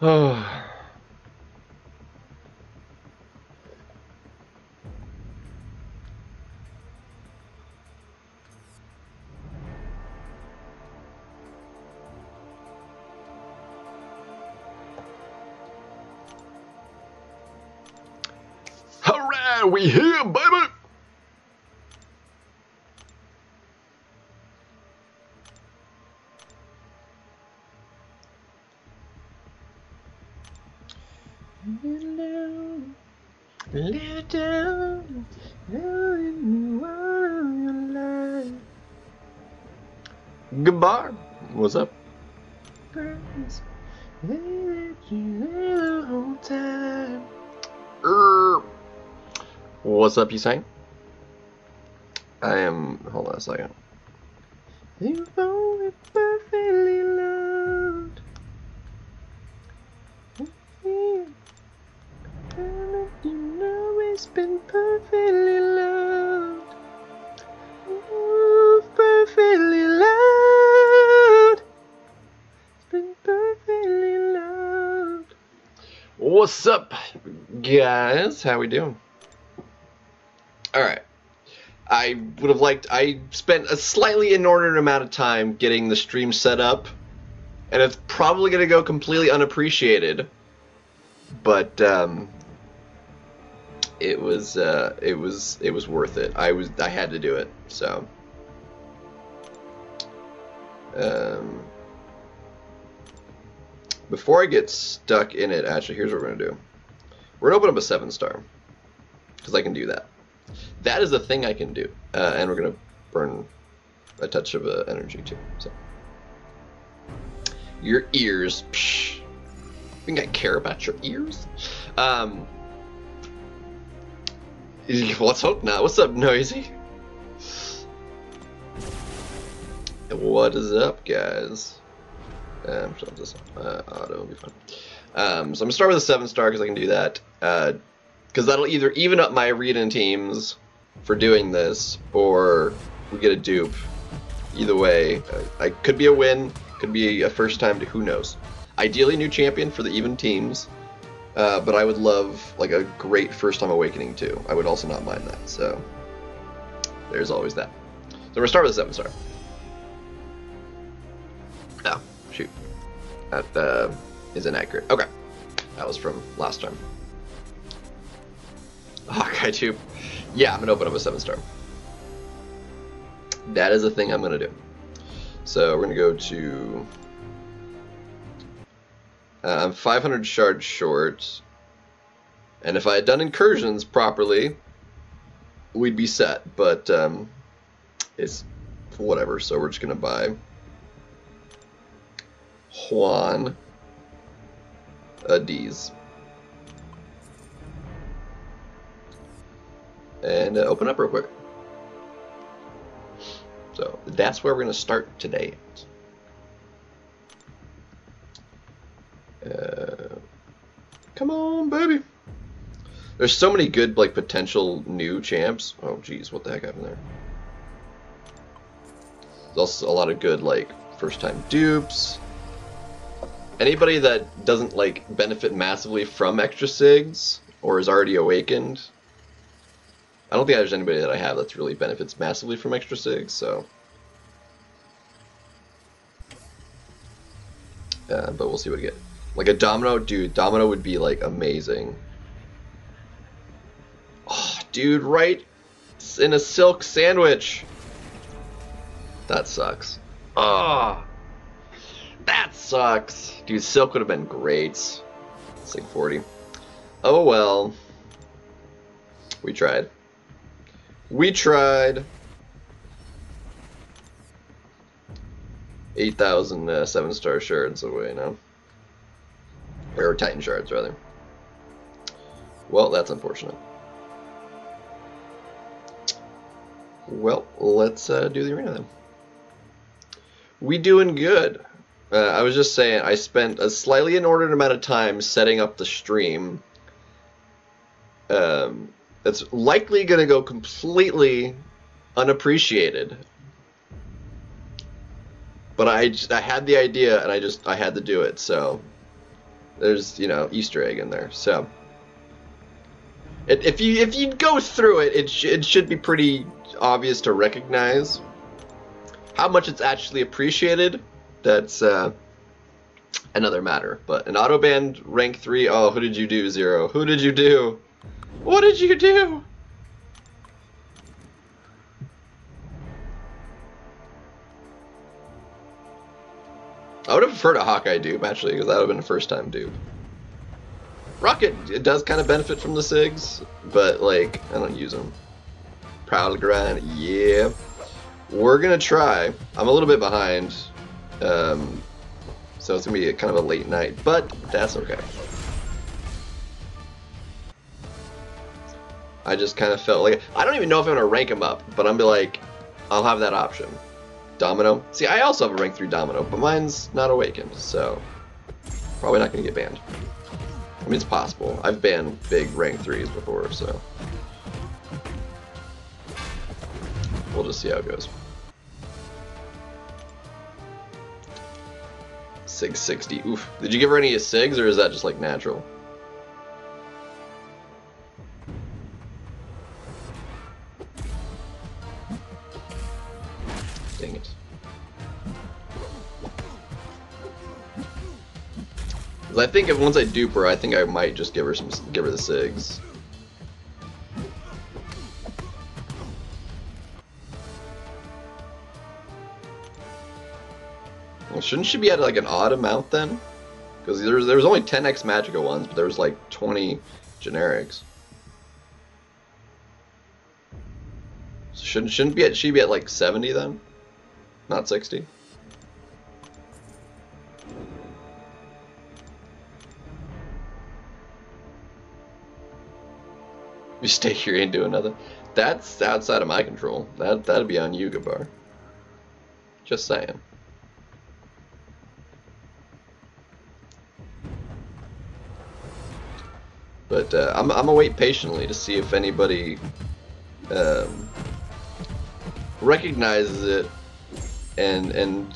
Oh. What's up? Er, What's up, you saying? I am. Hold on a second. Guys? How we doing? All right. I would have liked. I spent a slightly inordinate amount of time getting the stream set up, and it's probably going to go completely unappreciated. But um, it was uh, it was it was worth it. I was I had to do it. So. Um, before I get stuck in it, actually, here's what we're gonna do. We're gonna open up a seven star because I can do that. That is a thing I can do, uh, and we're gonna burn a touch of uh, energy too. So your ears. Psh, think I care about your ears? Um, hope not. What's up, Noisy? What is up, guys? Um, so this uh, auto will be fine. Um, so I'm gonna start with a seven star because I can do that. Because that'll either even up my arena teams for doing this, or we get a dupe. Either way, uh, I could be a win, could be a first time to who knows. Ideally, new champion for the even teams, uh, but I would love like a great first time awakening too. I would also not mind that. So there's always that. So we're gonna start with a seven star. Oh, shoot. That uh, is inaccurate. Okay. That was from last time. Hawkeye dupe. Yeah, I'm gonna open up a seven star. That is a thing I'm gonna do. So we're gonna go to. Uh, I'm 500 shards short, and if I had done incursions properly, we'd be set. But um, it's whatever. So we're just gonna buy Juan Adiz. And uh, open up real quick. So that's where we're going to start today. Uh, come on, baby. There's so many good, like, potential new champs. Oh, geez, what the heck happened there? There's also a lot of good, like, first-time dupes. Anybody that doesn't, like, benefit massively from extra SIGs or is already awakened, I don't think there's anybody that I have that really benefits massively from extra SIGs, so... Uh, but we'll see what we get. Like a Domino, dude, Domino would be, like, amazing. Oh, dude, right in a silk sandwich. That sucks. Oh, that sucks. Dude, silk would have been great. Like 40. Oh well. We tried. We tried. 8,000 uh, 7 star shards away now. Or Titan shards, rather. Well, that's unfortunate. Well, let's uh, do the arena then. We doing good. Uh, I was just saying, I spent a slightly inordinate amount of time setting up the stream. Um, it's likely going to go completely unappreciated. But I, just, I had the idea and I just I had to do it. So There's you know Easter egg in there. So it, if you if you go through it, it sh- it should be pretty obvious to recognize how much it's actually appreciated. That's uh, another matter. But an auto band rank three. Oh, who did you do? Zero. Who did you do? What did you do? I would have preferred a Hawkeye dupe actually, because that would have been a first time dupe. Rocket it does kind of benefit from the SIGs, but like I don't use them. Proud grind, yeah. We're gonna try. I'm a little bit behind, um, so it's gonna be a, kind of a late night, but that's okay. I just kind of felt like I don't even know if I'm gonna rank them up, but I'm be like, I'll have that option. Domino. See, I also have a rank 3 Domino, but mine's not awakened, so probably not to get banned. I mean, it's possible. I've banned big rank 3s before, so we'll just see how it goes. 660. Oof. Did you give her any SIGs, or is that just like natural? I think if once I dupe her, I think I might just give her some, give her the SIGs. Well, shouldn't she be at like an odd amount then? Because there's there's only 10x Magica ones, but there was like 20 generics. So shouldn't shouldn't be at she be at like 70 then? Not 60? You stay here and do another. That's outside of my control. That that'd be on you, Gabar. Just saying. But uh, I'm I'm gonna wait patiently to see if anybody um, recognizes it and and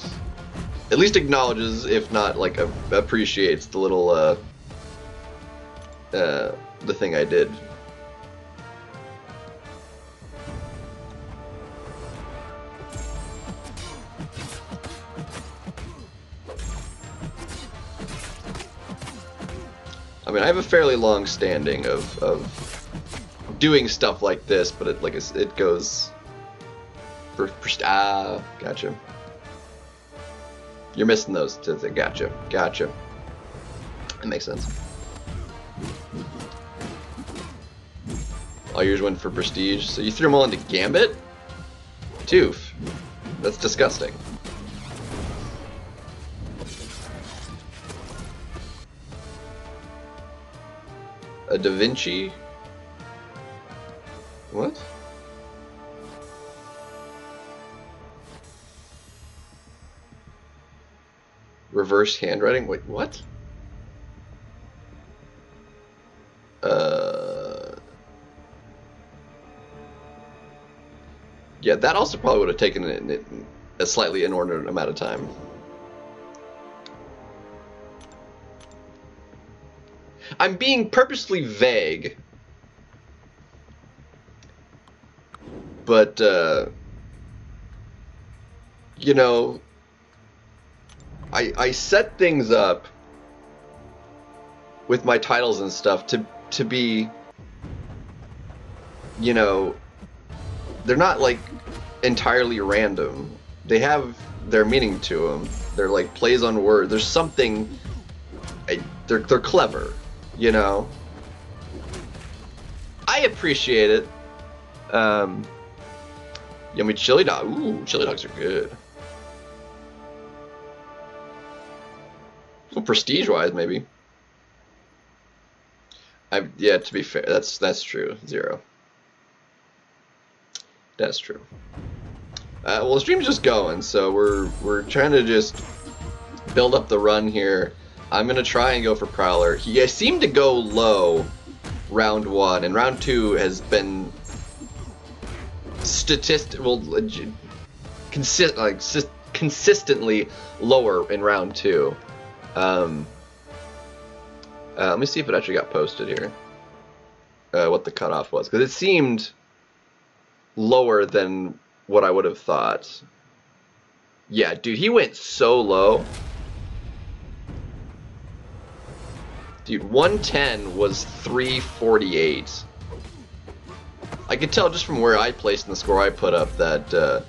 at least acknowledges, if not like appreciates the little uh, uh, the thing I did. I mean, I have a fairly long standing of, of doing stuff like this, but it like it goes. For, for, ah, gotcha. You're missing those. Gotcha, gotcha. That makes sense. All yours went for prestige, so you threw them all into Gambit? Toof. That's disgusting. A Da Vinci? What? Reverse handwriting? Wait, what? Uh. Yeah, that also probably would have taken a, a slightly inordinate amount of time. I'm being purposely vague. But, uh, you know, I, I set things up with my titles and stuff to, to be, you know, they're not like entirely random. They have their meaning to them. They're like plays on words. There's something. They're they're clever, you know. I appreciate it. Um, yummy chili dog. Ooh, chili dogs are good. Well, prestige wise, maybe. I yeah. To be fair, that's that's true. Zero. That's true. Uh, well, the stream's just going, so we're we're trying to just build up the run here. I'm gonna try and go for Prowler. He seemed to go low round one, and round two has been statistical, consist like sis- consistently lower in round two. Um, Uh, let me see if it actually got posted here. Uh, what the cutoff was, because it seemed lower than what I would have thought. Yeah, dude, he went so low. Dude, 110 was 348. I could tell just from where I placed in the score I put up that uh,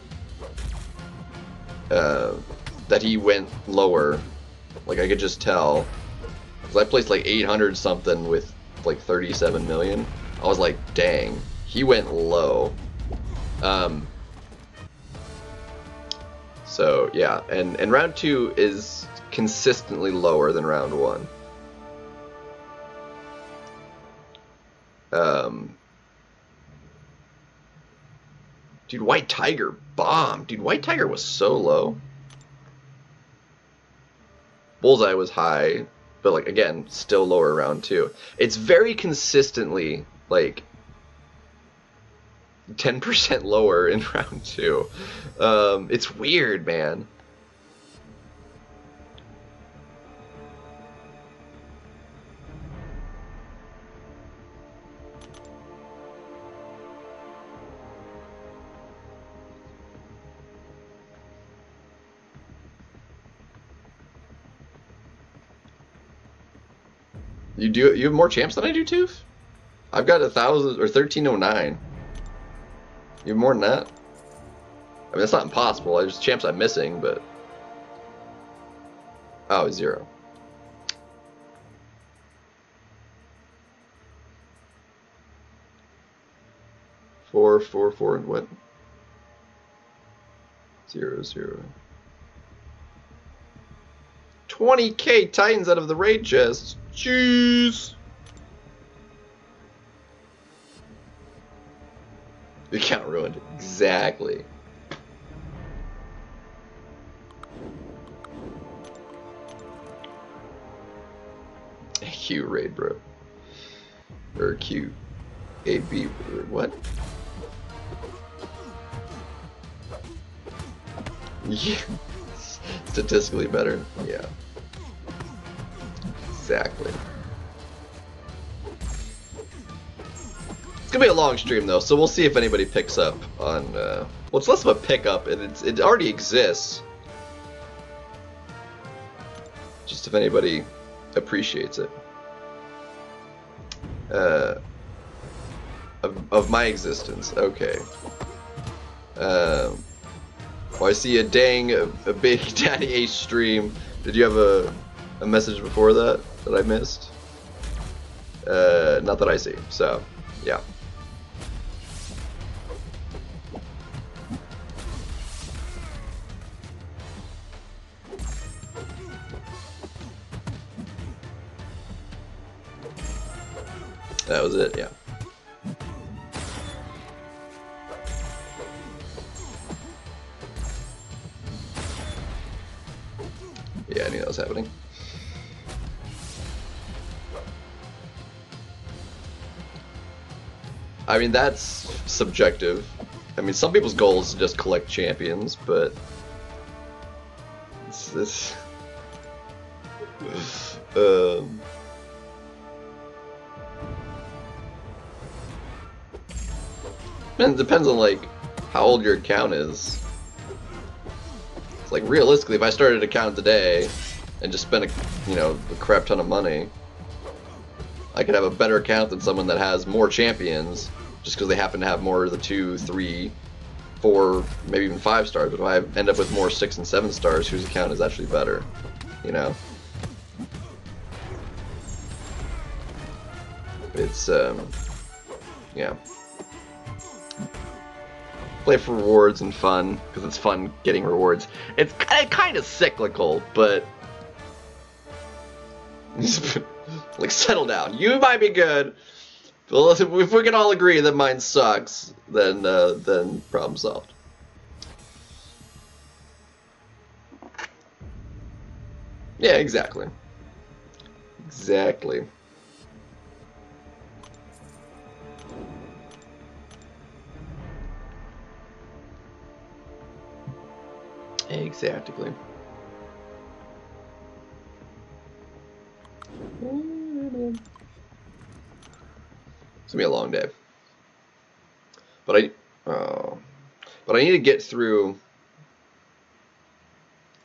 uh, that he went lower. Like I could just tell. Cause I placed like 800 something with like 37 million. I was like, dang, he went low. Um, so yeah, and and round two is consistently lower than round one. Um, dude, White Tiger bomb. Dude, White Tiger was so low. Bullseye was high, but like again, still lower round two. It's very consistently like 10% lower in round two. Um, it's weird, man. You do you have more champs than I do, Tooth? I've got a thousand or thirteen oh nine. You have more than that? I mean, that's not impossible. There's champs I'm missing, but... Oh, zero. Four, four, four, and what? Zero, zero. 20k Titans out of the raid chest. Jeez. The account ruined. Exactly. Q raid, bro. Or Q. AB. What? Yeah. Statistically better. Yeah. Exactly. It's gonna be a long stream though, so we'll see if anybody picks up on. Uh, well, it's less of a pickup, and it's, it already exists. Just if anybody appreciates it. Uh, of, of my existence. Okay. Um. Well, I see a dang a, a big Daddy Ace stream. Did you have a a message before that that I missed? Uh, not that I see. So, yeah. That was it, yeah. Mean, that's subjective. I mean, some people's goal is to just collect champions, but it's this. um, and it depends on like how old your account is. It's like realistically, if I started an account today and just spent a you know a crap ton of money, I could have a better account than someone that has more champions just because they happen to have more of the two, three, four, maybe even five stars. But if I end up with more six and seven stars, whose account is actually better, you know? It's um, yeah. Play for rewards and fun because it's fun getting rewards. It's kind of cyclical, but like settle down. You might be good. Well, if we can all agree that mine sucks, then uh, then problem solved. Yeah, exactly. Exactly. Exactly. It's gonna be a long day. But I, oh, but I need to get through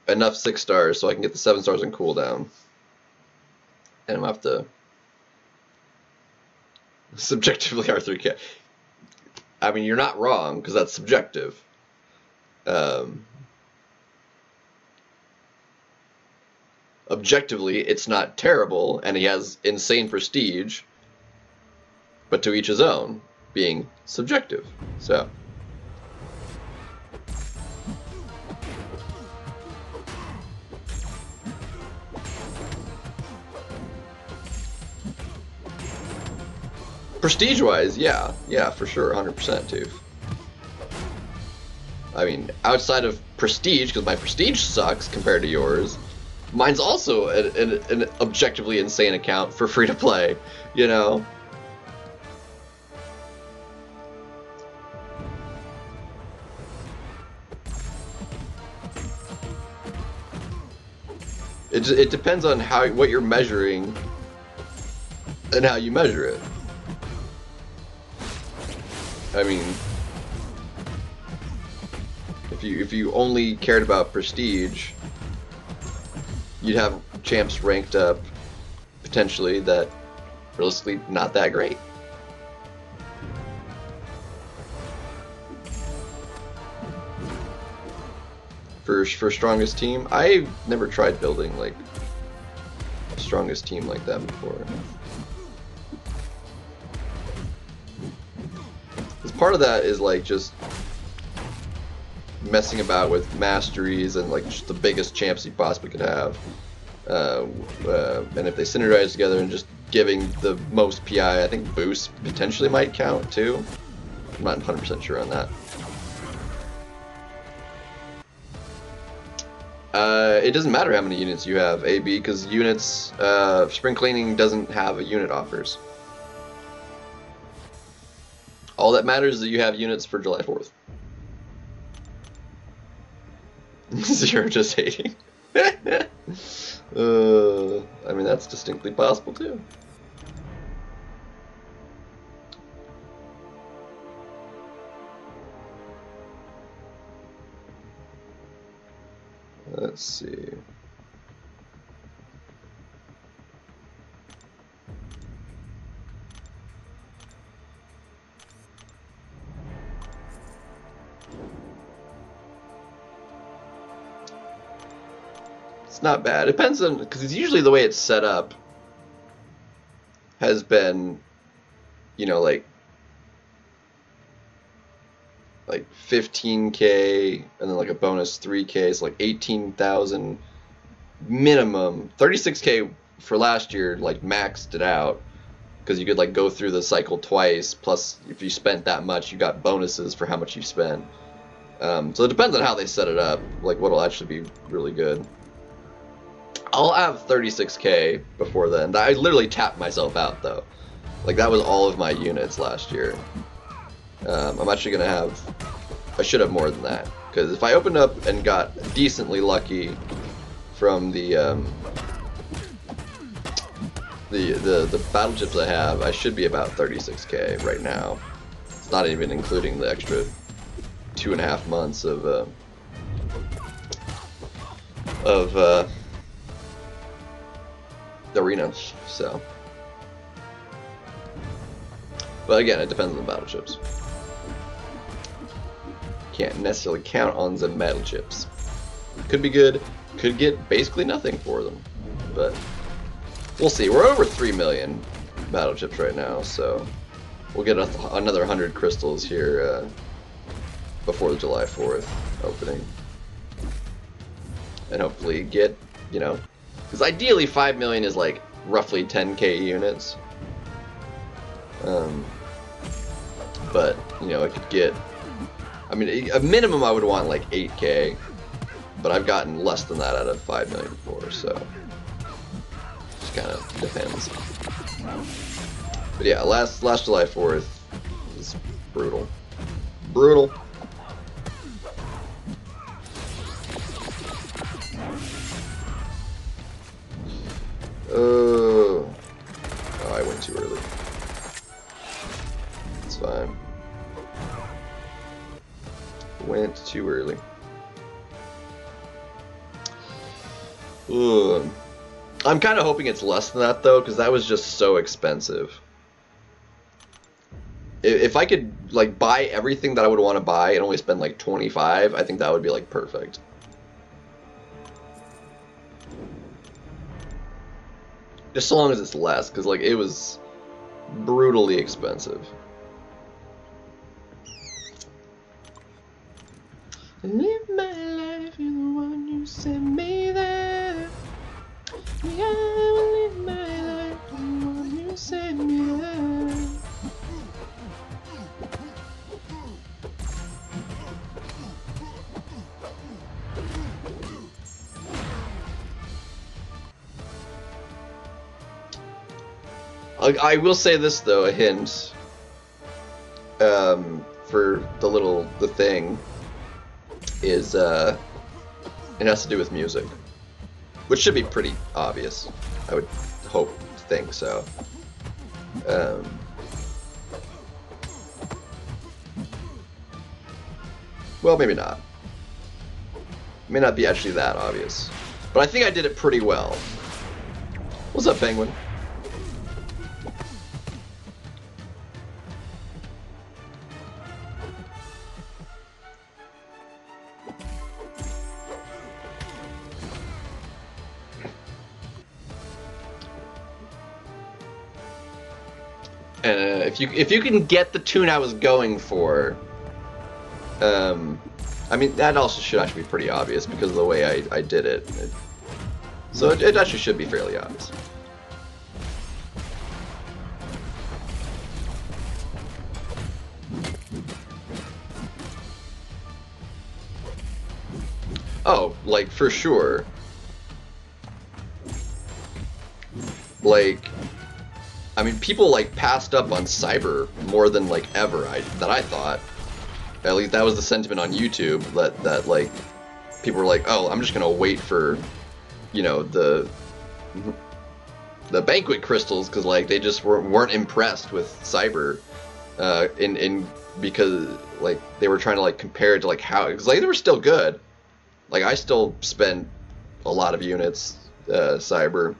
enough six stars so I can get the seven stars in cooldown. And I'm gonna have to subjectively R3K. I mean, you're not wrong because that's subjective. Um, objectively, it's not terrible, and he has insane prestige. But to each his own, being subjective. So. Prestige wise, yeah, yeah, for sure, 100% too. I mean, outside of prestige, because my prestige sucks compared to yours, mine's also an, an, an objectively insane account for free to play, you know? It, it depends on how what you're measuring and how you measure it. I mean, if you if you only cared about prestige, you'd have champs ranked up potentially that realistically not that great. For for strongest team, I've never tried building like strongest team like that before. Because part of that is like just messing about with masteries and like just the biggest champs you possibly could have. Uh, uh, and if they synergize together and just giving the most PI, I think boost potentially might count too. I'm not 100% sure on that. Uh, it doesn't matter how many units you have, AB, because units, uh, spring cleaning doesn't have a unit offers. All that matters is that you have units for July 4th. Zero just hating. uh, I mean, that's distinctly possible too. Let's see. It's not bad. It depends on because it's usually the way it's set up has been, you know, like like 15k and then like a bonus 3k, so like 18,000 minimum. 36k for last year like maxed it out because you could like go through the cycle twice. Plus, if you spent that much, you got bonuses for how much you spent. Um, so it depends on how they set it up, like what'll actually be really good. I'll have 36k before then. I literally tapped myself out though. Like that was all of my units last year. Um, I'm actually gonna have. I should have more than that because if I opened up and got decently lucky from the um, the the the battle chips I have, I should be about 36k right now. It's not even including the extra two and a half months of uh, of uh, arenas, so. But again, it depends on the battle chips. Can't necessarily count on the metal chips. Could be good, could get basically nothing for them, but we'll see. We're over 3 million battle chips right now, so we'll get another 100 crystals here uh, before the July 4th opening. And hopefully get, you know, because ideally, 5 million is like roughly 10k units. Um, but, you know, I could get. I mean, a minimum I would want like 8k, but I've gotten less than that out of 5 million before, so just kind of depends. But yeah, last last July 4th was brutal. Brutal. Oh, oh, I went too early. It's fine. Ugh. I'm kind of hoping it's less than that though, because that was just so expensive. If I could like buy everything that I would want to buy and only spend like 25, I think that would be like perfect. Just so long as it's less, because like it was brutally expensive. Live my life, you're the one you sent me there. Yeah, I will live my life, you're the one you sent me there. I, I will say this though, a hint. Um, for the little the thing is uh, it has to do with music, which should be pretty obvious. I would hope, think so. Um, well, maybe not. may not be actually that obvious, but I think I did it pretty well. What's up, Penguin? Uh, if you if you can get the tune I was going for, um, I mean that also should actually be pretty obvious because of the way I, I did it. it so it, it actually should be fairly obvious. Oh, like for sure. Like I mean, people like passed up on Cyber more than like ever. I that I thought. At least that was the sentiment on YouTube. That that like people were like, oh, I'm just gonna wait for, you know, the the banquet crystals because like they just weren't weren't impressed with Cyber, uh, in in because like they were trying to like compare it to like how because like they were still good. Like I still spend a lot of units, uh, Cyber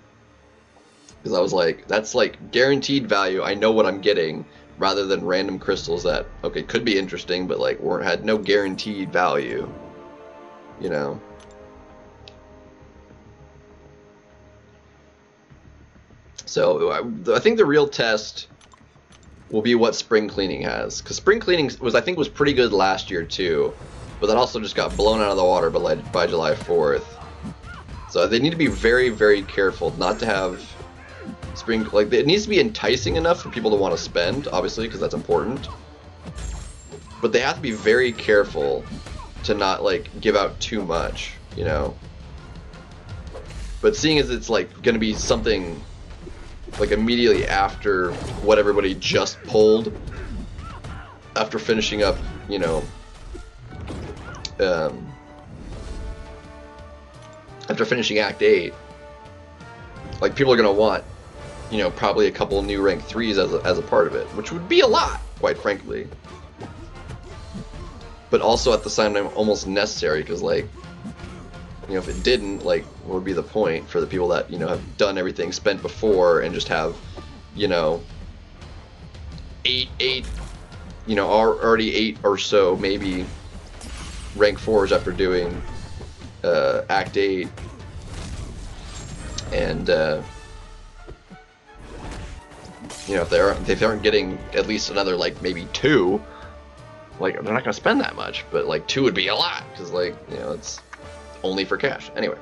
because I was like, that's like guaranteed value. I know what I'm getting, rather than random crystals that okay could be interesting, but like weren't had no guaranteed value. You know. So I, I think the real test will be what spring cleaning has, because spring cleaning was I think was pretty good last year too, but that also just got blown out of the water by, by July 4th. So they need to be very, very careful not to have spring like it needs to be enticing enough for people to want to spend, obviously, because that's important. But they have to be very careful to not like give out too much, you know. But seeing as it's like going to be something like immediately after what everybody just pulled, after finishing up, you know, um, after finishing Act 8, like people are going to want you know, probably a couple new rank threes as a, as a part of it, which would be a lot, quite frankly. But also at the same time, almost necessary because, like, you know, if it didn't, like, what would be the point for the people that you know have done everything spent before and just have, you know, eight, eight, you know, already eight or so maybe rank fours after doing uh, Act Eight, and. Uh, you know, if they're if they aren't getting at least another like maybe two, like they're not gonna spend that much. But like two would be a lot because like you know it's only for cash. Anyway,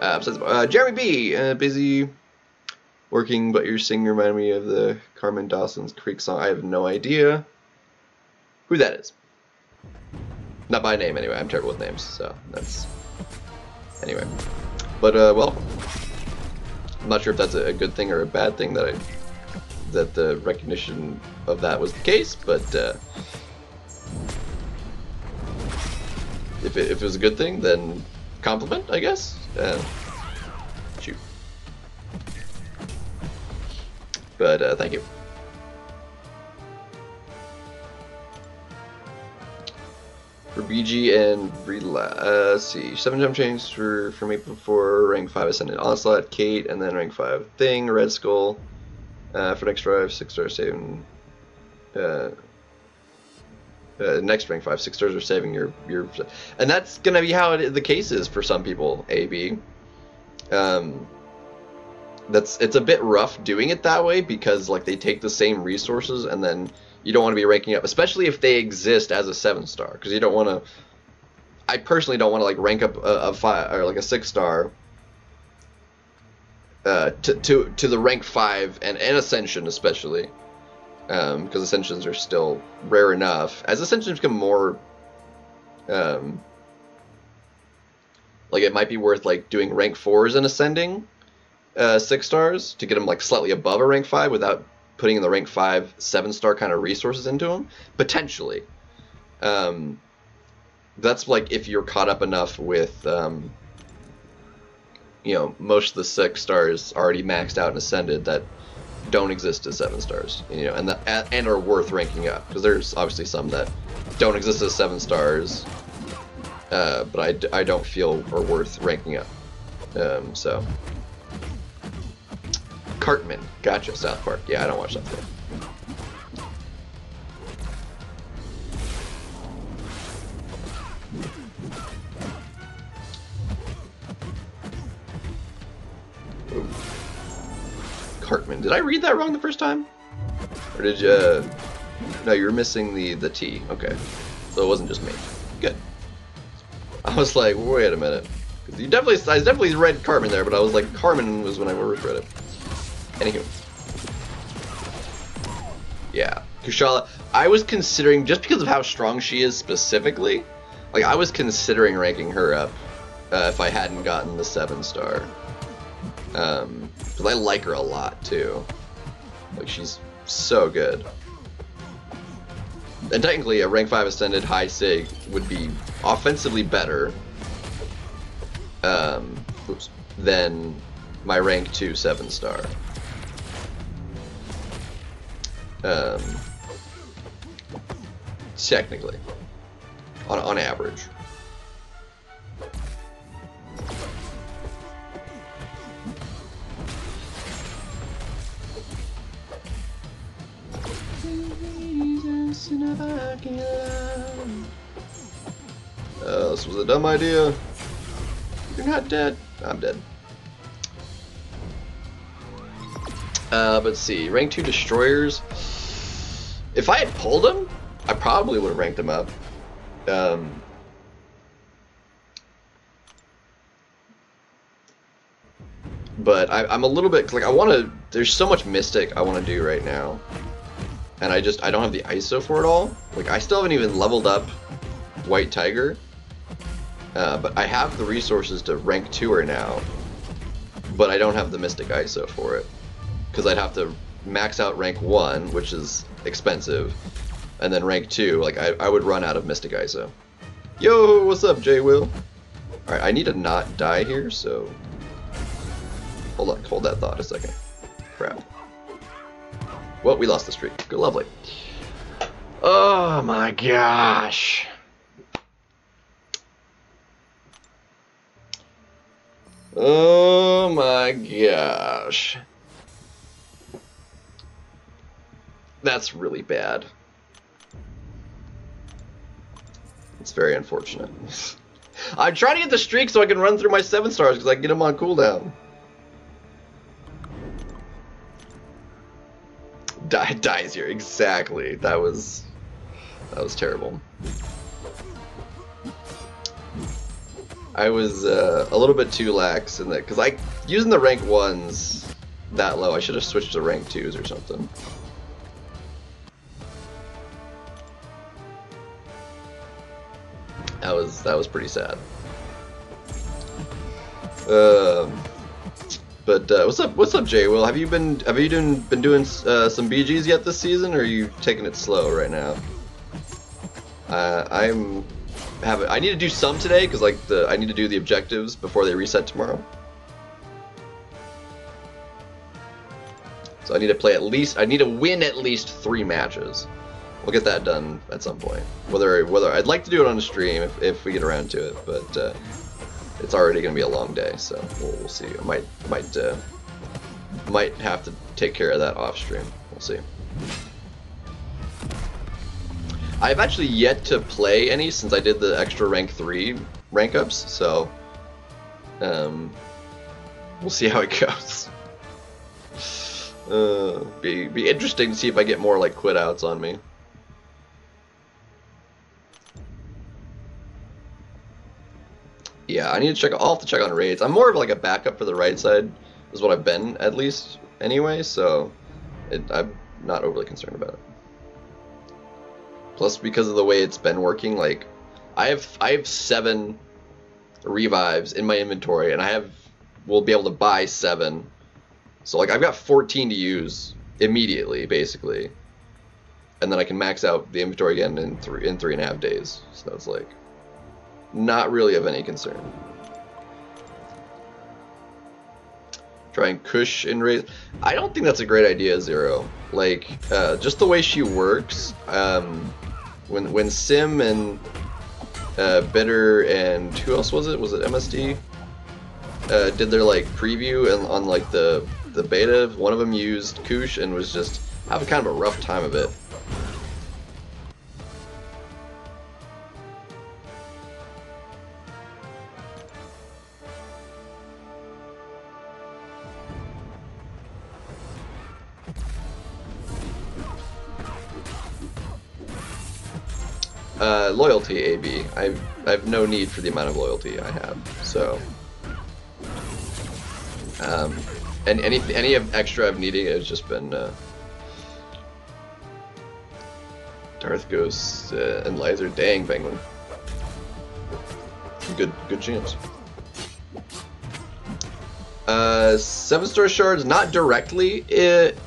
uh, says uh, Jeremy B. Uh, busy working, but your singing reminded me of the Carmen Dawson's Creek song. I have no idea who that is. Not by name anyway. I'm terrible with names, so that's anyway. But uh, well, I'm not sure if that's a good thing or a bad thing that I that the recognition of that was the case, but uh, if, it, if it was a good thing, then compliment, I guess. Uh, shoot. But uh, thank you. For BG and Rela- uh, see, seven jump chains for from April four, rank five ascendant onslaught, Kate, and then rank five thing, Red Skull. Uh, for next drive, six stars saving. Uh, uh, next rank five, six stars are saving your your, and that's gonna be how it, the case is for some people. AB. Um, that's it's a bit rough doing it that way because like they take the same resources and then you don't want to be ranking up, especially if they exist as a seven star because you don't want to. I personally don't want to like rank up a, a five or like a six star. Uh, to, to to the rank five and, and ascension especially, because um, ascensions are still rare enough. As ascensions become more, um, like it might be worth like doing rank fours and ascending, uh, six stars to get them like slightly above a rank five without putting in the rank five seven star kind of resources into them potentially. Um, that's like if you're caught up enough with um, you know most of the six stars already maxed out and ascended that don't exist as seven stars you know and the, and are worth ranking up because there's obviously some that don't exist as seven stars uh, but I, I don't feel are worth ranking up. Um, so. Cartman. Gotcha South Park. Yeah I don't watch South Park Cartman. Did I read that wrong the first time? Or did you... No, you're missing the, the T. Okay. So it wasn't just me. Good. I was like, wait a minute. You definitely, I definitely read Carmen there, but I was like, Carmen was when I first read it. Anywho. Yeah. Kushala, I was considering, just because of how strong she is specifically, like, I was considering ranking her up uh, if I hadn't gotten the 7 star. Um, because I like her a lot too. Like she's so good. And technically, a rank five ascended high sig would be offensively better um, oops, than my rank two seven star. Um, technically, on on average. Uh, this was a dumb idea. You're not dead. I'm dead. Uh, but see, rank 2 destroyers. If I had pulled them, I probably would have ranked them up. Um, but I, am a little bit, like, I want to, there's so much Mystic I want to do right now and I just I don't have the ISO for it all. Like I still haven't even leveled up White Tiger, uh, but I have the resources to rank two her now, but I don't have the Mystic ISO for it because I'd have to max out rank one, which is expensive, and then rank two, like I, I would run out of Mystic ISO. Yo, what's up, J Will? All right, I need to not die here, so hold on, hold that thought a second. Crap. Well, we lost the streak. Good, lovely. Oh my gosh. Oh my gosh. That's really bad. It's very unfortunate. I'm trying to get the streak so I can run through my 7 stars because I can get them on cooldown. Die, dies here. Exactly. That was that was terrible. I was uh, a little bit too lax in that because I using the rank ones that low. I should have switched to rank twos or something. That was that was pretty sad. Um. But uh, what's up? What's up, Jay? Will have you been have you doing been doing uh, some BGs yet this season, or are you taking it slow right now? Uh, I'm have I need to do some today because like the I need to do the objectives before they reset tomorrow. So I need to play at least I need to win at least three matches, we'll get that done at some point. Whether whether I'd like to do it on a stream if, if we get around to it, but uh, it's already going to be a long day, so we'll, we'll see. I might might uh, might have to take care of that off stream. We'll see. I've actually yet to play any since I did the extra rank three rank ups, so um, we'll see how it goes. Uh, be be interesting to see if I get more like quit outs on me. Yeah, I need to check. I'll have to check on raids. I'm more of like a backup for the right side, is what I've been at least anyway. So, it, I'm not overly concerned about it. Plus, because of the way it's been working, like I have I have seven revives in my inventory, and I have will be able to buy seven. So like I've got 14 to use immediately, basically, and then I can max out the inventory again in three in three and a half days. So it's like not really of any concern. Trying Kush and raise. I don't think that's a great idea, Zero. Like, uh, just the way she works, um, when when Sim and uh, Bitter and who else was it? Was it MSD? Uh, did their like preview and on like the the beta, one of them used Kush and was just having kind of a rough time of it. Uh, loyalty, AB. I I have no need for the amount of loyalty I have, so. Um, and any any extra I've needed has just been uh, Darth Ghost uh, and Lizer. Dang, Penguin. Good good chance. Uh, seven star shards, not directly. It,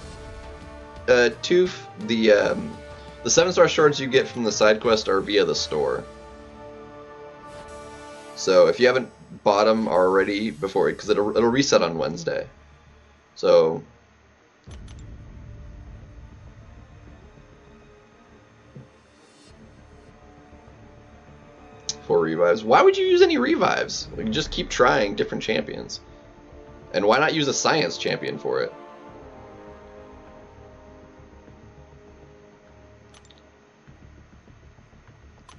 uh, to the um, the seven star shards you get from the side quest are via the store. So if you haven't bought them already before, because it'll it'll reset on Wednesday. So. For revives. Why would you use any revives? Can just keep trying different champions. And why not use a science champion for it?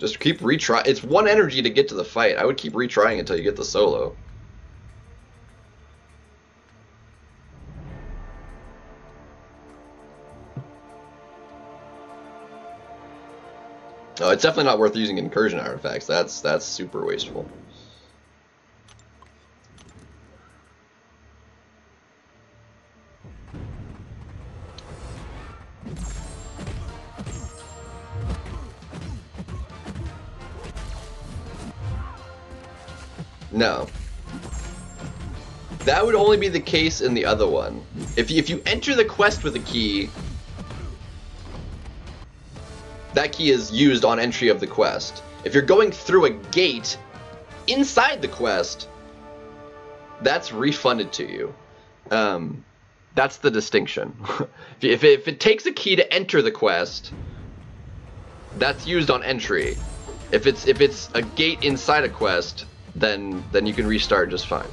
Just keep retry. It's one energy to get to the fight. I would keep retrying until you get the solo. No, it's definitely not worth using incursion artifacts. That's that's super wasteful. No. That would only be the case in the other one. If you, if you enter the quest with a key, that key is used on entry of the quest. If you're going through a gate inside the quest, that's refunded to you. Um, that's the distinction. if, it, if it takes a key to enter the quest, that's used on entry. If it's if it's a gate inside a quest, then then you can restart just fine.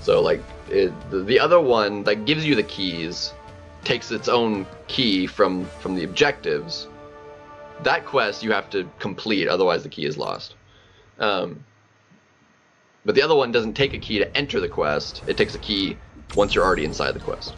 So like it, the, the other one that gives you the keys takes its own key from from the objectives. That quest you have to complete, otherwise the key is lost. Um, but the other one doesn't take a key to enter the quest. It takes a key once you're already inside the quest.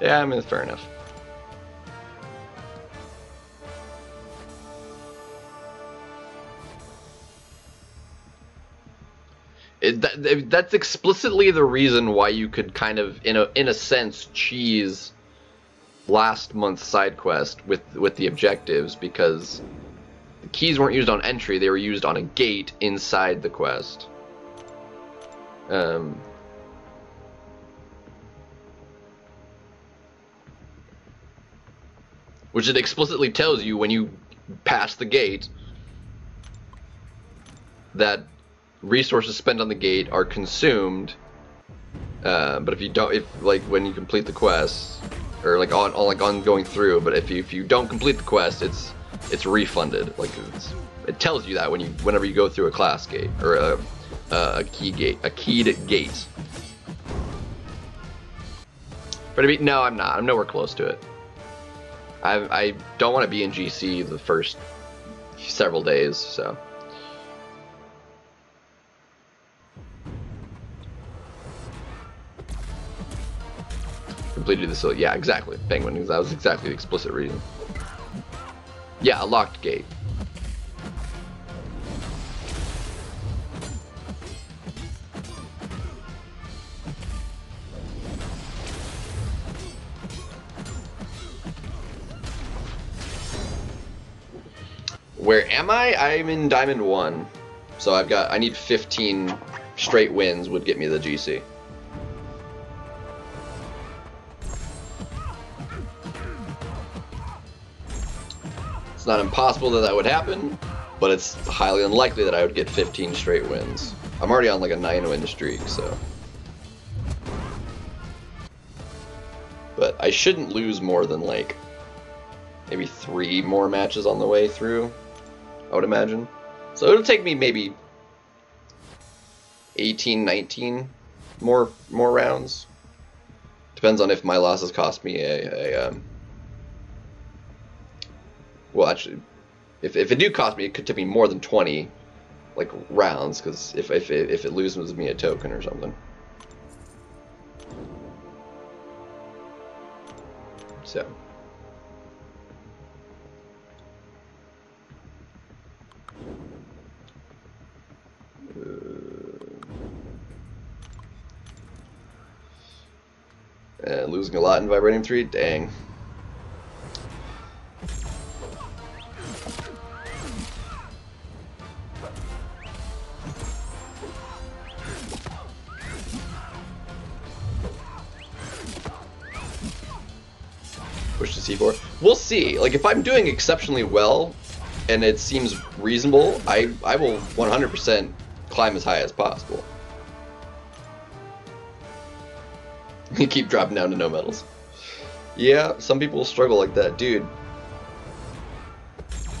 Yeah, I mean, fair enough. That, that's explicitly the reason why you could kind of, in a in a sense, cheese last month's side quest with with the objectives because the keys weren't used on entry; they were used on a gate inside the quest. Um, which it explicitly tells you when you pass the gate that resources spent on the gate are consumed. Uh, but if you don't, if like when you complete the quest, or like on, on like on going through, but if you if you don't complete the quest, it's it's refunded. Like it's, it tells you that when you whenever you go through a class gate or a a key gate, a keyed gate. But I mean, no, I'm not. I'm nowhere close to it. I, I don't want to be in GC the first several days, so. Completed this, so yeah, exactly. Penguin, that was exactly the explicit reason. Yeah, a locked gate. Where am I? I'm in Diamond 1. So I've got, I need 15 straight wins would get me the GC. It's not impossible that that would happen, but it's highly unlikely that I would get 15 straight wins. I'm already on like a 9 win streak, so. But I shouldn't lose more than like maybe three more matches on the way through. I would imagine. So it'll take me maybe 18, 19 more more rounds. Depends on if my losses cost me a, a um, well, actually, if, if it do cost me, it could take me more than 20 like rounds because if, if, it, if it loses me a token or something. So. Uh, losing a lot in Vibranium 3? Dang. Push to C4. We'll see. Like, if I'm doing exceptionally well, and it seems reasonable, I, I will 100% climb as high as possible. You keep dropping down to no medals. Yeah, some people struggle like that. Dude,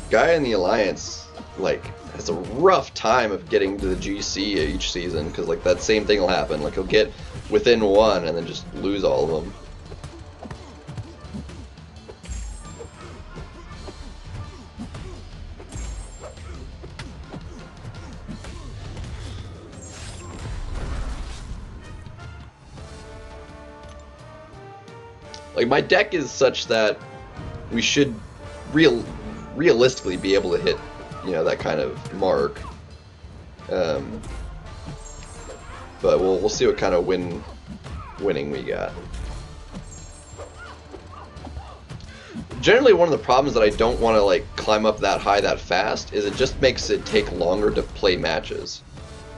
guy in the Alliance, like, has a rough time of getting to the GC each season, because, like, that same thing will happen. Like, he'll get within one and then just lose all of them. Like my deck is such that we should real realistically be able to hit, you know, that kind of mark. Um, but we'll we'll see what kind of win winning we got. Generally, one of the problems that I don't want to like climb up that high that fast is it just makes it take longer to play matches.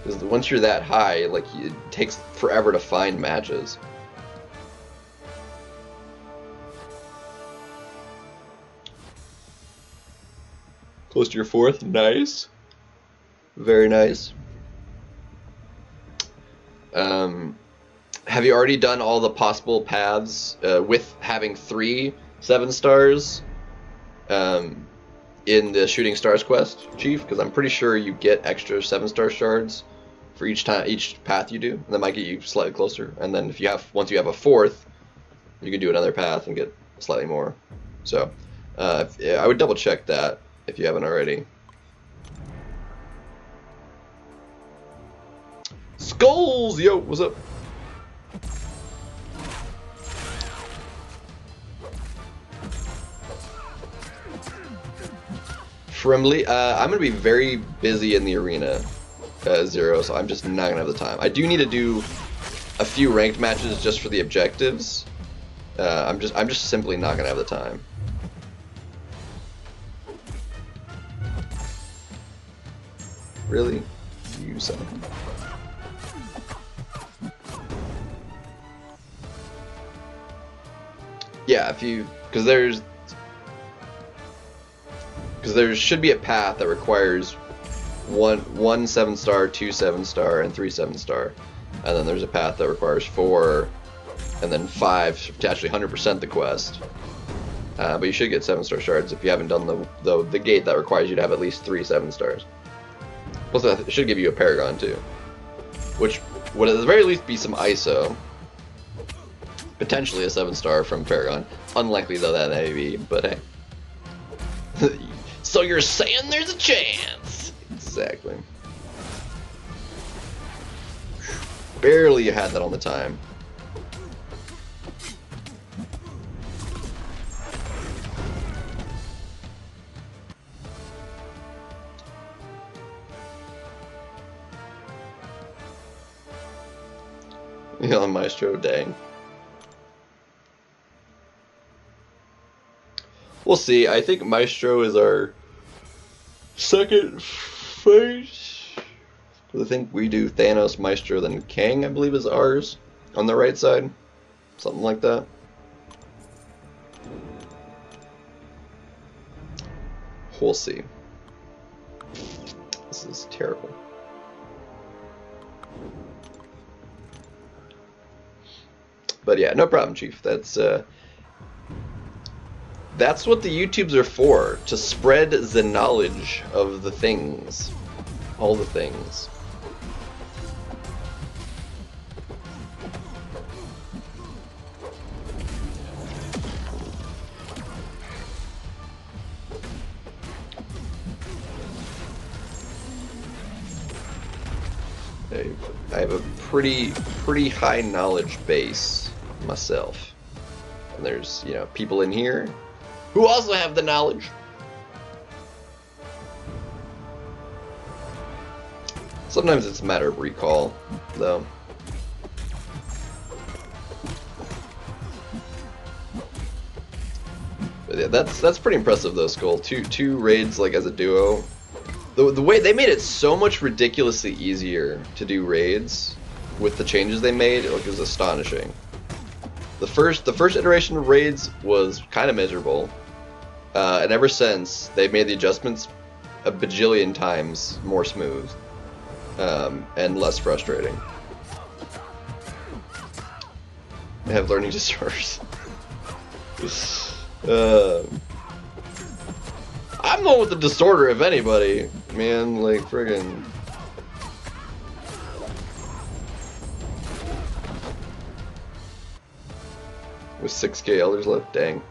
Because once you're that high, like it takes forever to find matches. Close to your fourth. Nice. Very nice. Um, have you already done all the possible paths uh, with having three seven stars um, in the Shooting Stars quest, Chief? Because I'm pretty sure you get extra seven star shards for each time each path you do. And that might get you slightly closer. And then if you have once you have a fourth, you can do another path and get slightly more. So uh, I would double check that if you haven't already. Skulls! Yo, what's up? Frimley, uh, I'm going to be very busy in the arena, uh, Zero, so I'm just not going to have the time. I do need to do a few ranked matches just for the objectives, Uh, I'm just I'm just simply not gonna have the time. Really? You son. Yeah, if you because there's because there should be a path that requires one one seven star, two seven star, and three seven star, and then there's a path that requires four, and then five to actually 100% the quest. Uh, but you should get seven star shards if you haven't done the, the the gate that requires you to have at least three seven stars. Plus, it should give you a paragon too, which would at the very least be some ISO. Potentially a seven star from Paragon. Unlikely though that may be, but hey. so you're saying there's a chance? Exactly. Barely you had that on the time. Yeah, Maestro, dang. We'll see. I think Maestro is our second phase. I think we do Thanos, Maestro, then Kang, I believe is ours. On the right side. Something like that. We'll see. This is terrible. But yeah, no problem, Chief. That's uh, that's what the YouTubes are for, to spread the knowledge of the things. All the things. I have a pretty pretty high knowledge base myself. And there's, you know, people in here who also have the knowledge. Sometimes it's a matter of recall, though. But yeah, that's that's pretty impressive though, Skull. Two two raids like as a duo. The the way they made it so much ridiculously easier to do raids with the changes they made, it was astonishing. The first the first iteration of raids was kind of miserable, uh, and ever since they've made the adjustments a bajillion times more smooth um, and less frustrating. I have learning disorders. uh, I'm the one with the disorder, if anybody. Man, like friggin'. With 6k elders left, dang.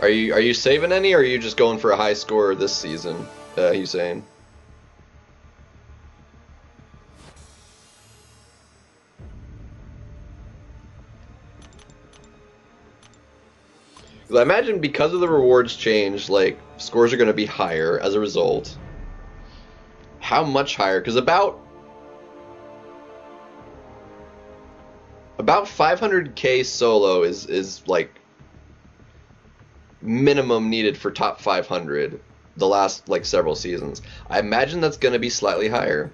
Are you are you saving any, or are you just going for a high score this season, uh, Hussein? I imagine because of the rewards change, like scores are going to be higher as a result. How much higher? Because about about 500k solo is is like minimum needed for top 500 the last like several seasons. I imagine that's going to be slightly higher.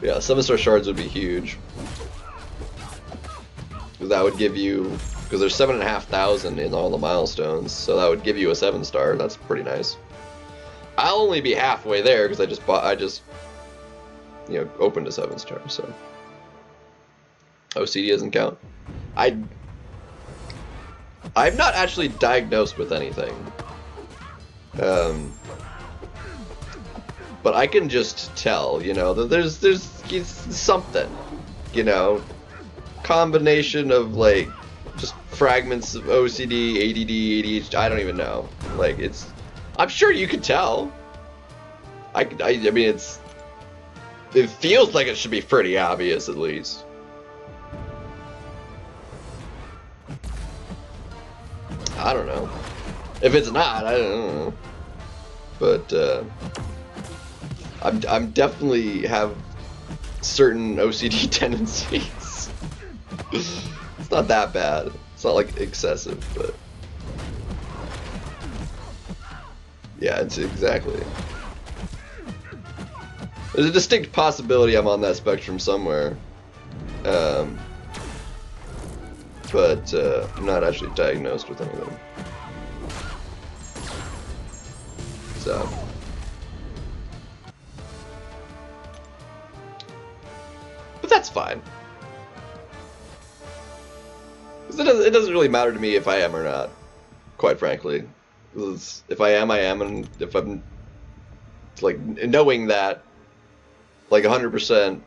Yeah, seven star shards would be huge. That would give you because there's seven and a half thousand in all the milestones, so that would give you a seven star. That's pretty nice. I'll only be halfway there because I just bought, I just, you know, opened a seven star. So OCD doesn't count. I, I'm not actually diagnosed with anything. Um, but I can just tell, you know, that there's there's something, you know, combination of like just fragments of OCD, ADD, ADHD. I don't even know. Like it's, I'm sure you could tell. I, I, I mean, it's, it feels like it should be pretty obvious at least. I don't know. If it's not, I don't know. But uh, I'm, I'm definitely have certain OCD tendencies. it's not that bad. It's not like excessive, but yeah, it's exactly. There's a distinct possibility I'm on that spectrum somewhere. Um, but uh, I'm not actually diagnosed with any of them. So. But that's fine. It doesn't, it doesn't really matter to me if I am or not, quite frankly. If I am, I am, and if I'm, like, knowing that, like, 100%,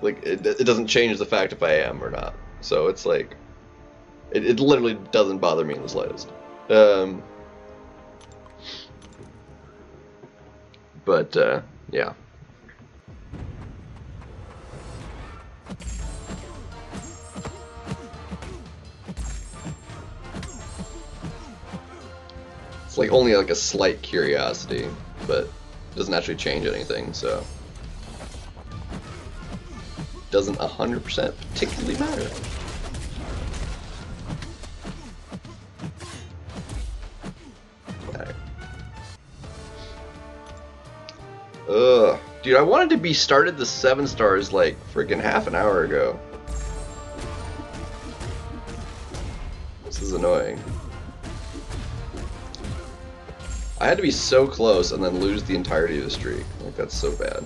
like, it, it doesn't change the fact if I am or not. So it's like, it, it literally doesn't bother me in the slightest. Um, but, uh, yeah. It's like only like a slight curiosity, but it doesn't actually change anything, so. Doesn't 100% particularly matter. Ugh. Dude, I wanted to be started the 7 stars like freaking half an hour ago. This is annoying. I had to be so close and then lose the entirety of the streak. Like, that's so bad.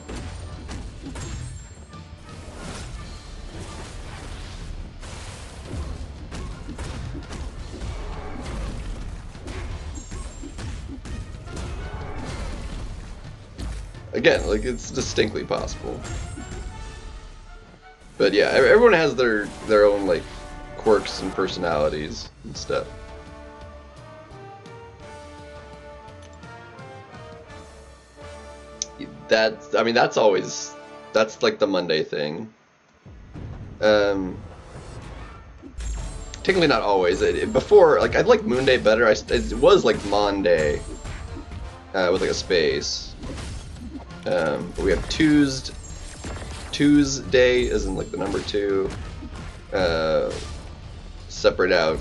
Again, like, it's distinctly possible. But yeah, everyone has their, their own, like, quirks and personalities and stuff. That I mean that's always that's like the Monday thing. Um, technically not always. It, it, before like I'd like Moon Day better. I, it was like Monday uh, with like a space. Um, but we have Tuesday. Tuesday is in like the number two. Uh, separate out.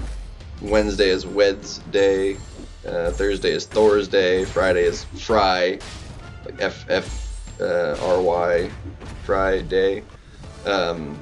Wednesday is Wednesday. Uh, Thursday is Thursday. Friday is Fry like F F uh, R Y Friday. Um,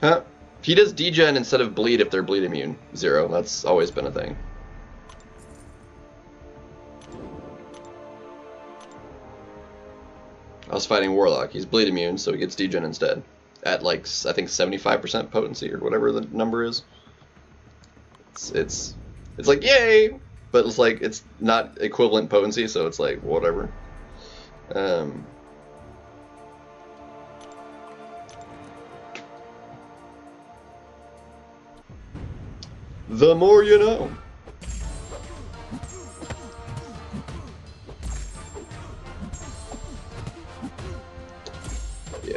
Huh? He does degen instead of bleed if they're bleed immune. Zero. That's always been a thing. I was fighting Warlock. He's bleed immune, so he gets degen instead. At like I think 75% potency or whatever the number is. It's it's it's like yay, but it's like it's not equivalent potency, so it's like whatever. Um, the more you know.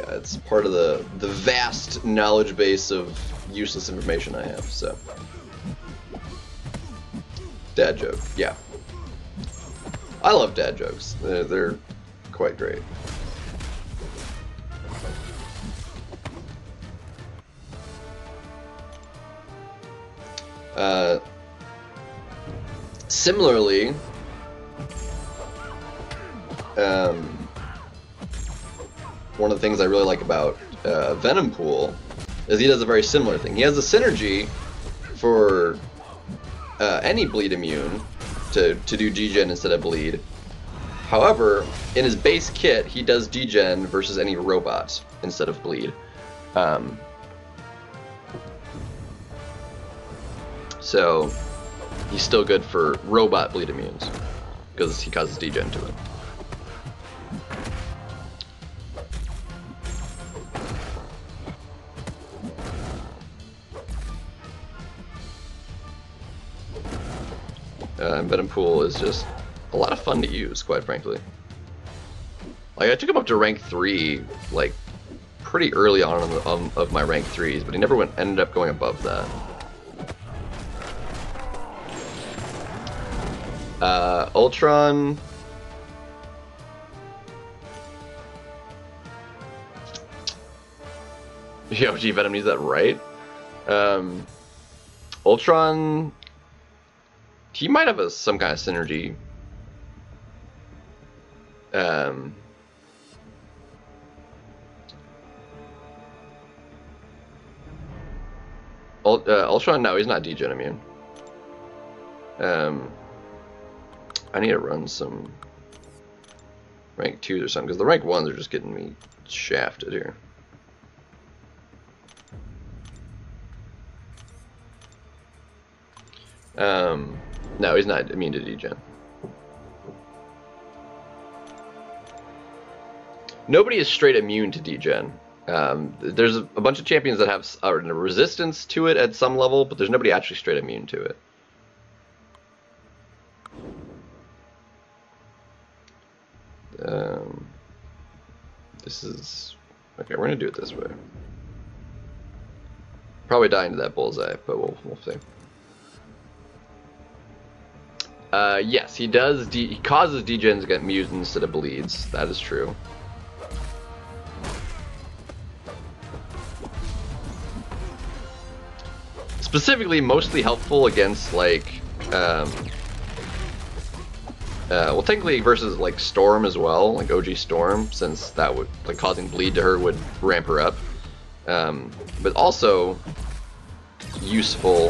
It's part of the the vast knowledge base of useless information I have. So, dad joke, yeah. I love dad jokes. They're, they're quite great. Uh, similarly, um, one of the things I really like about uh, Venompool is he does a very similar thing. He has a synergy for uh, any bleed immune to, to do degen instead of bleed. However, in his base kit, he does degen versus any robot instead of bleed. Um, so he's still good for robot bleed immunes because he causes degen to them. Uh, Venom Pool is just a lot of fun to use, quite frankly. Like I took him up to rank three, like pretty early on of, of my rank threes, but he never went ended up going above that. Uh, Ultron. Yo, G Venom needs that right. Um, Ultron. He might have a, some kind of synergy. Um, Ult uh, Ultron, no, he's not degen immune. Um, I need to run some rank 2s or something, because the rank 1s are just getting me shafted here. Um, no, he's not immune to degen. Nobody is straight immune to degen. Um, there's a, bunch of champions that have a resistance to it at some level, but there's nobody actually straight immune to it. Um, this is okay. We're gonna do it this way. Probably die into that bullseye, but we'll we'll see. Uh, yes, he does. he causes degens to get mutants instead of bleeds. That is true. specifically mostly helpful against like um, uh, well technically versus like Storm as well, like OG Storm, since that would like causing bleed to her would ramp her up. Um, but also useful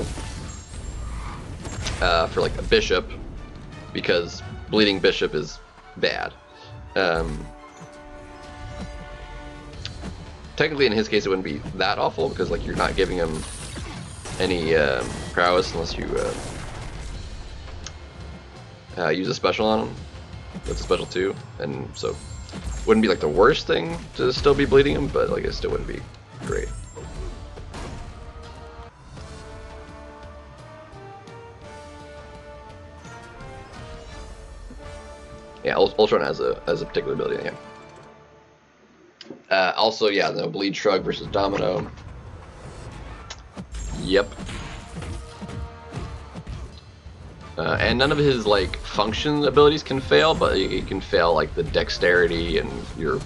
uh, for like a bishop because bleeding bishop is bad. Um, technically in his case it wouldn't be that awful because like you're not giving him any uh, prowess unless you uh, uh, use a special on him. That's a special too, and so wouldn't be like the worst thing to still be bleeding him, but like it still wouldn't be great. Yeah, Ultron has a has a particular ability. Yeah. Uh, also, yeah, the bleed shrug versus Domino. Yep. Uh, and none of his like function abilities can fail, but he can fail like the dexterity and your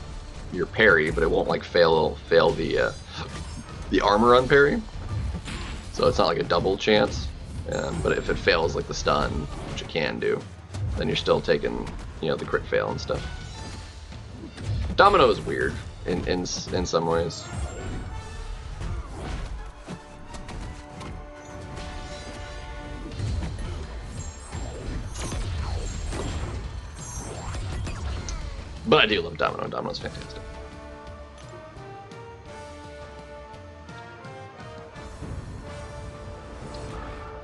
your parry, but it won't like fail fail the uh, the armor on parry. So it's not like a double chance. Um, but if it fails like the stun, which it can do, then you're still taking you know the crit fail and stuff. Domino is weird in in in some ways. But I do love Domino. Domino's fantastic.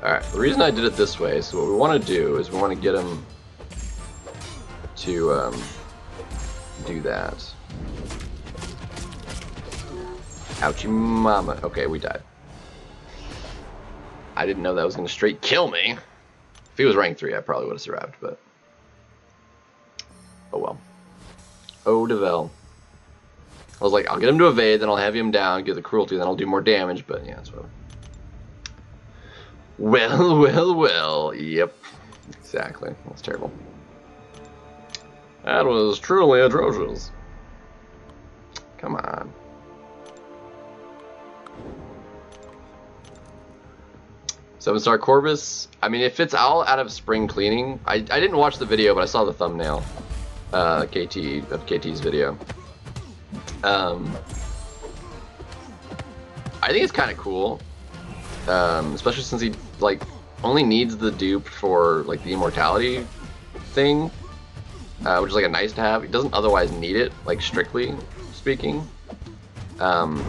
Alright, the reason I did it this way is what we want to do is we want to get him to um, do that. Ouchie mama. Okay, we died. I didn't know that was going to straight kill me. If he was rank 3, I probably would have survived, but... Oh well. O Devel. I was like, I'll get him to evade, then I'll have him down, get the cruelty, then I'll do more damage, but yeah, that's what. Well, well, well. Yep. Exactly. That's terrible. That was truly atrocious. Come on. Seven star Corvus. I mean, if it's all out of spring cleaning, I, I didn't watch the video, but I saw the thumbnail uh, KT of KT's video. Um, I think it's kind of cool, um, especially since he like only needs the dupe for like the immortality thing, uh, which is like a nice to have. He doesn't otherwise need it, like strictly speaking. Um,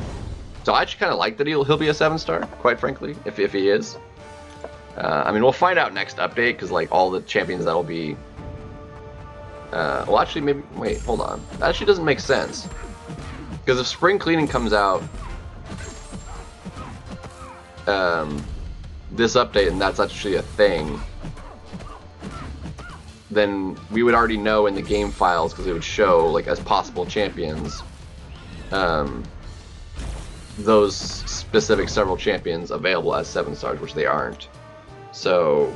so I actually kind of like that he'll he'll be a seven star, quite frankly, if if he is. Uh, I mean, we'll find out next update because like all the champions that'll be uh, well, actually, maybe... Wait, hold on. That actually doesn't make sense. Because if spring cleaning comes out... Um, this update, and that's actually a thing... then we would already know in the game files because it would show like as possible champions um, those specific several champions available as seven stars, which they aren't. So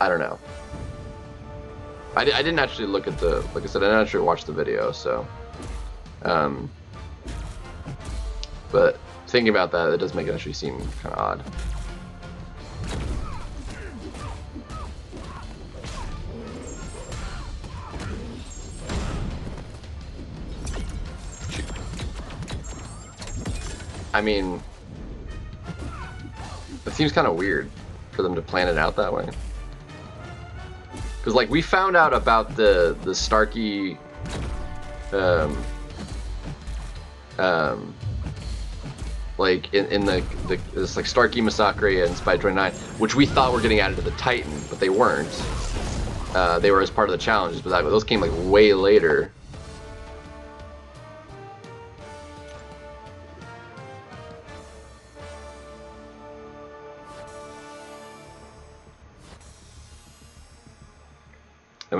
I don't know. I, I didn't actually look at the like I said I didn't actually watch the video, so um, but thinking about that, it does make it actually seem kind of odd. I mean, it seems kind of weird for them to plan it out that way. Because like we found out about the the Starkey, um, um, like in, in the, the this like Starkey Massacre and Spy 29, which we thought were getting added to the Titan, but they weren't. Uh, they were as part of the challenges, but that, those came like way later.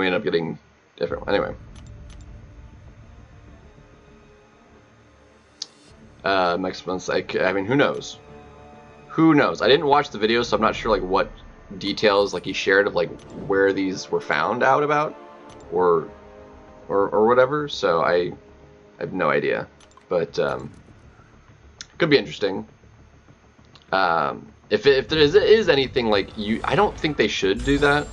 We end up getting different. Anyway. Uh, next month's, like I mean, who knows? Who knows? I didn't watch the video, so I'm not sure like what details like he shared of like where these were found out about, or, or, or whatever. So I, I have no idea, but um, could be interesting. Um, if if there is, is anything like you, I don't think they should do that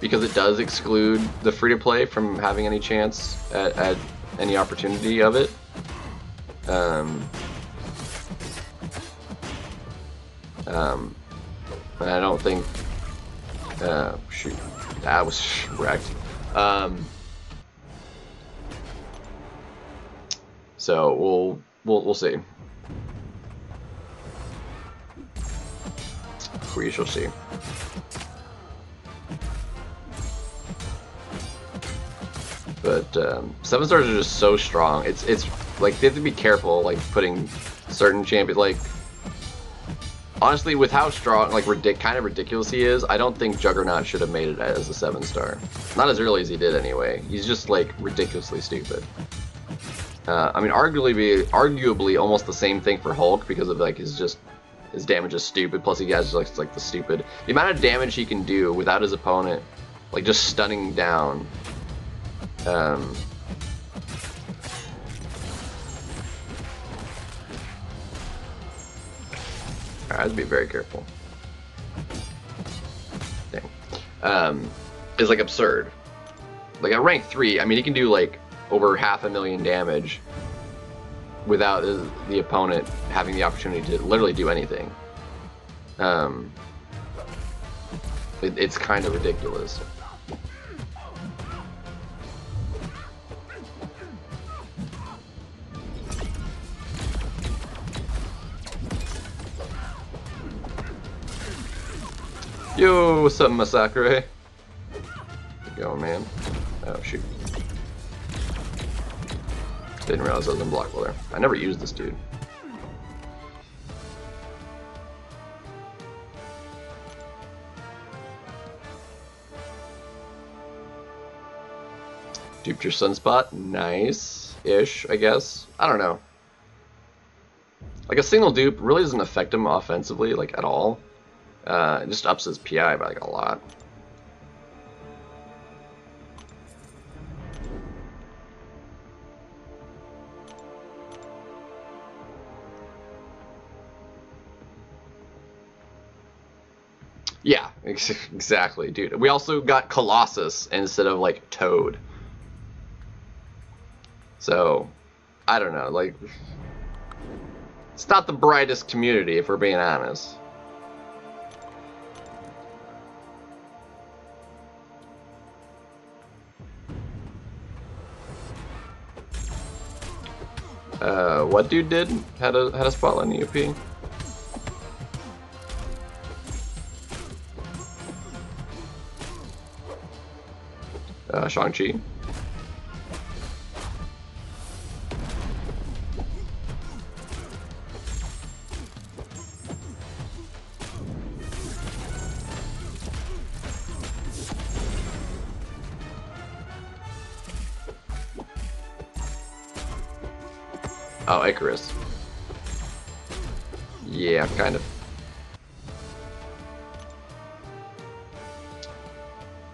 because it does exclude the free to play from having any chance at, at any opportunity of it. Um, um, and I don't think. Uh, shoot, that was wrecked. Um, so we'll we'll we'll see. We shall see. But um, seven stars are just so strong. It's it's like they have to be careful, like putting certain champions. Like honestly, with how strong, like ridic kind of ridiculous he is, I don't think Juggernaut should have made it as a seven star. Not as early as he did, anyway. He's just like ridiculously stupid. Uh, I mean, arguably, be arguably almost the same thing for Hulk because of like his just his damage is stupid. Plus, he has like like the stupid the amount of damage he can do without his opponent, like just stunning down um, I have to be very careful. Dang. Um, is like absurd. Like at rank 3, I mean, he can do like over half a million damage without the opponent having the opportunity to literally do anything. Um, it, it's kind of ridiculous. Yo, what's up, Masacre? Go, man. Oh, shoot. Didn't realize I was unblockable there. I never used this dude. Duped your sunspot. Nice-ish, I guess. I don't know. Like, a single dupe really doesn't affect him offensively, like, at all. Uh, it just ups his PI by like a lot. Yeah, exactly, dude. We also got Colossus instead of like Toad. So, I don't know, like it's not the brightest community if we're being honest. Uh, what dude did? Had a had a spotlight in UP. Uh, Shang-Chi. Oh, Ikaris. Yeah, kind of.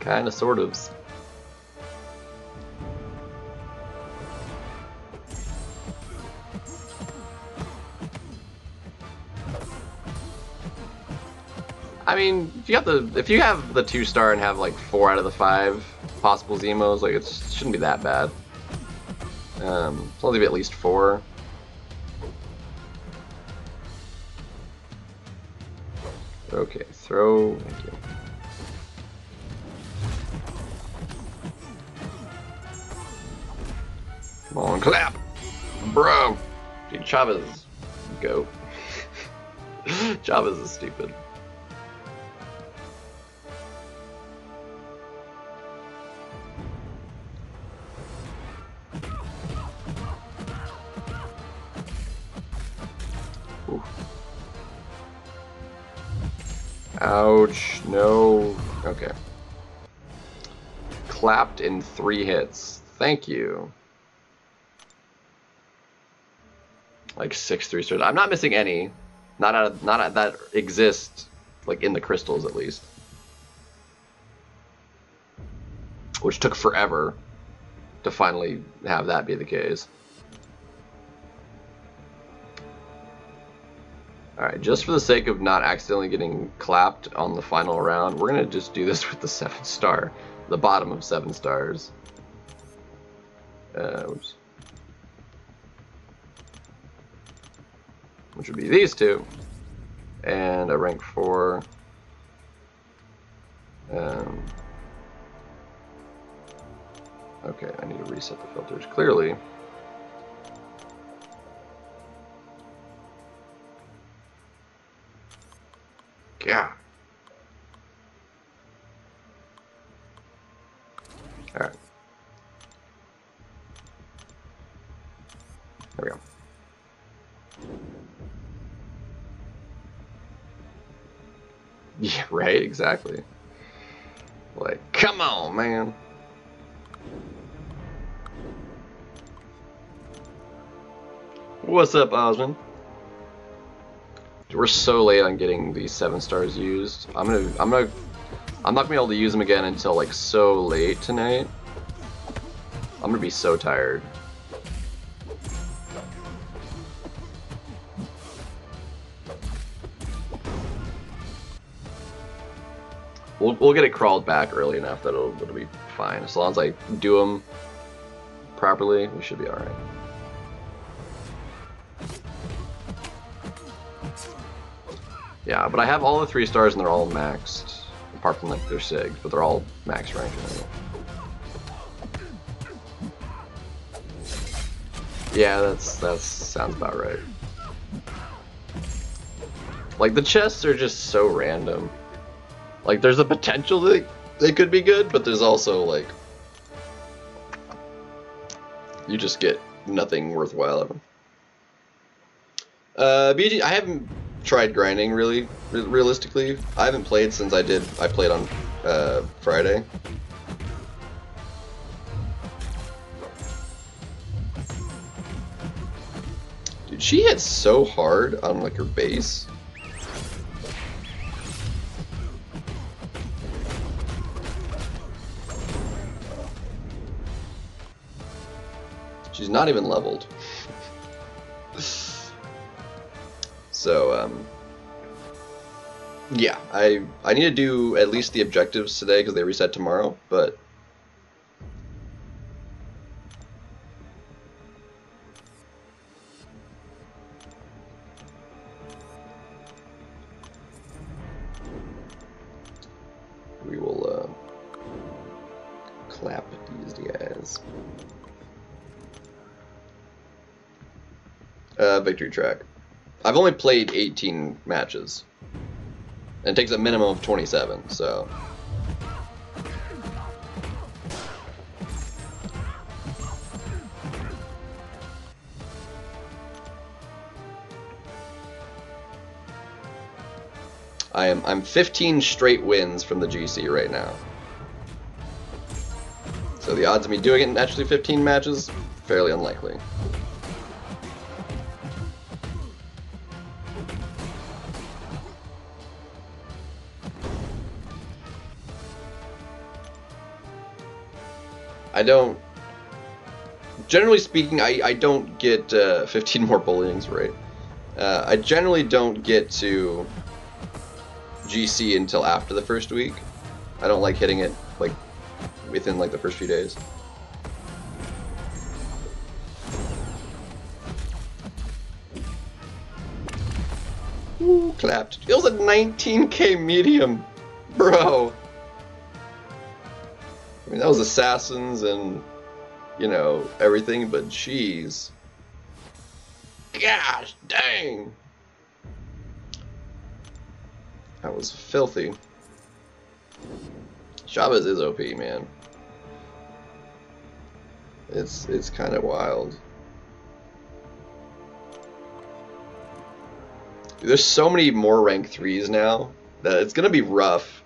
Kind of, sort of. I mean, if you got the if you have the two star and have like four out of the five possible Zemos, like it shouldn't be that bad. Um, you have at least four. Okay, throw. Thank you. Come on, clap, bro. Dude, Chavez, go. Chavez is stupid. Ouch, no. Okay. Clapped in three hits. Thank you. Like six three stars. I'm not missing any. Not out of, not out, that exist like in the crystals at least. Which took forever to finally have that be the case. Alright, just for the sake of not accidentally getting clapped on the final round, we're going to just do this with the 7 star. The bottom of 7 stars. Uh, oops. Which would be these two. And a rank 4. Um, okay, I need to reset the filters. Clearly, Yeah. There we go. Yeah, right, exactly. Like, come on, man. What's up, Osmond? We're so late on getting these seven stars used. I'm gonna, I'm gonna, I'm not gonna be able to use them again until like so late tonight. I'm gonna be so tired. We'll, we'll get it crawled back early enough that it'll, it'll be fine. As long as I do them properly, we should be alright. Yeah, but I have all the three stars and they're all maxed. Apart from like their SIGs, but they're all max rank. Yeah, that's that sounds about right. Like the chests are just so random. Like there's a potential that they could be good, but there's also like you just get nothing worthwhile of them. Uh, BG, I haven't tried grinding really, realistically. I haven't played since I did. I played on uh, Friday. Dude, she hits so hard on like her base. She's not even leveled. So, um, yeah, I I need to do at least the objectives today because they reset tomorrow, but we will uh, clap these guys. Uh, victory track. I've only played 18 matches. And it takes a minimum of 27, so... I am I'm 15 straight wins from the GC right now. So the odds of me doing it in actually 15 matches, fairly unlikely. I don't. Generally speaking, I, I don't get uh, 15 more bullyings right. Uh, I generally don't get to GC until after the first week. I don't like hitting it like within like the first few days. Ooh, clapped. It was a 19k medium, bro. Mean, that was assassins and, you know, everything, but jeez. Gosh, dang. That was filthy. Chavez is OP, man. It's it's kind of wild. There's so many more rank threes now that it's gonna be rough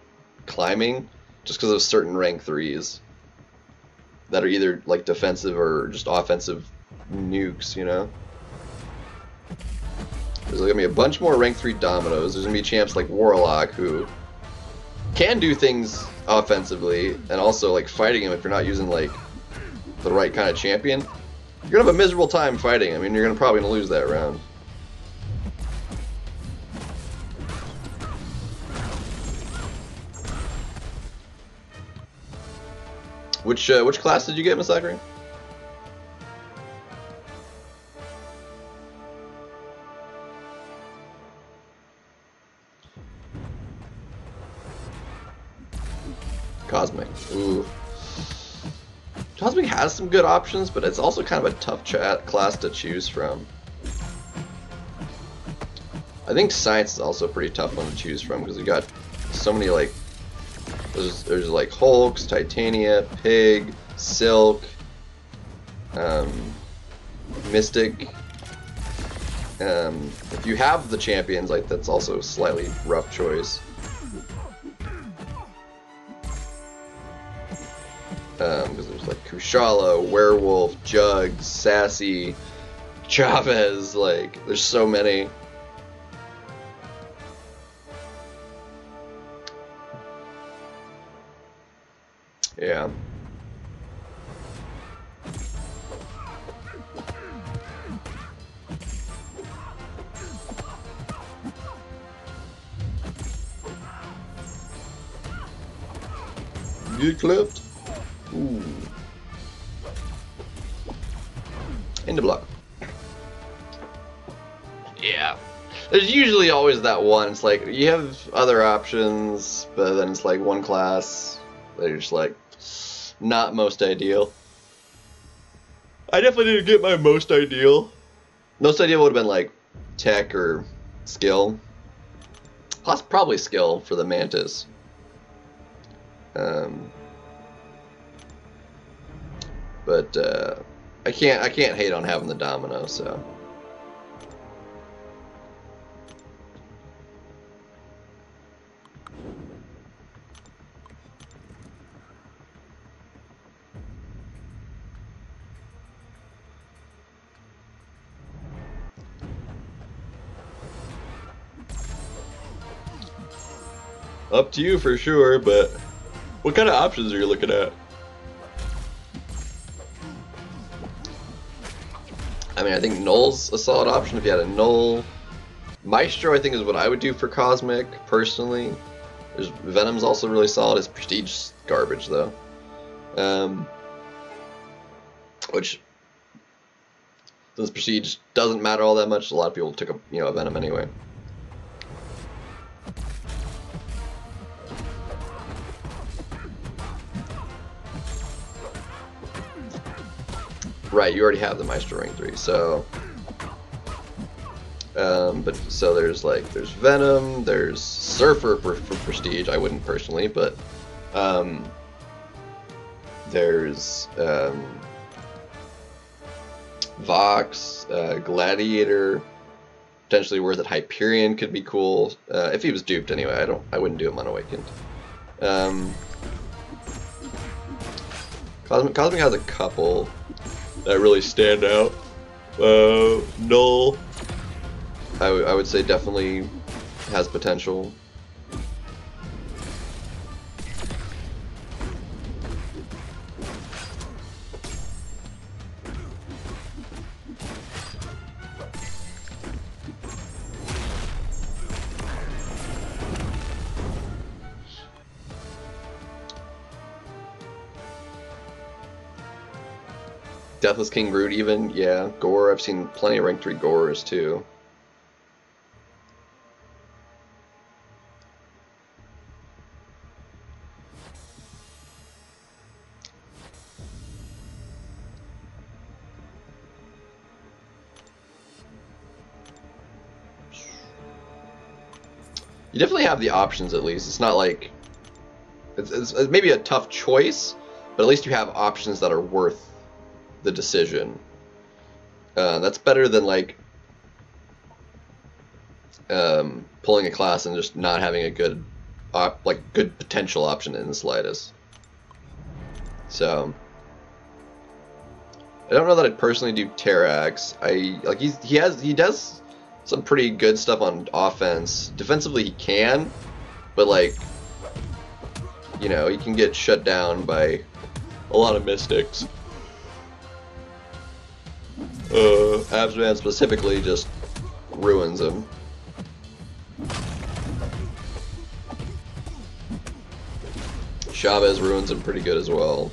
climbing just because of certain rank threes that are either like defensive or just offensive nukes, you know. There's gonna be a bunch more rank three dominoes. There's gonna be champs like Warlock who can do things offensively and also like fighting him if you're not using like the right kind of champion. You're gonna have a miserable time fighting. I mean, you're gonna probably gonna lose that round. Which uh, which class did you get, Miss Zachary? Cosmic. Ooh. Cosmic has some good options, but it's also kind of a tough class to choose from. I think Science is also a pretty tough one to choose from because you got so many like there's, there's like Hulks, Titania, Pig, Silk, um, Mystic. Um, if you have the champions, like that's also a slightly rough choice. because um, there's like Kushala, Werewolf, Jug, Sassy, Chavez, like, there's so many. Clipped. Ooh. In the block. Yeah. There's usually always that one. It's like you have other options, but then it's like one class. They're just like not most ideal. I definitely didn't get my most ideal. Most ideal would have been like tech or skill. Plus, probably skill for the mantis. Um, but uh, I can't I can't hate on having the domino. So. Up to you for sure, but what kind of options are you looking at? Mean, I think Null's a solid option if you had a Null. Maestro, I think, is what I would do for Cosmic, personally. There's, Venom's also really solid. His Prestige garbage, though. Um, which, since Prestige doesn't matter all that much, a lot of people took a, you know, a Venom anyway. Right, you already have the Maestro Ring 3, so... Um, but, so there's like, there's Venom, there's Surfer for, for Prestige, I wouldn't personally, but, um, there's, um, Vox, uh, Gladiator, potentially worth it. Hyperion could be cool, uh, if he was duped anyway, I don't, I wouldn't do him Unawakened. Um, Cosmic, Cosmic has a couple, that really stand out. Uh, Null, I, I would say definitely has potential. Deathless King Groot even, yeah. Gore, I've seen plenty of rank 3 Gores too. You definitely have the options at least. It's not like it's, it's, it's maybe a tough choice, but at least you have options that are worth the decision. Uh, that's better than like um, pulling a class and just not having a good, op- like good potential option in the slightest. So I don't know that I'd personally do Terrax. I like he's he has he does some pretty good stuff on offense. Defensively he can, but like you know, he can get shut down by a lot of mystics. Uh, Absman specifically just ruins him. Chavez ruins him pretty good as well.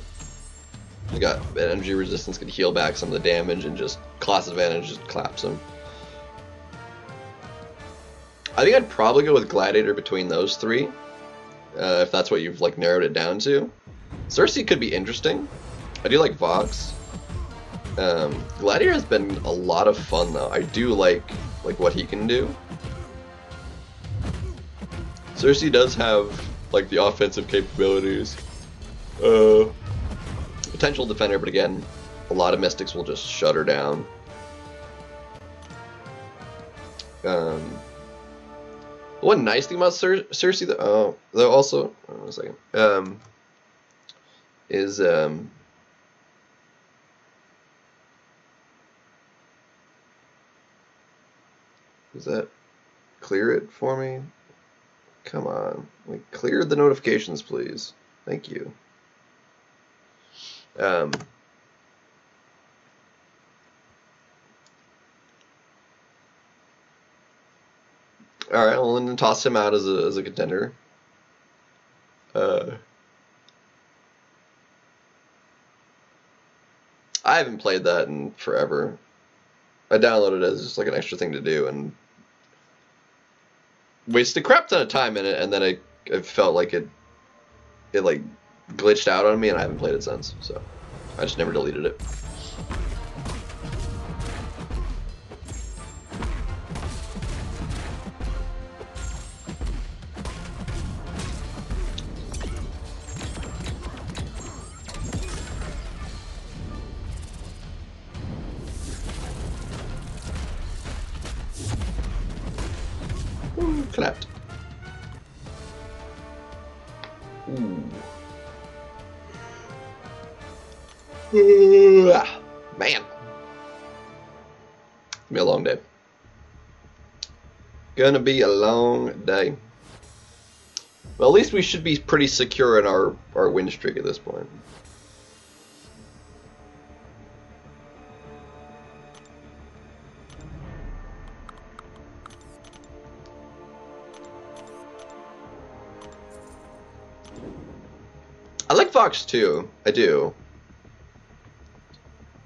You got energy resistance can heal back some of the damage and just class advantage just claps him. I think I'd probably go with Gladiator between those three uh, if that's what you've like narrowed it down to. Sersi could be interesting. I do like Vox. Um, Gladiator has been a lot of fun though. I do like like what he can do. Sersi does have like the offensive capabilities. Uh, potential defender, but again, a lot of mystics will just shut her down. Um, one nice thing about Cer Sersi, though, oh, though also, second, um, is um, does that clear it for me? Come on, like clear the notifications, please. Thank you. Um, All right, well, then toss him out as a as a contender. Uh, I haven't played that in forever. I downloaded it as just like an extra thing to do and wasted a crap ton of time in it, and then it, I felt like it it like glitched out on me, and I haven't played it since. So I just never deleted it. Gonna be a long day. Well, at least we should be pretty secure in our, our win streak at this point. I like Vox too. I do.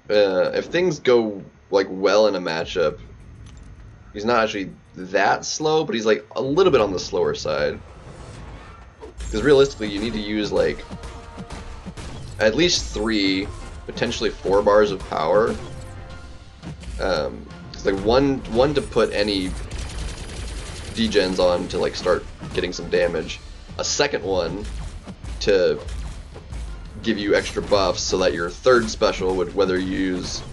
Uh, if things go like well in a matchup, he's not actually that slow, but he's like a little bit on the slower side. Because realistically, you need to use like at least three, potentially four bars of power. Um, like one one to put any degens on to like start getting some damage. A second one to give you extra buffs so that your third special would whether you use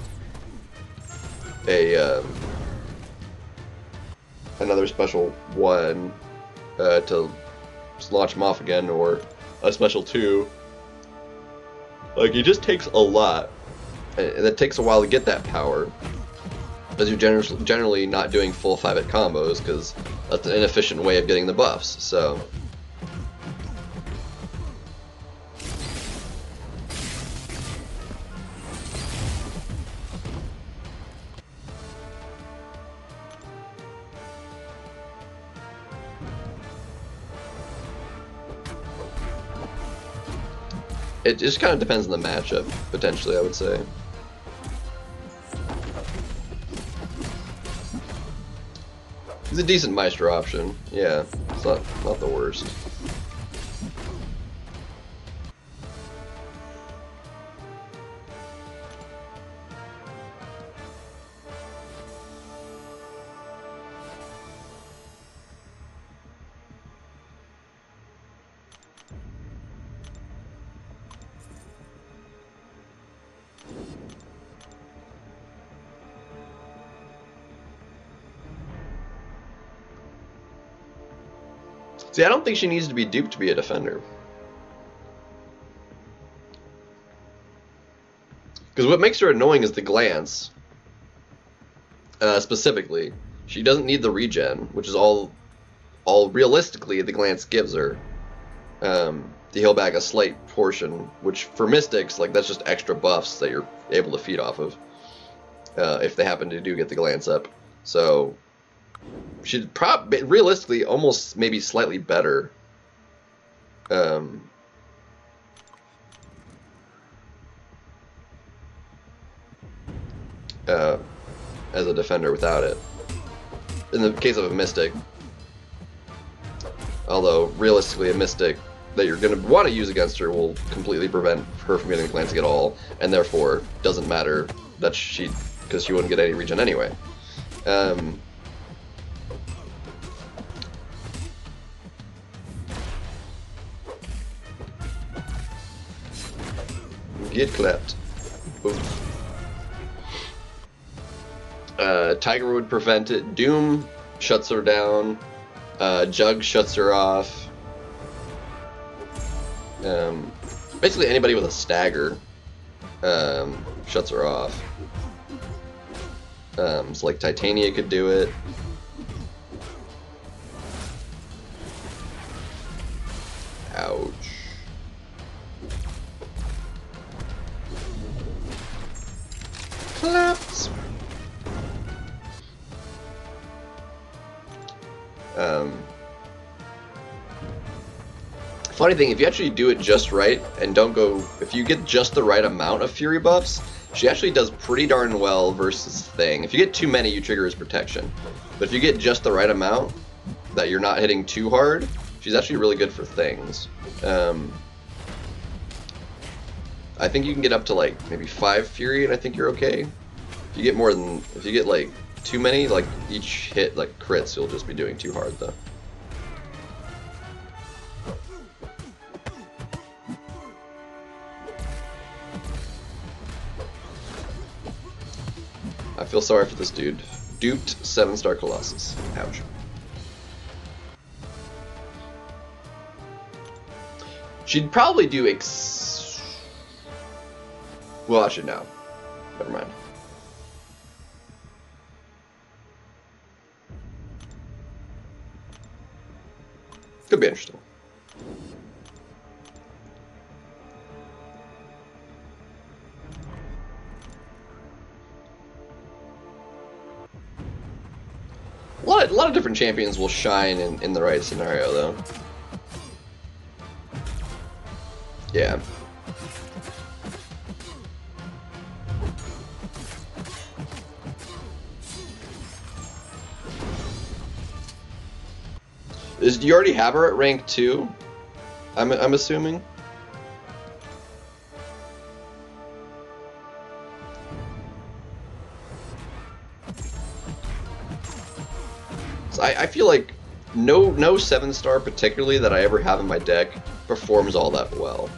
a um, another special one uh, to launch them off again or a special two. Like it just takes a lot and it takes a while to get that power. As you're generally generally not doing full 5 hit combos because that's an inefficient way of getting the buffs so It just kind of depends on the matchup, potentially, I would say. He's a decent Meister option. Yeah, it's not, not the worst. See, I don't think she needs to be duped to be a defender. Because what makes her annoying is the glance. Uh, specifically, she doesn't need the regen, which is all, all realistically the glance gives her. Um, to heal back a slight portion, which for mystics, like that's just extra buffs that you're able to feed off of. Uh, if they happen to do get the glance up, so she'd probably realistically almost maybe slightly better. Um, uh, as a defender without it. In the case of a mystic, although realistically a mystic that you're going to want to use against her will completely prevent her from getting glancing at all, and therefore doesn't matter that she because she wouldn't get any regen anyway. Um, Get clapped. Uh, Tiger would prevent it. Doom shuts her down. Uh, Jug shuts her off. Um, basically, anybody with a stagger um, shuts her off. Um, so, like, Titania could do it. Ouch. Um, funny thing, if you actually do it just right and don't go, if you get just the right amount of Fury buffs, she actually does pretty darn well versus Thing. If you get too many, you trigger his protection. But if you get just the right amount, that you're not hitting too hard, she's actually really good for things. Um, I think you can get up to like maybe five Fury, and I think you're okay. If you get more than, if you get like too many, like each hit like crits, you'll just be doing too hard though. I feel sorry for this dude. Duped seven star Colossus. Ouch. She'd probably do ex. Well, I should know. Never mind. Could be interesting. A lot, of, a lot of different champions will shine in, in the right scenario, though. Yeah. Is do you already have her at rank two? I'm I'm assuming. So I, I feel like no no seven star particularly that I ever have in my deck performs all that well.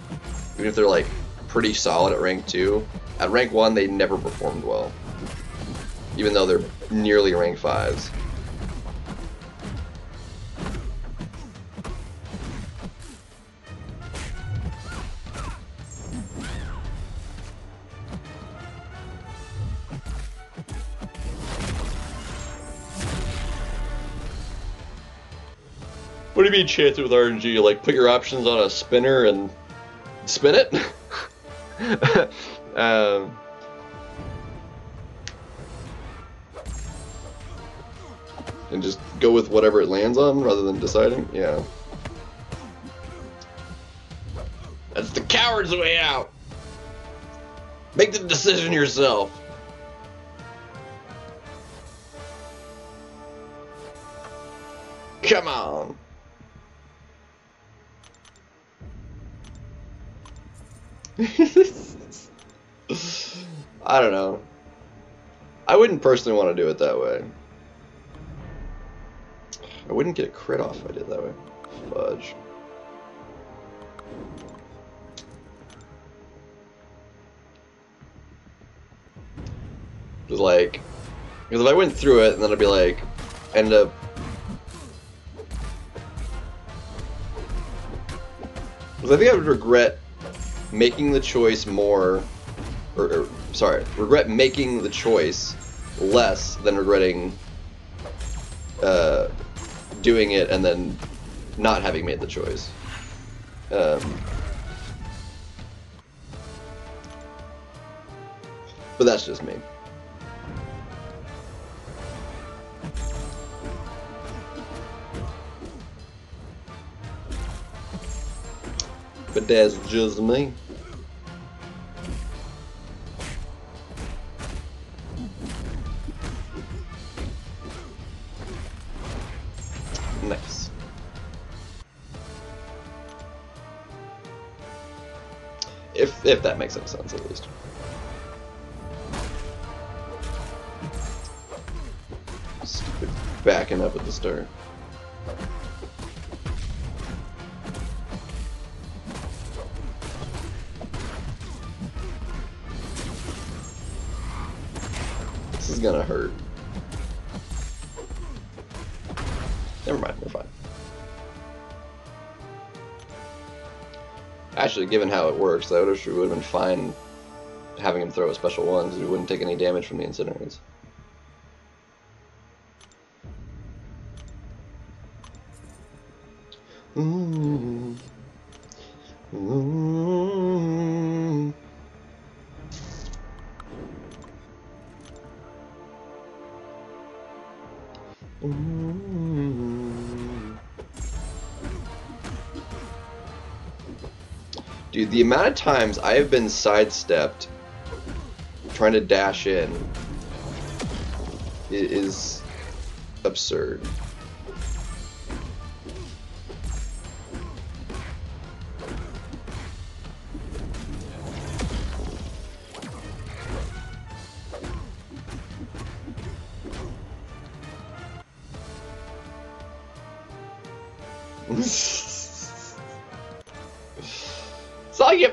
Even if they're like pretty solid at rank two. At rank one they never performed well. Even though they're nearly rank fives. What do you mean chance it with RNG? Like put your options on a spinner and spin it? um, and just go with whatever it lands on rather than deciding? Yeah. That's the coward's way out! Make the decision yourself. Come on. I don't know. I wouldn't personally want to do it that way. I wouldn't get a crit off if I did that way. Fudge. Like, because if I went through it, and then I'd be like, end up. Because I think I would regret making the choice more, or, or sorry, regret making the choice less than regretting uh, doing it and then not having made the choice. Um, but that's just me. But that's just me. Nice. If if that makes any sense at least. Stupid backing up at the start. This is gonna hurt. Never mind, we're fine. Actually, given how it works, that would have, would have been fine having him throw a special one, because he wouldn't take any damage from the. Ooh. The amount of times I have been sidestepped trying to dash in is absurd.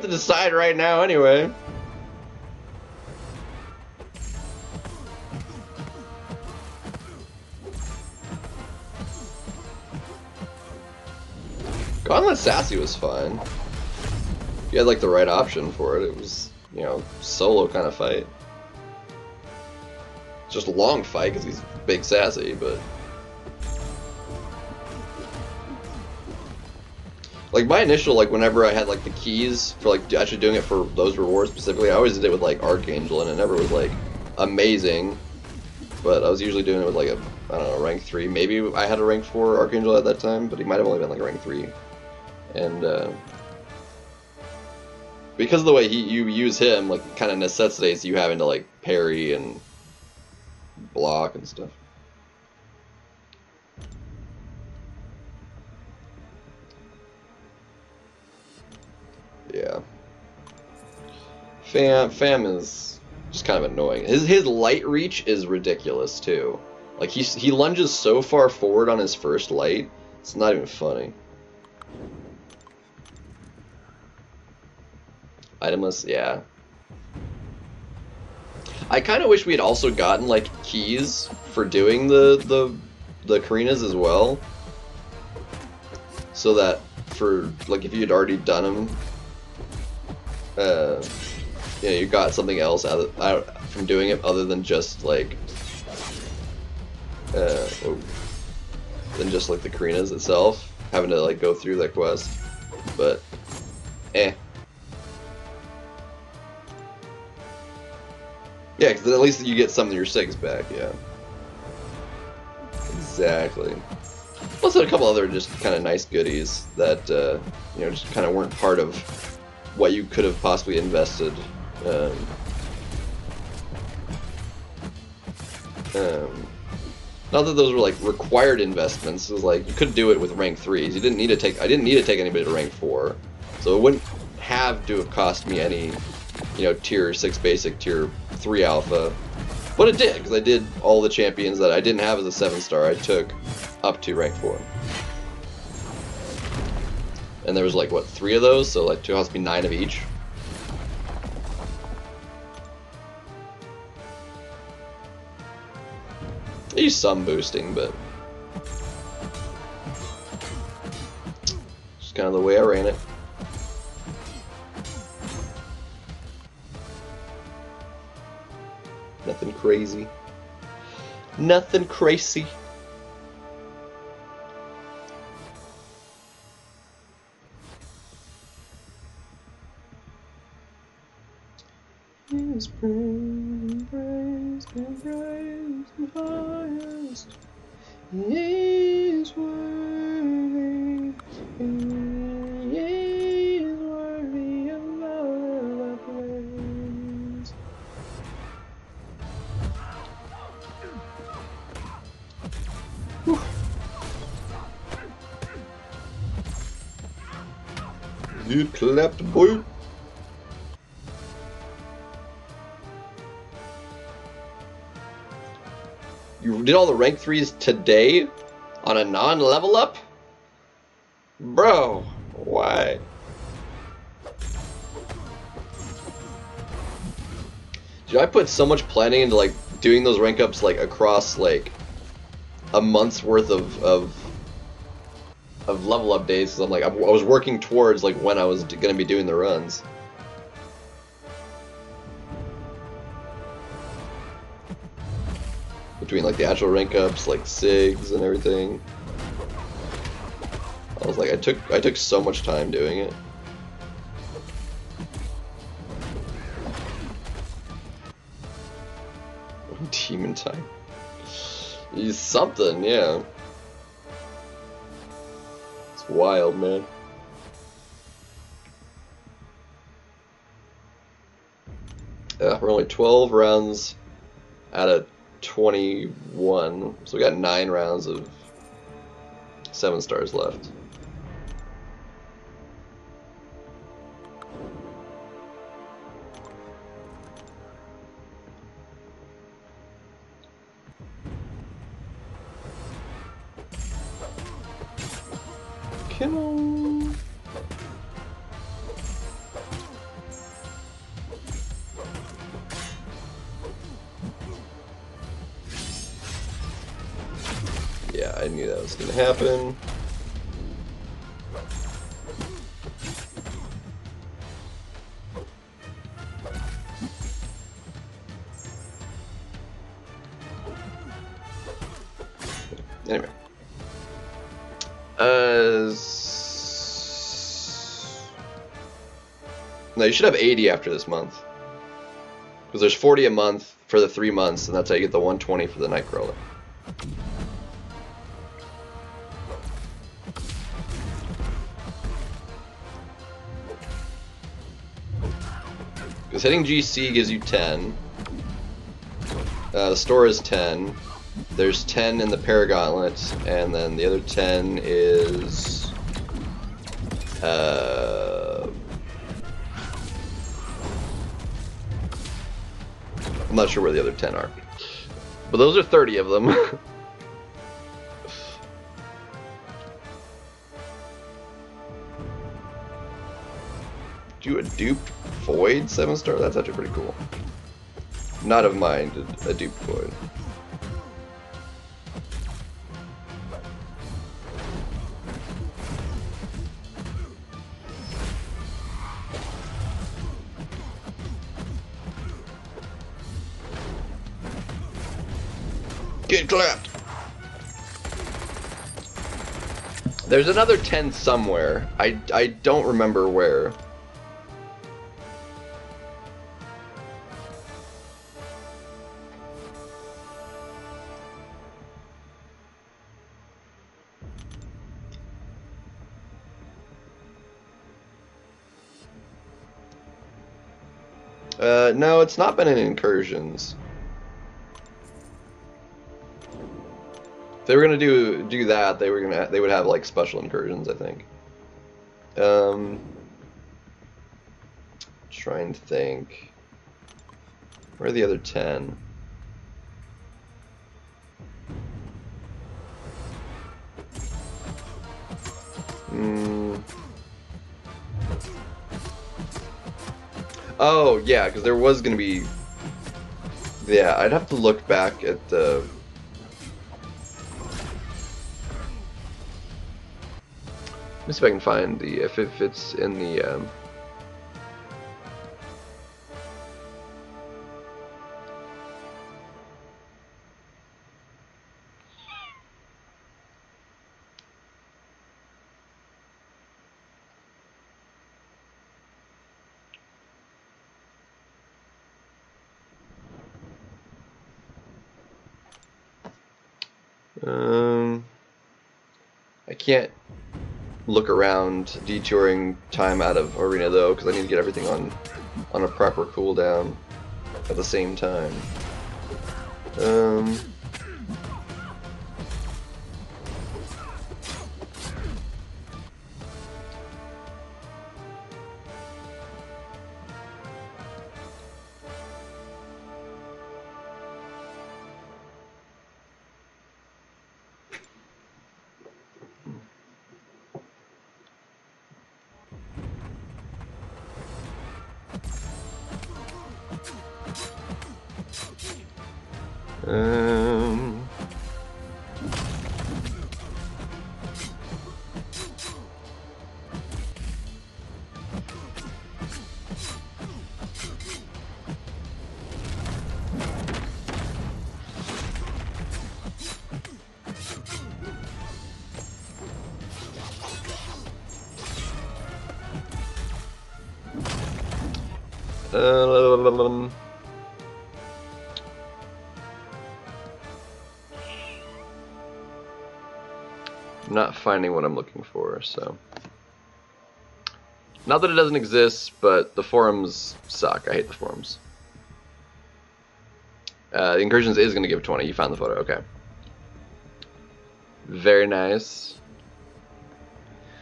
To decide right now, anyway. Gauntlet Sassy was fine. You had like the right option for it. It was, you know, solo kind of fight. Just a long fight because he's big sassy, but like my initial like whenever I had like the keys for like actually doing it for those rewards specifically, I always did it with like Archangel, and it never was like amazing. But I was usually doing it with like a I don't know rank three. Maybe I had a rank four Archangel at that time, but he might have only been like a rank three. And uh, because of the way he you use him, like kind of necessitates you having to like parry and block and stuff. Yeah. Fam Fam is just kind of annoying. His his light reach is ridiculous too. Like he he lunges so far forward on his first light, it's not even funny. Itemless, yeah. I kind of wish we had also gotten like keys for doing the the the Carinas as well, so that for like if you had already done them, uh, you know, you got something else out, of, out from doing it other than just like uh, oh, than just like the Carinas itself, having to like go through that quest. But eh. Yeah, because at least you get some of your SIGs back, yeah. Exactly. Also, a couple other just kind of nice goodies that, uh, you know, just kind of weren't part of what you could have possibly invested. Um, um, Not that those were like required investments. It was like you could do it with rank threes. You didn't need to take. I didn't need to take anybody to rank four, so it wouldn't have to have cost me any, you know, tier six basic, tier three alpha. But it did because I did all the champions that I didn't have as a seven star. I took up to rank four. And there was like what three of those, so like two has to be nine of each. Use some boosting, but just kind of the way I ran it. Nothing crazy. Nothing crazy. His praise, praise, and praise the highest. He is worthy, he is worthy of all our praise. You clapped, boy. You did all the rank threes today on a non-level up? Bro, why? Dude, I put so much planning into like doing those rank ups like across like a month's worth of of, of level up days. I'm like I was working towards like when I was gonna be doing the runs. Between like the actual rank ups, like SIGs and everything. I was like, I took I took so much time doing it. Demon time. He's something, yeah. It's wild, man. Yeah, we're only 12 rounds out of 21. So we got nine rounds of seven stars left. Come on. I knew that was gonna happen. Anyway. Uh, s- no, you should have 80 after this month. Because there's 40 a month for the three months, and that's how you get the 120 for the Nightcrawler. Because hitting GC gives you 10. Uh, the store is 10. There's 10 in the Paragauntlet, and then the other 10 is... Uh, I'm not sure where the other 10 are. But those are 30 of them. Do a duped Void 7 star? That's actually pretty cool. Not of mine, a deep Void. Get clapped! There's another 10 somewhere. I, I don't remember where. It's not been in incursions. If they were gonna do do that, they were gonna they would have like special incursions, I think. Um, trying to think. Where are the other ten? Oh yeah, because there was gonna be. Yeah, I'd have to look back at the. Let me see if I can find the if if it's in the. Um, can't look around detouring time out of arena though, because I need to get everything on on a proper cooldown at the same time. Um. For, so. Not that it doesn't exist, but the forums suck. I hate the forums. Uh, the incursions is going to give 20. You found the photo. Okay. Very nice.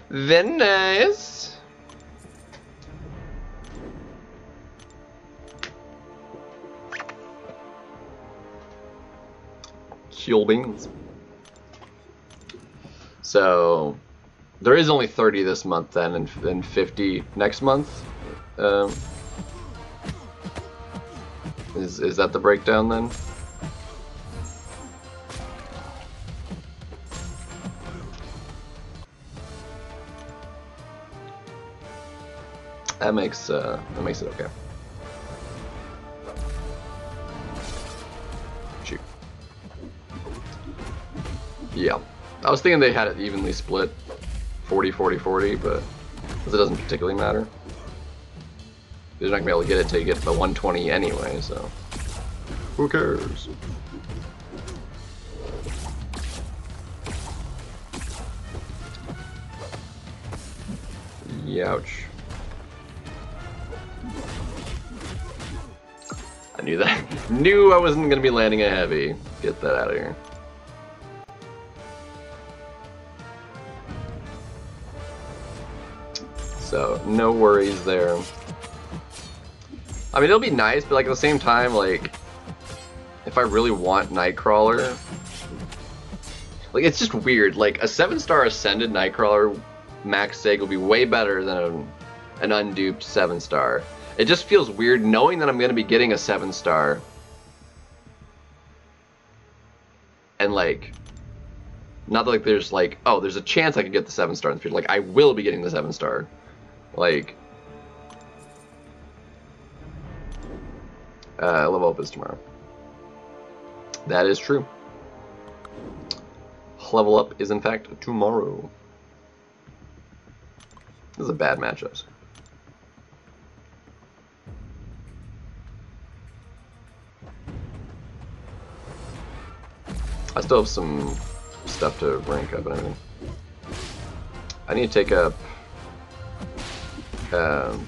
Very nice. Cool beans. So there is only 30 this month then and, and 50 next month. Um, is, is that the breakdown then? That makes uh, that makes it okay. Shoot. Yeah. I was thinking they had it evenly split 40 40 40, but it doesn't particularly matter. You're not gonna be able to get it till you get the 120 anyway, so who cares? Youch. I knew that. knew I wasn't gonna be landing a heavy. Get that out of here. No worries there. I mean, it'll be nice, but like at the same time, like if I really want Nightcrawler, like it's just weird. Like a seven-star Ascended Nightcrawler max sig will be way better than a, an unduped seven-star. It just feels weird knowing that I'm going to be getting a seven-star, and like not that like there's like oh there's a chance I could get the seven star in the future. Like I will be getting the seven star. Like uh, level up is tomorrow. That is true. Level up is in fact tomorrow. This is a bad matchup. I still have some stuff to rank up and everything. I need to take up um,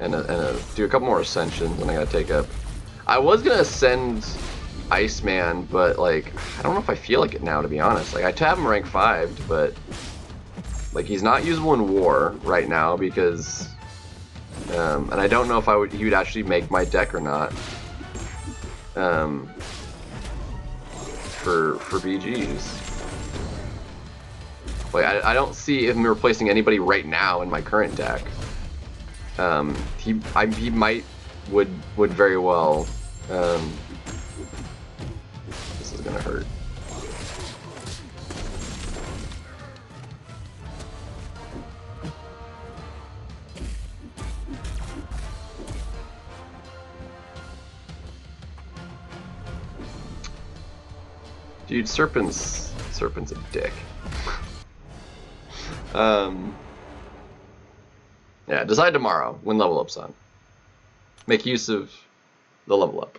and, a, and a, do a couple more ascensions, and I gotta take up. I was gonna ascend Iceman, but like I don't know if I feel like it now to be honest. Like I have him rank 5, but like he's not usable in war right now because um, and I don't know if I would he would actually make my deck or not. Um, for for BGs. Like I, I don't see him replacing anybody right now in my current deck. Um, he I, he might would would very well. Um, this is gonna hurt. Dude, Serpent's Serpent's a dick. um, yeah, decide tomorrow when level up's on. Make use of the level up.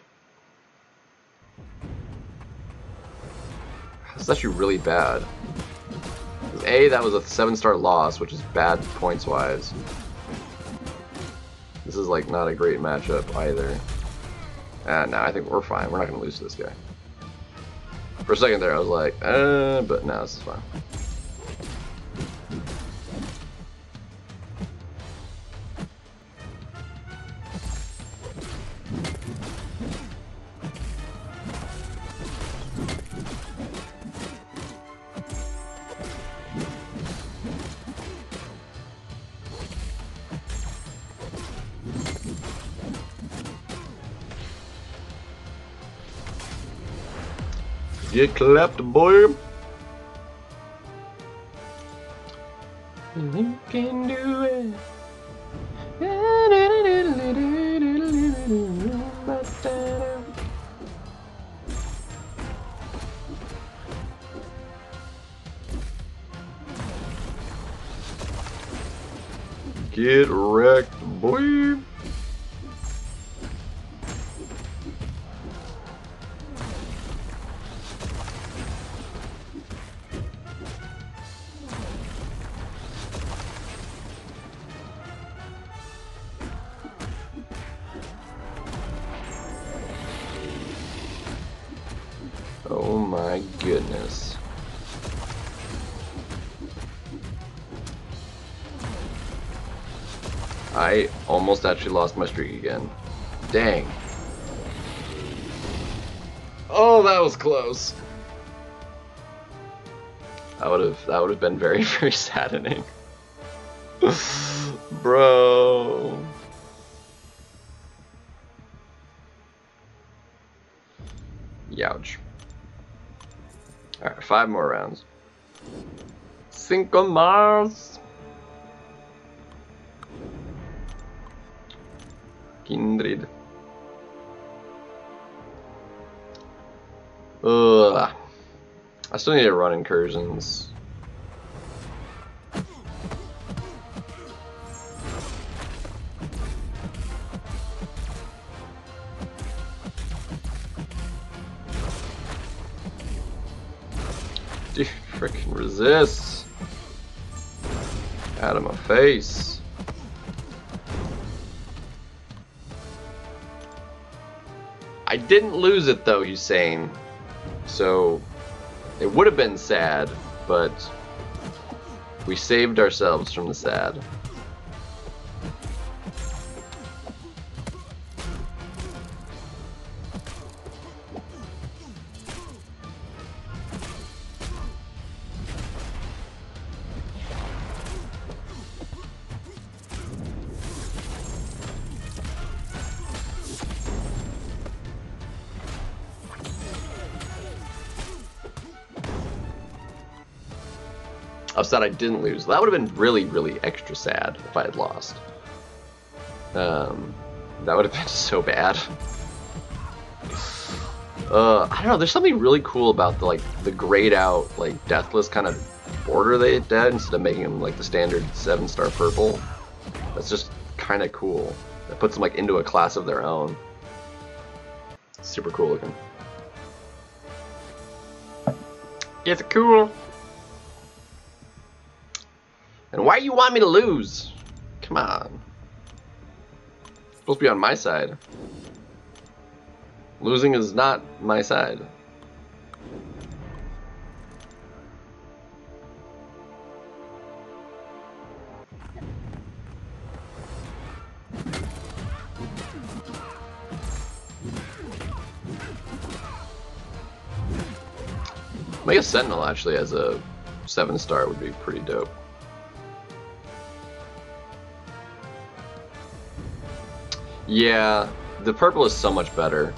It's actually really bad. A, that was a 7-star loss, which is bad points-wise. This is, like, not a great matchup either. And now I think we're fine. We're not going to lose to this guy. For a second there, I was like, uh, but now this is fine. Get clapped, boy. You can do it. Get wrecked, actually lost my streak again. Dang. Oh, that was close. That would have that would have been very very saddening. Bro. Youch. Alright, five more rounds. Cinco Mars. Still need to run incursions. Dude, freaking resist. Out of my face. I didn't lose it though, he's saying. So it would have been sad, but we saved ourselves from the sad. Upset I didn't lose. That would have been really, really extra sad if I had lost. Um, that would have been so bad. Uh, I don't know. There's something really cool about the like the grayed out like deathless kind of border they did instead of making them like the standard seven star purple. That's just kind of cool. That puts them like into a class of their own. Super cool looking. It's cool. You want me to lose? Come on. supposed to be on my side. Losing is not my side. Mega Sentinel actually as a 7 star would be pretty dope. Yeah, the purple is so much better.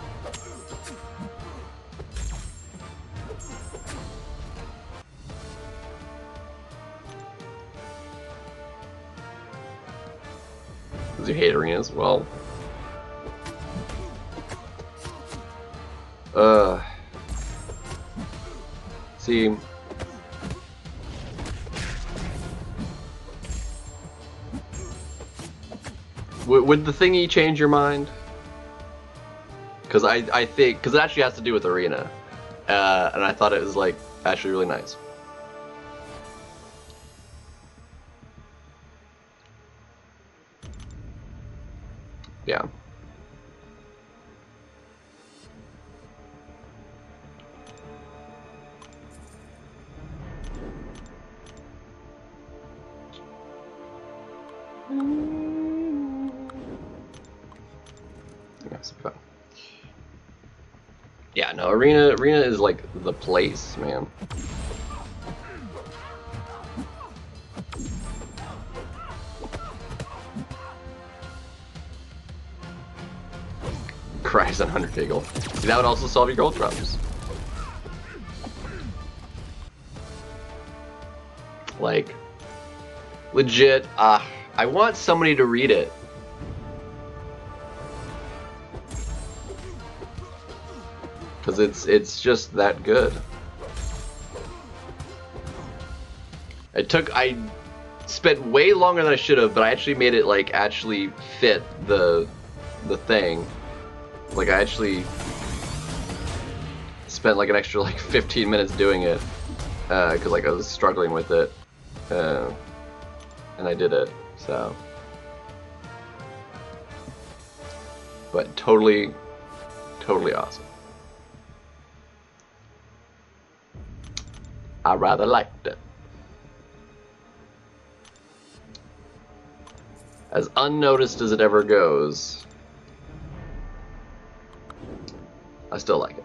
Thingy change your mind? Because I, I think, because it actually has to do with arena. Uh, and I thought it was, like, actually really nice. Place, man. Cries on 100 Giggle. See, that would also solve your gold problems. Like, legit, uh, I want somebody to read it. It's it's just that good. It took I spent way longer than I should have, but I actually made it like actually fit the the thing. Like I actually spent like an extra like 15 minutes doing it because uh, like I was struggling with it, uh, and I did it. So, but totally, totally awesome. Rather liked it. As unnoticed as it ever goes, I still like it.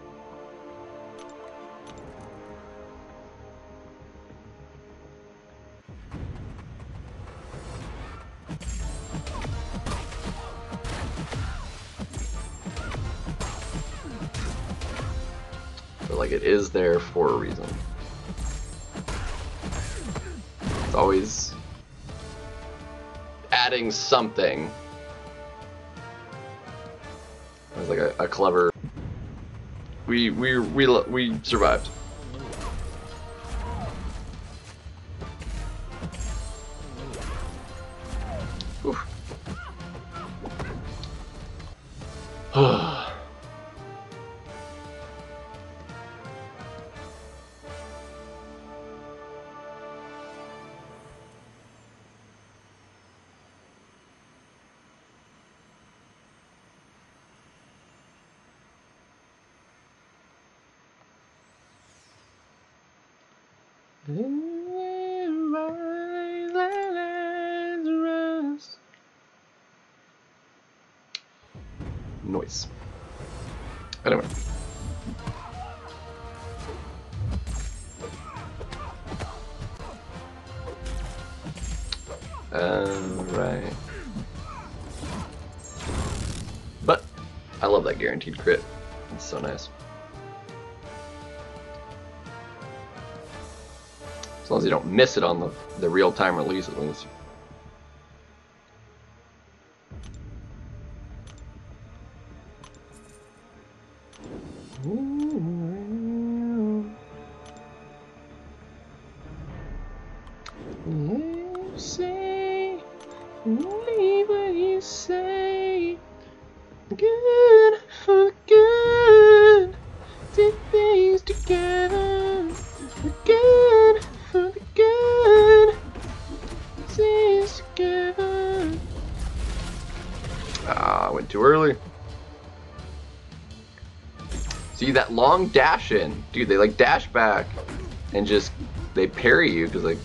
Like it is there for a reason always adding something. It was like a, a clever. We we we we survived. Guaranteed crit. It's so nice. As long as you don't miss it on the, the real-time release at least. That long dash in, dude. They like dash back and just they parry you because like,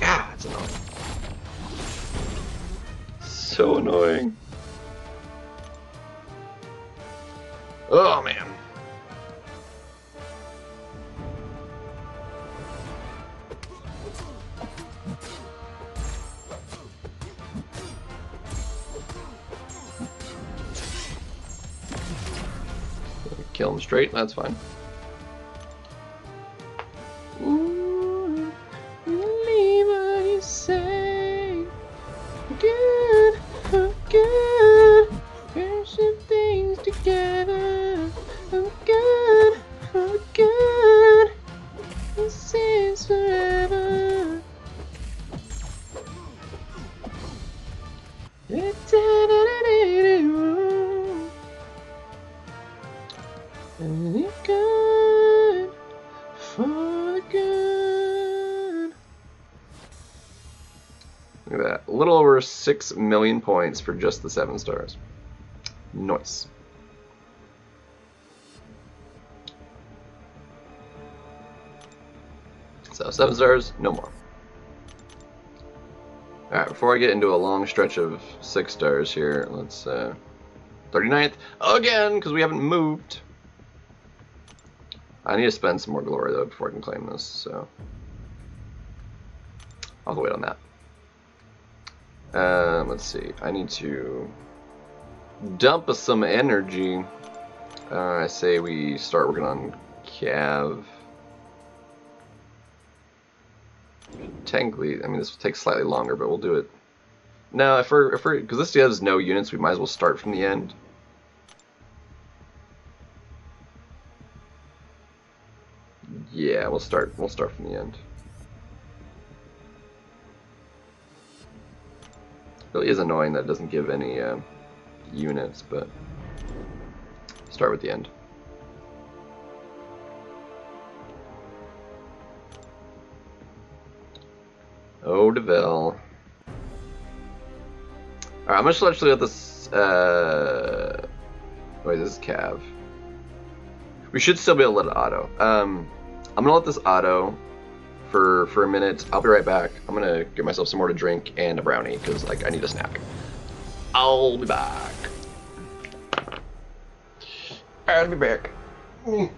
yeah, it's annoying. So annoying. Oh man. Kill him straight, that's fine. 6 million points for just the 7 stars. Nice. So, 7 stars, no more. Alright, before I get into a long stretch of 6 stars here, let's, uh, 39th, again, because we haven't moved. I need to spend some more glory though before I can claim this, so I'll wait on that. Um, let's see. I need to dump some energy. Uh, I say we start working on Cav. Technically, I mean this will take slightly longer, but we'll do it. No, if we're if we're because this has no units, we might as well start from the end. Yeah, we'll start. We'll start from the end. Really is annoying that doesn't give any uh, units, but start with the end. Oh, Deville. Alright, I'm just actually let this. Uh... Wait, this is Cav. We should still be able to let it auto. Um, I'm gonna let this auto for for a minute. I'll be right back. I'm gonna get myself some more to drink and a brownie because like I need a snack. I'll be back. I'll be back. Mm.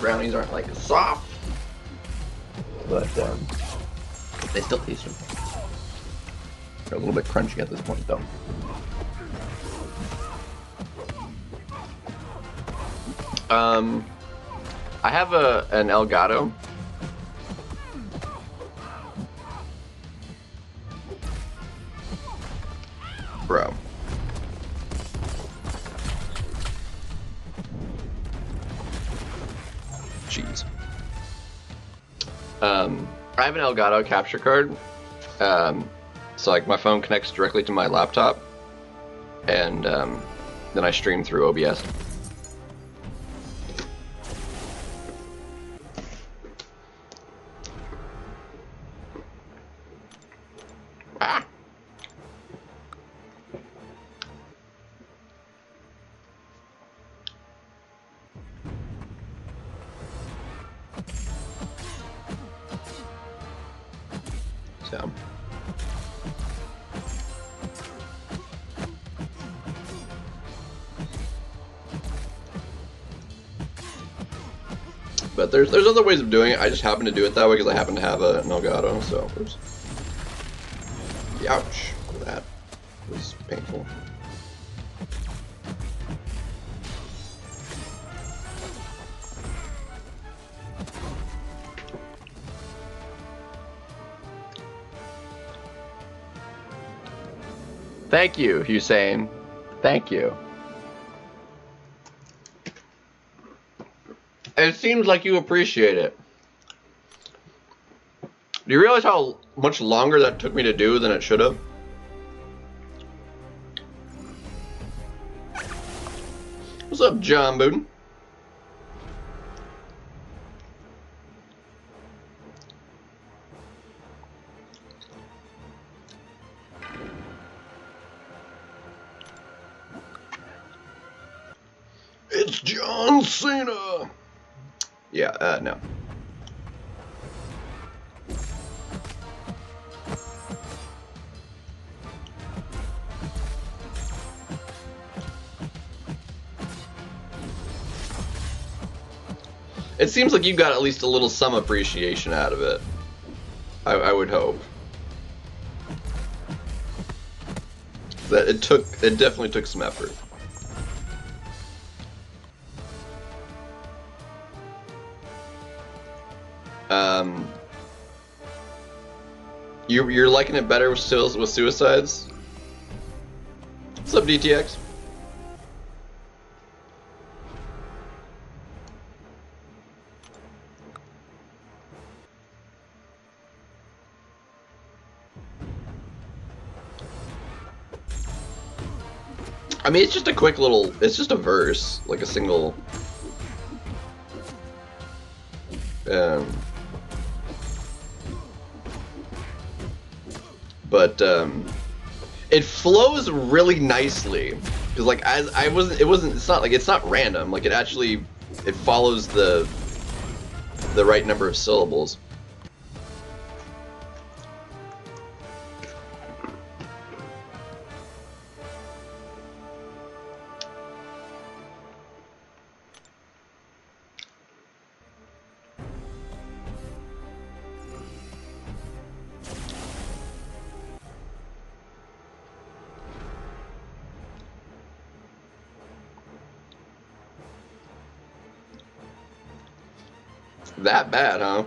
Brownies aren't like soft, but um, they still taste them. They're a little bit crunchy at this point, though. Um, I have a an Elgato. An Elgato capture card. Um, so like my phone connects directly to my laptop, and um, then I stream through OBS. But there's there's other ways of doing it. I just happen to do it that way because I happen to have a, an. So, oops. Ouch. That was painful. Thank you, Hussein. Thank you. It seems like you appreciate it. Do you realize how much longer that took me to do than it should have? What's up, John Booten? Uh, no. It seems like you got at least a little some appreciation out of it. I, I would hope. That it took, it definitely took some effort. Um, you you're liking it better with still with suicides. What's up, DTX? I mean, it's just a quick little. It's just a verse, like a single. Um, but um, it flows really nicely because, like, as I wasn't, it wasn't. It's not like it's not random. Like, it actually, it follows the the right number of syllables. Bad, huh?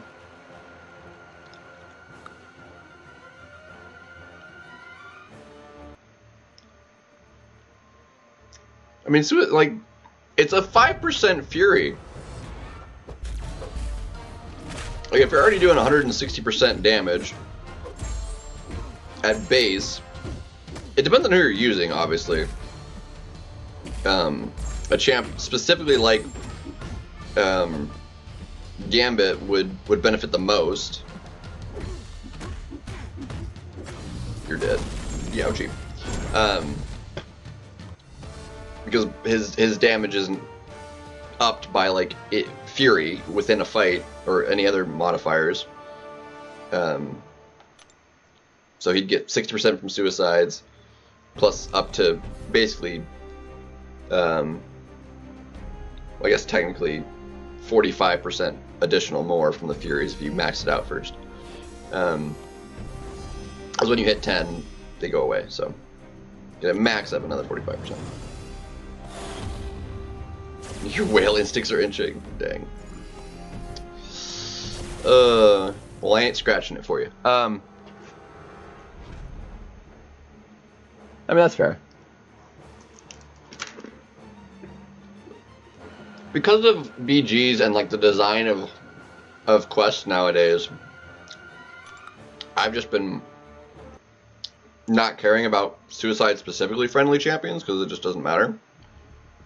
I mean, so like, it's a five percent fury. Like, if you're already doing 160 percent damage at base, it depends on who you're using, obviously. Um, a champ specifically like um, Gambit would would benefit the most. You're dead. Youchie. Um, because his his damage isn't upped by like it, fury within a fight or any other modifiers. Um, so he'd get 60% from suicides, plus up to basically, um, well, I guess technically 45% additional more from the Furies if you max it out first. Um, because when you hit 10, they go away. So gonna max up another 45%. Your whale instincts are inching. Dang. Uh, well, I ain't scratching it for you. Um, I mean, that's fair. Because of BGs and like the design of of quests nowadays, I've just been not caring about suicide specifically friendly champions because it just doesn't matter.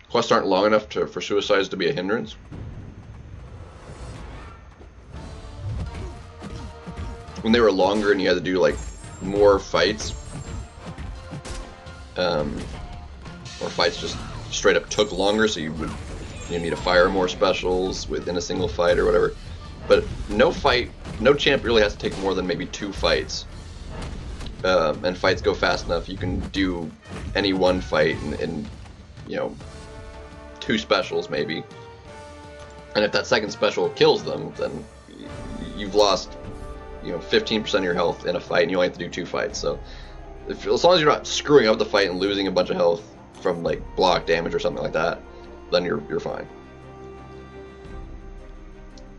Quests aren't long enough to, for suicides to be a hindrance. When they were longer and you had to do like more fights, um, or fights just straight up took longer, so you would you need to fire more specials within a single fight or whatever. But no fight, no champ really has to take more than maybe two fights. Um, and fights go fast enough, you can do any one fight in, you know, two specials maybe. And if that second special kills them, then you've lost, you know, 15% of your health in a fight, and you only have to do two fights. So, if, as long as you're not screwing up the fight and losing a bunch of health from like block damage or something like that, then you're you're fine.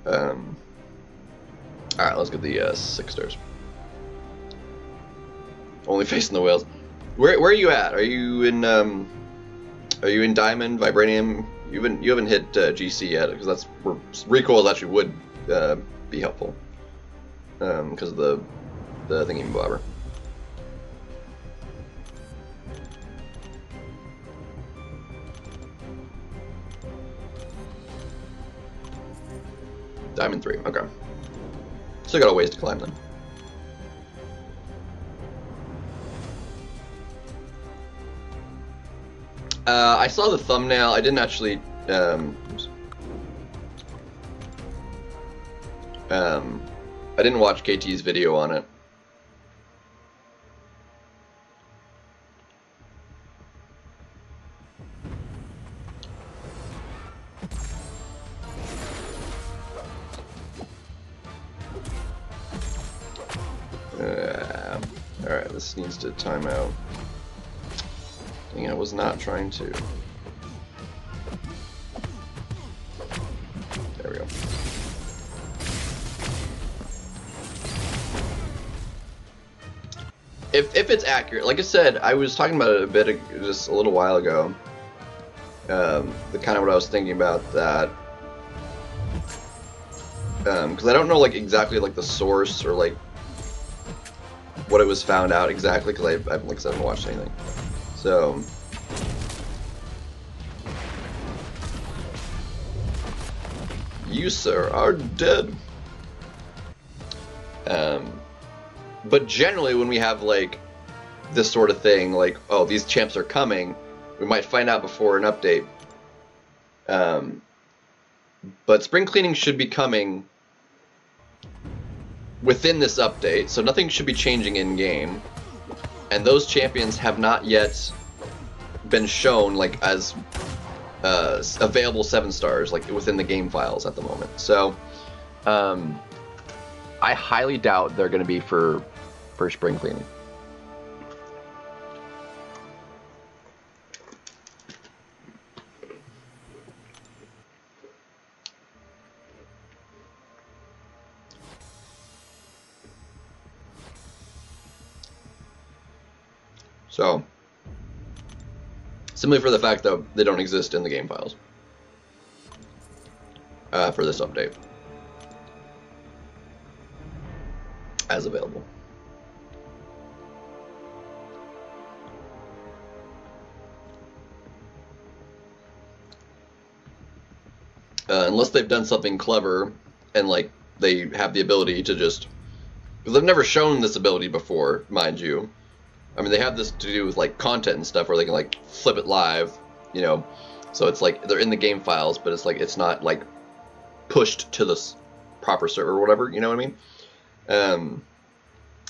Um, all right, let's get the uh, six stars. Only facing the whales. Where where are you at? Are you in um, are you in diamond, vibranium? You haven't you haven't hit uh, GC yet because that's where recoils actually would uh, be helpful Um, because of the the thingy bobber. Diamond 3, okay. Still got a ways to climb then. Uh, I saw the thumbnail. I didn't actually. Um, um, I didn't watch KT's video on it. Uh, Alright, this needs to time out. Dang I was not trying to. There we go. If, if it's accurate, like I said, I was talking about it a bit just a little while ago. Um, the kind of what I was thinking about that because um, I don't know like exactly like the source or like what it was found out exactly because I, I like I said, haven't watched anything. So. You, sir, are dead. Um, but generally, when we have like this sort of thing, like oh, these champs are coming, we might find out before an update. Um, but spring cleaning should be coming within this update, so nothing should be changing in game. And those champions have not yet been shown like as uh, available seven stars like within the game files at the moment. So um, I highly doubt they're going to be for for spring cleaning. So, simply for the fact that they don't exist in the game files uh, for this update as available. Uh, unless they've done something clever and like they have the ability to just because they've never shown this ability before, mind you. I mean, they have this to do with like content and stuff where they can like flip it live, you know. So it's like they're in the game files, but it's like it's not like pushed to the proper server or whatever. You know what I mean? Um,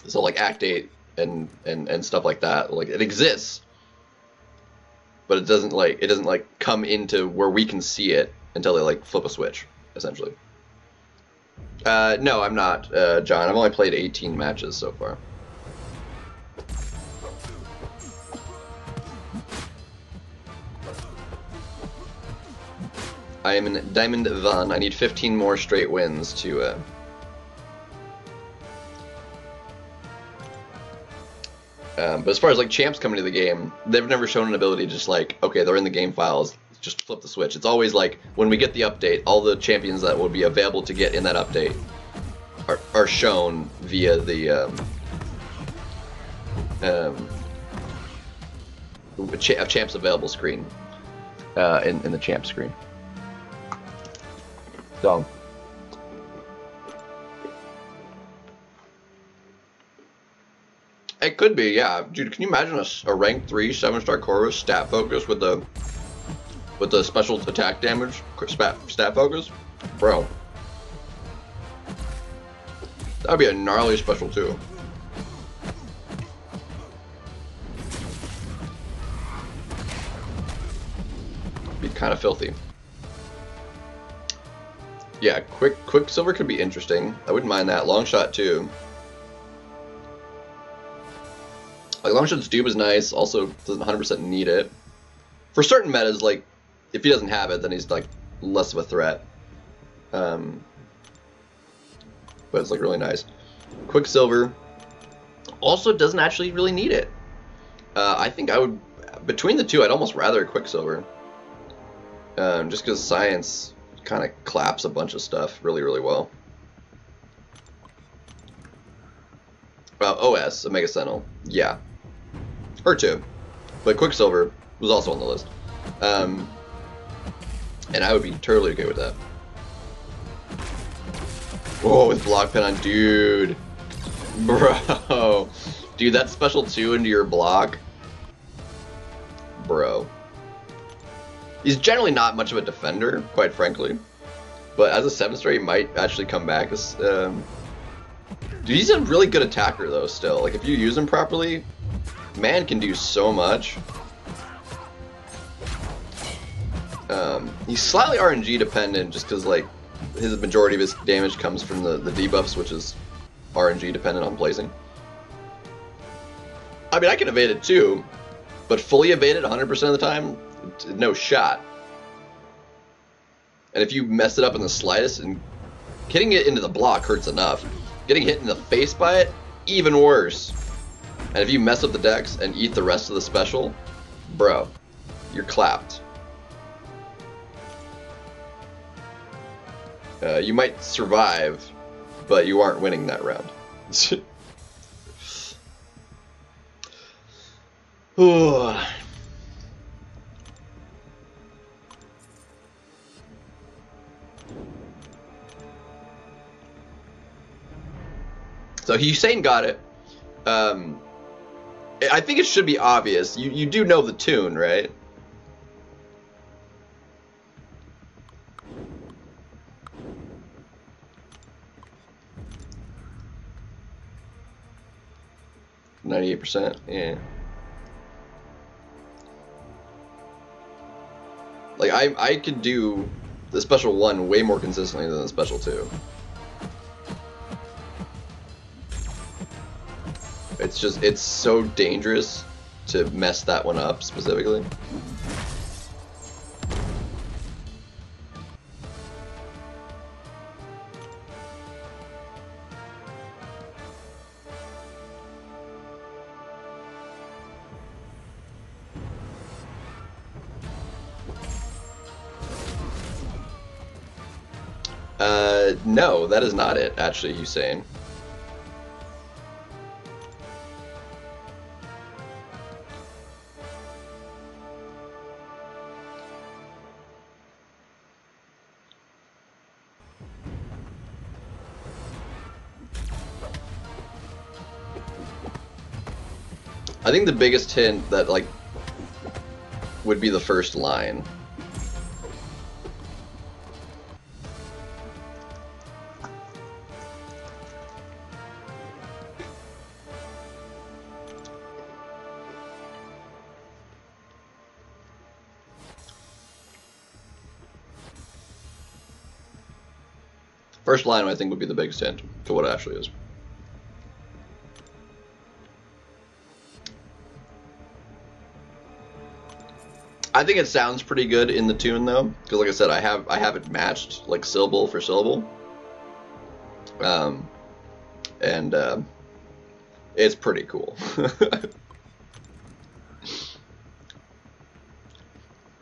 so like Act Eight and and and stuff like that, like it exists, but it doesn't like it doesn't like come into where we can see it until they like flip a switch, essentially. Uh, no, I'm not, uh, John. I've only played 18 matches so far. I am in Diamond Van. I need 15 more straight wins to. Uh... Um, but as far as like champs coming to the game, they've never shown an ability just like, okay, they're in the game files, just flip the switch. It's always like when we get the update, all the champions that will be available to get in that update are, are shown via the um, um, cha- champs available screen uh, in, in the champ screen. It could be, yeah. Dude, can you imagine a, a rank 3 7-star Corvus stat focus with the with the special attack damage stat, stat focus? Bro. That would be a gnarly special too. Be kind of filthy. Yeah, quick Quicksilver could be interesting. I wouldn't mind that. Long shot too. Like Longshot's Dupe is nice, also doesn't 100% need it. For certain metas, like, if he doesn't have it, then he's, like, less of a threat. Um, but it's, like, really nice. Quicksilver also doesn't actually really need it. Uh, I think I would, between the two, I'd almost rather Quicksilver. Um, just because Science kind of claps a bunch of stuff really, really well. Well, OS, Omega Sentinel, yeah. Her too. But Quicksilver was also on the list. Um, and I would be totally okay with that. Whoa, with block pin on, dude. Bro. Dude, that special 2 into your block. Bro. He's generally not much of a defender, quite frankly. But as a 7 star, he might actually come back. Um... Dude, he's a really good attacker, though, still. Like, if you use him properly, man can do so much. Um, he's slightly RNG dependent just because like his majority of his damage comes from the, the debuffs, which is RNG dependent on placing. I mean, I can evade it too, but fully evade it 100% of the time, no shot. And if you mess it up in the slightest, and hitting it into the block hurts enough, getting hit in the face by it, even worse. And if you mess up the dex and eat the rest of the special, bro, you're clapped. Uh, you might survive, but you aren't winning that round. so Hussein got it. Um, I think it should be obvious. You you do know the tune, right? Ninety-eight percent, yeah. Like I I could do the special one way more consistently than the special two. It's just, it's so dangerous to mess that one up specifically. No, that is not it, actually, Hussein. I think the biggest hint that like would be the first line. First line, I think, would be the biggest hint to what it actually is. I think it sounds pretty good in the tune though, because like I said, I have I have it matched like syllable for syllable. Um, and uh, it's pretty cool.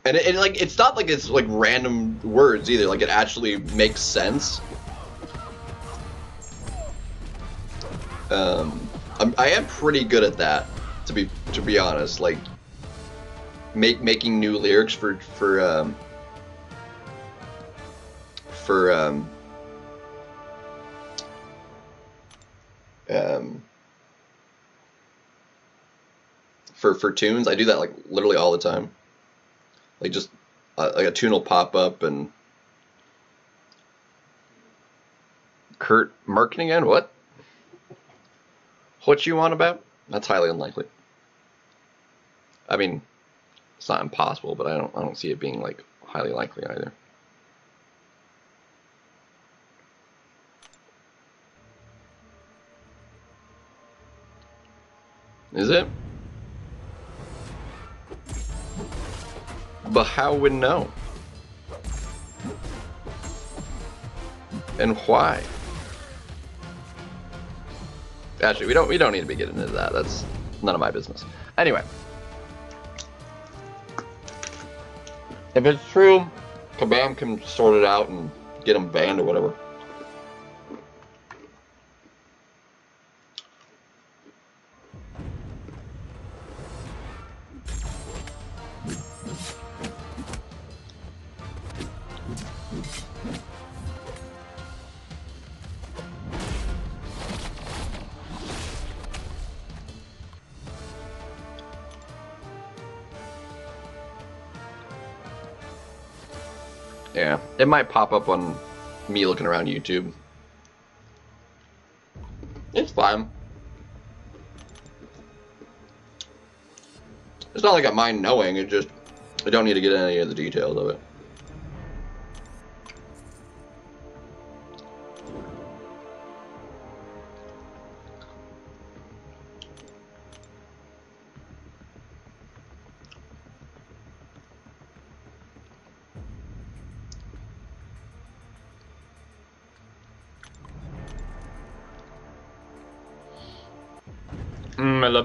and it, it, like it's not like it's like random words either. Like it actually makes sense. Um, I'm, I am pretty good at that, to be to be honest. Like make making new lyrics for for um, for um, um, for for tunes. I do that like literally all the time. Like just uh, like a tune will pop up and Kurt marketing again? What? What you want about? That's highly unlikely. I mean, it's not impossible, but I don't I don't see it being like highly likely either. Is it? But how would know? And why? Actually, we don't we don't need to be getting into that. That's none of my business. Anyway. If it's true, Kabam can sort it out and get him banned or whatever. It might pop up on me looking around YouTube. It's fine. It's not like I mind knowing, it just, I don't need to get any of the details of it.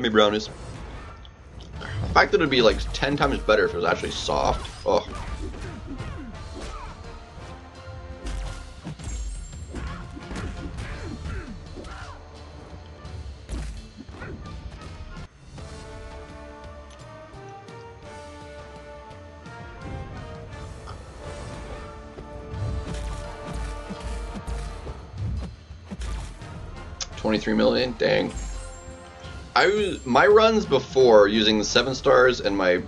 Brownies. The fact that it'd be like 10 times better if it was actually soft. Oh. Twenty-three million, dang. I was my runs before using the seven stars and my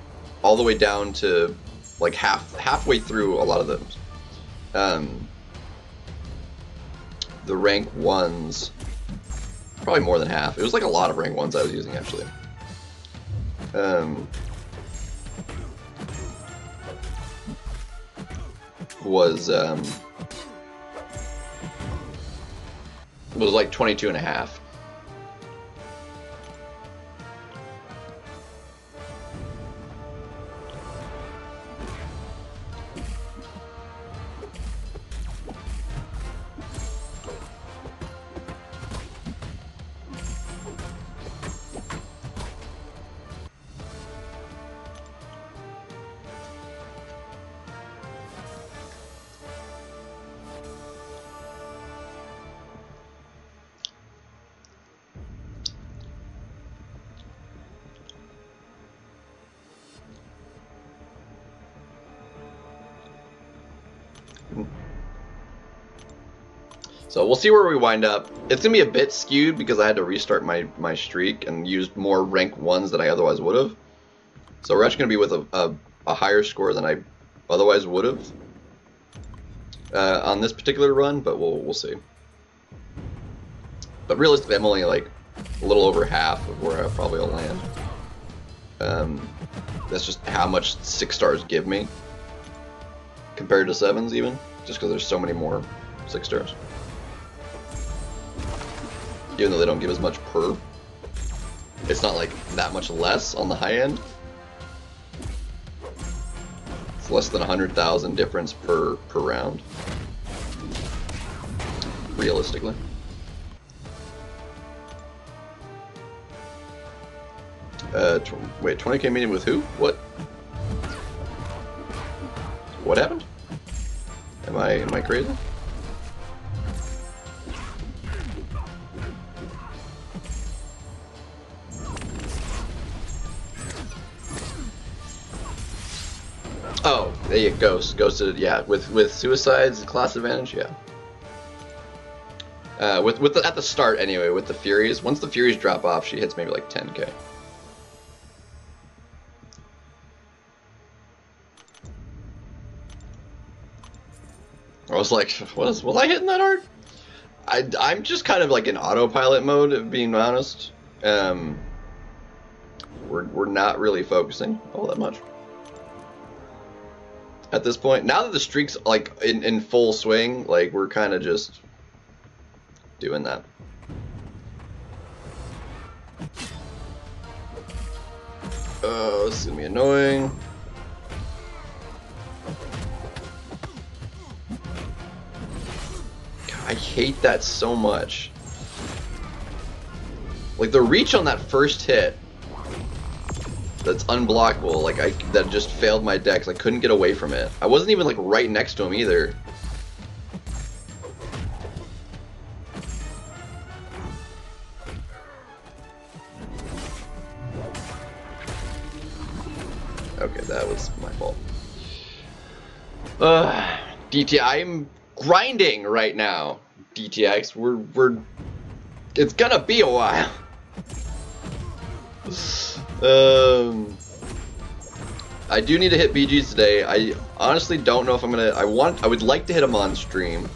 all the way down to like half halfway through a lot of those. Um, the rank ones, probably more than half. It was like a lot of rank ones I was using actually. Um, was um, was like 22 and a half. So we'll see where we wind up. It's gonna be a bit skewed because I had to restart my my streak and used more rank ones than I otherwise would have. So we're actually gonna be with a, a, a higher score than I otherwise would have uh, on this particular run, but we'll we'll see. But realistically, I'm only like a little over half of where I probably will land. Um, that's just how much six stars give me compared to sevens, even just because there's so many more six stars even though they don't give as much per. It's not like that much less on the high end. It's less than 100,000 difference per, per round. Realistically. Uh, tw wait, 20k meeting with who? What? What happened? Am I am I crazy? Go. Goes to yeah with with suicides class advantage. Yeah. Uh, with with the, at the start anyway with the Furies. Once the Furies drop off, she hits maybe like 10k. I was like, was was I hitting that hard? I I'm just kind of like in autopilot mode, being honest. Um, we're we're not really focusing all that much at this point. Now that the streak's like in, in full swing, like we're kind of just doing that. Oh, this is gonna be annoying. God, I hate that so much. Like the reach on that first hit that's unblockable. Like I that just failed my decks. I couldn't get away from it. I wasn't even like right next to him either. Okay, that was my fault. Uh, DT, I'm grinding right now. DTX, we're we're. It's gonna be a while. Um, I do need to hit BGs today. I honestly don't know if I'm gonna. I want. I would like to hit them on stream,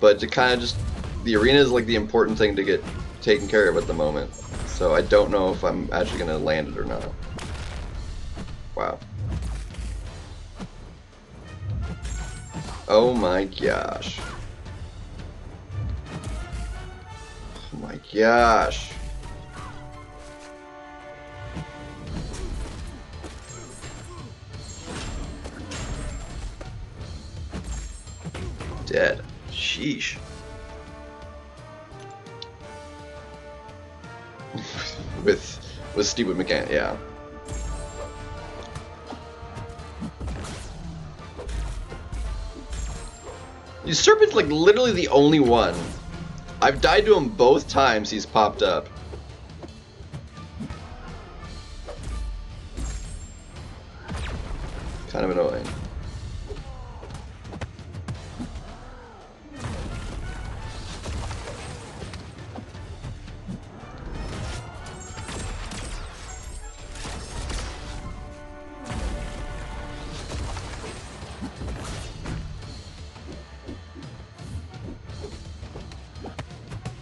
but to kind of just the arena is like the important thing to get taken care of at the moment. So I don't know if I'm actually gonna land it or not. Wow. Oh my gosh. Oh my gosh. Dead. Sheesh. with with stupid mechanic, yeah. You serpent's like literally the only one. I've died to him both times he's popped up. Kind of annoying.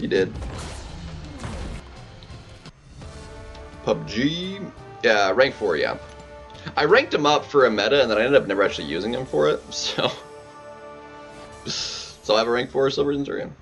He did. PUBG? Yeah, rank 4, yeah. I ranked him up for a meta, and then I ended up never actually using him for it, so... so I have a rank 4 Silver Centurion.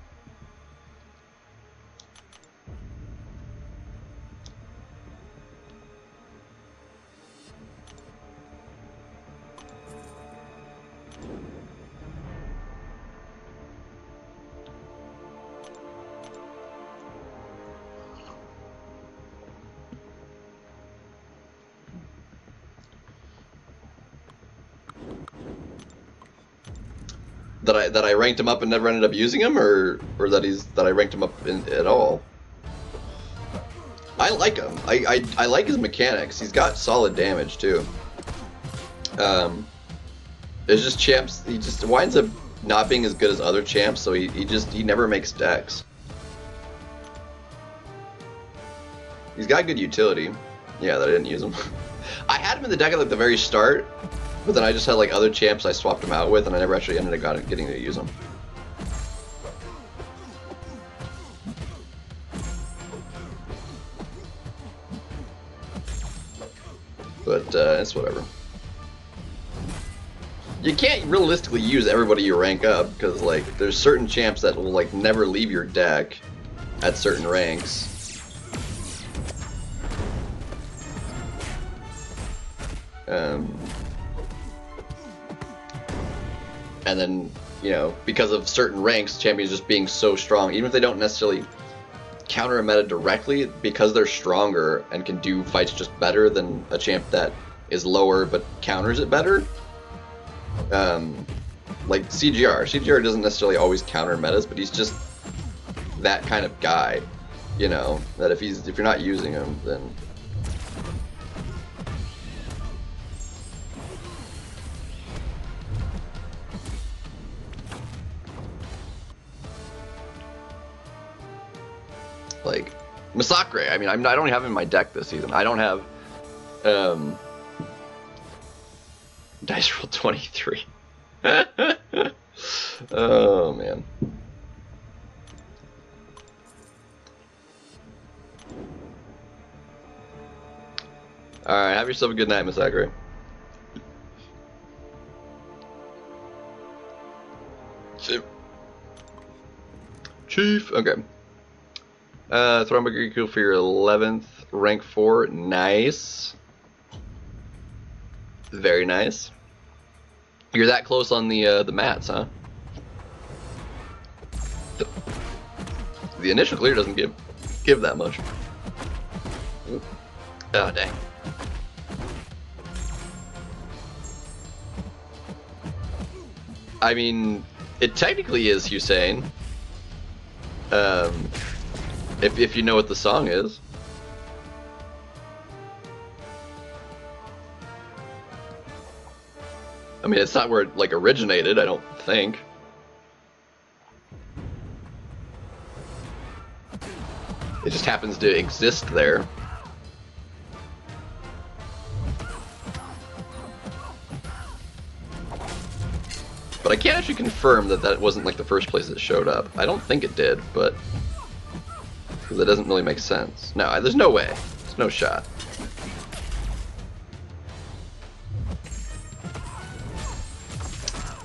That I ranked him up and never ended up using him, or or that he's that I ranked him up in, at all. I like him. I, I I like his mechanics. He's got solid damage too. Um, it's just champs. He just winds up not being as good as other champs, so he, he just he never makes decks. He's got good utility. Yeah, that I didn't use him. I had him in the deck at like the very start, but then I just had like other champs I swapped them out with, and I never actually ended up getting to use them. But uh, it's whatever. You can't realistically use everybody you rank up because like there's certain champs that will like never leave your deck at certain ranks. Um, and then you know because of certain ranks, champions just being so strong, even if they don't necessarily counter a meta directly, because they're stronger and can do fights just better than a champ that is lower but counters it better. Um, like CGR, CGR doesn't necessarily always counter metas, but he's just that kind of guy. You know that if he's if you're not using him, then like Massacre. I mean, I'm, I don't have him in my deck this season. I don't have um, dice roll 23. oh man. All right, have yourself a good night, Massacre. Chief. Chief. Okay. Uh, Thrombogriku for your 11th, rank 4. Nice. Very nice. You're that close on the uh, the mats, huh? The, initial clear doesn't give give that much. Oh, dang. I mean, it technically is Hussein. Um, if, if you know what the song is. I mean, it's not where it, like, originated, I don't think. It just happens to exist there. But I can't actually confirm that that wasn't like the first place it showed up. I don't think it did, but because it doesn't really make sense. No, there's no way. There's no shot.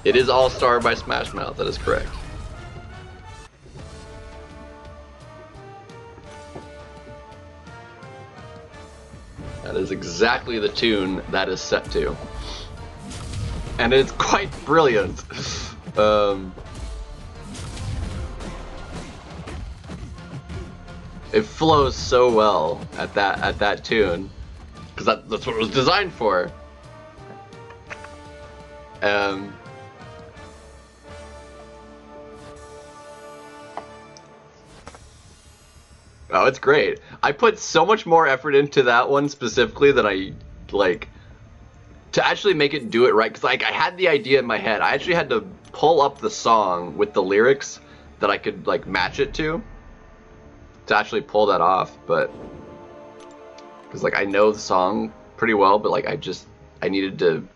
It is All Star by Smash Mouth. That is correct. That is exactly the tune that is set to and it's quite brilliant. Um, it flows so well at that at that tune because that, that's what it was designed for. Um, oh, it's great. I put so much more effort into that one specifically than I like to actually make it do it right because like I had the idea in my head. I actually had to pull up the song with the lyrics that I could like match it to to actually pull that off, but because like I know the song pretty well, but like I just I needed to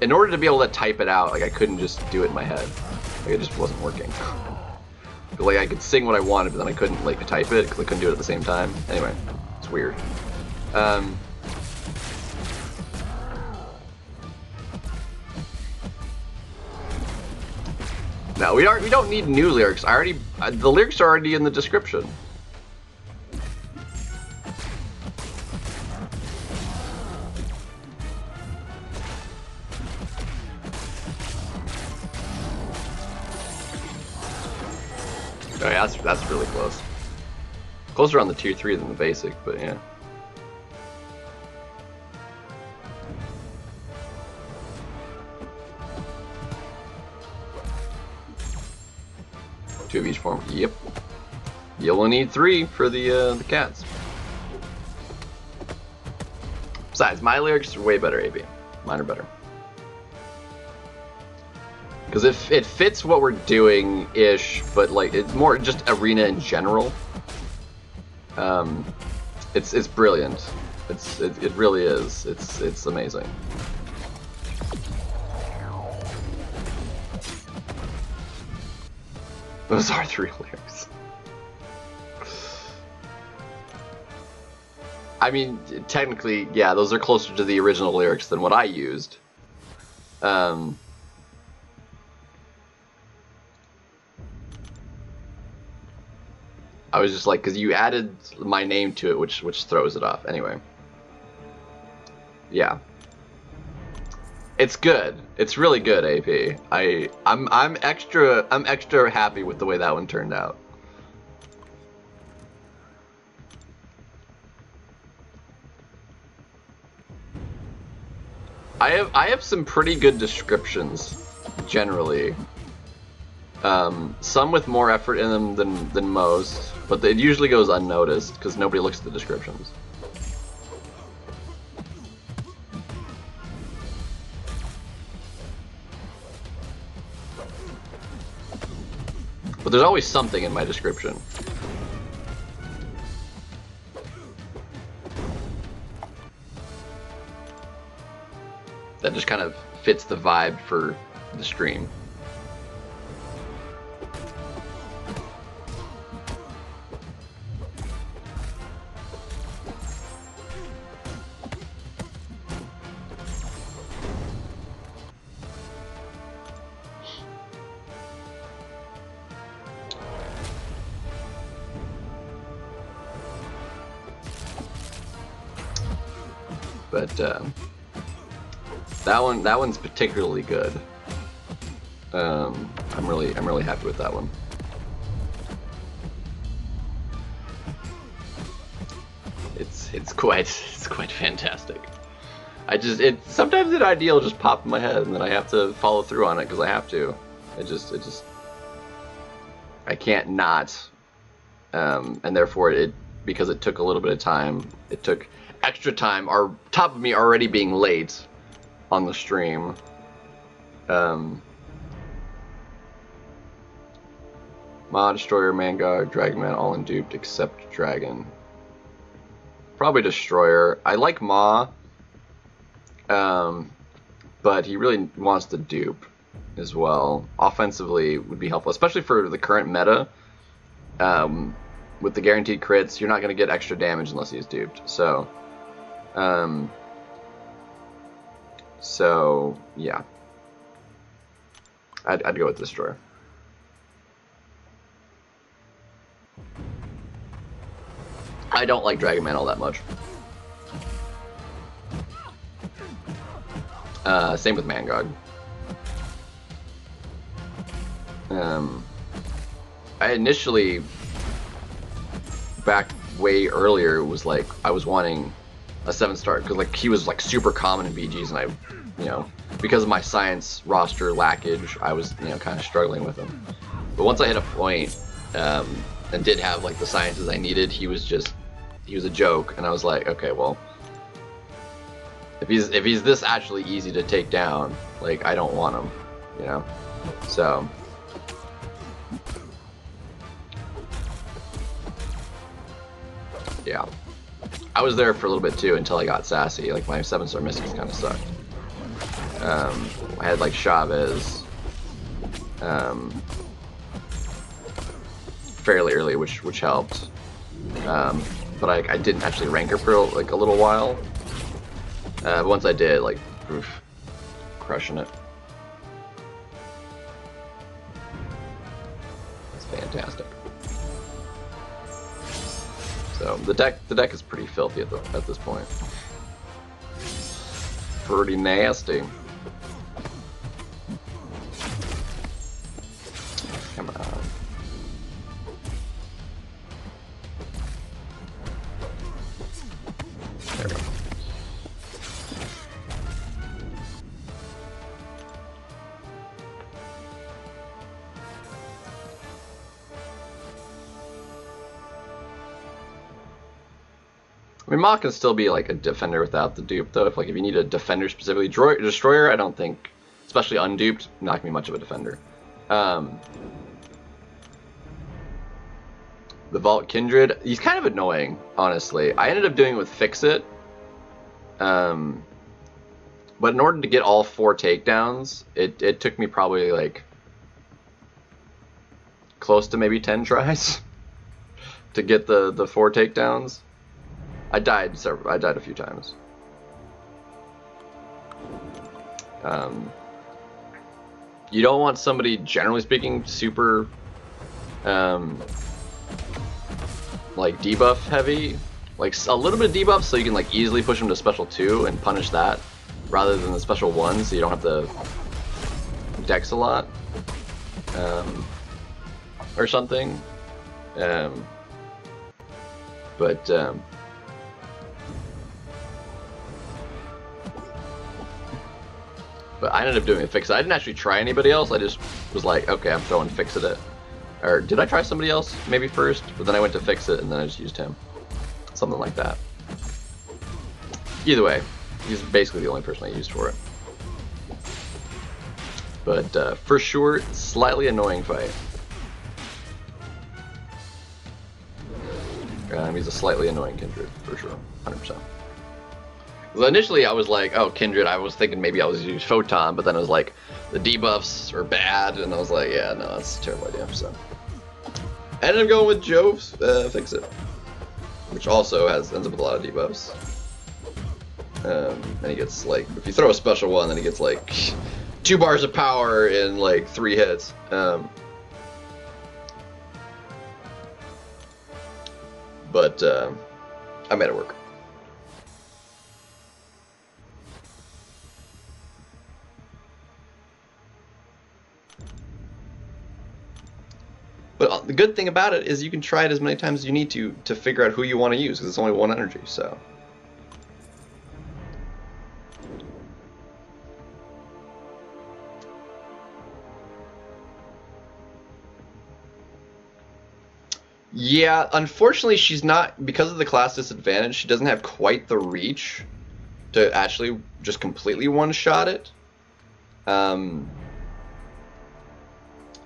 in order to be able to type it out, like I couldn't just do it in my head. Like it just wasn't working. like I could sing what I wanted, but then I couldn't like type it because I couldn't do it at the same time. Anyway, it's weird. Um, No, we aren't. We don't need new lyrics. I already. Uh, the lyrics are already in the description. Oh yeah, that's that's really close. Closer on the tier three than the basic, but yeah. Two of each form. Yep. You only need three for the uh, the cats. Besides, my lyrics are way better, AB. Mine are better. Because if it fits what we're doing ish, but like it's more just arena in general. Um, it's it's brilliant. It's it, it really is. It's it's amazing. Those are three lyrics. I mean, technically, yeah, those are closer to the original lyrics than what I used. Um, I was just like, because you added my name to it, which which throws it off. Anyway, yeah. It's good. It's really good, AP. I I'm I'm extra I'm extra happy with the way that one turned out. I have I have some pretty good descriptions generally. Um, some with more effort in them than than most, but it usually goes unnoticed because nobody looks at the descriptions. But there's always something in my description. That just kind of fits the vibe for the stream. But um, that one, that one's particularly good. Um, I'm really, I'm really happy with that one. It's, it's quite, it's quite fantastic. I just, it sometimes an idea will just pop in my head, and then I have to follow through on it because I have to. It just, it just, I can't not, um, and therefore it, because it took a little bit of time, it took extra time, our top of me already being late on the stream. Um, Ma, Destroyer, Mangog, Dragon Man, all in duped except Dragon. Probably Destroyer. I like Ma, um, but he really wants to dupe as well. Offensively would be helpful, especially for the current meta. Um, with the guaranteed crits, you're not going to get extra damage unless he's duped. So, um, so yeah, I'd, I'd go with Destroyer. I don't like Dragon Man all that much. Uh, same with Mangog. Um, I initially, back way earlier, was like I was wanting a seven star because like he was like super common in BGs, and I, you know, because of my science roster lackage, I was you know kind of struggling with him. But once I hit a point, um, and did have like the sciences I needed, he was just he was a joke, and I was like, okay, well, if he's if he's this actually easy to take down, like I don't want him, you know. So. Yeah. I was there for a little bit too until I got sassy. Like my seven star mystics kind of sucked. Um, I had like Chavez um, fairly early, which which helped. Um, but I, I didn't actually rank her for like a little while. Uh, once I did, like, oof, crushing it. It's fantastic. So the deck, the deck is pretty filthy at the at this point. Pretty nasty. Come on. There we go. Mean, Ma can still be like a defender without the dupe, though. If like if you need a defender specifically, destroyer, I don't think, especially unduped, not gonna be much of a defender. Um, the Vault Kindred, he's kind of annoying, honestly. I ended up doing it with Fixit. Um, but in order to get all four takedowns, it, it took me probably like close to maybe 10 tries to get the, the four takedowns. I died several, I died a few times. Um, you don't want somebody, generally speaking, super um, like debuff heavy, like a little bit of debuff so you can like easily push them to special two and punish that. rather than the special one, so you don't have to dex a lot. Um, or something. Um, but um, but I ended up doing a fix. I didn't actually try anybody else. I just was like, okay, I'm throwing fix it. Or did I try somebody else maybe first? But then I went to fix it and then I just used him. Something like that. Either way, he's basically the only person I used for it. But uh, for sure, slightly annoying fight. Um, he's a slightly annoying Kindred, for sure, 100%. Well, initially I was like, oh, Kindred, I was thinking maybe I was use Photon, but then I was like, the debuffs are bad, and I was like, yeah, no, that's a terrible idea, so. Ended up going with Jove's uh, Fixit, which also has ends up with a lot of debuffs. Um, and he gets like, if you throw a special one, then he gets like two bars of power in like three hits. Um, but uh, I made it work. But uh, the good thing about it is you can try it as many times as you need to to figure out who you want to use because it's only one energy. So. Yeah, unfortunately, she's not because of the class disadvantage. She doesn't have quite the reach to actually just completely one-shot it. Um,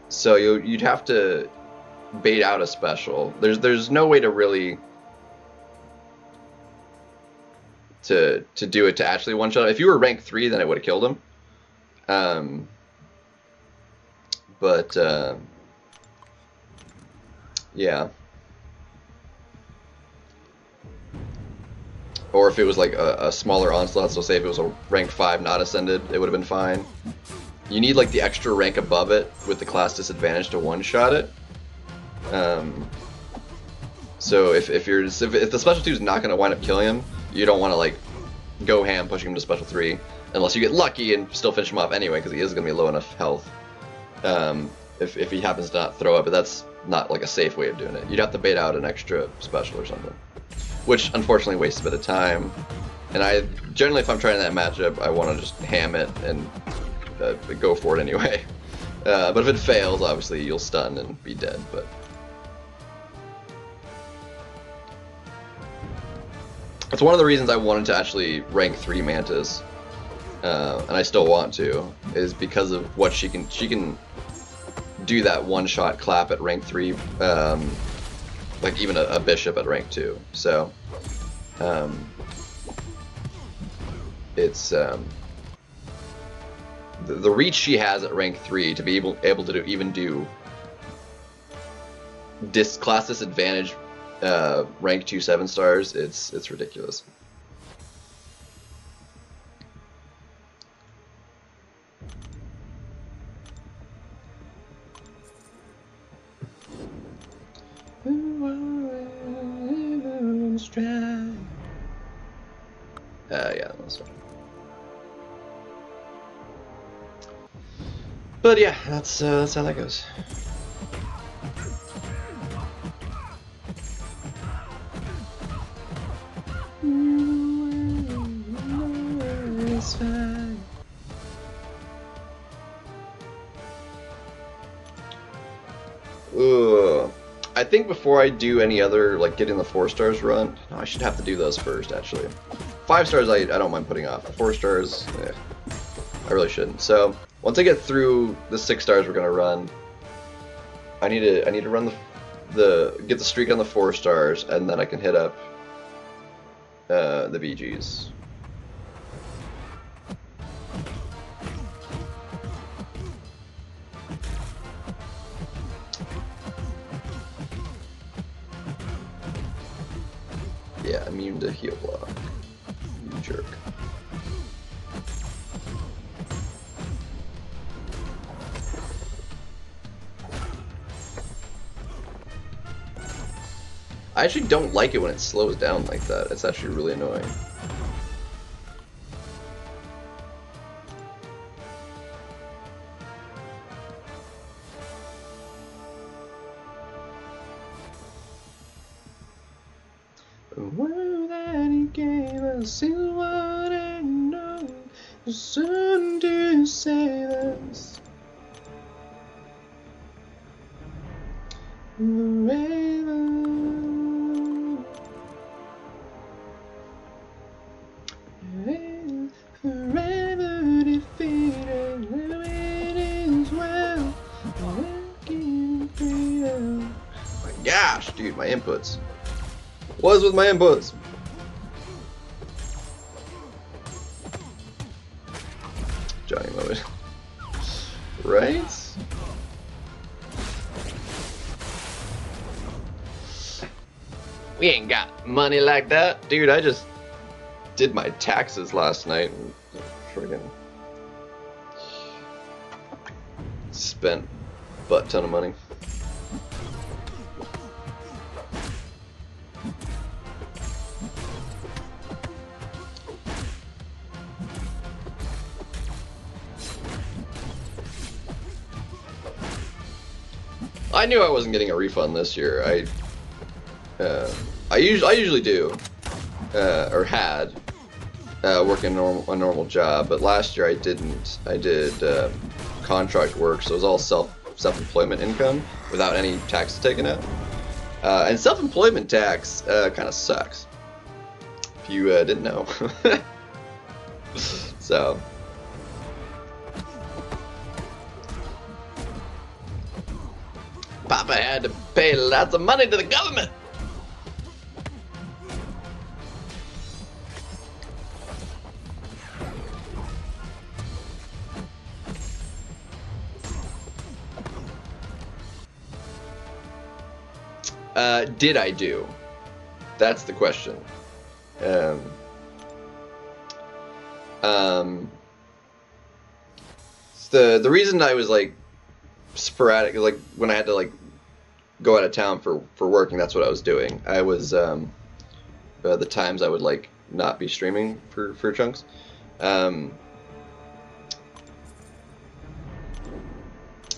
so you you'd have to bait out a special. There's there's no way to really to to do it to actually one shot. If you were rank three, then it would have killed him. Um, but uh, yeah. Or if it was like a, a, smaller onslaught, so say if it was a rank 5 not ascended, it would have been fine. You need like the extra rank above it with the class disadvantage to one-shot it. Um, so if, if you're if, if the special 2 is not going to wind up killing him, you don't want to like go ham pushing him to special 3 unless you get lucky and still finish him off anyway because he is going to be low enough health. Um, if, if he happens to not throw up, but that's not like a safe way of doing it. You'd have to bait out an extra special or something which unfortunately wastes a bit of time. And I generally, if I'm trying that matchup, I want to just ham it and uh, go for it anyway. Uh, but if it fails, obviously you'll stun and be dead. But it's one of the reasons I wanted to actually rank three Mantis, uh, and I still want to, is because of what she can. She can do that one-shot clap at rank three. Um, like even a, a, bishop at rank two. So um, it's um, the, the, reach she has at rank three to be able able to do, even do dis class disadvantage uh, rank two seven stars. It's it's ridiculous. Uh, yeah. But yeah, that's uh, that's how that goes. Ugh. I think before I do any other, like getting the four stars run, no, I should have to do those first, actually. Five stars, I, I don't mind putting off. Four stars, eh, I really shouldn't. So once I get through the six stars we're gonna run, I need to I need to run the the get the streak on the four stars, and then I can hit up uh, the BGs. Yeah, immune to heal block. You jerk. I actually don't like it when it slows down like that. It's actually really annoying. Soon to gosh, dude, my inputs. What is with my inputs? Johnny moment. right? We ain't got money like that. Dude, I just did my taxes last night and friggin' spent butt ton of money. I knew I wasn't getting a refund this year. I uh, I usually I usually do, uh, or had, uh, working a normal, a normal job. But last year I didn't. I did um, contract work, so it was all self self employment income without any taxes taken out. Uh, and self employment tax uh, kind of sucks. If you uh, didn't know. so. Papa had to pay lots of money to the government. Uh, did I do? That's the question. Um, um, the the reason I was like sporadic, like when I had to like go out of town for for working, that's what I was doing. I was um, uh, the times I would like not be streaming for for chunks. Um,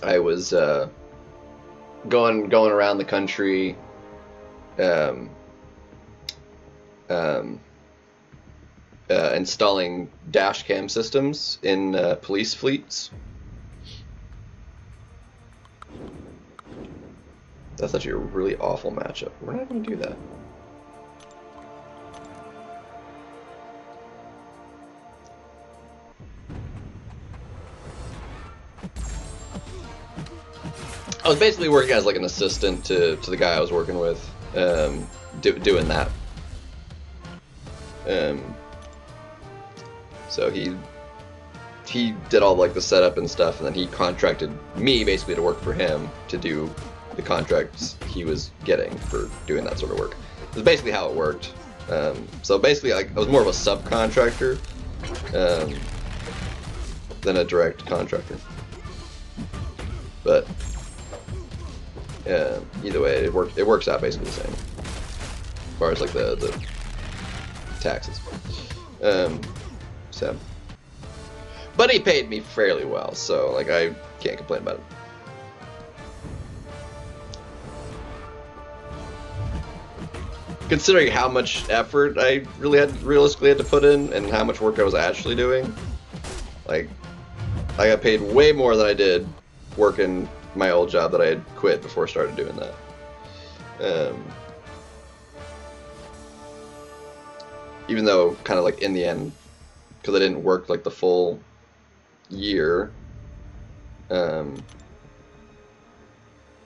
I was uh, going going around the country. Um, um, uh, installing dash cam systems in uh, police fleets. That's actually a really awful matchup. We're not going to do that. I was basically working as like an assistant to, to the guy I was working with, um, do, doing that. Um, so he he did all like the setup and stuff, and then he contracted me basically to work for him to do the contracts he was getting for doing that sort of work. That's basically how it worked. Um, so basically, like, I was more of a subcontractor um, than a direct contractor. But yeah, either way, it works. It works out basically the same as far as like the the taxes. Um, so, but he paid me fairly well, so like I can't complain about it. Considering how much effort I really had realistically had to put in and how much work I was actually doing, like I got paid way more than I did working my old job that I had quit before I started doing that. Um, even though kind of like in the end because I didn't work like the full year um,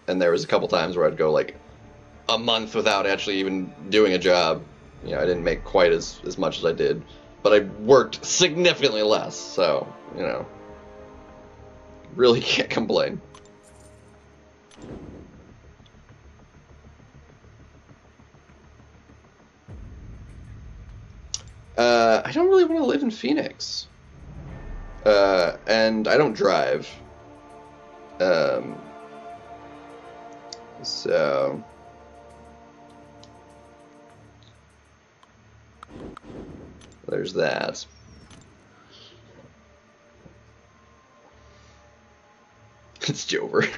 and there was a couple times where I'd go like a month without actually even doing a job you know I didn't make quite as as much as I did but I worked significantly less so you know really can't complain Uh, I don't really want to live in Phoenix. Uh, and I don't drive. Um, so. There's that. It's Jover.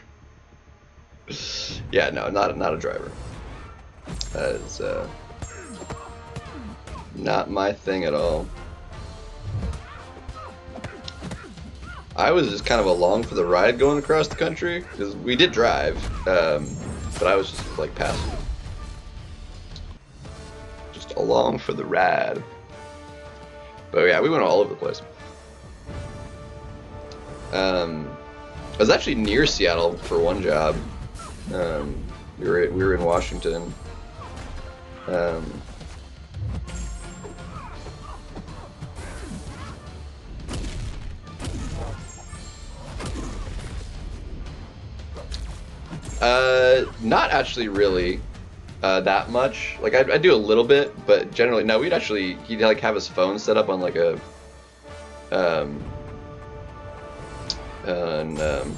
yeah, no, not not a driver. That is uh Not my thing at all. I was just kind of along for the ride going across the country because we did drive, um, but I was just like passing, just along for the ride. But yeah, we went all over the place. Um, I was actually near Seattle for one job. Um, we were we were in Washington. Um, Uh, not actually really uh, that much. Like I, I do a little bit, but generally no. We'd actually he'd like have his phone set up on like a um on um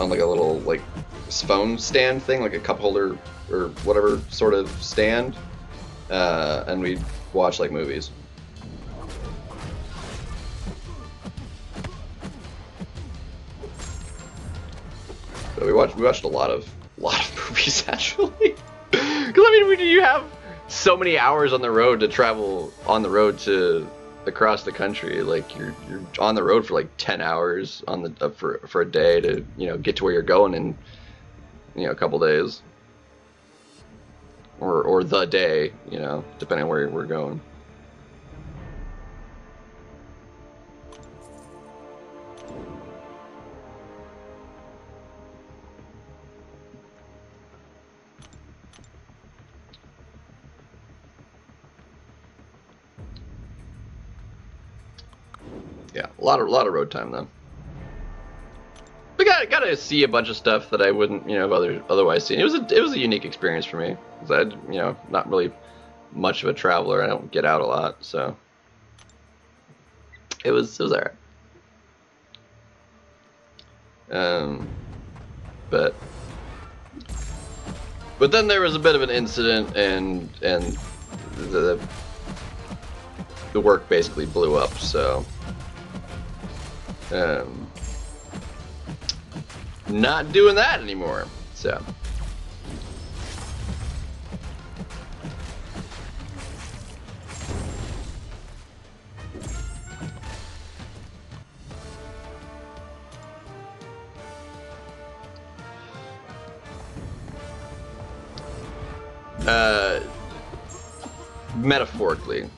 on like a little like phone stand thing, like a cup holder or whatever sort of stand, uh, and we'd watch like movies. We watched we watched a lot of lot of movies actually. Because I mean, we, you have so many hours on the road to travel on the road to across the country. Like you're you're on the road for like ten hours on the uh, for for a day to you know get to where you're going in you know a couple days. Or or the day, you know, depending on where we're going. A lot of lot of road time though. We got got to see a bunch of stuff that I wouldn't you know other otherwise seen. It was a it was a unique experience for me because I you know not really much of a traveler. I don't get out a lot, so it was it was alright. Um, but but then there was a bit of an incident and and the the work basically blew up. So um, not doing that anymore. So. Uh, metaphorically.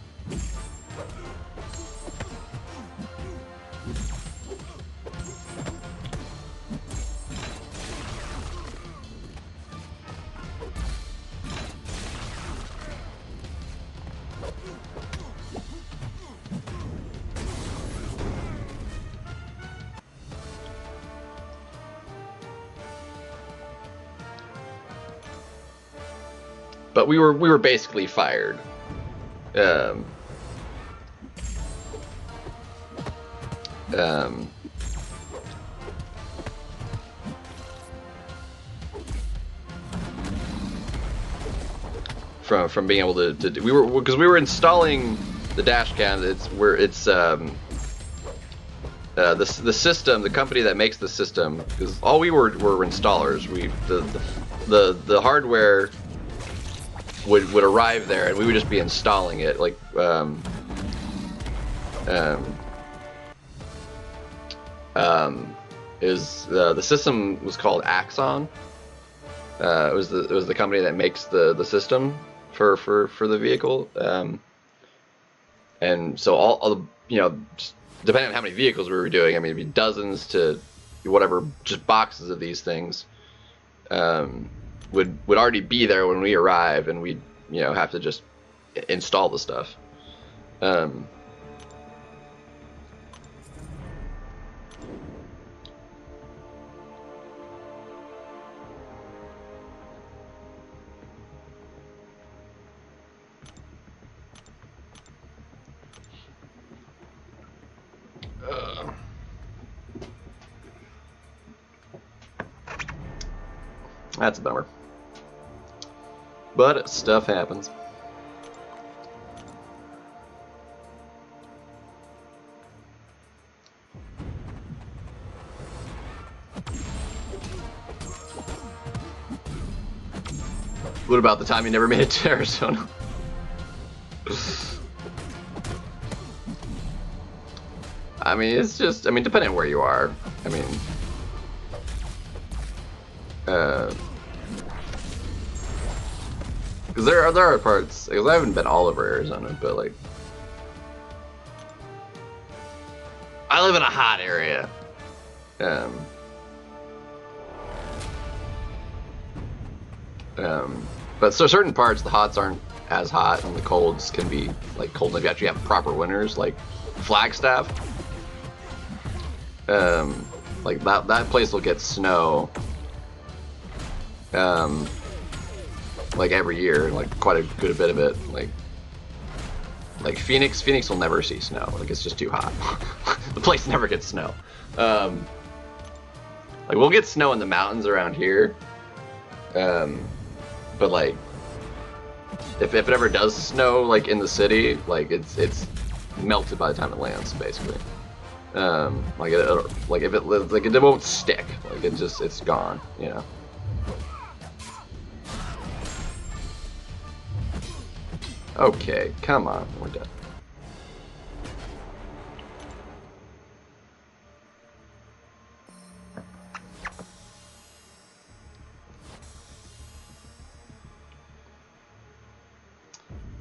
But we were we were basically fired. Um, um, from from being able to, to do, we were because we were installing the dash cam. It's where it's um, uh, the the system, the company that makes the system, because all we were were installers. We the the the, the hardware would would arrive there, and we would just be installing it. Like, um, um, um, is uh, the system was called Axon. Uh, it was the it was the company that makes the the system for for for the vehicle. Um, and so all, all the you know, depending on how many vehicles we were doing, I mean, it'd be dozens to whatever, just boxes of these things. Um, would would already be there when we arrive, and we'd you know have to just install the stuff. Um, that's a bummer. But stuff happens. What about the time you never made it to Arizona? I mean, it's just, I mean, depending on where you are. I mean, uh, because there are there are parts because I haven't been all over Arizona, but like, I live in a hot area. Um, um, but so certain parts the hots aren't as hot and the colds can be like cold if you actually have proper winters like Flagstaff. Um, like that that place will get snow. Um, like every year, like quite a good bit of it. Like like Phoenix, Phoenix will never see snow. Like it's just too hot. the place never gets snow. Um, like we'll get snow in the mountains around here. Um, but like if, if it ever does snow like in the city, like it's it's melted by the time it lands basically. Um, like it, like if it like it won't stick. Like it just it's gone. You know. Okay, come on, we're done.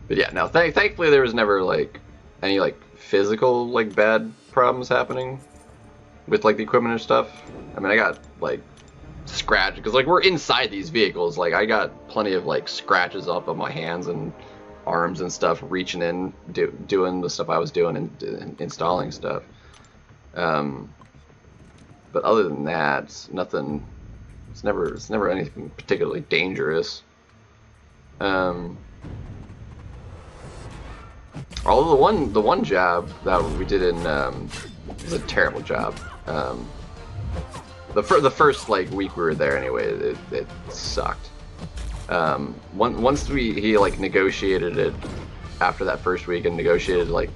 But yeah, no, th thankfully there was never like any like physical like bad problems happening with like the equipment and stuff. I mean, I got like scratch because like we're inside these vehicles. Like I got plenty of like scratches up on my hands and arms and stuff, reaching in, do, doing the stuff I was doing and, and installing stuff. Um, but other than that, it's nothing. It's never. It's never anything particularly dangerous. Um, although the one the one job that we did in um, was a terrible job. Um, the fir- the first like week we were there anyway, it, it sucked. Um, one, once we he like negotiated it after that first week and negotiated like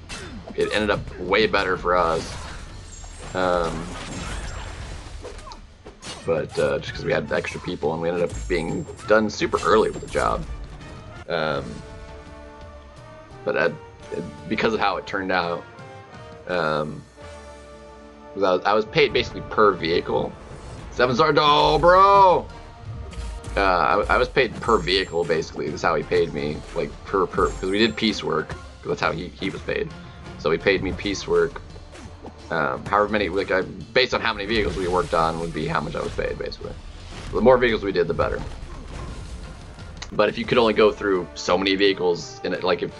it ended up way better for us. Um, but uh, just because we had extra people and we ended up being done super early with the job. Um, but I, because of how it turned out, um, I was, I was paid basically per vehicle. Seven star, oh, bro. Uh, I, I, was paid per vehicle basically. That's how he paid me, like per per because we did piece work. That's how he, he was paid. So he paid me piece work. Um, however many, like I, based on how many vehicles we worked on, would be how much I was paid basically. The more vehicles we did, the better. But if you could only go through so many vehicles in it, like if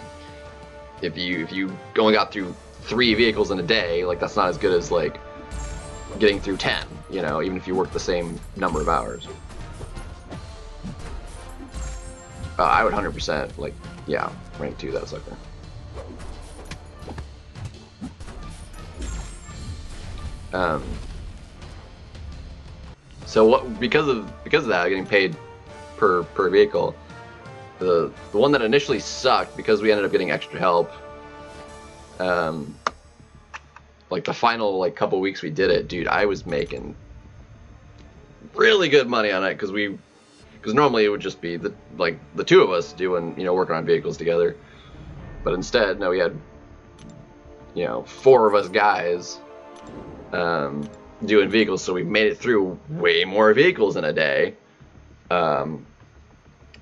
if you if you only got through three vehicles in a day, like that's not as good as like getting through ten. You know, even if you work the same number of hours. Uh, I would 100%, like, yeah, rank 2 that sucker. Um, so what, because of, because of that, getting paid per, per vehicle, the, the one that initially sucked, because we ended up getting extra help, um, like the final, like, couple weeks we did it, dude, I was making really good money on it, because we because normally it would just be the like the two of us doing you know working on vehicles together. But instead no we had you know four of us guys um, doing vehicles so we made it through way more vehicles in a day. Um,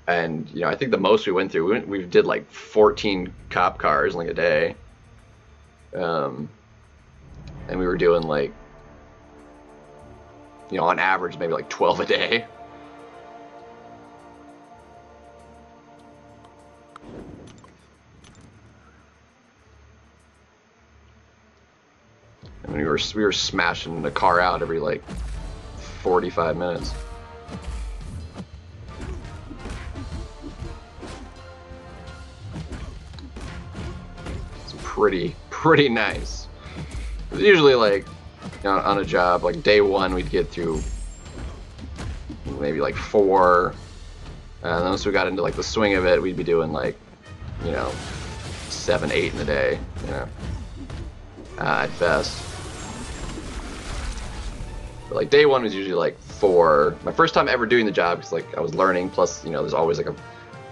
and you know i think the most we went through we, went, we did like 14 cop cars in like a day. Um, and we were doing like you know on average maybe like 12 a day I mean, we were we were smashing the car out every like 45 minutes. It's pretty pretty nice. It's usually like you know, on a job like day one we'd get through maybe like four, and then once we got into like the swing of it, we'd be doing like you know seven, eight in a day. You know, uh, at best. But like day one was usually like four. My first time ever doing the job because like I was learning. Plus, you know, there's always like a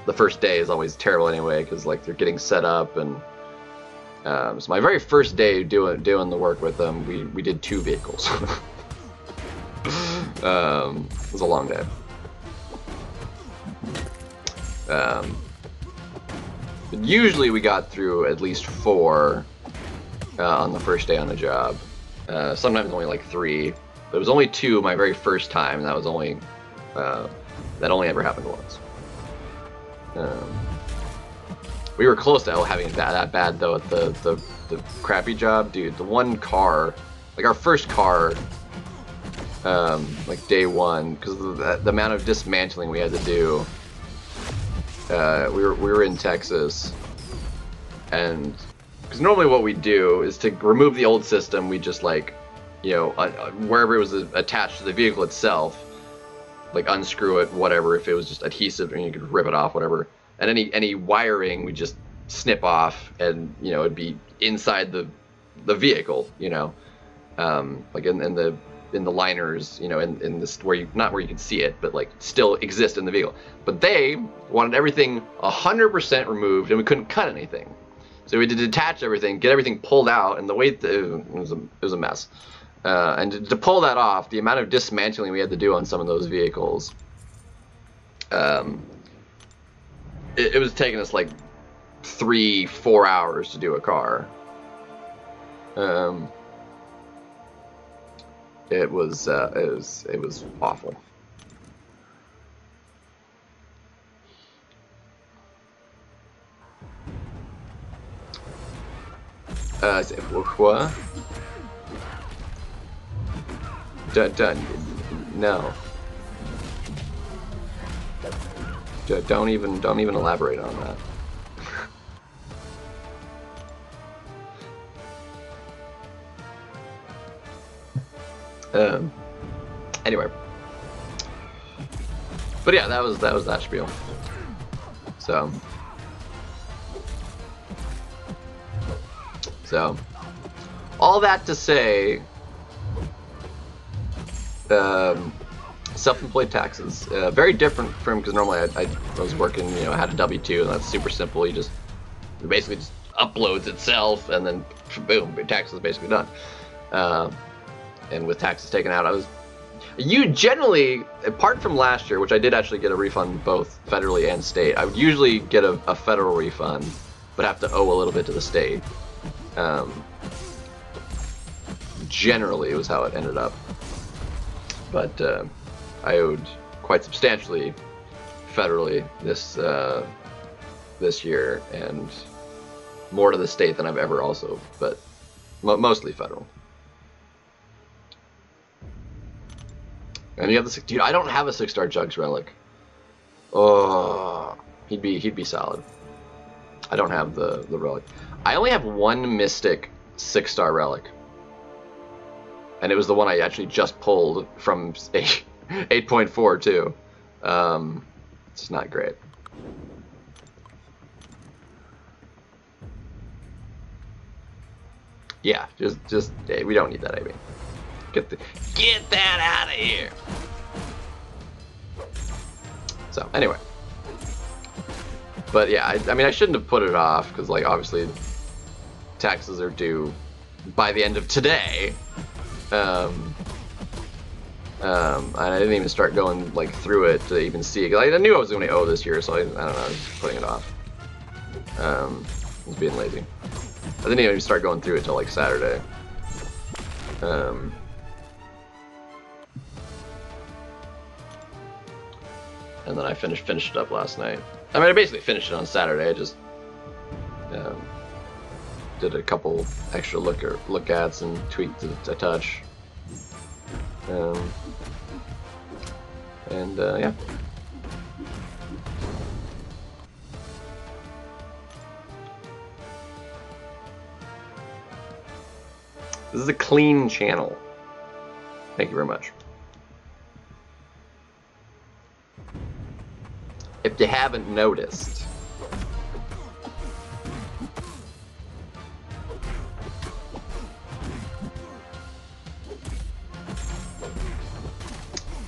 the first day is always terrible anyway because like they're getting set up and um, so my very first day doing doing the work with them, we we did two vehicles. um, it was a long day. Um, but usually we got through at least four uh, on the first day on the job. Uh, sometimes only like three, but it was only two my very first time. And that was only uh, that only ever happened once. Um, we were close to having that that bad though at the, the the crappy job, dude. The one car, like our first car, um, like day one, because the, the amount of dismantling we had to do. Uh, we were we were in Texas, and because normally what we do is to remove the old system, we just like, you know, uh, wherever it was attached to the vehicle itself, like unscrew it, whatever. If it was just adhesive, and you could rip it off, whatever. And any any wiring, we just snip off, and you know, it'd be inside the the vehicle, you know, um, like in, in the in the liners, you know, in, in this where you not where you can see it, but like still exist in the vehicle. But they wanted everything 100% removed, and we couldn't cut anything. So we had to detach everything, get everything pulled out, and the way it was a, it was a mess. Uh, and to, pull that off, the amount of dismantling we had to do on some of those vehicles, um, it, it was taking us like three, four hours to do a car. Um, it was uh, it was it was awful. Uh, pourquoi? No. Don't even don't even elaborate on that. Um, anyway, but yeah, that was that was that spiel. So, so all that to say, um, self-employed taxes uh, very different from because normally I, I, was working, you know, I had a W two, and that's super simple. You just it basically just uploads itself, and then boom, your taxes basically done. Uh, and with taxes taken out, I was you generally, apart from last year, which I did actually get a refund both federally and state, I would usually get a, a federal refund, but have to owe a little bit to the state. Um, generally, it was how it ended up. But uh, I owed quite substantially federally this uh, this year, and more to the state than I've ever also, but mo mostly federal. And you have the dude. I don't have a six star Jugs relic. Oh, he'd be he'd be solid. I don't have the the relic. I only have one Mystic six star relic, and it was the one I actually just pulled from eight eight point four too. Um, it's not great. Yeah, just just hey, we don't need that AB. Get the get that out of here. So anyway, but yeah, I, I mean, I shouldn't have put it off because like obviously taxes are due by the end of today. Um, um, I didn't even start going like through it to even see it. Like, I knew I was going to owe this year, so I, I don't know, I was putting it off. Um, I was being lazy. I didn't even start going through it till like Saturday. Um, and then I finished finished it up last night. I mean, I basically finished it on Saturday. I just um, did a couple extra look or look ats and tweaked it a touch. Um, and uh, yeah. This is a clean channel. Thank you very much. if you haven't noticed.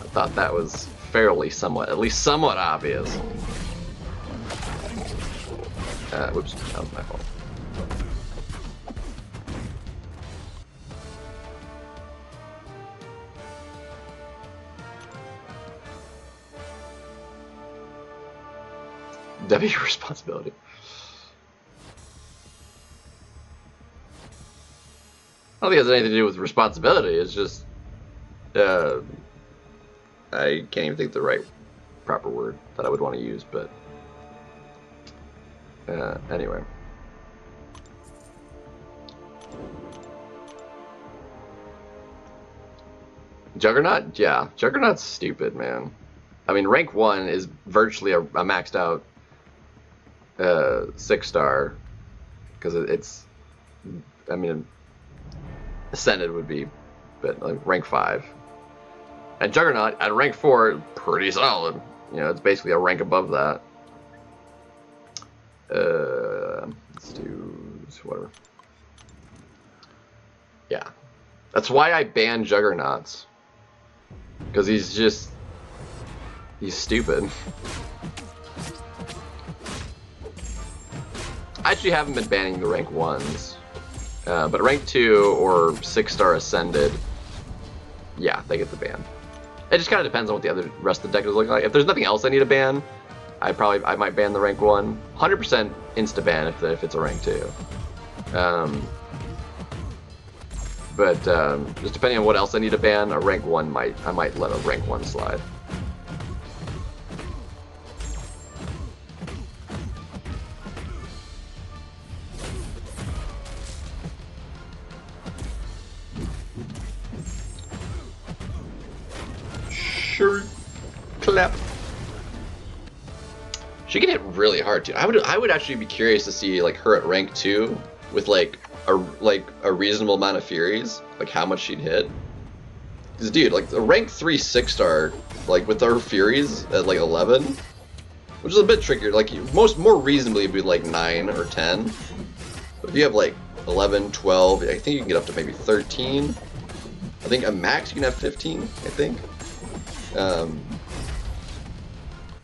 Thought that was fairly somewhat, at least somewhat obvious. Uh, whoops, that was my fault. W responsibility. I don't think it has anything to do with responsibility. It's just, uh, I can't even think of the right proper word that I would want to use, but uh, anyway. Juggernaut? Yeah, Juggernaut's stupid, man. I mean, rank one is virtually a, a maxed out uh, six star because it, it's. I mean, ascended would be, but like rank five. And Juggernaut at rank four, pretty solid. You know, it's basically a rank above that. Uh, let's do whatever. Yeah, that's why I banned Juggernauts. Because he's just he's stupid. I actually haven't been banning the rank ones, uh, but rank two or six star ascended, yeah, they get the ban. It just kind of depends on what the other rest of the deck is looking like. If there's nothing else I need to ban, I probably I might ban the rank one. 100% insta ban if the, if it's a rank two. Um, but um, just depending on what else I need to ban, a rank one might I might let a rank one slide. She can hit really hard too. I would I would actually be curious to see like her at rank two with like a like a reasonable amount of furies, like how much she'd hit. Cause dude, like the rank three six star, like with her furies at like eleven, which is a bit trickier. Like most more reasonably it'd be like nine or ten. But if you have like 11, 12, I think you can get up to maybe 13. I think a max you can have 15, I think. Um,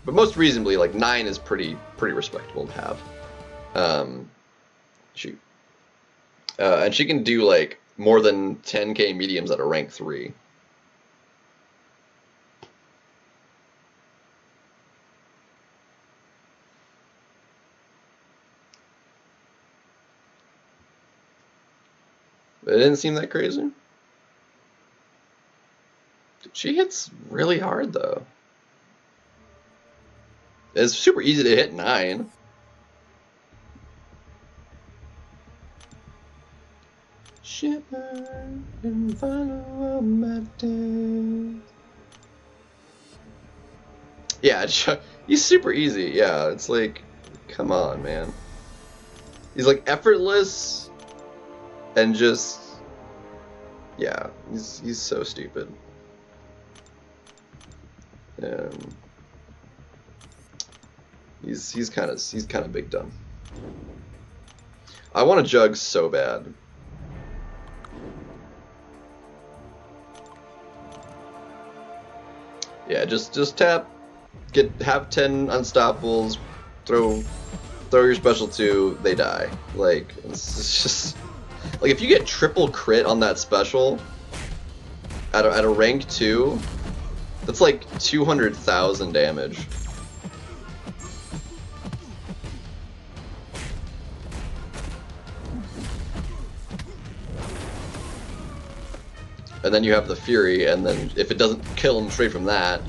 but most reasonably, like nine is pretty pretty respectable to have. Um, shoot, uh, and she can do like more than 10k mediums at a rank three. It didn't seem that crazy. She hits really hard though. It's super easy to hit nine. And follow my days. Yeah, he's super easy. Yeah, it's like, come on, man. He's like effortless and just, yeah, he's he's so stupid. Um, he's he's kind of he's kind of big dumb. I want to jug so bad. Yeah, just just tap, get have ten unstoppables, throw throw your special two, they die. Like it's, just like if you get triple crit on that special at a, at a rank two, that's like 200,000 damage. And then you have the Fury, and then if it doesn't kill him straight from that,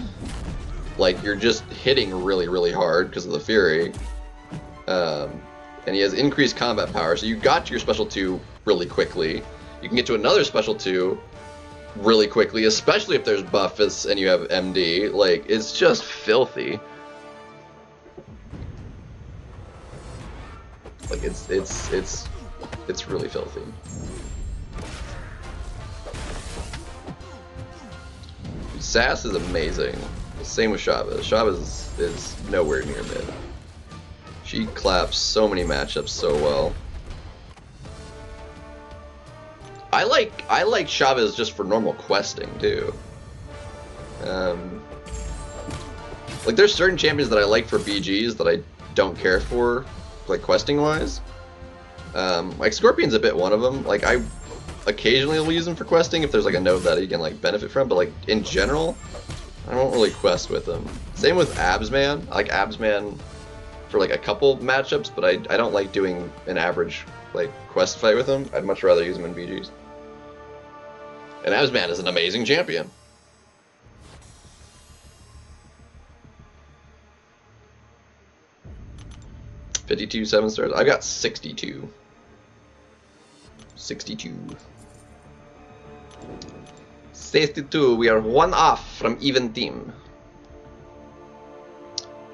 like you're just hitting really, really hard because of the Fury. Um, and he has increased combat power, so you got your special 2 really quickly. You can get to another special 2 really quickly, especially if there's buffs and you have MD. Like, it's just filthy. Like, it's, it's, it's, it's really filthy. Sass is amazing. Same with Chavez. Chavez is, is nowhere near mid. She claps so many matchups so well. I like I like Chavez just for normal questing too. Um, like there's certain champions that I like for BGs that I don't care for like questing wise. Um, like Scorpion's a bit one of them. Like I occasionally will use them for questing if there's like a node that you can like benefit from, but like in general, I don't really quest with them. Same with Absman. I like Absman for like a couple matchups, but I, I don't like doing an average like quest fight with him. I'd much rather use him in BGs. And Absman is an amazing champion. Fifty-two seven stars. I've got sixty-two. Sixty-two. 62, we are one off from even team.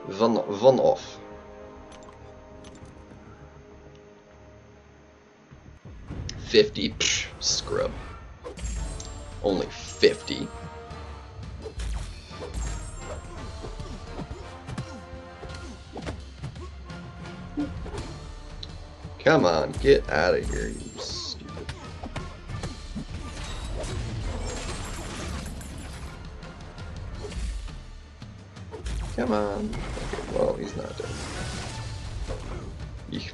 One, one off. Fifty, Psh, scrub. Only fifty. Come on, get out of here, you Come on. Okay, well, he's not dead. Eek.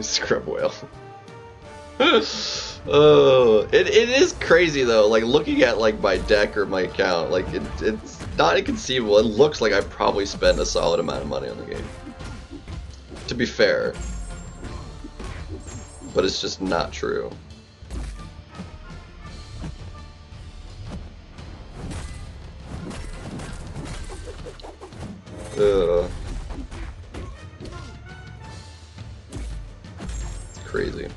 Scrub whale. oh, it, it is crazy though. Like looking at like my deck or my account, like it, it's not inconceivable. It looks like I probably spent a solid amount of money on the game. To be fair, but it's just not true. Ugh. It's crazy.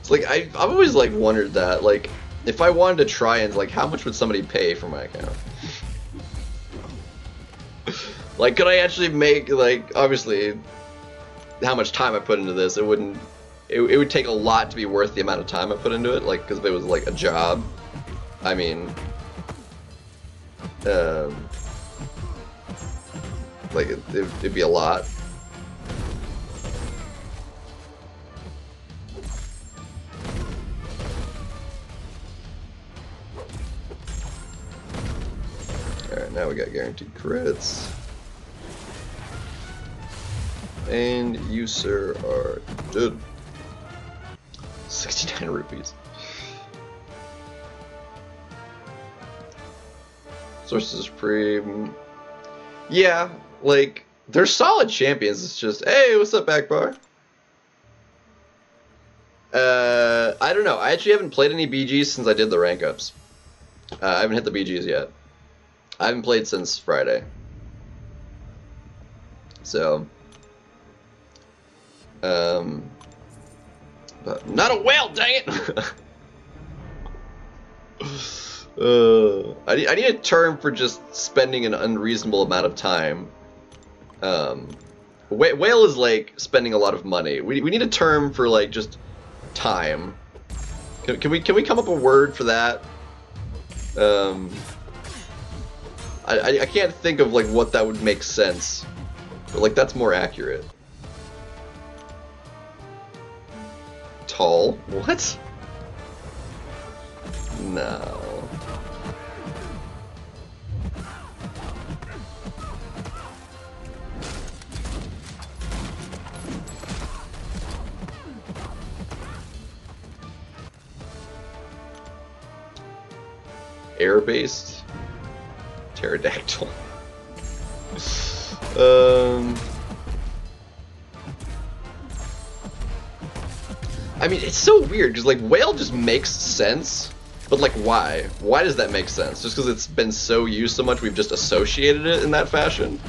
It's like I, I've always like wondered that like if I wanted to try and like how much would somebody pay for my account? like could I actually make like obviously how much time I put into this it wouldn't it, it would take a lot to be worth the amount of time I put into it like because if it was like a job I mean um like it, it'd be a lot Alright, now we got guaranteed crits. And you, sir, are dead. 69 rupees. Sorcerer Supreme. Yeah, like, they're solid champions. It's just, hey, what's up, Akbar? Uh, I don't know. I actually haven't played any BGs since I did the rank ups. Uh, I haven't hit the BGs yet. I haven't played since Friday. So, um, but not a whale, dang it! uh, I need, I need a term for just spending an unreasonable amount of time. Um, wh- whale is like spending a lot of money. We, we need a term for like just time. Can, can we can we come up a word for that? Um, I, I, I can't think of like what that would make sense, but like that's more accurate. Tall? What? No. Air-based? Pterodactyl. um... I mean, it's so weird because like whale just makes sense, but like why? Why does that make sense? Just because it's been so used so much, we've just associated it in that fashion.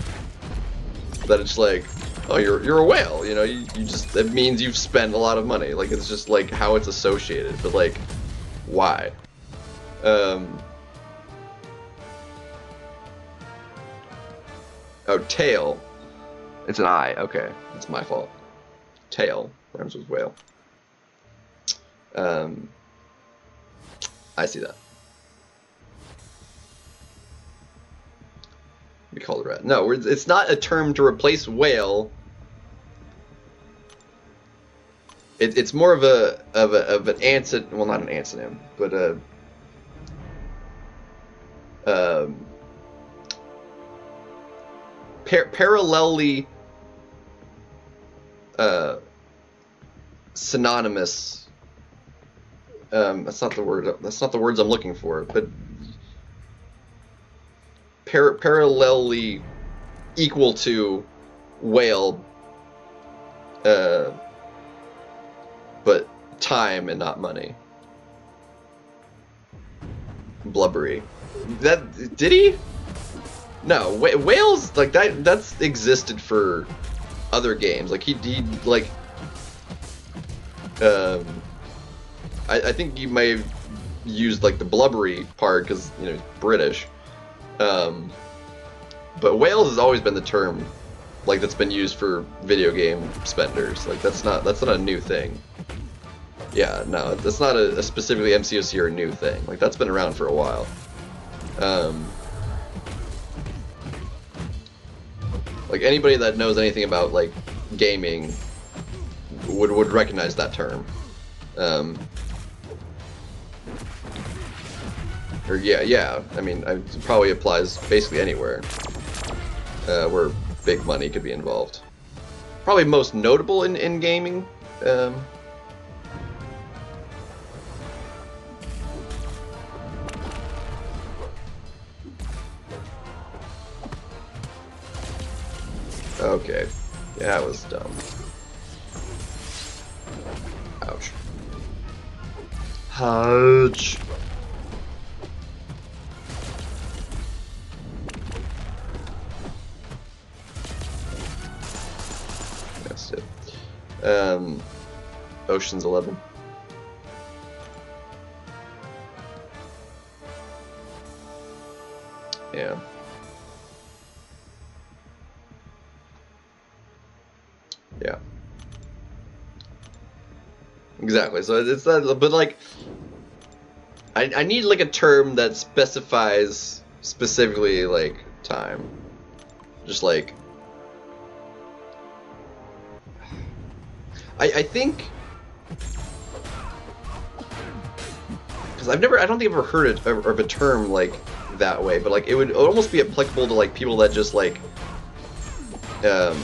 That it's like, oh, you're you're a whale, you know? You, you just it means you've spent a lot of money. Like it's just like how it's associated, but like, why? Um. Oh, tail. It's an eye. Okay, it's my fault. Tail rhymes with whale. Um, I see that. We call it rat. No, it's not a term to replace whale. it, it's more of a of a of an antonym. Well, not an antonym, but a um, par- parallelly uh, synonymous. Um, that's not the word. That's not the words I'm looking for. But par- parallelly equal to whale. Uh, but time and not money. Blubbery. That did he? No, wh- whales like that. That's existed for other games. Like he, he like. Um, I, I think you may have used like the blubbery part because you know British. Um, but whales has always been the term, like that's been used for video game spenders. Like that's not that's not a new thing. Yeah, no, that's not a, a specifically MCOC or a new thing. Like that's been around for a while. Um, like anybody that knows anything about like gaming would would recognize that term. Um, or yeah, yeah. I mean, it probably applies basically anywhere uh, where big money could be involved. Probably most notable in in gaming. Um, Okay. Yeah, that was dumb. Ouch. Ouch. Um, Ocean's Eleven. Yeah. Yeah. Exactly. So it's that, but like, I I need like a term that specifies specifically like time. Just like, I I think. Because I've never, I don't think I've ever heard of a term like that way, but like it would almost be applicable to like people that just like, um,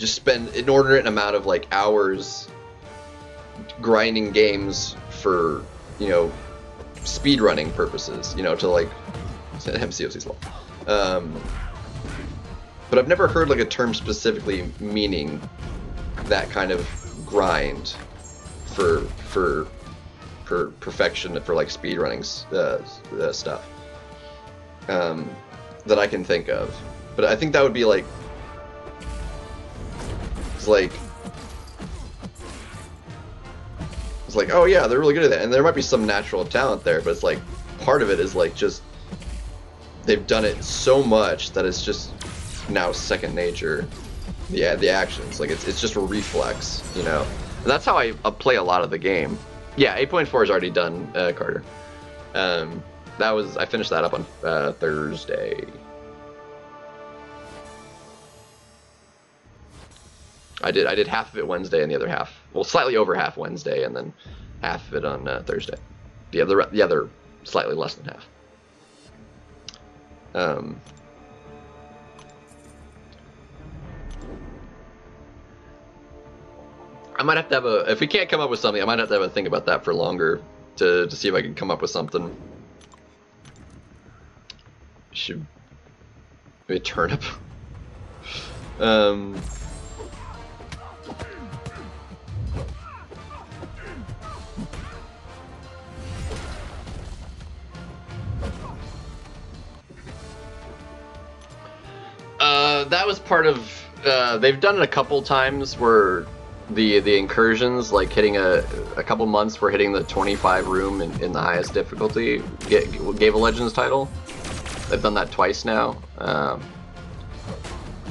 just spend inordinate amount of like hours grinding games for you know speed running purposes you know to like MCOC's law um, but I've never heard like a term specifically meaning that kind of grind for for for perfection for like speed running uh, uh, stuff um, that I can think of. But I think that would be like it's like it's like oh yeah they're really good at that. And there might be some natural talent there but it's like part of it is like just they've done it so much that it's just now second nature yeah the actions. Like it's, it's just a reflex you know? And that's how I uh, play a lot of the game. Yeah 8.4 is already done uh, Carter. Um, that was I finished that up on uh, Thursday. I did I did half of it Wednesday and the other half well slightly over half Wednesday and then half of it on uh, Thursday. The other the other slightly less than half. Um, I might have to have a if we can't come up with something I might have to have a think about that for longer to to see if I can come up with something. Should maybe turnip. um. Uh, that was part of. Uh, they've done it a couple times where the the incursions, like hitting a a couple months, were hitting the 25 room in, in the highest difficulty, get, gave a Legends title. They've done that twice now. Um,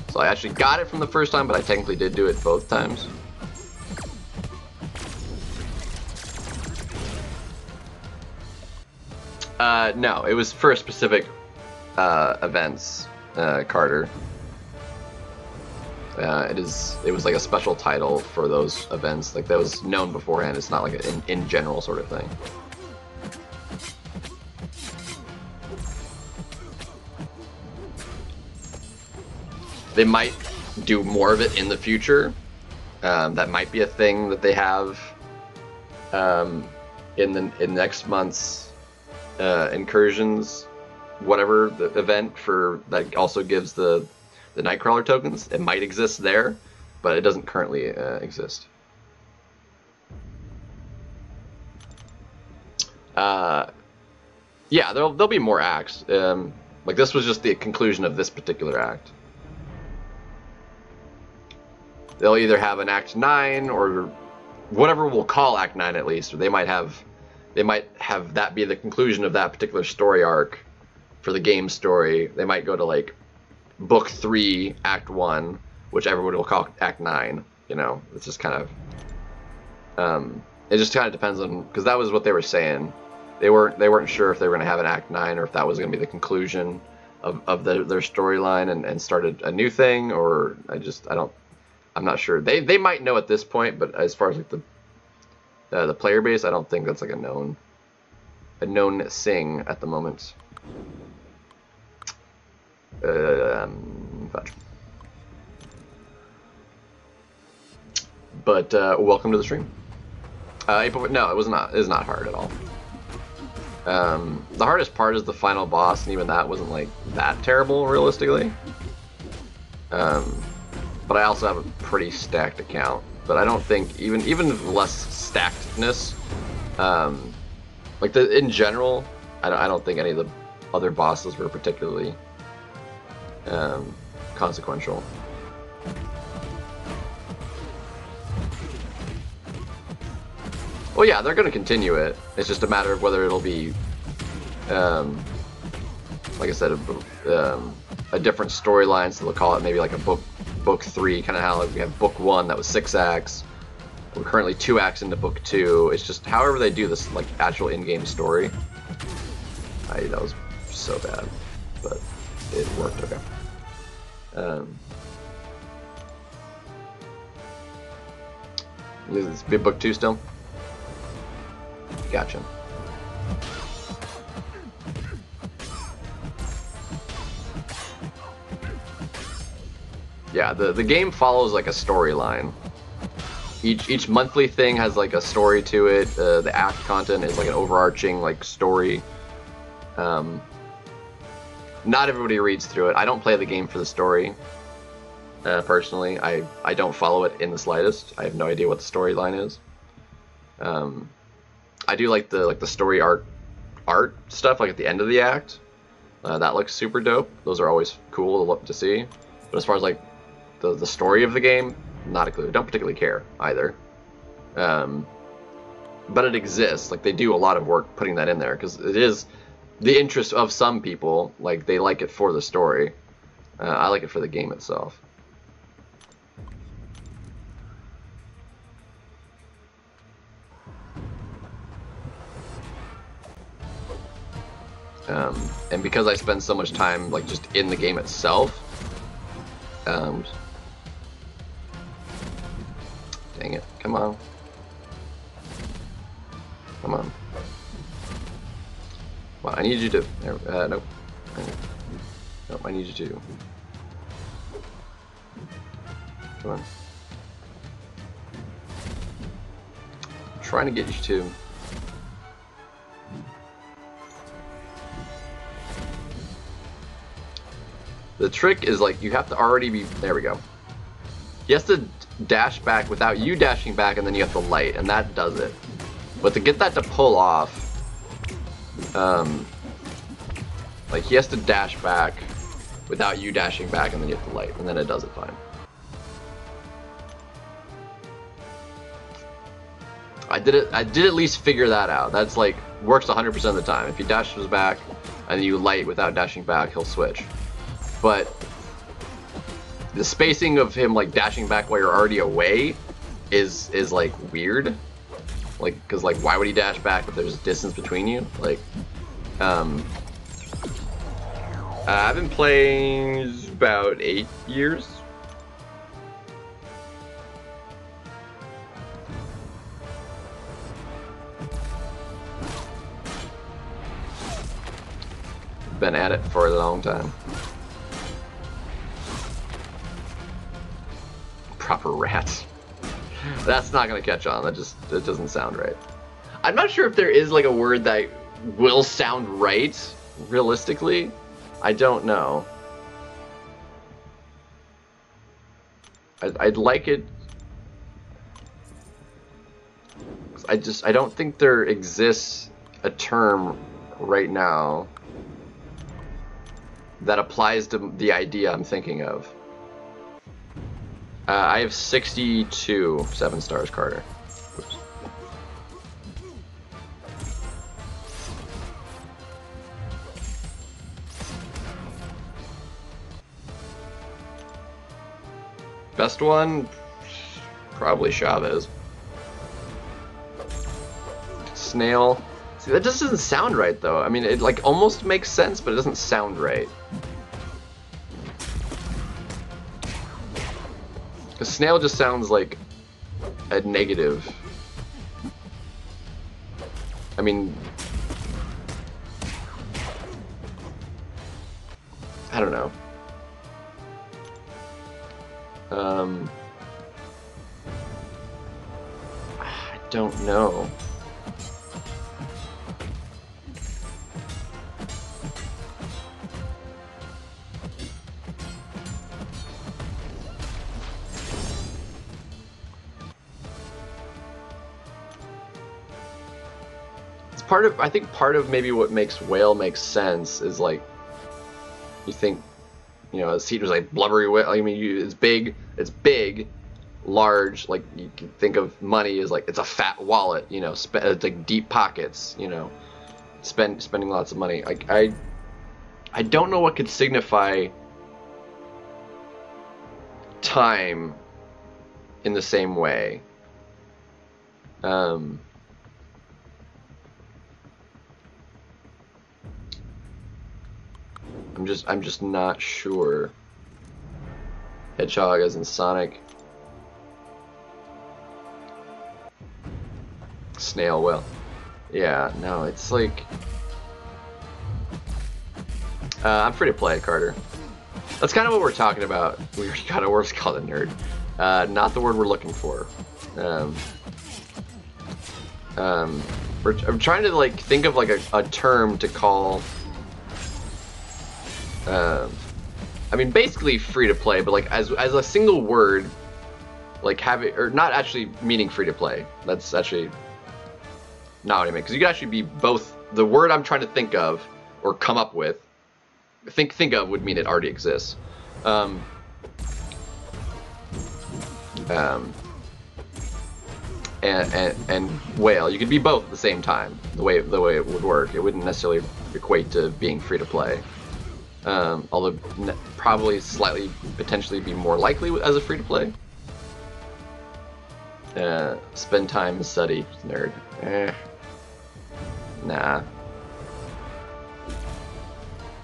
so I actually got it from the first time, but I technically did do it both times. Uh, no, it was for a specific uh, events, uh, Carter. Uh, it is. It was like a special title for those events. Like that was known beforehand. It's not like an in, in general sort of thing. They might do more of it in the future. Um, that might be a thing that they have um, in the in next month's uh, incursions, whatever the event for that also gives the the Nightcrawler tokens. It might exist there, but it doesn't currently uh, exist. Uh, yeah, there'll there'll be more acts. Um, like this was just the conclusion of this particular act. They'll either have an Act Nine or whatever we'll call Act Nine at least, or they might have they might have that be the conclusion of that particular story arc for the game story. They might go to like book three, act one, which everyone will call act nine. You know, it's just kind of. Um, it just kind of depends on because that was what they were saying. They weren't they weren't sure if they were going to have an act nine or if that was going to be the conclusion of, of the, their storyline and, and started a new thing or I just I don't I'm not sure. They they might know at this point, but as far as like the uh, the player base, I don't think that's like a known a known thing at the moment. Um, fudge. But uh, welcome to the stream. Uh, April, no, it was not. It was not hard at all. Um, the hardest part is the final boss, and even that wasn't like that terrible, realistically. Um, but I also have a pretty stacked account. But I don't think even even less stackedness, um, like the in general, I don't, I don't think any of the other bosses were particularly um, consequential. Well, yeah, they're going to continue it. It's just a matter of whether it'll be, um, like I said, a, um, a different storyline. So they'll call it maybe like a book, book three, kind of how like we have book one that was six acts. We're currently two acts into book two. It's just however they do this, like actual in-game story. I, that was so bad, but it worked okay. Um, is big book two still? Gotcha. Yeah, the, the game follows like a storyline. Each each monthly thing has like a story to it. Uh, the act content is like an overarching like story. Um, not everybody reads through it. I don't play the game for the story. Uh, personally, I I don't follow it in the slightest. I have no idea what the storyline is. Um, I do like the like the story art art stuff like at the end of the act. Uh, that looks super dope. Those are always cool to look to see. But as far as like the the story of the game, not a clue. Don't particularly care either. Um, but it exists. Like they do a lot of work putting that in there because it is the interest of some people. Like they like it for the story. Uh, I like it for the game itself. Um, and because I spend so much time like just in the game itself, um, dang it, come on, come on. I need you to. Uh, nope. Nope. I need you to. Come on. I'm trying to get you to. The trick is like you have to already be. There we go. He has to dash back without you dashing back, and then you have to light, and that does it. But to get that to pull off, um, like he has to dash back without you dashing back, and then you have to light, and then it does it fine. I did it. I did at least figure that out. That's like works 100% of the time. If he dashes back and you light without dashing back, he'll switch but the spacing of him like dashing back while you're already away is is like weird like because like why would he dash back if there's distance between you like um, uh, I've been playing about eight years. Been at it for a long time. Proper rats. That's not gonna catch on. That just that doesn't sound right. I'm not sure if there is like a word that will sound right realistically. I don't know. I'd, I'd like it. I just I don't think there exists a term right now that applies to the idea I'm thinking of. Uh, I have 62 seven stars, Carter. Best one, probably Chavez. Snail. See, that just doesn't sound right, though. I mean, it like almost makes sense, but it doesn't sound right. A snail just sounds like a negative. I mean, I don't know. Um, I don't know. It's part of I think part of maybe what makes whale make sense is like you think you know, Cedar's like blubbery. I mean, you, it's big, it's big, large. Like you can think of money as like it's a fat wallet. You know, spe- it's like deep pockets. You know, spend spending lots of money. Like I, I don't know what could signify time in the same way. Um. I'm just I'm just not sure. Hedgehog as in Sonic. Snail whale. Yeah, no, it's like uh, I'm free to play, Carter. That's kind of what we're talking about. We already got a word called a nerd. Uh, not the word we're looking for. Um, um, we're, I'm trying to like think of like a, a term to call um, I mean, basically free to play, but like as as a single word, like have it or not actually meaning free to play. That's actually not what I mean because you could actually be both. The word I'm trying to think of or come up with, think think of would mean it already exists. Um, um, and, and and whale, you could be both at the same time. The way the way it would work, it wouldn't necessarily equate to being free to play. Um, although probably slightly potentially be more likely as a free to play. Uh, spend time study, nerd. Eh. Nah.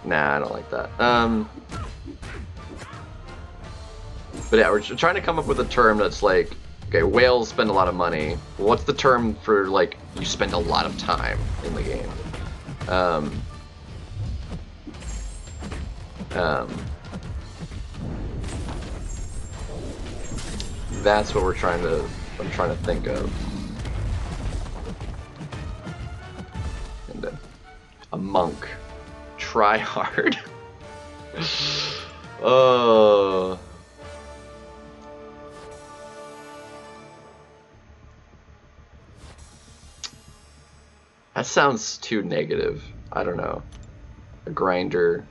Nah, I don't like that. Um, but yeah, we're trying to come up with a term that's like, okay, whales spend a lot of money. What's the term for like you spend a lot of time in the game? Um, um, that's what we're trying to. I'm trying to think of. And a, a monk. Try hard. oh. That sounds too negative. I don't know. A grinder.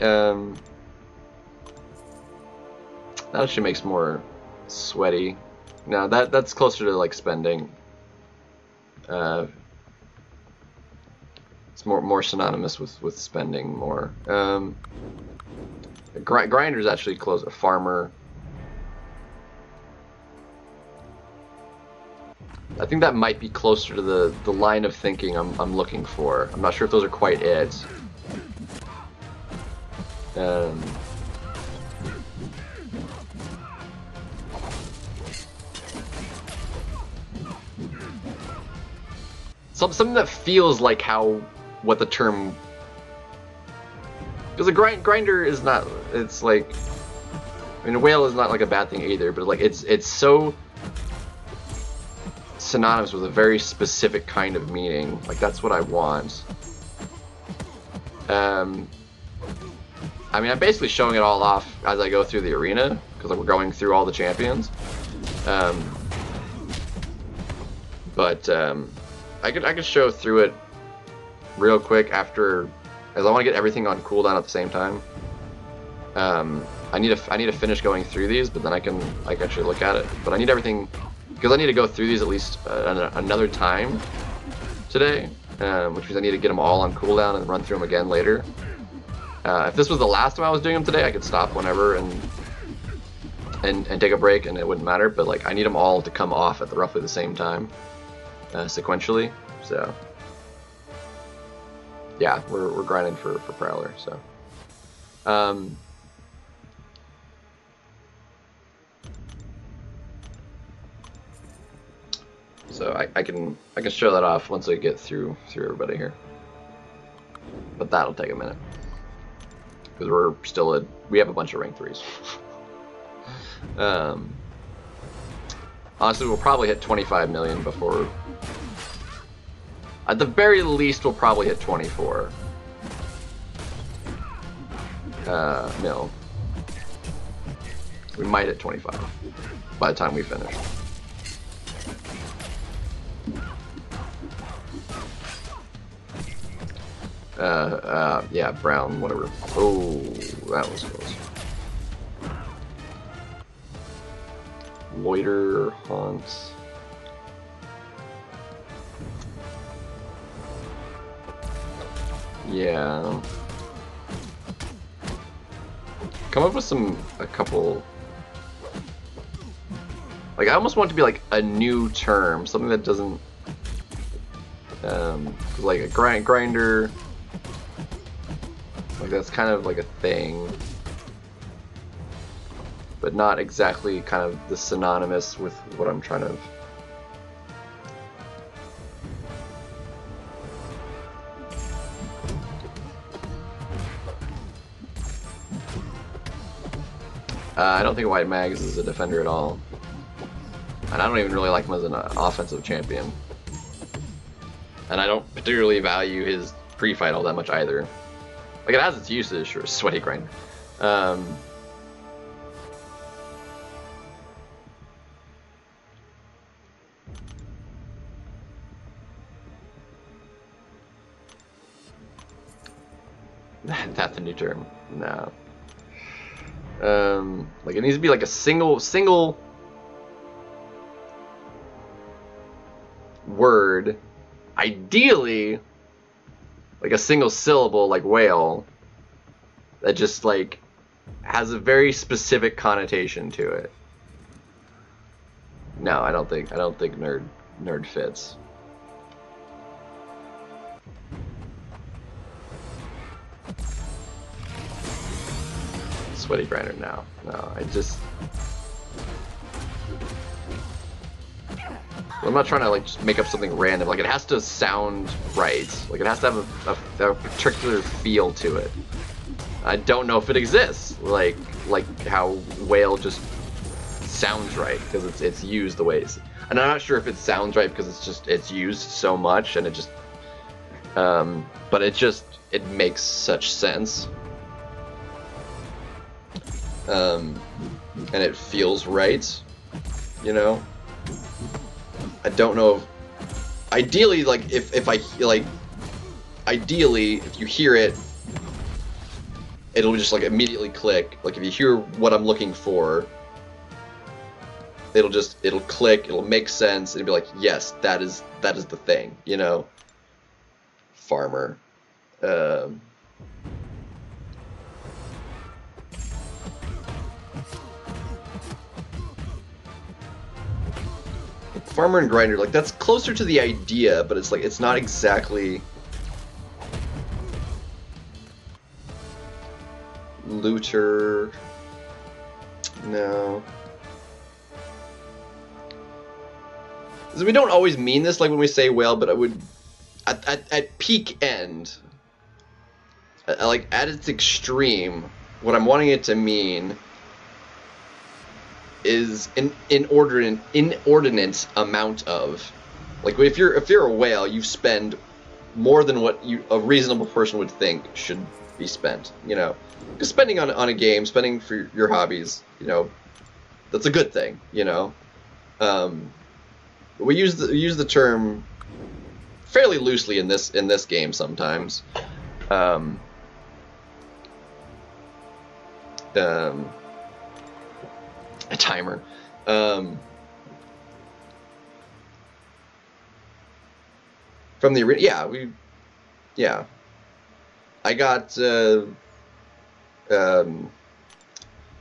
Um, that actually makes more sweaty. No, that that's closer to like spending. Uh, it's more more synonymous with with spending more. Um, gr grinder's actually close. A farmer. I think that might be closer to the the line of thinking I'm I'm looking for. I'm not sure if those are quite it. Um, some something that feels like how what the term because a grind, grinder is not it's like I mean a whale is not like a bad thing either, but like it's it's so synonymous with a very specific kind of meaning. Like that's what I want. Um, I mean, I'm basically showing it all off as I go through the arena because like, we're going through all the champions. Um, but um, I could I could show through it real quick after, as I want to get everything on cooldown at the same time. Um, I need to I need to finish going through these, but then I can I can actually look at it. But I need everything because I need to go through these at least uh, another time today, um, which means I need to get them all on cooldown and run through them again later. Uh, if this was the last time I was doing them today, I could stop whenever and and and take a break, and it wouldn't matter. But like, I need them all to come off at the, roughly the same time, uh, sequentially. So yeah, we're we're grinding for for Prowler. So. Um, So I, I can I can show that off once I get through through everybody here. But that'll take a minute. Because we're still at we have a bunch of rank threes. um honestly we'll probably hit 25 million before at the very least we'll probably hit 24 uh mil. We might hit 25 by the time we finish. Uh, uh, yeah, brown, whatever. Oh, that was close. Loiter, haunts. Yeah. Come up with some, a couple... Like, I almost want it to be like a new term, something that doesn't... Um, like a grind grinder, like that's kind of like a thing. But not exactly kind of the synonymous with what I'm trying to Uh, I don't think White Mags is a defender at all. And I don't even really like him as an offensive champion. And I don't particularly value his pre-fight all that much either. Like it has its uses, sure, sweaty grinder. Um, That's a new term. No. Um, like it needs to be like a single single word. Ideally, like a single syllable like whale that just like has a very specific connotation to it. No, I don't think I don't think nerd nerd fits. Sweaty grinder now. No, I just I'm not trying to like just make up something random. Like it has to sound right. Like it has to have a, a, a particular feel to it. I don't know if it exists. Like like how whale just sounds right because it's it's used the way it's. And I'm not sure if it sounds right because it's just it's used so much and it just. Um, but it just it makes such sense. Um, and it feels right, you know. I don't know if, ideally, like, if, if I, like, ideally, if you hear it, it'll just, like, immediately click. Like, if you hear what I'm looking for, it'll just, it'll click, it'll make sense, and be like, yes, that is, that is the thing, you know? Farmer. Um... Farmer and Grinder, like that's closer to the idea, but it's like it's not exactly looter. No. we don't always mean this like when we say whale, but I would at, at, at peak end, at, like at its extreme, what I'm wanting it to mean is an inordinate inordinate amount of like if you're if you're a whale you spend more than what you a reasonable person would think should be spent you know? Because spending on, on a game spending for your hobbies you know that's a good thing you know? Um, we use the use the term fairly loosely in this in this game sometimes. Um, um, a timer. Um, from the ori- yeah we yeah I got uh, um,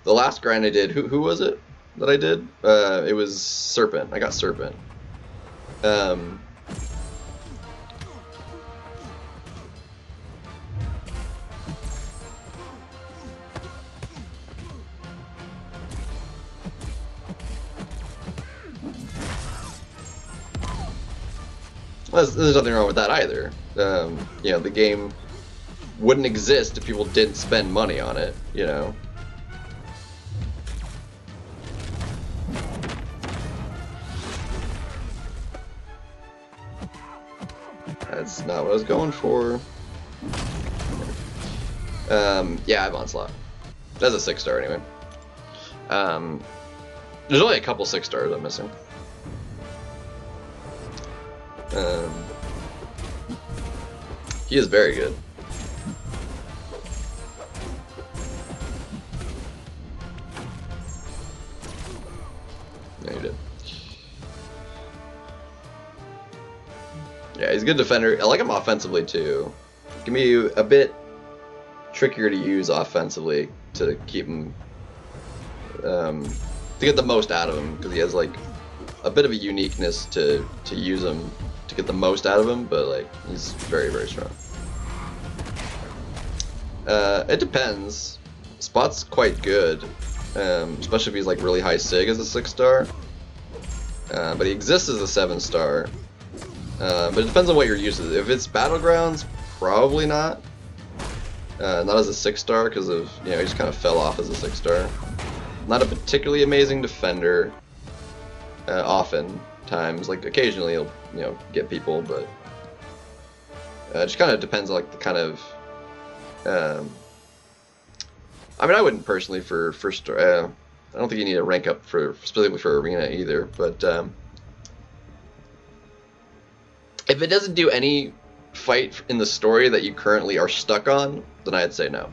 the last grind I did. Who who was it that I did? Uh, it was Serpent. I got Serpent. Um, There's, there's nothing wrong with that either. Um, you know, the game wouldn't exist if people didn't spend money on it, you know. That's not what I was going for. Um, yeah, I have Onslaught. That's a six star anyway. Um, there's only a couple six stars I'm missing. Um, he is very good. Yeah. Yeah, he's a good defender. I like him offensively too. Can be a bit trickier to use offensively to keep him um, to get the most out of him because he has like a bit of a uniqueness to to use him to get the most out of him, but like he's very very strong. Uh, it depends. Spot's quite good, um, especially if he's like really high sig as a six star. Uh, but he exists as a seven star. Uh, but it depends on what you're to. If it's battlegrounds, probably not. Uh, not as a six star because of you know he just kind of fell off as a six star. Not a particularly amazing defender. Uh, often times, like occasionally he'll you know get people, but uh, it just kind of depends like the kind of. Um, I mean, I wouldn't personally for first. Uh, I don't think you need to rank up for specifically for arena either, but um, if it doesn't do any fight in the story that you currently are stuck on, then I'd say no.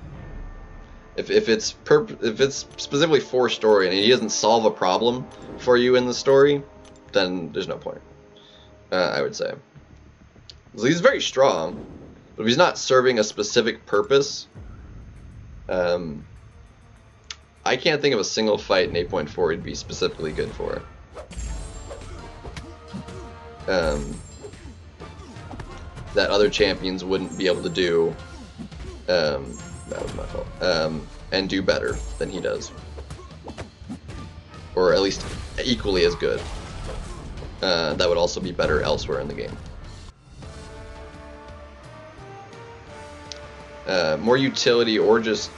If, if it's perp- if it's specifically for story and he doesn't solve a problem for you in the story, then there's no point. Uh, I would say. So he's very strong, but if he's not serving a specific purpose, um, I can't think of a single fight in 8.4 he'd be specifically good for. Um, that other champions wouldn't be able to do. Um, that was my fault. Um, and do better than he does, or at least equally as good. Uh, that would also be better elsewhere in the game. Uh, more utility or just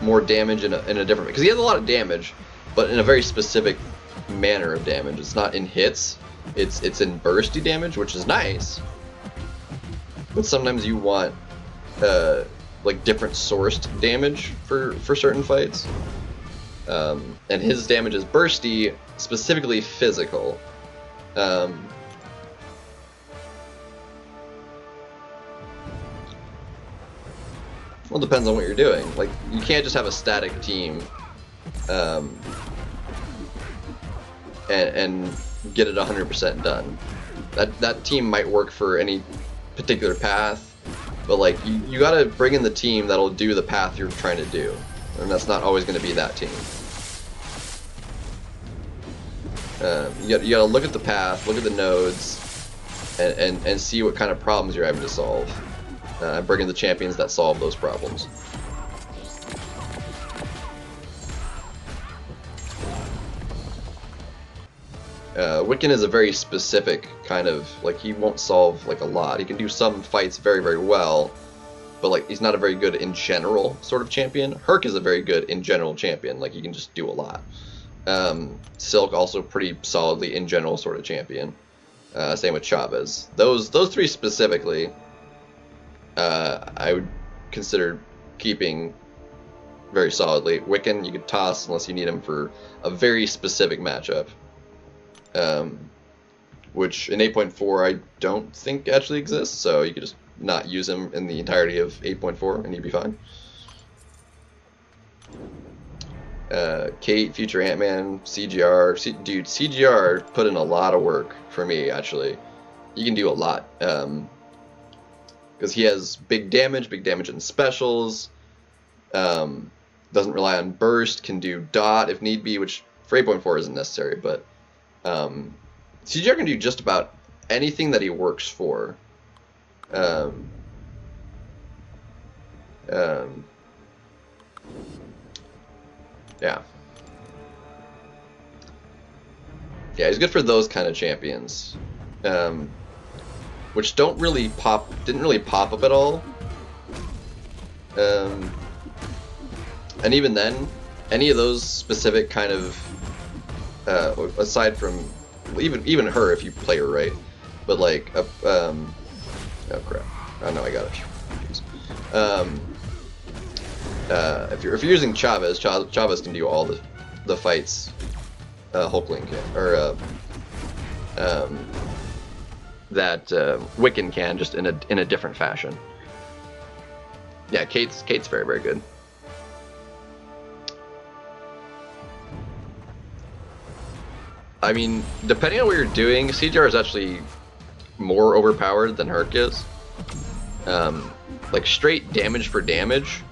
more damage in a, in a different because he has a lot of damage, but in a very specific manner of damage. It's not in hits. It's it's in bursty damage, which is nice. But sometimes you want uh, like different sourced damage for for certain fights. Um, and his damage is bursty, specifically physical. Um, well, it depends on what you're doing. Like, you can't just have a static team um, and, and get it 100% done. That that team might work for any particular path, but like you, you got to bring in the team that'll do the path you're trying to do, and that's not always to be that team. Uh, you got you got to look at the path, look at the nodes, and, and and see what kind of problems you're having to solve. Uh, bring in the champions that solve those problems. Uh, Wiccan is a very specific kind of like he won't solve like a lot. He can do some fights very very well, but like he's not a very good in general sort of champion. Herc is a very good in general champion. Like he can just do a lot. Um, Silk also pretty solidly in general sort of champion. Uh, same with Chavez. Those those three specifically, uh, I would consider keeping very solidly. Wiccan you could toss unless you need him for a very specific matchup. Um, which in 8.4 I don't think actually exists, so you could just not use him in the entirety of 8.4 and you'd be fine. Uh, Kate, Future Ant-Man, CGR, C- dude, CGR put in a lot of work for me actually. You can do a lot because um, he has big damage, big damage in specials. Um, doesn't rely on burst, can do dot if need be, which for 8.4 isn't necessary, but um, CGR can do just about anything that he works for. Um, um, yeah. Yeah, he's good for those kind of champions. Um, which don't really pop, didn't really pop up at all. Um, and even then, any of those specific kind of, uh, aside from, even even her if you play her right, but like, a, um, oh crap, oh no, I got it. Um, uh, if you're if you're using Chavez, Chavez can do all the the fights. Uh, Hulkling can, or uh, um, that uh, Wiccan can, just in a in a different fashion. Yeah, Kate's Kate's very very good. I mean, depending on what you're doing, CGR is actually more overpowered than Herc is. Um, like straight damage for damage,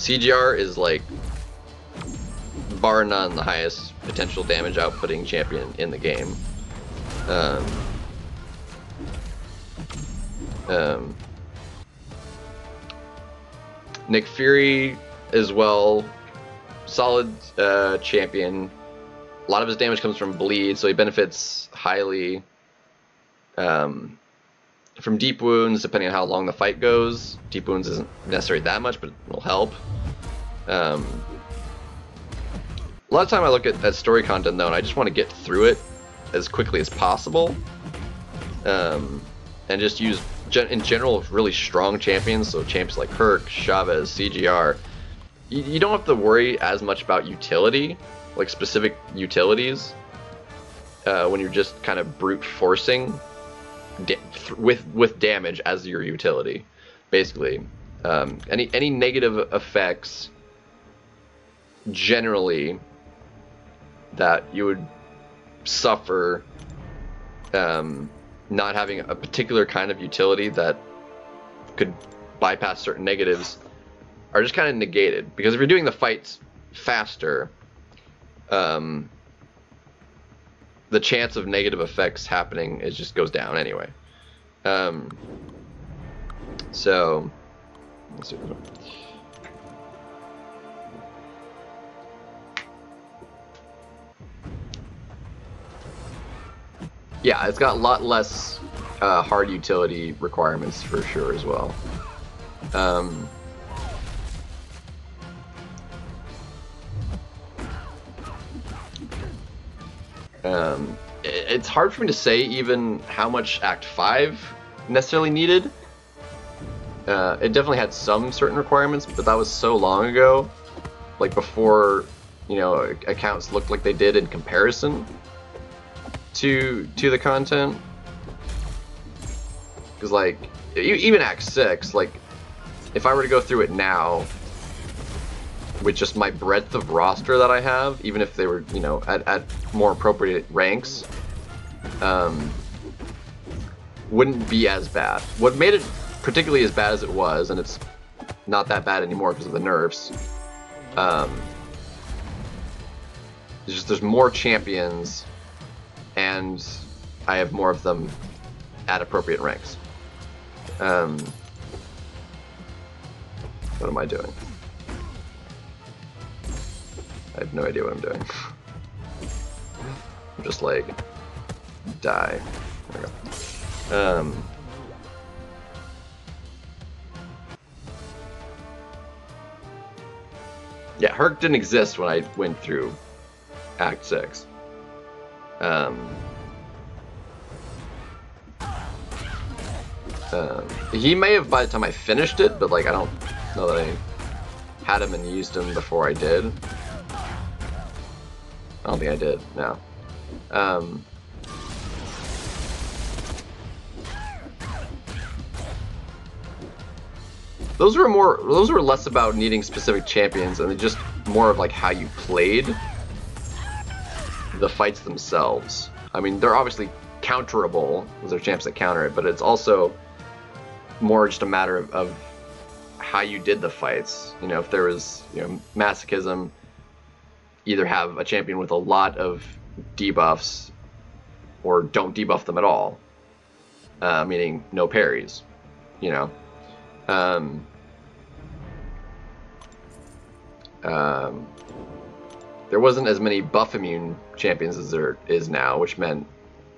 CGR is like bar none the highest potential damage outputting champion in the game. Um, um, Nick Fury as well, solid uh, champion. A lot of his damage comes from bleed, so he benefits highly um, from deep wounds, depending on how long the fight goes. Deep wounds isn't necessarily that much, but it will help. Um, a lot of time I look at, at story content though, and I just want to get through it as quickly as possible, um, and just use gen in general really strong champions. So champs like Herc, Chavez, CGR. You, you don't have to worry as much about utility, like specific utilities, uh, when you're just kind of brute forcing with with damage as your utility, basically. Um, any any negative effects generally that you would suffer um, not having a particular kind of utility that could bypass certain negatives are just kind of negated because if you're doing the fights faster um, the chance of negative effects happening is just goes down anyway um, so let's see Yeah, it's got a lot less uh, hard utility requirements for sure as well. Um, um, it's hard for me to say even how much Act 5 necessarily needed. Uh, it definitely had some certain requirements, but that was so long ago, like before, you know, accounts looked like they did in comparison to to the content because like even act 6 like if i were to go through it now with just my breadth of roster that i have even if they were you know at, at more appropriate ranks um, wouldn't be as bad what made it particularly as bad as it was and it's not that bad anymore because of the nerfs um, just there's more champions and I have more of them at appropriate ranks. Um, what am I doing? I have no idea what I'm doing. I'm just like die. Um, yeah, Herc didn't exist when I went through Act 6. Um, um, he may have by the time I finished it, but like I don't know that I had him and used him before I did. I don't think I did, no. Um, those were more those were less about needing specific champions and just more of like how you played the fights themselves. I mean, they're obviously counterable because they're champs that counter it, but it's also more just a matter of, of how you did the fights. You know, if there was you know masochism, either have a champion with a lot of debuffs or don't debuff them at all, uh, meaning no parries. You know. Um, um, there wasn't as many buff immune champions as there is now, which meant,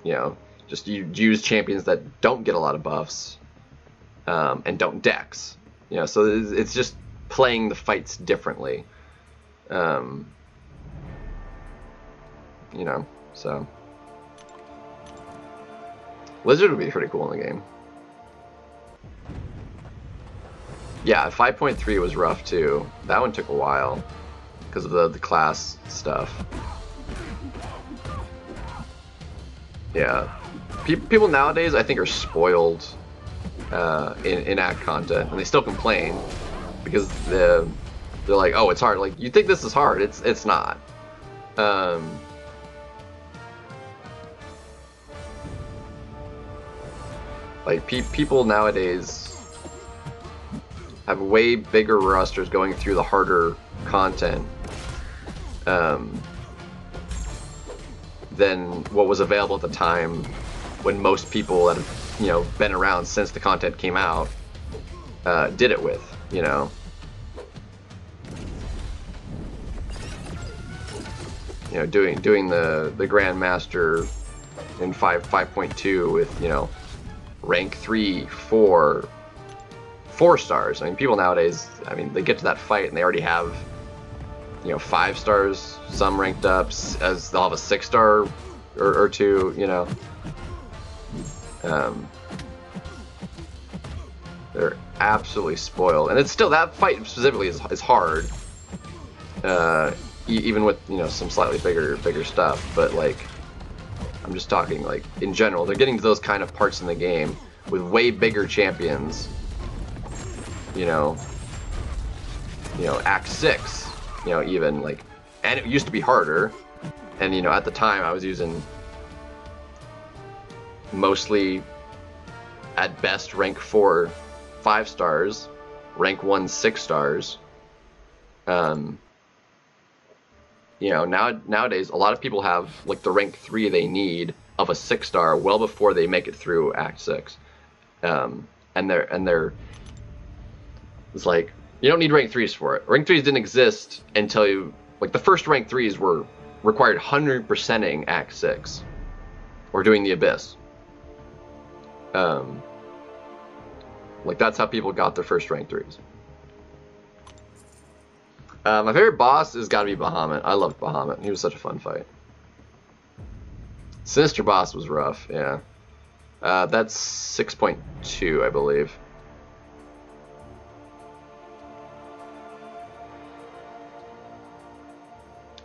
you know, just you use champions that don't get a lot of buffs um, and don't dex. You know, so it's, just playing the fights differently. Um, you know, so Lizard would be pretty cool in the game. Yeah, 5.3 was rough too. That one took a while because of the, the class stuff. Yeah. Pe people nowadays, I think, are spoiled uh, in, in act content, and they still complain because they're, they're like, oh, it's hard. Like, you think this is hard. It's, it's not. Um, like, pe people nowadays have way bigger rosters going through the harder content um, than what was available at the time when most people that have you know been around since the content came out uh, did it with you know? You know doing doing the the grandmaster in 5 5.2 with you know rank three, four, four stars. I mean, people nowadays, I mean, they get to that fight and they already have, you know, five stars, some ranked up, as they'll have a six star or, or two, you know. Um, they're absolutely spoiled, and it's still that fight specifically is, is hard. Uh, even with you know some slightly bigger bigger stuff, but like I'm just talking like in general, they're getting to those kind of parts in the game with way bigger champions you know, you know, Act Six, you know, even like, and it used to be harder, and you know, at the time I was using mostly at best rank four, five stars, rank one, six stars. Um, you know, now nowadays a lot of people have like the rank three they need of a six star well before they make it through Act Six, um, and they're and they're it's like you don't need rank threes for it. Rank threes didn't exist until you like the first rank threes were required hundred percenting Act Six, or doing the Abyss. Um, like that's how people got their first rank threes. Uh, my favorite boss has got to be Bahamut. I loved Bahamut. He was such a fun fight. Sinister boss was rough. Yeah. Uh, that's 6.2, I believe.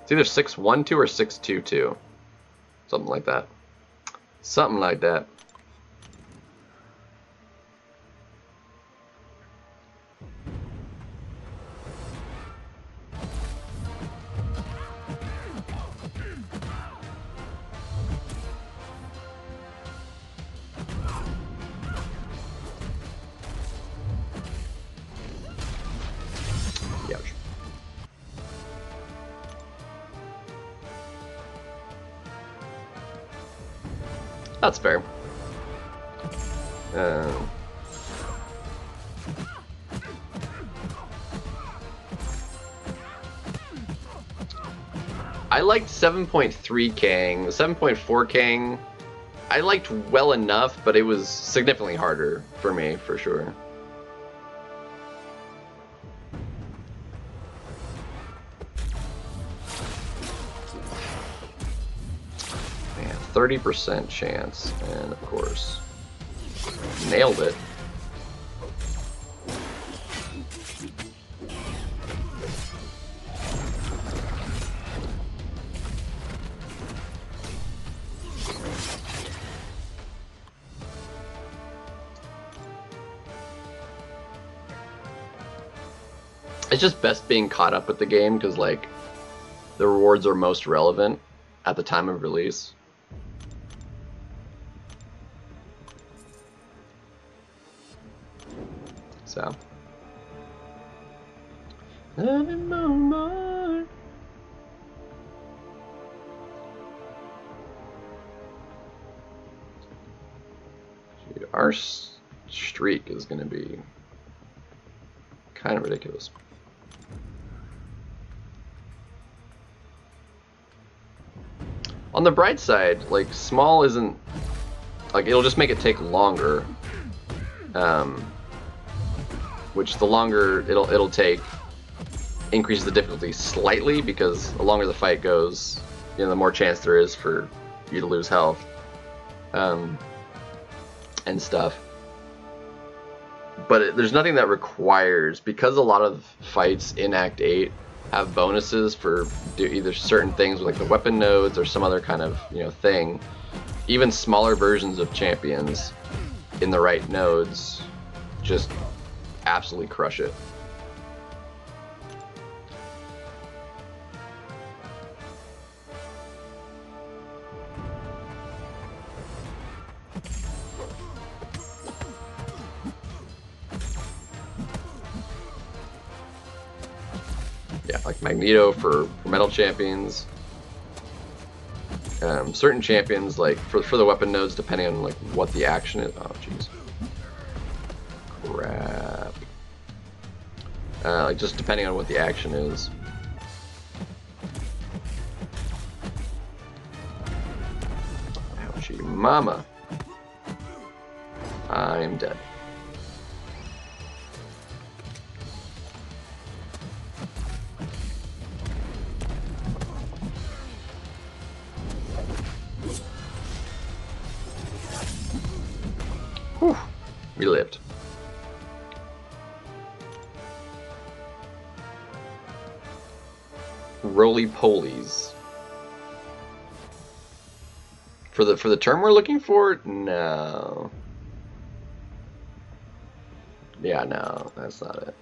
It's either 612 or 622. Something like that. Something like that. That's fair. Um, I liked 7.3 Kang. 7.4 Kang I liked well enough, but it was significantly harder for me for sure. 30% chance, and of course, nailed it. it's just best being caught up with the game because like the rewards are most relevant at the time of release. So. Our streak is going to be kind of ridiculous. On the bright side, like small isn't like it'll just make it take longer. Um, which the longer it'll it'll take increases the difficulty slightly because the longer the fight goes, you know, the more chance there is for you to lose health. Um, and stuff. But it, there's nothing that requires because a lot of fights in Act 8 have bonuses for either certain things like the weapon nodes or some other kind of you know thing. Even smaller versions of champions in the right nodes just absolutely crush it. Yeah, like Magneto for, for metal champions. Um, certain champions, like for, for the weapon nodes, depending on like what the action is. Oh, jeez. Crap. Uh, like just depending on what the action is. Ouchie, mama. I'm dead. We lived. Roly polies. For the for the term we're looking for, no. Yeah, no, that's not it.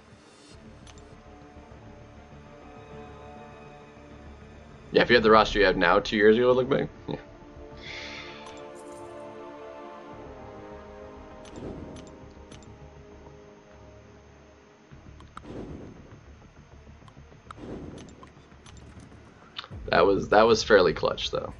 Yeah, if you had the roster you have now two years ago, look back. Yeah. That was that was fairly clutch though.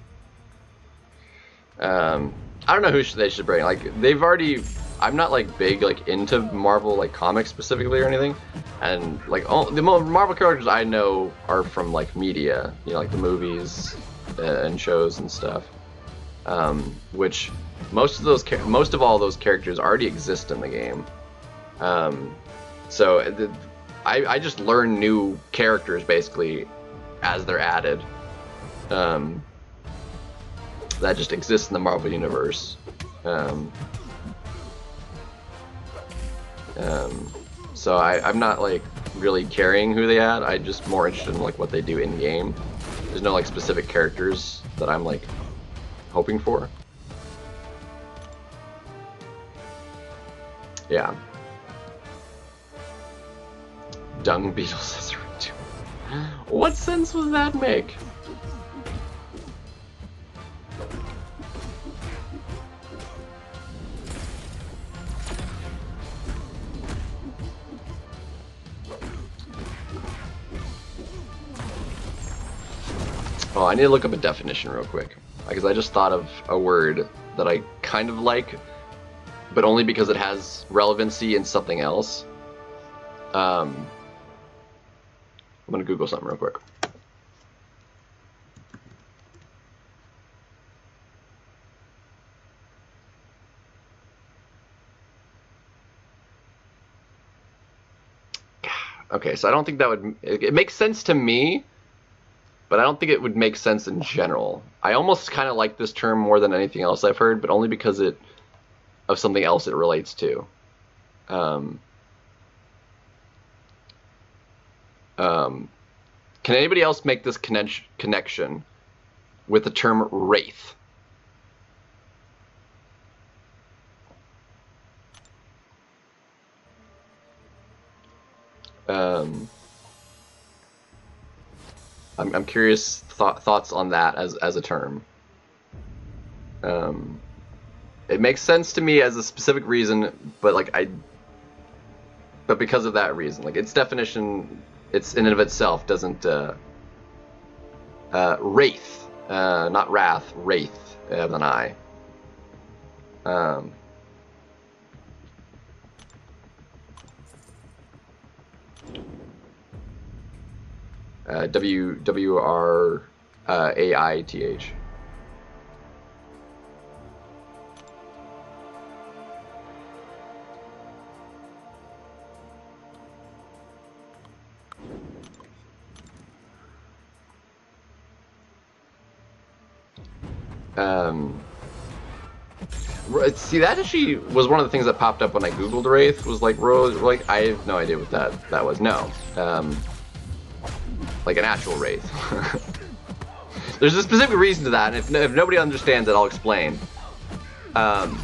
Um, I don't know who should, they should bring. Like they've already. I'm not like big like into Marvel like comics specifically or anything, and like all, the Marvel characters I know are from like media, you know, like the movies uh, and shows and stuff. Um, which most of those most of all those characters already exist in the game. Um, so uh, the, I, I just learn new characters basically as they're added um, that just exists in the Marvel universe. Um, um, so I, I'm not like really caring who they add. I'm just more interested in like what they do in game. There's no like specific characters that I'm like hoping for. Yeah. Dung beetles. What sense would that make? Oh, I need to look up a definition real quick. Because I just thought of a word that I kind of like, but only because it has relevancy in something else. Um, I'm going to Google something real quick. Okay, so I don't think that would. It makes sense to me, but I don't think it would make sense in general. I almost kind of like this term more than anything else I've heard, but only because it of something else it relates to. Um, um, can anybody else make this connection connection with the term wraith? Um, I'm, I'm curious th- thoughts on that as as a term. Um, it makes sense to me as a specific reason, but like I, but because of that reason, like its definition, it's in and of itself doesn't. Uh, uh, wraith, uh, not wrath, wraith, uh, with an I. Um, uh, W W R uh, A I T H. Um, see, that actually was one of the things that popped up when I googled Wraith. Was like like I have no idea what that that was. No, um, like an actual Wraith. There's a specific reason to that, and if, if nobody understands it, I'll explain. Um,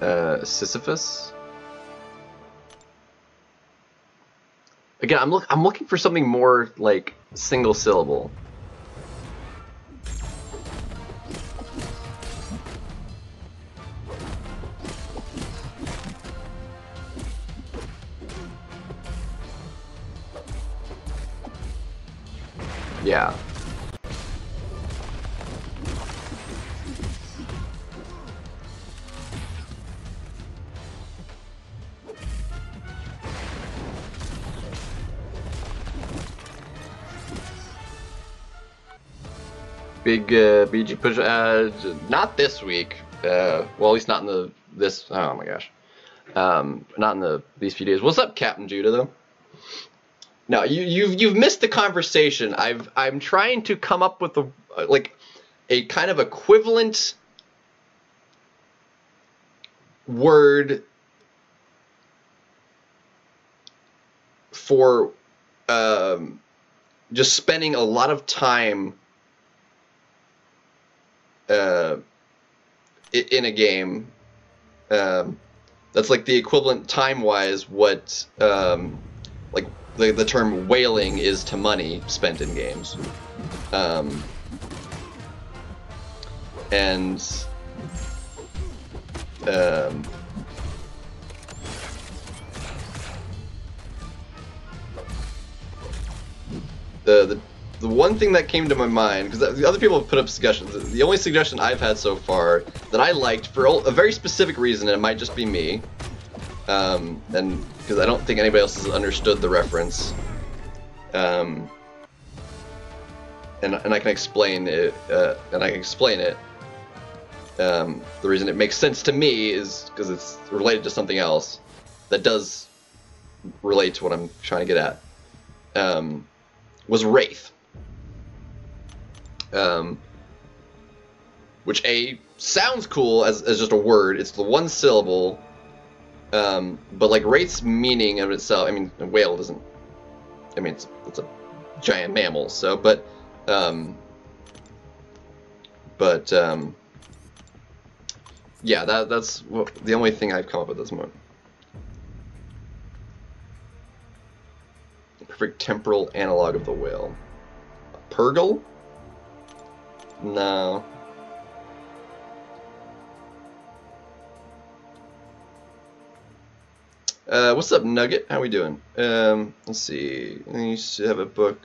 uh, Sisyphus. Again, I'm look I'm looking for something more like single syllable. Yeah. Big uh, BG push. Uh, not this week. Uh, well, at least not in the this. Oh my gosh. Um, not in the these few days. What's up, Captain Judah? Though. No, you you've you've missed the conversation. I've I'm trying to come up with a like a kind of equivalent word for um, just spending a lot of time uh, in a game. Um, that's like the equivalent time wise what um, like the, the term whaling is to money spent in games. Um, and um, the, the the one thing that came to my mind because the other people have put up suggestions the only suggestion i've had so far that i liked for a very specific reason and it might just be me um, and because i don't think anybody else has understood the reference. Um, and, and i can explain it uh, and i can explain it. Um, the reason it makes sense to me is because it's related to something else that does relate to what i'm trying to get at. Um, was wraith. Um, which a sounds cool as, as just a word. It's the one syllable, um, but like wraith's meaning of itself. I mean, a whale doesn't. I mean, it's it's a giant mammal. So, but um, but um, yeah, that that's what, the only thing I've come up with at this moment. Perfect temporal analog of the whale. A? No. Uh, what's up, Nugget? How we doing? Um, let's see. I used to have a book,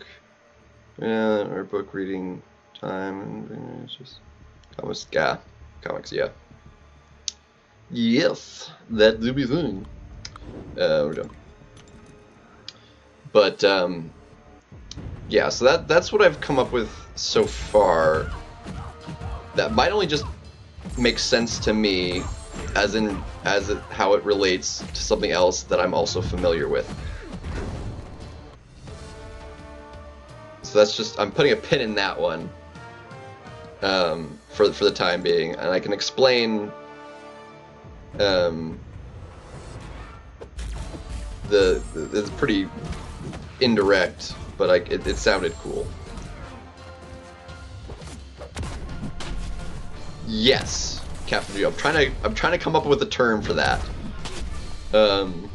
yeah, or book reading time, and it's just comics. Yeah, comics. Yeah. Yes, that do be thing. Uh, we're done. But um, yeah, so that that's what I've come up with so far that might only just make sense to me as in as it, how it relates to something else that I'm also familiar with. So that's just I'm putting a pin in that one um, for for the time being, and I can explain um, the, the it's pretty indirect, but I, it, it sounded cool. Yes, Captain View. I'm trying to I'm trying to come up with a term for that. Um,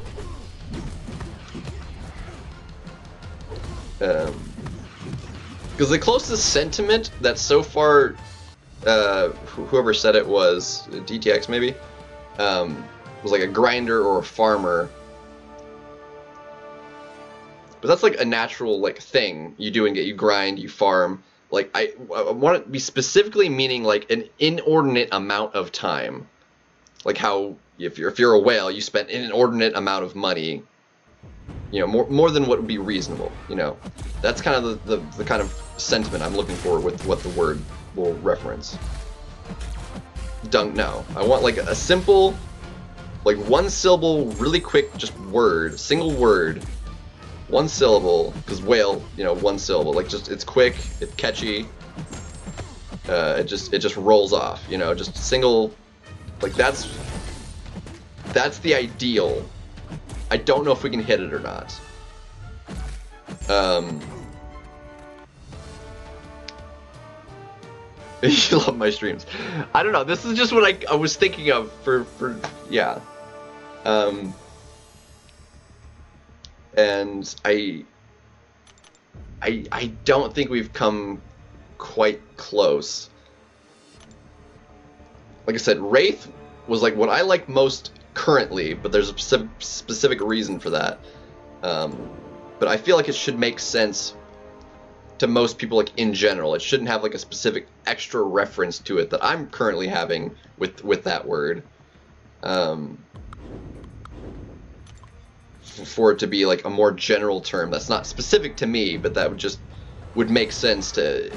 um, because the closest sentiment that so far, uh, wh- whoever said it was DTX maybe, um, was like a grinder or a farmer. But that's like a natural like thing you do and get you grind, you farm. Like I, I want to be specifically meaning like an inordinate amount of time, like how if you're if you're a whale, you spend an inordinate amount of money. You know, more more than what would be reasonable. You know, that's kind of the, the, the kind of sentiment I'm looking for with what the word will reference. Dunk no. I want like a simple, like one syllable, really quick, just word, single word, one syllable. Because whale, you know, one syllable. Like just it's quick, it's catchy. Uh, it just it just rolls off. You know, just single. Like that's that's the ideal. I don't know if we can hit it or not. Um. you love my streams. I don't know. This is just what I, I was thinking of for for yeah. Um. And I. I I don't think we've come quite close. Like I said, Wraith was like what I like most currently, but there's a specific, reason for that. Um, but I feel like it should make sense to most people like in general. It shouldn't have like a specific extra reference to it that I'm currently having with with that word. Um, for it to be like a more general term that's not specific to me, but that would just would make sense to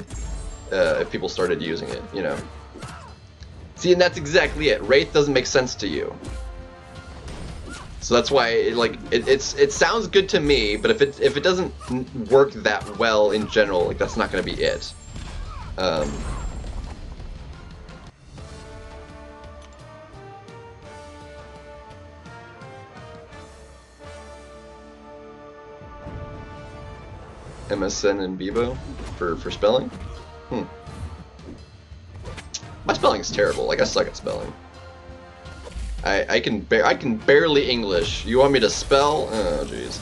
uh, if people started using it, you know. See, and that's exactly it. Wraith doesn't make sense to you. So that's why, it, like, it, it's it sounds good to me, but if it if it doesn't work that well in general, like that's not gonna be it. Um, MSN and Bebo for for spelling. Hmm. My is terrible. Like I suck at spelling. I I can ba- I can barely English. You want me to spell? Oh jeez.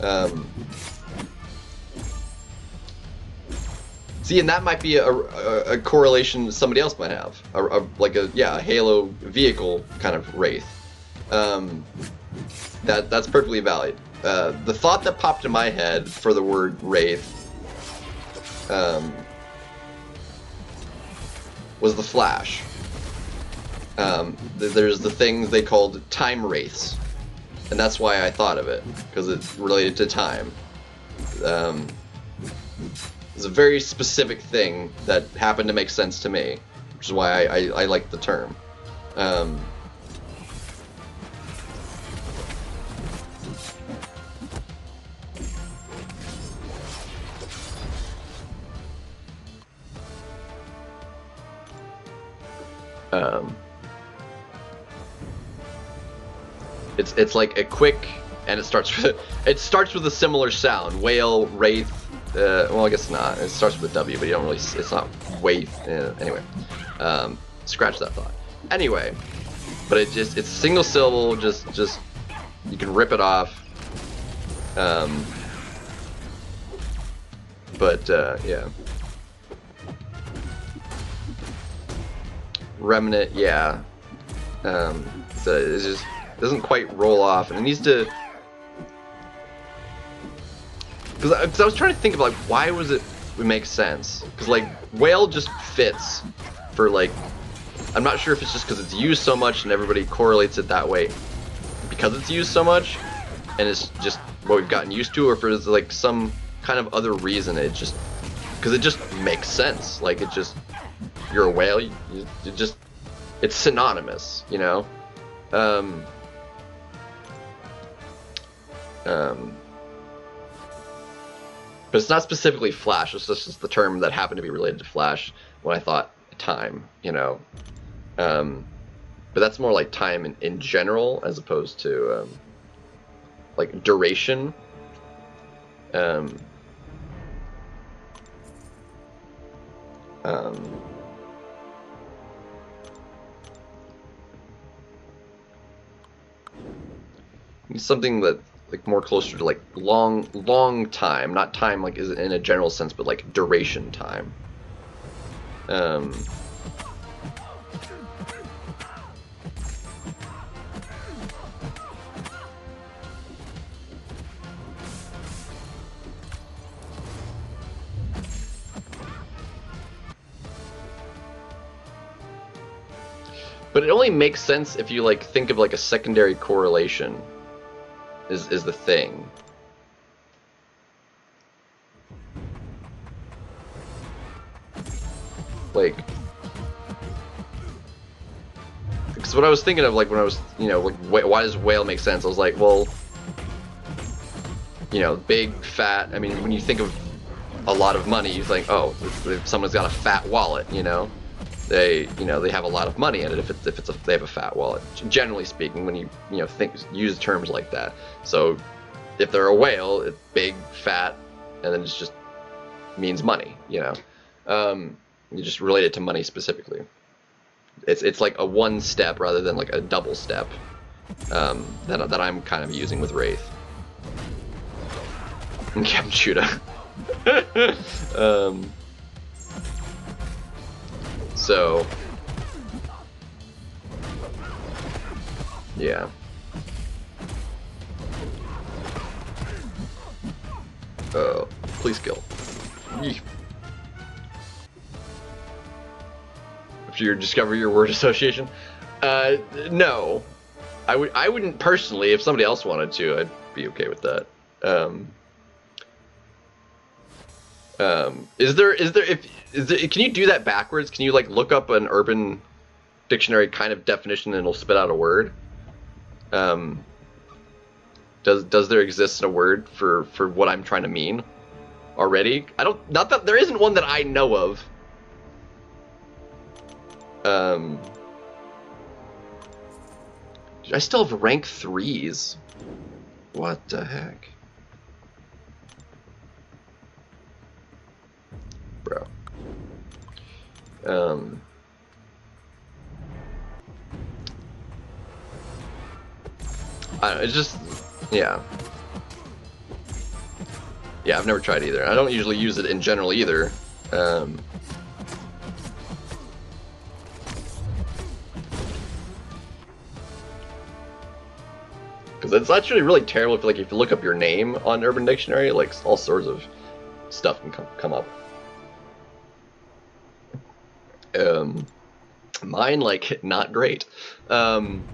Um. See, and that might be a, a, a correlation somebody else might have, a, a, like a yeah, a Halo vehicle kind of wraith. Um, that that's perfectly valid. Uh, the thought that popped in my head for the word wraith um, was the Flash. Um, th- there's the things they called time wraiths, and that's why I thought of it because it's related to time. Um, it's a very specific thing that happened to make sense to me, which is why I, I, I like the term. Um, um, it's it's like a quick and it starts with it starts with a similar sound. Whale wraith uh, well i guess not. It starts with a w but you don't really it's not wraith uh, anyway. Um, scratch that thought. Anyway but it just it's single syllable just just you can rip it off. Um, but uh, yeah remnant yeah um, so it just doesn't quite roll off and it needs to because I, was trying to think of like why was it would make sense because like whale just fits for like i'm not sure if it's just because it's used so much and everybody correlates it that way because it's used so much and it's just what we've gotten used to or if there's like some kind of other reason it just because it just makes sense. Like it just you're a whale. You, you, just it's synonymous, you know. Um, um, but it's not specifically Flash. It's just, the term that happened to be related to Flash when I thought time, you know. Um, but that's more like time in, in general as opposed to um, like duration. Um, um, something that like more closer to like long long time not time like is in a general sense but like duration time. Um But it only makes sense if you like think of like a secondary correlation is is the thing. Like because what I was thinking of like when I was, you know, like why does whale make sense? I was like, well, you know, big, fat. I mean, when you think of a lot of money, you think, oh, someone's got a fat wallet, you know they you know they have a lot of money in it if it's if it's a, they have a fat wallet. Generally speaking when you you know think use terms like that. So if they're a whale it's big fat and then it just means money you know? Um, you just relate it to money specifically. It's it's like a one step rather than like a double step um, that, that I'm kind of using with Wraith. And Kamchuda um, so, yeah. Uh, please kill. After you discover your word association, uh, no, I would. I wouldn't personally. If somebody else wanted to, I'd be okay with that. Um, um, is there is there if there, can you do that backwards? Can you like look up an urban dictionary kind of definition and it'll spit out a word? Um, does does there exist a word for for what I'm trying to mean already? I don't not that there isn't one that I know of. Um, I still have rank threes. What the heck? bro. Um, I it's just, yeah. Yeah, I've never tried either. I don't usually use it in general either. Um, because it's actually really terrible if like if you look up your name on Urban Dictionary, like all sorts of stuff can come come up. Um, mine, like, not great. Um,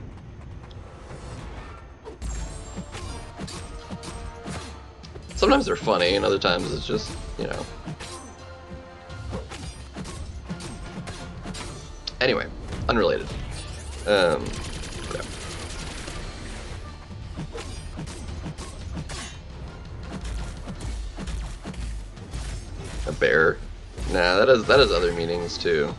sometimes they're funny, and other times it's just, you know. Anyway, unrelated. Um, A bear. Nah, that has that has other meanings too.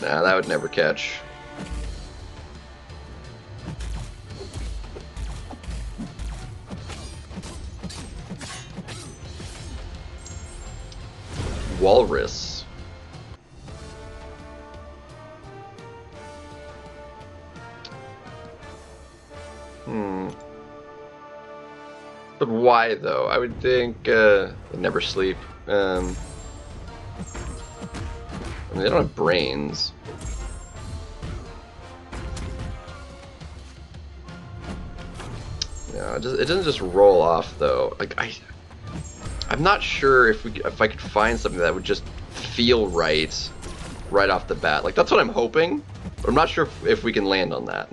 Nah, that would never catch. Walrus. Hmm. But why though? I would think uh, never sleep. Um, Mean, they don't have brains. Yeah, it, it doesn't just roll off though. Like I, I'm not sure if we if I could find something that would just feel right, right off the bat. Like that's what I'm hoping, but I'm not sure if, if we can land on that.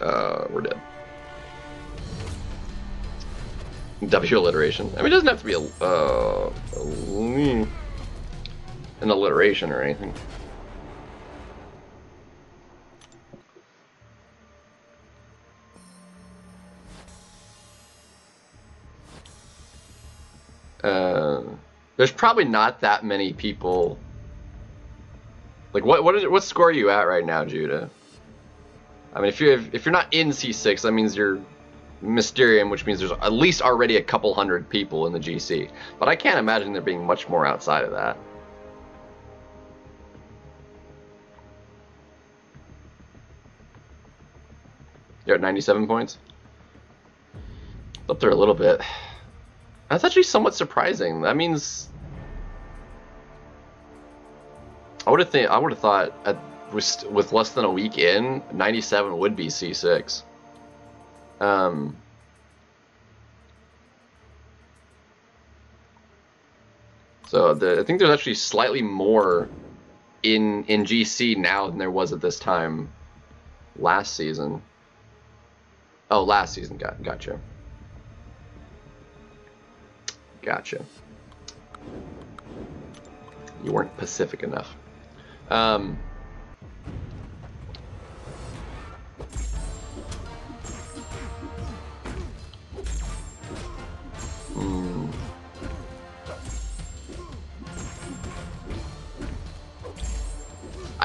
uh, we're dead. W alliteration. I mean, it doesn't have to be a, uh, an alliteration or anything. Uh, there's probably not that many people. Like, what what is what score are you at right now, Judah? I mean, if you're if you're not in C6, that means you're Mysterium, which means there's at least already a couple hundred people in the GC. But I can't imagine there being much more outside of that. You're at 97 points? Up there a little bit. That's actually somewhat surprising. That means I would have think I would have thought at, with with less than a week in, 97 would be C6. Um, so the, I think there's actually slightly more in in GC now than there was at this time last season. Oh, last season. Got gotcha. Gotcha. You weren't Pacific enough. Um,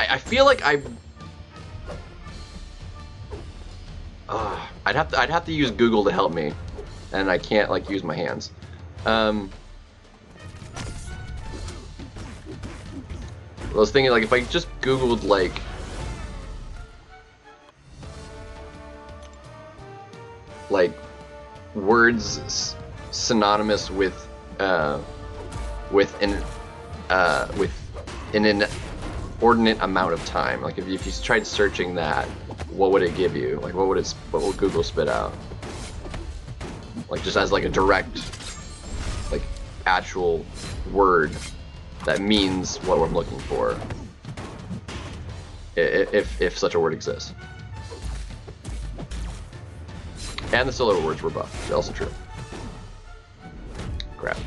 I, I feel like I. Uh, I'd have to I'd have to use Google to help me, and I can't like use my hands. Um, I was thinking like if I just googled like like words synonymous with uh, with an uh, with in an inordinate amount of time. Like if you, if you tried searching that, what would it give you? Like what would it what would Google spit out? Like just as like a direct like actual word that means what I'm looking for. If, if such a word exists. And the solo words were buffed. Also true. Crap.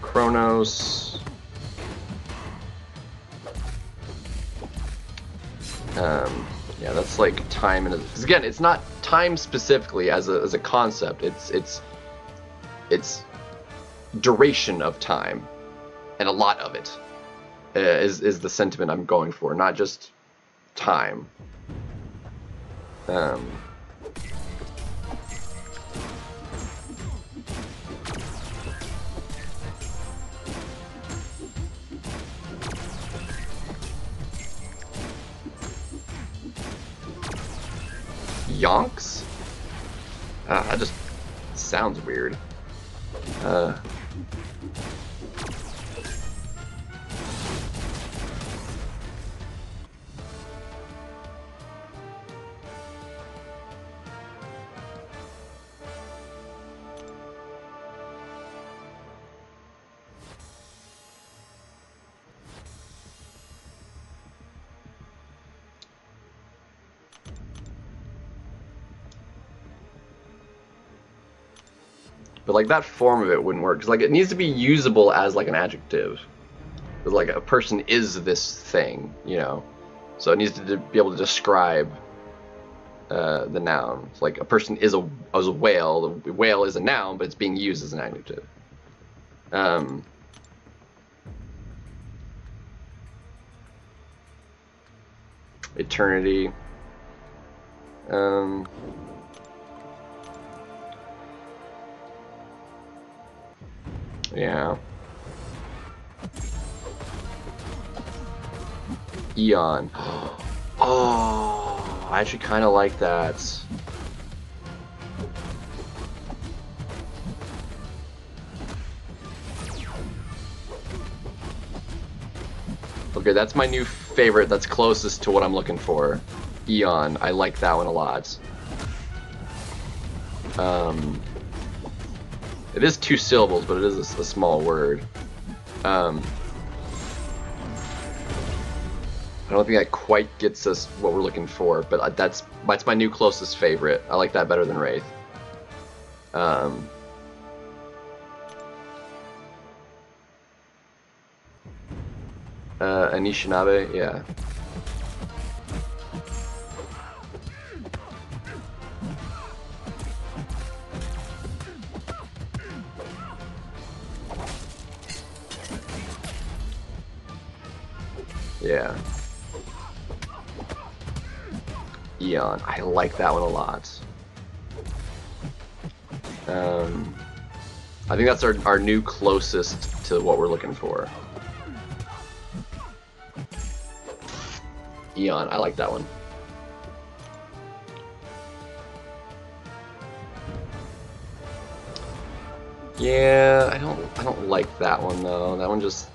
Chronos. Um, yeah, that's like time and because again, it's not time specifically as a as a concept. It's it's it's duration of time, and a lot of it uh, is is the sentiment I'm going for, not just time. Um, Yonks? Uh, that just sounds weird. Uh, But like that form of it wouldn't work because like it needs to be usable as like an adjective. Because like a person is this thing, you know. So it needs to be able to describe uh, the noun. It's like a person is a, is a whale. The whale is a noun, but it's being used as an adjective. Um, eternity. Um, Yeah. Eon. Oh, I actually kind of like that. Okay, that's my new favorite. That's closest to what I'm looking for. Eon. I like that one a lot. Um, it is two syllables, but it is a, a small word. Um, I don't think that quite gets us what we're looking for, but that's that's my new closest favorite. I like that better than Wraith. Um, uh, Anishinaabe, yeah. Yeah. Eon. I like that one a lot. Um, I think that's our, our new closest to what we're looking for. Eon. I like that one. Yeah, I don't I don't like that one though. That one just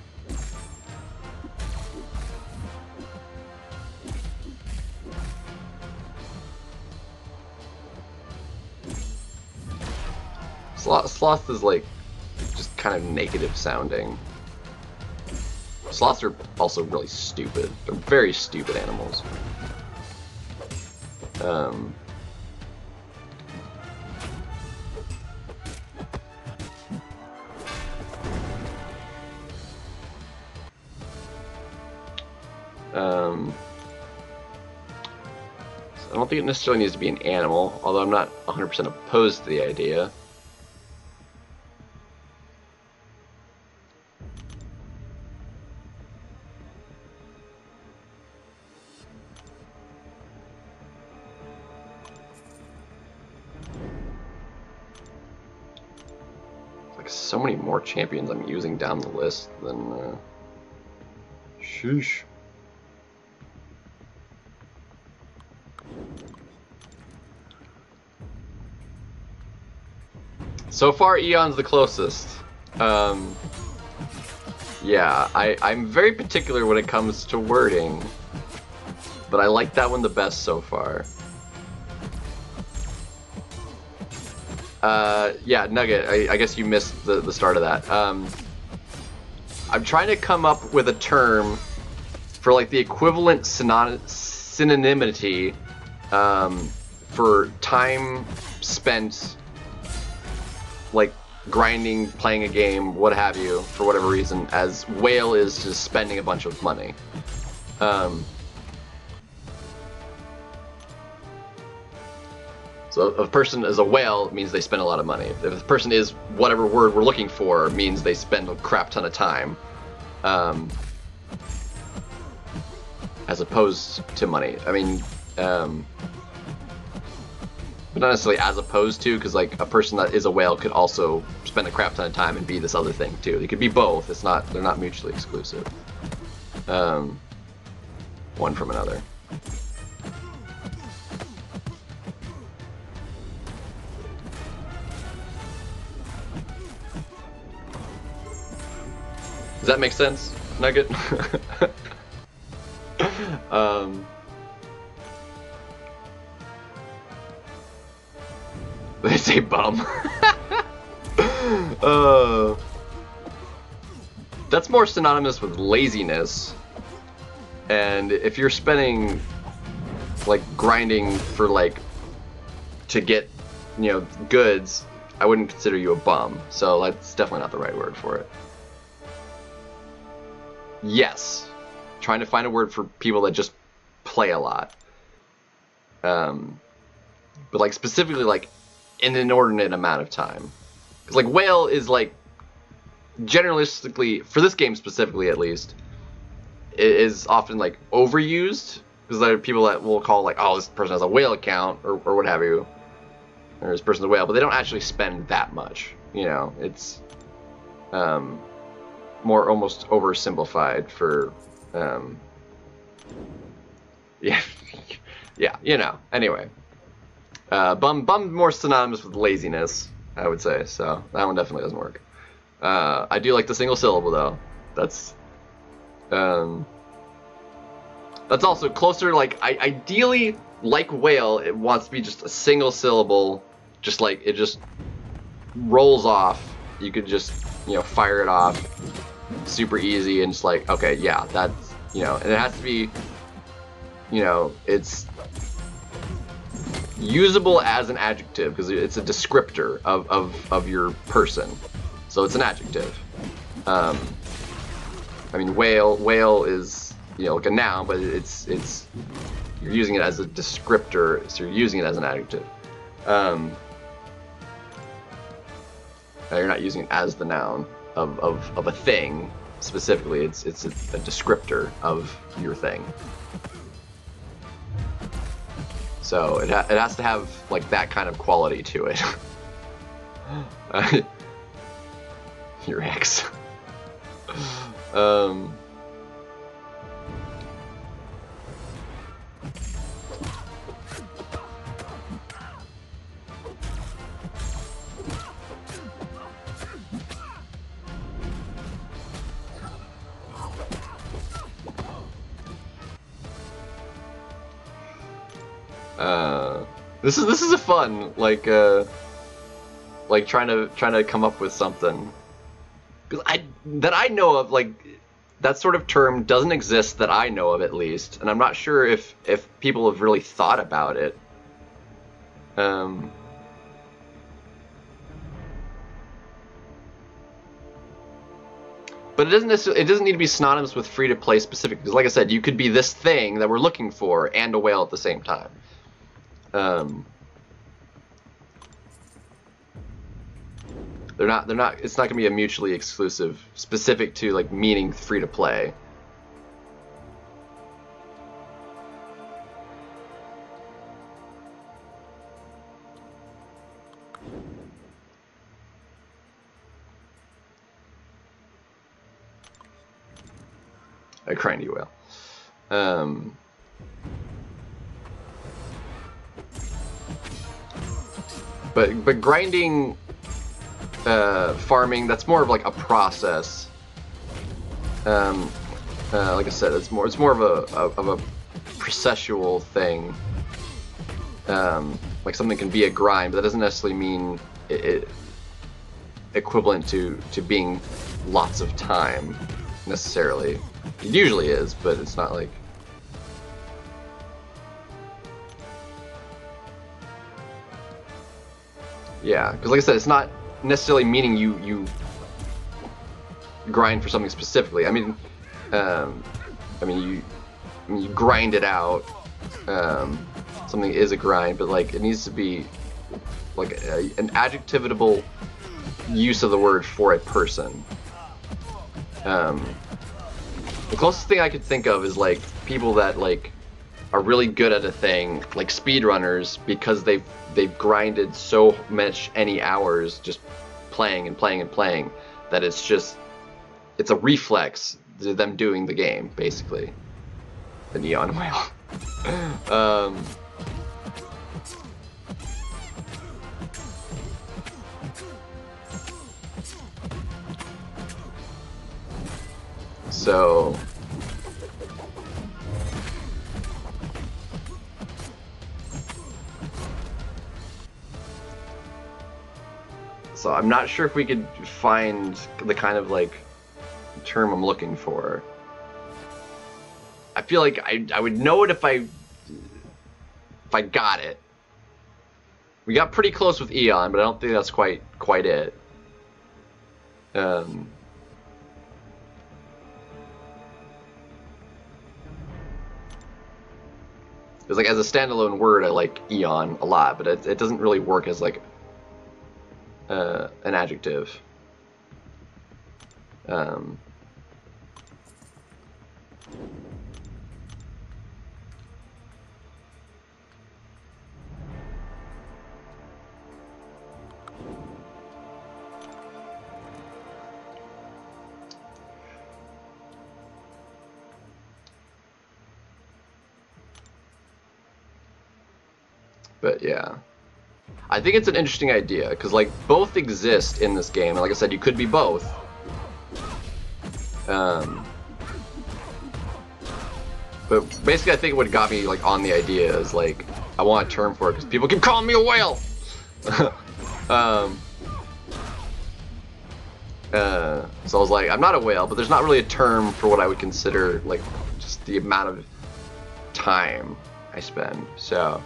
Sloth, sloth is like just kind of negative sounding. Sloths are also really stupid. They're very stupid animals. Um, um, I don't think it necessarily needs to be an animal, although I'm not 100% opposed to the idea. So many more champions I'm using down the list than. Uh... Sheesh. So far, Eon's the closest. Um, yeah, I, I'm very particular when it comes to wording, but I like that one the best so far. Uh, yeah, Nugget, I, I, guess you missed the, the start of that. Um, I'm trying to come up with a term for like the equivalent synon synonymity um, for time spent like grinding, playing a game, what have you, for whatever reason, as whale is just spending a bunch of money. Um, So a person is a whale, means they spend a lot of money. If a person is whatever word we're looking for, means they spend a crap ton of time. Um, as opposed to money. I mean, um, but not necessarily as opposed to, because like a person that is a whale could also spend a crap ton of time and be this other thing too. They could be both. It's not. They're not mutually exclusive. Um, one from another. Does that make sense, Nugget? um, they say bum. uh, that's more synonymous with laziness. And if you're spending, like, grinding for, like, to get, you know, goods, I wouldn't consider you a bum. So that's definitely not the right word for it. Yes. Trying to find a word for people that just play a lot. Um, but like specifically like an inordinate amount of time. Because like whale is like generalistically for this game specifically at least is often like overused because there are people that will call like oh this person has a whale account or, or what have you or this person's a whale but they don't actually spend that much you know it's um more almost oversimplified for um, yeah yeah you know anyway. Uh, bum bum more synonymous with laziness I would say so that one definitely doesn't work. Uh, I do like the single syllable though. That's um, that's also closer like I ideally like whale it wants to be just a single syllable just like it just rolls off. You could just you know fire it off super easy and just like okay yeah that's you know and it has to be you know, it's usable as an adjective because it's a descriptor of, of, of your person. So it's an adjective. Um, I mean, whale whale is you know like a noun, but it's it's you're using it as a descriptor, so you're using it as an adjective. Um, you're not using it as the noun of, of, of a thing specifically. It's it's a, a descriptor of your thing. So it, ha it has to have like that kind of quality to it. your ex. um. Uh, this is this is a fun like uh, like trying to trying to come up with something because I that I know of like that sort of term doesn't exist that I know of at least, and I'm not sure if if people have really thought about it. Um. But it doesn't necessarily, it doesn't need to be synonymous with free to play specific because like I said, you could be this thing that we're looking for and a whale at the same time. Um, they're not. They're not. It's not going to be a mutually exclusive, specific to like meaning free to play. A grindy whale. Um, but but grinding uh, farming that's more of like a process. Um, uh, like I said it's more it's more of a of a processual thing. Um, like something can be a grind but that doesn't necessarily mean it, it equivalent to to being lots of time necessarily. It usually is but it's not like Yeah, because like I said, it's not necessarily meaning you you grind for something specifically. I mean, um, I mean you I mean, you grind it out. Um, something is a grind, but like it needs to be like a, an adjectivable use of the word for a person. Um, the closest thing I could think of is like people that like are really good at a thing, like speedrunners, because they've they've grinded so much any hours just playing and playing and playing that it's just it's a reflex to them doing the game basically. The neon whale. um, so So I'm not sure if we could find the kind of like term I'm looking for. I feel like I, I would know it if I if I got it. We got pretty close with Eon, but I don't think that's quite quite it. Um, because like as a standalone word, I like Eon a lot, but it, it doesn't really work as like uh, an adjective. Um, but yeah. I think it's an interesting idea because like both exist in this game, and like I said, you could be both. Um, but basically, I think what got me like on the idea is like I want a term for it because people keep calling me a whale. um, uh, so I was like, I'm not a whale, but there's not really a term for what I would consider like just the amount of time I spend. So.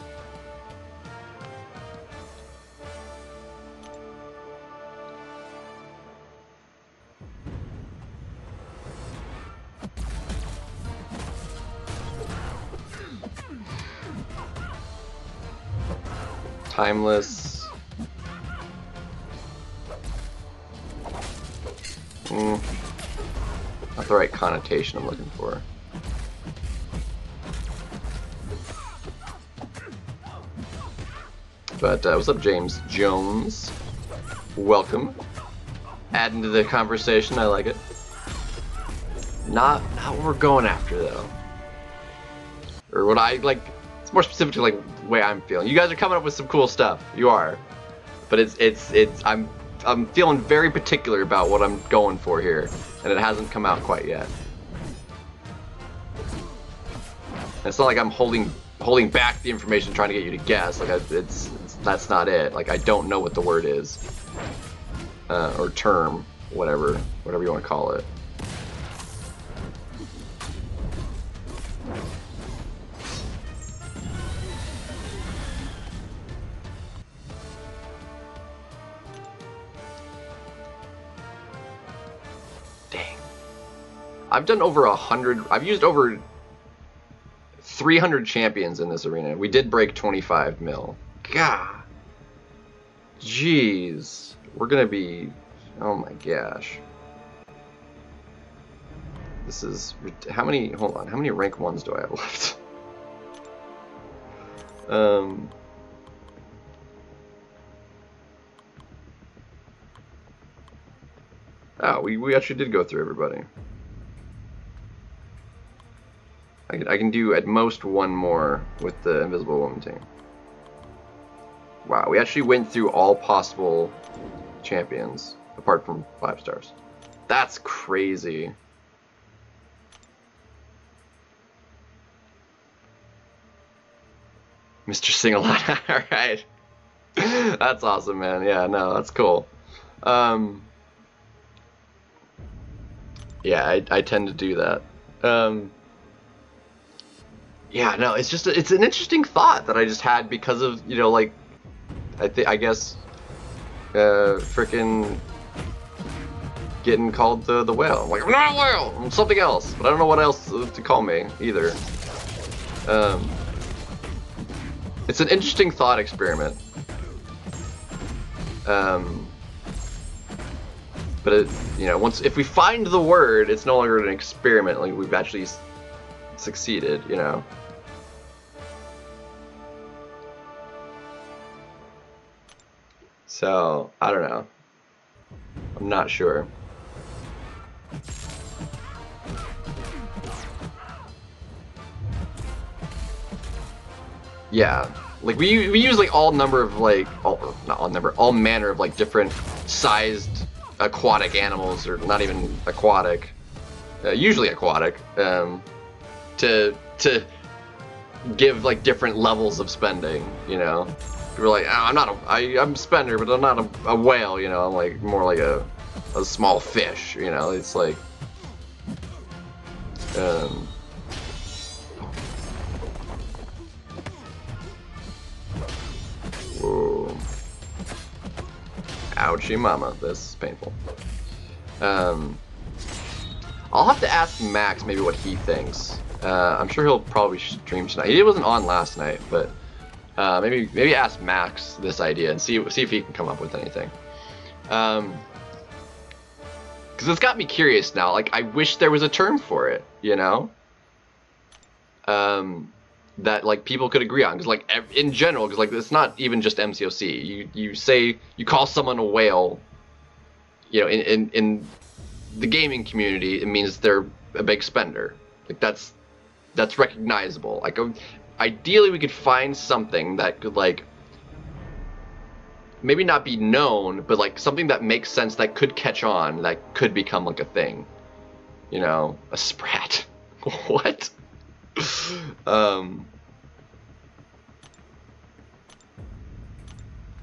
Timeless. Mm, not the right connotation I'm looking for. But uh, what's up, James Jones? Welcome. Adding to the conversation, I like it. Not, not what we're going after, though. Or what I like. More specifically like the way I'm feeling. You guys are coming up with some cool stuff. You are, but it's it's it's. I'm I'm feeling very particular about what I'm going for here, and it hasn't come out quite yet. It's not like I'm holding holding back the information, trying to get you to guess. Like I, it's, it's that's not it. Like I don't know what the word is, uh, or term, whatever, whatever you want to call it. I've done over a hundred. I've used over 300 champions in this arena. We did break 25 mil. God. Jeez. We're gonna be... Oh my gosh. This is... How many... Hold on. How many rank 1s do I have left? um... Oh, we, we actually did go through everybody. I can, I can do at most one more with the Invisible Woman team. Wow, we actually went through all possible champions, apart from five stars. That's crazy. Mr. Singalot, alright. that's awesome, man. Yeah, no, that's cool. Um, yeah, I, I tend to do that. Um, yeah, no, it's just it's an interesting thought that I just had because of you know like I think I guess uh freaking getting called the the whale. I'm like I'm not a whale. I'm something else, but I don't know what else to call me either. Um, it's an interesting thought experiment. Um, but it, you know, once if we find the word, it's no longer an experiment. Like we've actually succeeded. You know. So, I don't know. I'm not sure. Yeah, like we we use like all number of like all not all number all manner of like different sized aquatic animals or not even aquatic, uh, usually aquatic, um, to to give like different levels of spending. You know, people are like, oh, I'm not a I, I'm a spender, but I'm not a, a whale. You know, I'm like more like a a small fish. You know, it's like. Um, Whoa. Ouchie mama, this is painful. Um, I'll have to ask Max maybe what he thinks. Uh, I'm sure he'll probably stream tonight. He wasn't on last night, but uh, maybe maybe ask Max this idea and see see if he can come up with anything. Um, because it's got me curious now. Like I wish there was a term for it, you know. Um, that like people could agree on because like in general because like it's not even just MCOC. You you say you call someone a whale. You know, in in in the gaming community, it means they're a big spender. Like that's that's recognizable. Like ideally, we could find something that could like maybe not be known, but like something that makes sense that could catch on, that could become like a thing. You know, a sprat. what? um,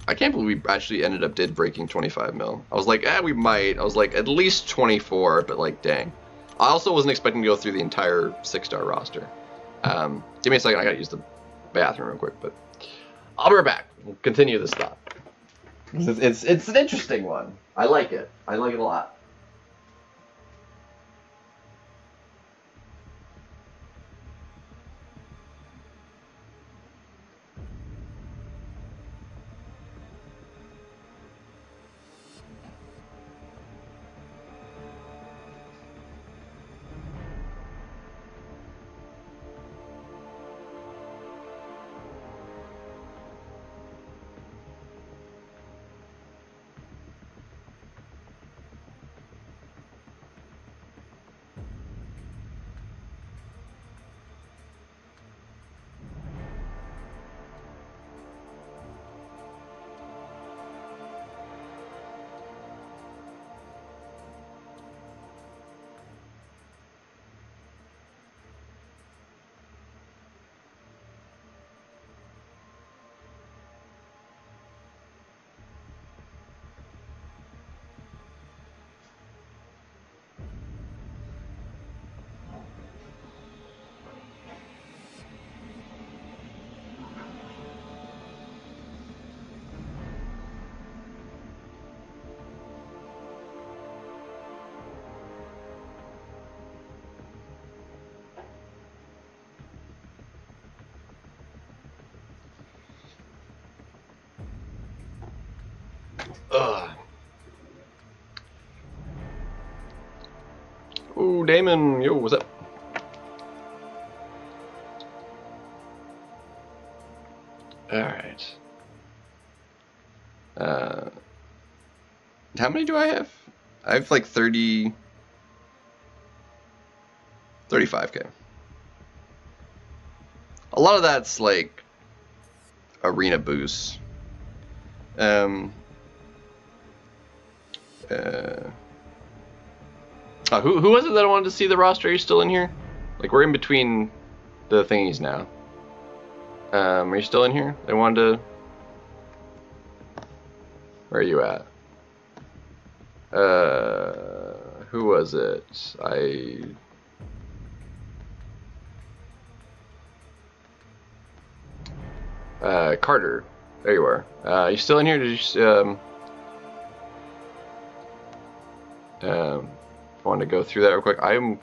I can't believe we actually ended up did breaking 25 mil. I was like, eh, we might. I was like, at least 24, but like, dang. I also wasn't expecting to go through the entire six-star roster. Um, give me a second. I gotta use the bathroom real quick, but I'll be right back. We'll continue this thought. It's, it's it's an interesting one. I like it. I like it a lot. Ugh. Ooh, Damon, yo, what's up? All right. Uh, how many do I have? I have like 30, 35k. A lot of that's like arena boosts. Um, uh, oh, who, who was it that I wanted to see the roster? Are you still in here? Like, we're in between the thingies now. Um, are you still in here? I wanted to... Where are you at? Uh, who was it? I... Uh, Carter. There you are. Uh, you still in here? Did you. Um, want to go through that real quick. I'm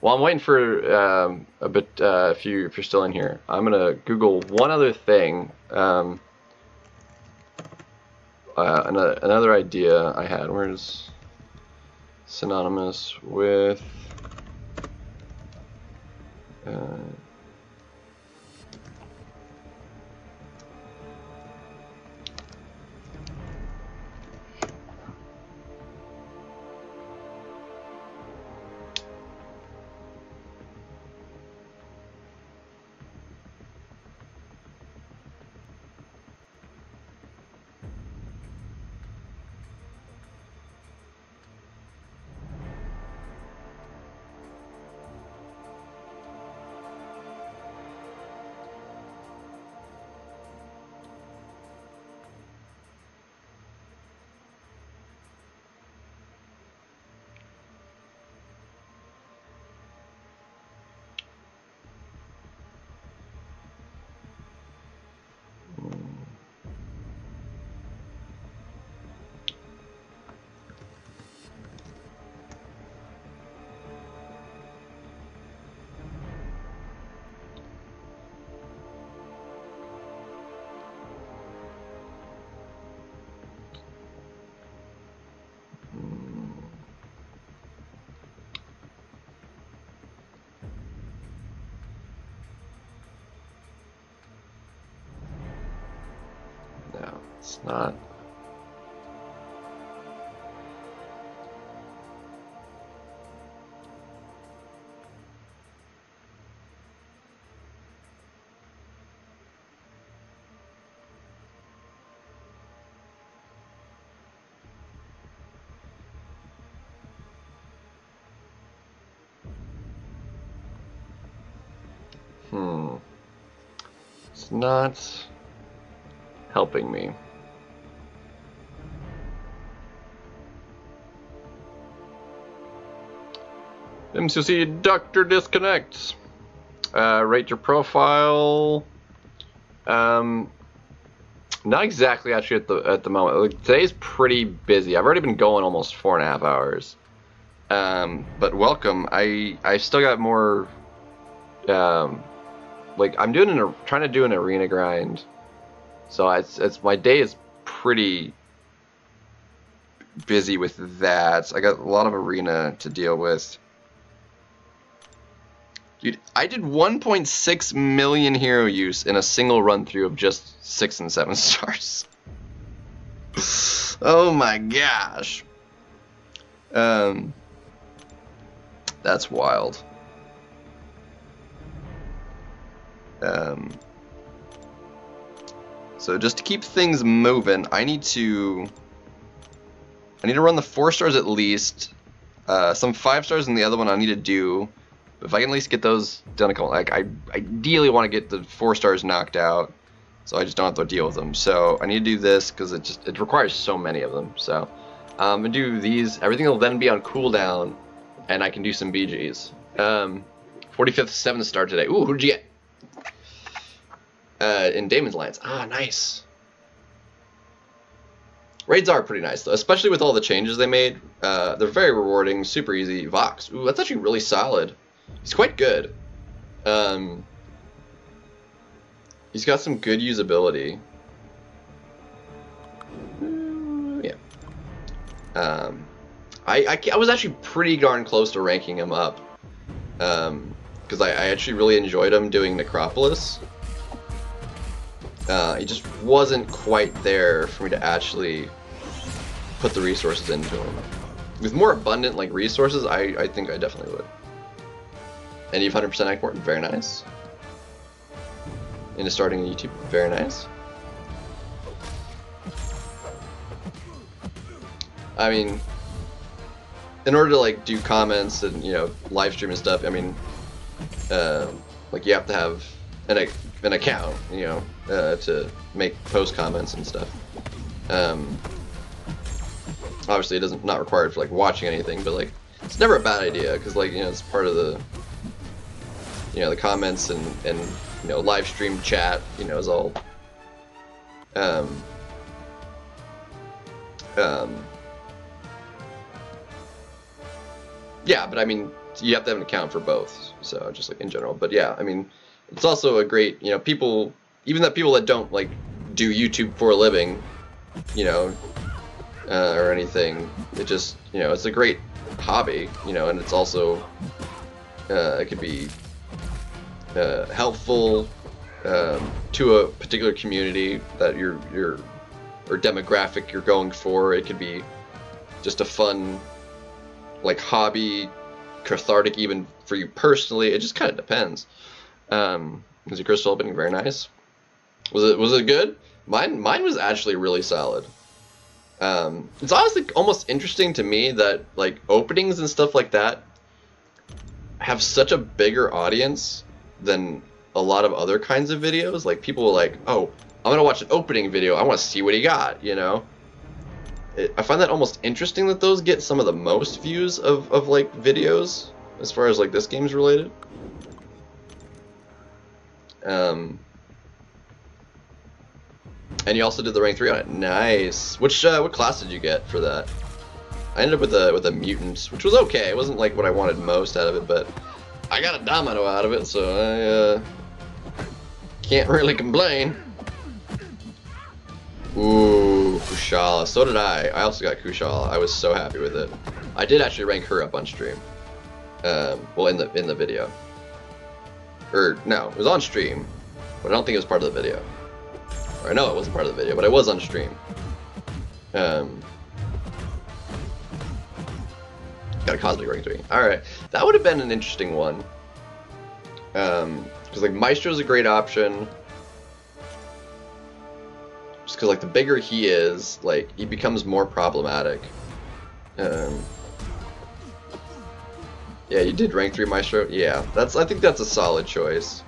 while I'm waiting for um, a bit. Uh, if you if you're still in here, I'm gonna Google one other thing. Um, uh, another another idea I had. Where's synonymous with? Not. Hmm. It's not helping me. MCC Doctor disconnects. Uh, rate your profile. Um, not exactly actually at the at the moment. Like, today's pretty busy. I've already been going almost four and a half hours. Um, but welcome. I I still got more. Um, like I'm doing an trying to do an arena grind, so it's it's my day is pretty busy with that. I got a lot of arena to deal with. Dude, I did 1.6 million hero use in a single run through of just six and seven stars. oh my gosh. Um, that's wild. Um, so just to keep things moving, I need to I need to run the four stars at least. Uh, some five stars and the other one I need to do. If I can at least get those done, like I ideally want to get the four stars knocked out, so I just don't have to deal with them. So I need to do this because it just it requires so many of them. So um, I'm gonna do these. Everything will then be on cooldown, and I can do some BGs. Um, 45th, seventh star today. Ooh, who'd you get? Uh, in Damon's Lance. Ah, nice. Raids are pretty nice, though, especially with all the changes they made. Uh, they're very rewarding, super easy. Vox, ooh, that's actually really solid. He's quite good. Um, he's got some good usability. yeah. Um, I, I, I, was actually pretty darn close to ranking him up. Because um, I, I actually really enjoyed him doing Necropolis. Uh, it just wasn't quite there for me to actually put the resources into him. With more abundant like resources, I, I think I definitely would. And you've 100% export, very nice. Into starting a YouTube, very nice. I mean, in order to like do comments and you know live stream and stuff, I mean, uh, like you have to have an an account, you know, uh, to make post comments and stuff. Um, obviously, it doesn't not required for like watching anything, but like it's never a bad idea because like you know it's part of the you know the comments and and you know live stream chat you know is all um um yeah but I mean you have to have an account for both so just like in general but yeah I mean it's also a great you know people even that people that don't like do YouTube for a living you know uh, or anything it just you know it's a great hobby you know and it's also uh, it could be uh, helpful um, to a particular community that you're you're or demographic you're going for it could be just a fun like hobby cathartic even for you personally it just kind of depends um, was your crystal opening very nice? Was it was it good? Mine mine was actually really solid. Um, it's honestly almost interesting to me that like openings and stuff like that have such a bigger audience than a lot of other kinds of videos. Like people are like, oh, I'm gonna watch an opening video. I want to see what he got. You know. It, I find that almost interesting that those get some of the most views of, of like videos as far as like this game's related. Um, and you also did the rank three on it. Nice. Which uh, what class did you get for that? I ended up with a with a mutant, which was okay. It wasn't like what I wanted most out of it, but I got a domino out of it, so I uh, can't really complain. Ooh, Kushala. So did I. I also got Kushala. I was so happy with it. I did actually rank her up on stream. Um, well, in the in the video. Or, no, it was on stream, but I don't think it was part of the video. Or, no, it wasn't part of the video, but it was on stream. Um, got a Cosmic Ring 3. Alright, that would have been an interesting one. Um, because, like, Maestro's a great option. Just because, like, the bigger he is, like, he becomes more problematic. Um, yeah, you did rank 3 Maestro? Yeah, that's. I think that's a solid choice.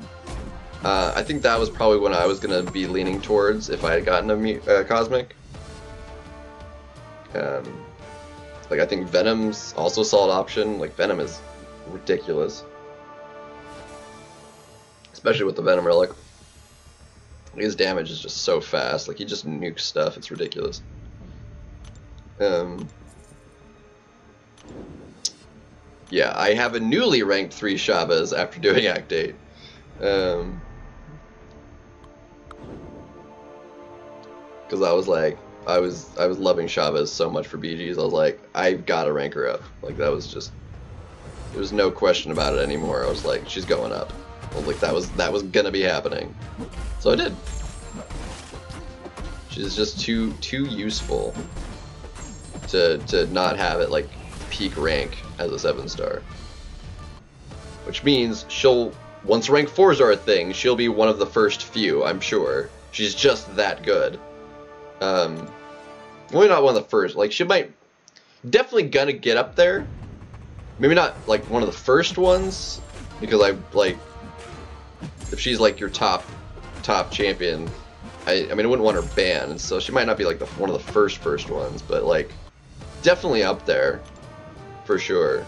Uh, I think that was probably when I was to be leaning towards if I had gotten a uh, Cosmic. Um, like, I think Venom's also a solid option. Like, Venom is ridiculous. especially with the Venom Relic. His damage is just so fast. Like he just nukes stuff. It's ridiculous. Um. Yeah, I have a newly ranked three Chavez after doing Act Eight. Um. Because I was like, I was I was loving Chavez so much for BGs. I was like, I've got to rank her up. Like that was just there was no question about it anymore. I was like, she's going up. Like, that was that was gonna be happening. So I did. She's just too too useful to to not have it like peak rank as a seven star. Which means she'll once rank fours are a thing, she'll be one of the first few, I'm sure. She's just that good. Um, well, not one of the first. Like she might definitely gonna get up there. Maybe not like one of the first ones because I like if she's like your top top champion. I, I mean, I wouldn't want her banned, so she might not be like the one of the first first ones, but like definitely up there for sure.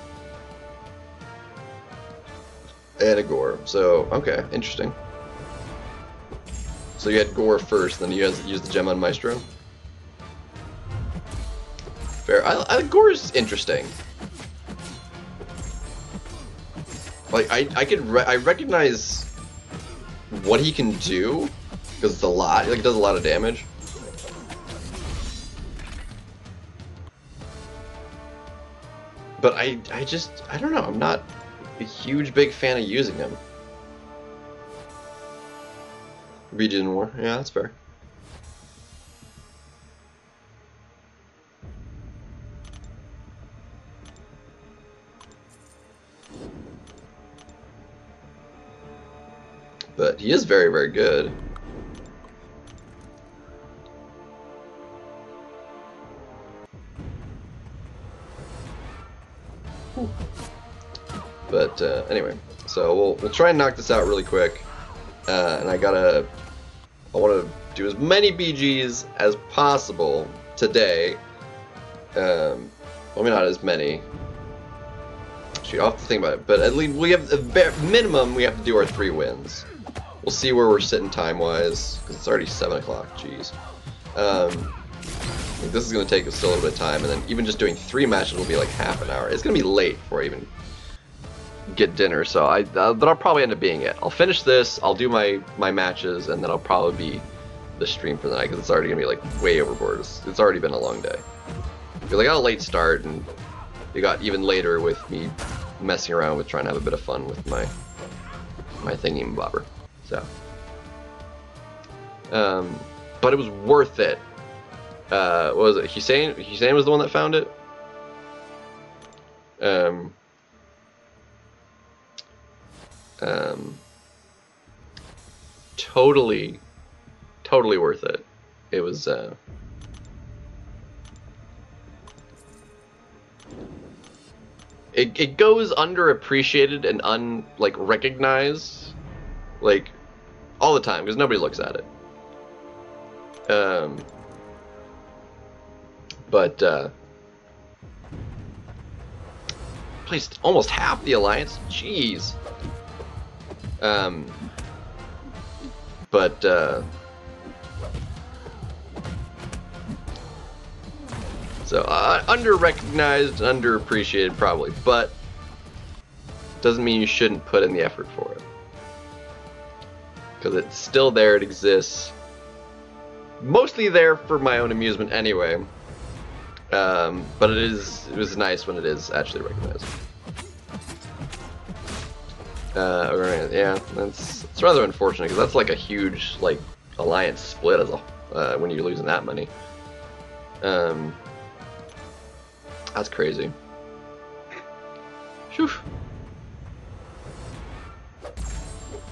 And a Gorr. So okay, interesting. So you had Gorr first, then you guys used the gem on Maestro. Fair. I, I Gorr's interesting. Like I, I could, re I recognize what he can do because it's a lot. Like it does a lot of damage. But I, I just, I don't know. I'm not a huge big fan of using him. Region War. Yeah, that's fair. But he is very, very good. But uh, anyway, so we'll, we'll try and knock this out really quick. Uh, and I gotta, I want to do as many BGs as possible today. Um, well, maybe not as many. Shoot, I'll have to think about it. But at least we have, a minimum, we have to do our three wins. We'll see where we're sitting time-wise, because it's already 7 o'clock, jeez. Um, this is going to take us still a little bit of time, and then even just doing three matches will be like half an hour. It's going to be late before I even get dinner, so I uh, that'll probably end up being it. I'll finish this, I'll do my my matches, and then I'll probably be the stream for the night because it's already gonna be like way overboard. It's, it's already been a long day. Because I got a late start, and it got even later with me messing around with trying to have a bit of fun with my my thingy bobber. So, um, but it was worth it. Uh, was it? Hussein? Hussein was the one that found it. Um, um, totally, totally worth it. It was. Uh, it it goes underappreciated and un like recognized, like all the time because nobody looks at it. Um, but uh, placed almost half the alliance. Jeez. Um, but uh, so uh, under recognized, underappreciated probably, but doesn't mean you shouldn't put in the effort for it because it's still there. It exists. Mostly there for my own amusement anyway. Um, but it is it was nice when it is actually recognized. Uh, right, yeah, that's it's rather unfortunate because that's like a huge like alliance split as a uh, when you're losing that money. Um, that's crazy. Whew.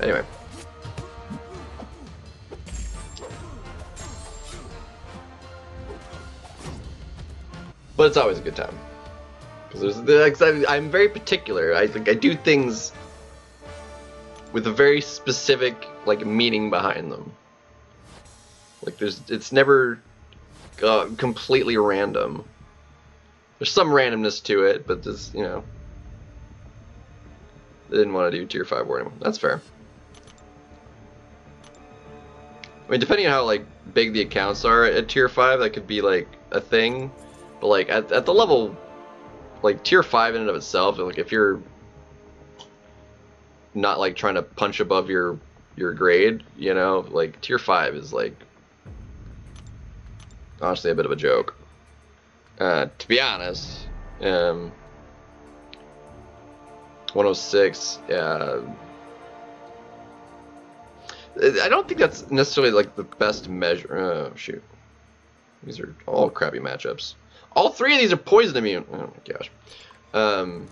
Anyway. But it's always a good time. Because I'm very particular. I think I do things with a very specific like meaning behind them. Like there's, it's never uh, completely random. There's some randomness to it, but this, you know, they didn't want to do tier five war anymore. That's fair. I mean, depending on how like big the accounts are at tier five, that could be like a thing. But like at, at the level, like tier five in and of itself, like if you're not like trying to punch above your your grade, you know, like tier five is like honestly a bit of a joke. Uh, to be honest, um, 106, Uh, I don't think that's necessarily like the best measure. Oh shoot, these are all crappy matchups. All three of these are poison immune. Oh my gosh. Um,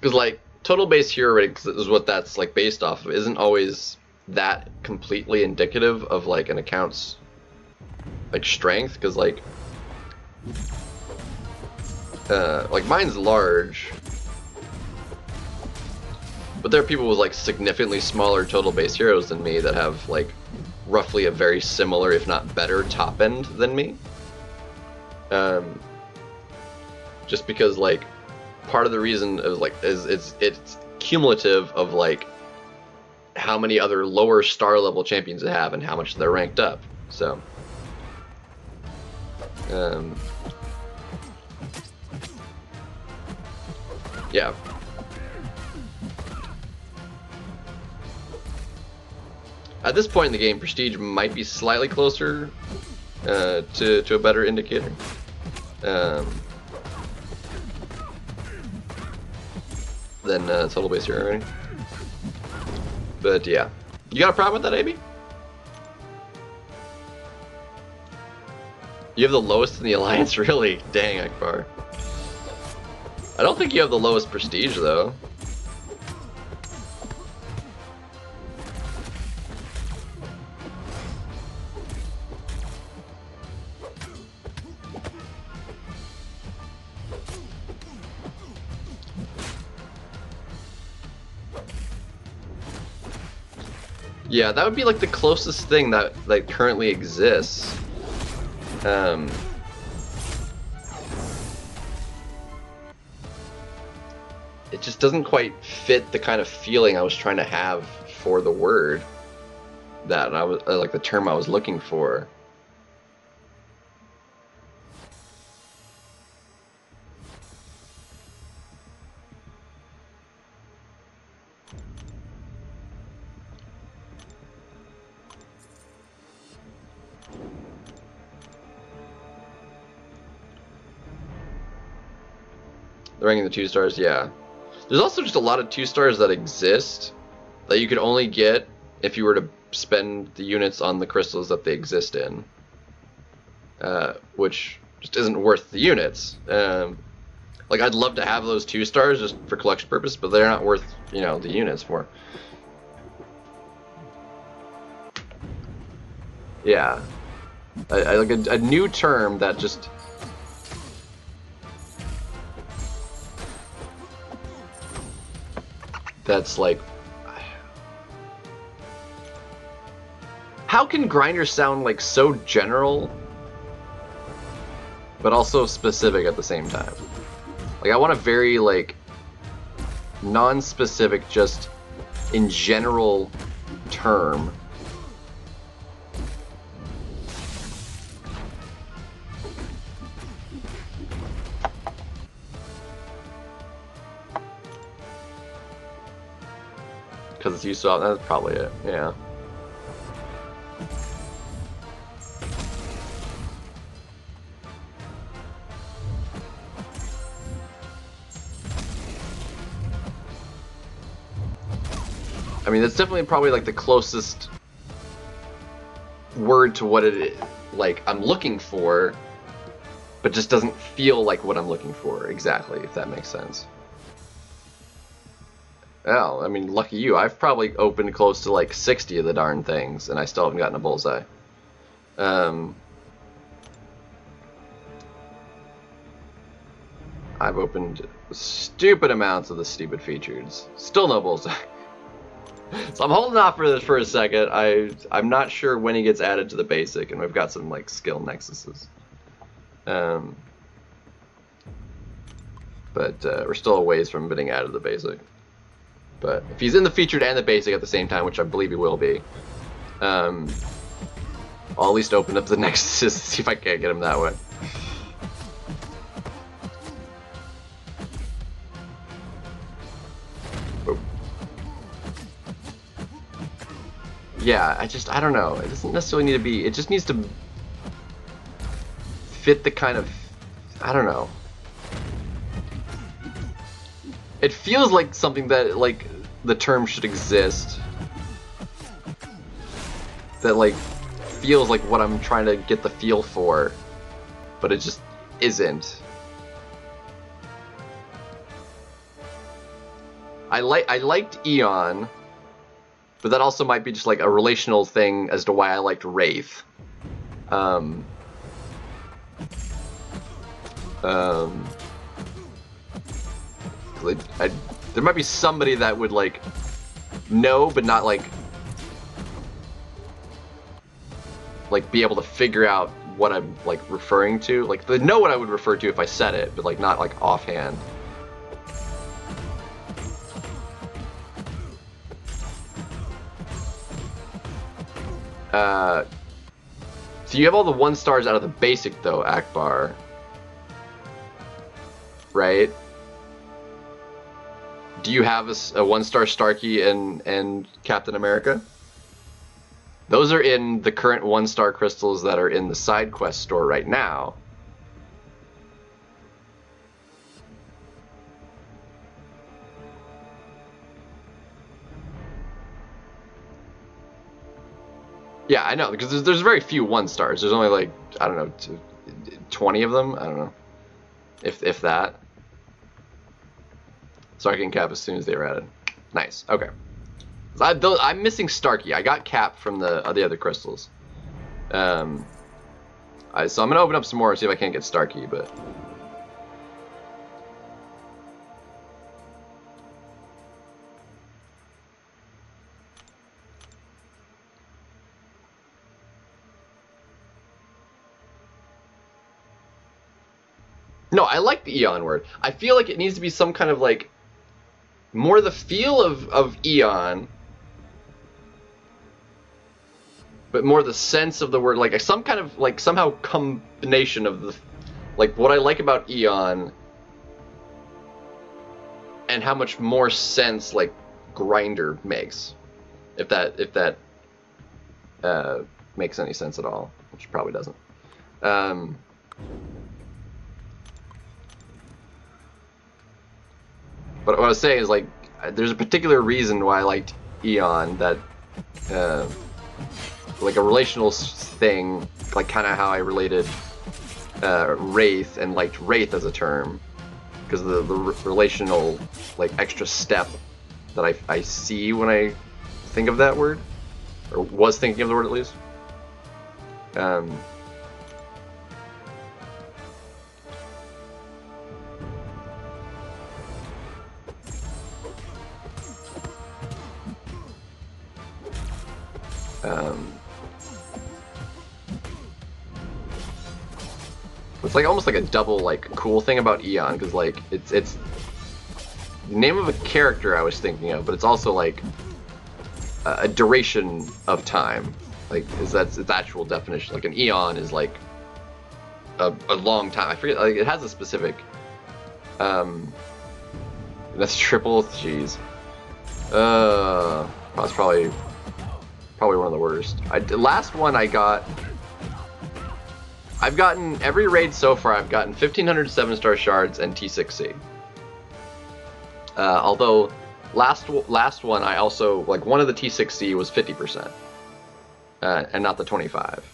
because like total base hero rating is what that's like based off of. Isn't always that completely indicative of like an account's like strength. Because like, uh, like mine's large, but there are people with like significantly smaller total base heroes than me that have like roughly a very similar, if not better, top end than me. Um, just because like part of the reason is like is it's it's cumulative of like how many other lower star level champions they have and how much they're ranked up. So um, yeah. At this point in the game, Prestige might be slightly closer uh, to, to a better indicator. Um, than uh, Total Base Hero already. But yeah. You got a problem with that, AB? You have the lowest in the Alliance, really? Dang, Akbar. I don't think you have the lowest prestige, though. Yeah, that would be like the closest thing that like currently exists. Um, it just doesn't quite fit the kind of feeling I was trying to have for the word that I was uh, like the term I was looking for. The ranking the two stars, yeah. There's also just a lot of two stars that exist that you could only get if you were to spend the units on the crystals that they exist in, uh, which just isn't worth the units. Um, like I'd love to have those two stars just for collection purpose, but they're not worth you know the units for. Yeah, like a, a new term that just that's like how can grinder sound like so general but also specific at the same time? Like i want a very like non-specific just in general term because it's used to that's probably it yeah I mean, that's definitely probably like the closest word to what it is, like I'm looking for, but just doesn't feel like what I'm looking for exactly, if that makes sense. Well, I mean, lucky you. I've probably opened close to like 60 of the darn things, and I still haven't gotten a bullseye. Um, I've opened stupid amounts of the stupid features. Still no bullseye. so I'm holding off for this for a second. I I'm not sure when he gets added to the basic, and we've got some like skill nexuses. Um, but uh, we're still a ways from getting added to the basic. But if he's in the featured and the basic at the same time, which I believe he will be, Um, I'll at least open up the Nexus to see if I can't get him that way. Yeah, I just, I don't know. It doesn't necessarily need to be, it just needs to fit the kind of, I don't know. It feels like something that, like, the term should exist. That, like, feels like what I'm trying to get the feel for, but it just isn't. I like I liked Eon, but that also might be just like a relational thing as to why I liked Wraith. Um, um, I, I, there might be somebody that would like know, but not like like be able to figure out what I'm like referring to. Like they know what I would refer to if I said it, but like not like offhand. Uh, so you have all the one stars out of the basic though, Akbar. Right? Do you have a, a one star Starkey and and Captain America? Those are in the current one star crystals that are in the side quest store right now. Yeah, I know because there's, there's very few one stars. There's only like I don't know, 20 of them. I don't know, if if that. I can cap as soon as they were added. Nice. Okay. I, am missing Starkey. I got Cap from the uh, the other crystals. Um. I, so I'm gonna open up some more and see if I can't get Starkey, but. No, I like the Eon word. I feel like it needs to be some kind of like more the feel of, of Eon, but more the sense of the word, like some kind of like somehow combination of the like what I like about Eon and how much more sense like Grinder makes, if that if that uh, makes any sense at all, which probably doesn't. Um, But what I was saying is like, there's a particular reason why I liked Eon that, uh, like a relational thing, like kind of how I related uh, Wraith and liked Wraith as a term, because the, the relational like extra step that I, I see when I think of that word, or was thinking of the word at least. Um, it's like almost like a double like cool thing about Eon because like it's it's the name of a character I was thinking of, but it's also like a, a duration of time. Like is that's its actual definition. Like an Eon is like a, a long time. I forget. Like it has a specific. Um, that's triple. Jeez. Uh, that's probably probably one of the worst. I, the last one I got... I've gotten, every raid so far, I've gotten 1500 7-star shards and T6C. Uh, although, last last one I also, like one of the T6C was 50%. Uh, and not the 25.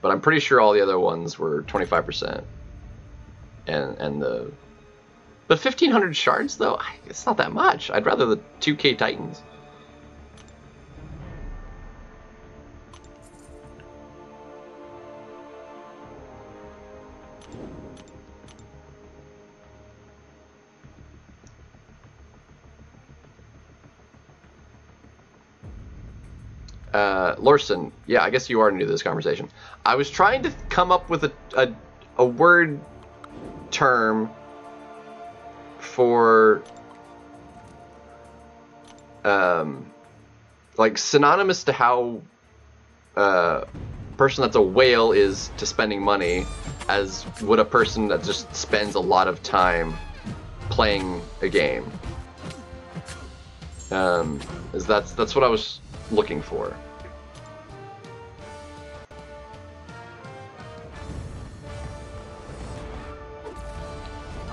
But I'm pretty sure all the other ones were 25%. And, and the... But 1500 shards, though, it's not that much. I'd rather the 2k titans. Uh, Lorson, yeah, I guess you are new to this conversation. I was trying to come up with a, a, a word term for um, like synonymous to how uh, person that's a whale is to spending money as would a person that just spends a lot of time playing a game. Um, is that's that's what I was looking for.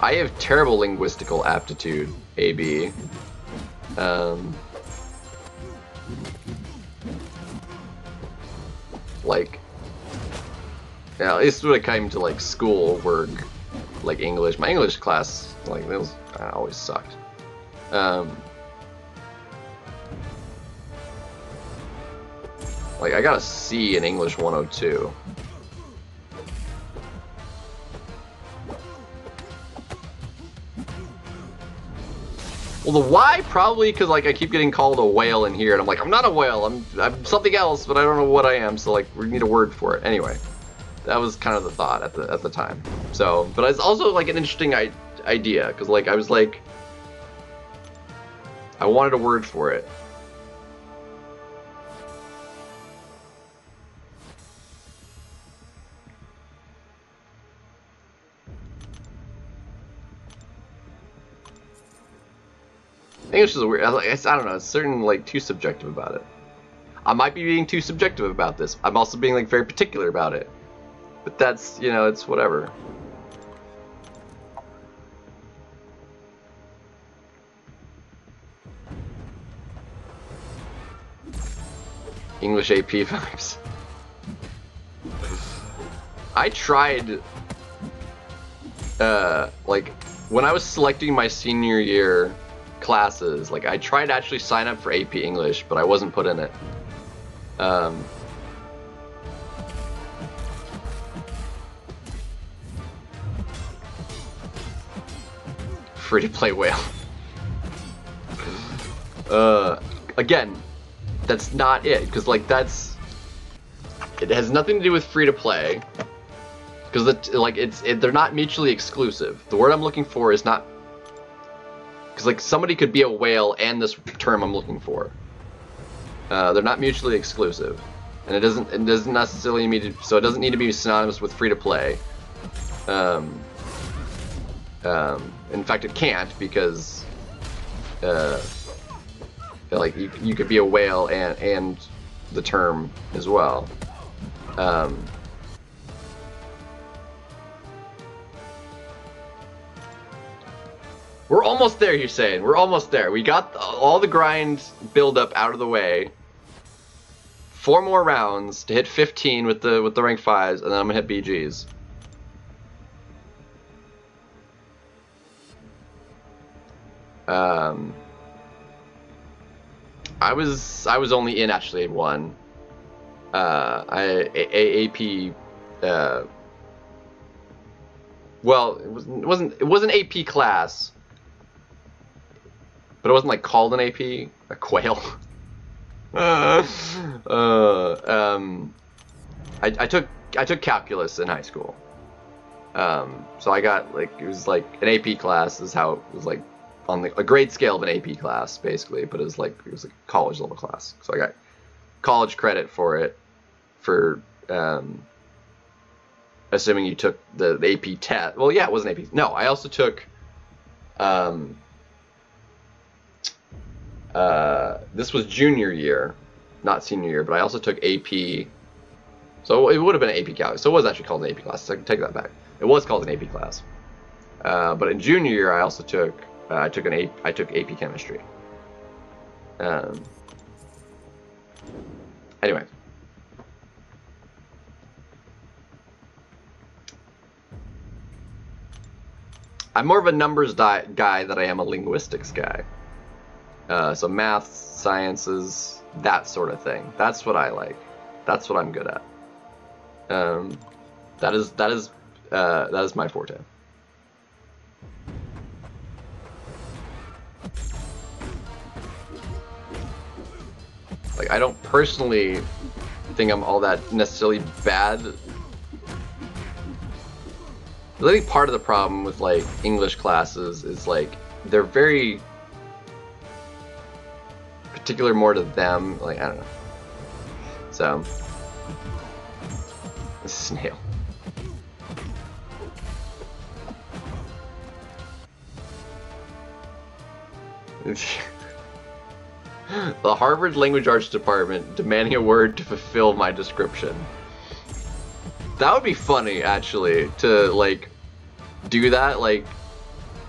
I have terrible linguistical aptitude, AB. Um, like, yeah, at least when it came to like school work, like English, my English class, like, was, I always sucked. Um, like, I got a C in English 102. Well, the why probably because like I keep getting called a whale in here, and I'm like, I'm not a whale. I'm I'm something else, but I don't know what I am. So like, we need a word for it. Anyway, that was kind of the thought at the at the time. So, but it's also like an interesting I- idea because like I was like, I wanted a word for it. English is a weird. I don't know. It's certain like too subjective about it. I might be being too subjective about this. I'm also being like very particular about it. But that's you know it's whatever. English AP vibes. I tried, uh, like, when I was selecting my senior year classes. Like I tried to actually sign up for AP English, but I wasn't put in it. Um, free to play whale. uh, again, that's not it because like that's it has nothing to do with free to play because it like it's it, they're not mutually exclusive. The word I'm looking for is not because like somebody could be a whale and this term I'm looking for. Uh, they're not mutually exclusive, and it doesn't it doesn't necessarily need to, so it doesn't need to be synonymous with free to play. Um, um, in fact, it can't because uh, like you, you could be a whale and and the term as well. Um, We're almost there, you're saying. We're almost there. We got all the grind build up out of the way. Four more rounds to hit 15 with the with the rank fives, and then I'm gonna hit BGs. Um, I was I was only in actually one. Uh, I a, a, AP. Uh, well, it was it wasn't it wasn't AP class but it wasn't like called an AP, a quail. uh, uh, um, I, I took I took calculus in high school. Um, so I got like it was like an AP class is how it was like on the, a grade scale of an AP class basically, but it was like it was a college level class. So I got college credit for it for um, assuming you took the, the AP test. Well, yeah, it was an AP. No, I also took um, uh, this was junior year, not senior year, but I also took AP. So it would have been an AP calculus. So it was actually called an AP class. So I can take that back. It was called an AP class. Uh, but in junior year, I also took uh, I took an AP, I took AP chemistry. Um, anyway. I'm more of a numbers guy than I am a linguistics guy. Uh, so math, sciences, that sort of thing. That's what I like. That's what I'm good at. Um, that is that is uh, that is my forte. Like I don't personally think I'm all that necessarily bad. I think part of the problem with like English classes is like they're very particular more to them. Like I don't know. So snail. the Harvard Language Arts Department demanding a word to fulfill my description. That would be funny, actually, to like do that. Like,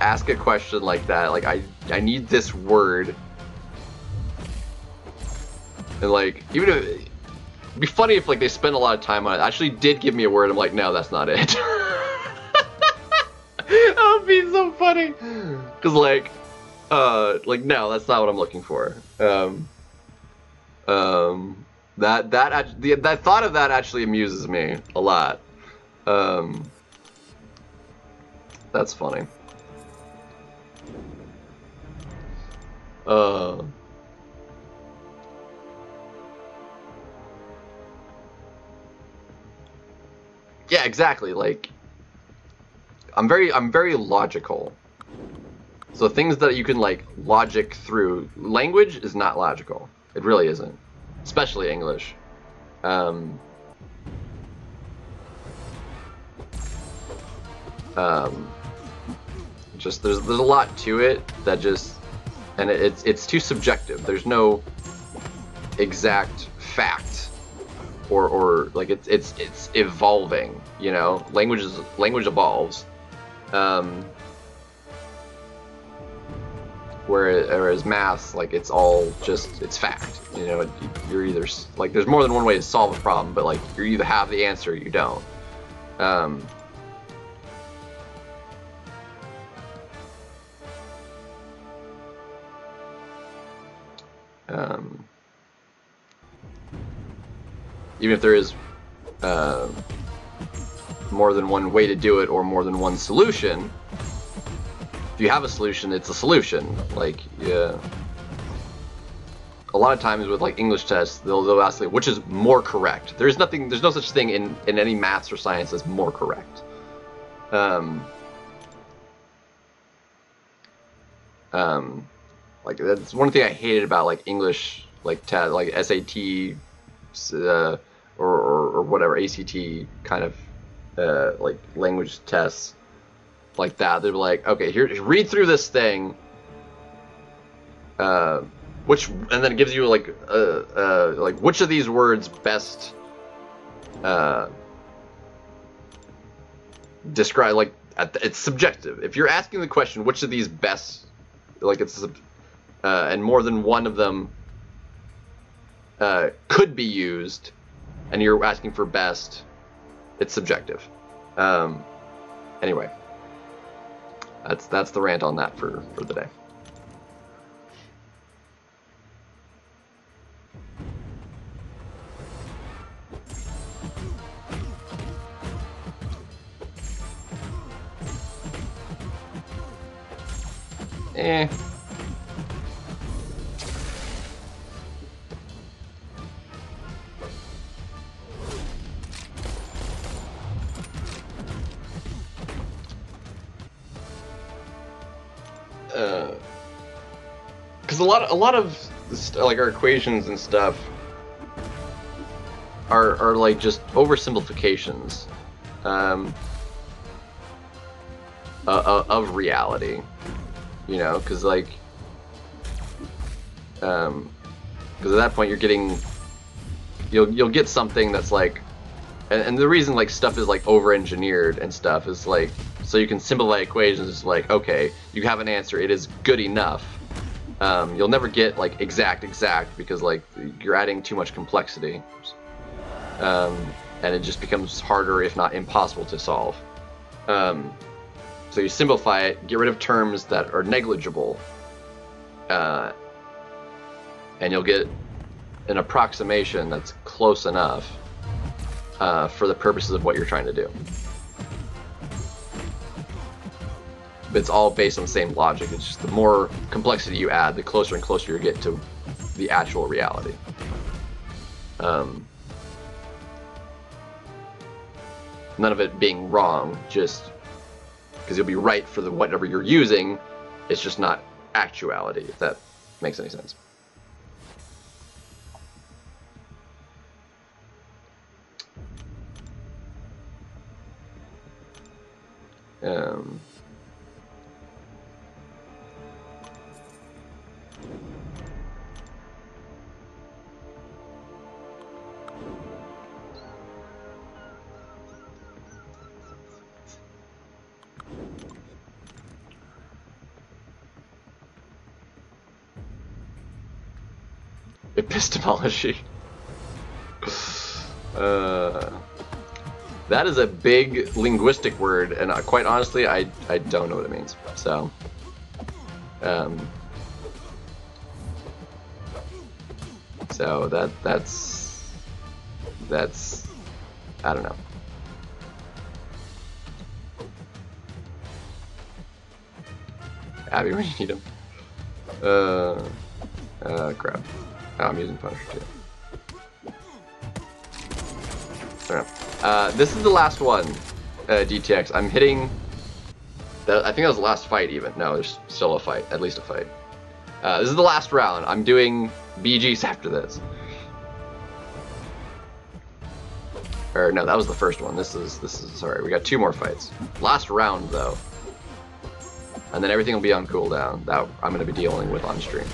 ask a question like that. Like, I I need this word, and like even if it'd be funny if like they spend a lot of time on it. Actually, did give me a word. I'm like, no, that's not it. that would be so funny. Cause like uh, like no, that's not what I'm looking for. Um, um, that that the that thought of that actually amuses me a lot. Um, that's funny. Uh. Yeah, exactly. Like, I'm very, I'm very logical. So things that you can like logic through. Language is not logical. It really isn't, especially English. Um, um, just there's there's a lot to it that just and it, it's it's too subjective. There's no exact fact or or like it's it's it's evolving. You know, language is language evolves. Um, whereas math like it's all just it's fact you know you're either like there's more than one way to solve a problem but like you either have the answer or you don't um, um, even if there is uh, more than one way to do it or more than one solution if you have a solution, it's a solution. Like, yeah. A lot of times with like English tests, they'll, they'll ask like, which is more correct. There's nothing, there's no such thing in, in any maths or science as more correct. Um, um, like that's one thing I hated about like English, like test, like SAT, uh, or, or, or whatever ACT kind of uh, like language tests like that. They're like, okay, here, read through this thing, uh, which, and then it gives you like, uh, uh, like which of these words best uh, describe. Like, it's subjective. If you're asking the question, which of these best, like it's, uh, and more than one of them uh, could be used, and you're asking for best, it's subjective. Um, anyway that's that's the rant on that for for the day. Eh. A lot of, a lot of like our equations and stuff are are like just oversimplifications um, uh, of reality, you know, because like um, because at that point you're getting you'll you'll get something that's like and, and the reason like stuff is like over engineered and stuff is like so you can simplify equations. It's like, okay, you have an answer. It is good enough. Um, you'll never get like exact, exact because like you're adding too much complexity, um, and it just becomes harder, if not impossible, to solve. Um, so you simplify it, get rid of terms that are negligible, uh, and you'll get an approximation that's close enough uh, for the purposes of what you're trying to do. but it's all based on the same logic. It's just the more complexity you add, the closer and closer you get to the actual reality. Um, none of it being wrong, just because you'll be right for the whatever you're using. It's just not actuality, if that makes any sense. Um, epistemology. uh, that is a big linguistic word, and quite honestly, I, I don't know what it means. So, um, so that that's that's I don't know. Abby, where do you need him? Uh, uh, crap. Oh, I'm using Punisher too. Alright. Uh, this is the last one, uh, DTX. I'm hitting... The, I think that was the last fight even. No, there's still a fight. At least a fight. Uh, this is the last round. I'm doing BGs after this. Or no, that was the first one. This is this is sorry. We got two more fights. Last round though, and then everything will be on cooldown. That I'm going to be dealing with on stream.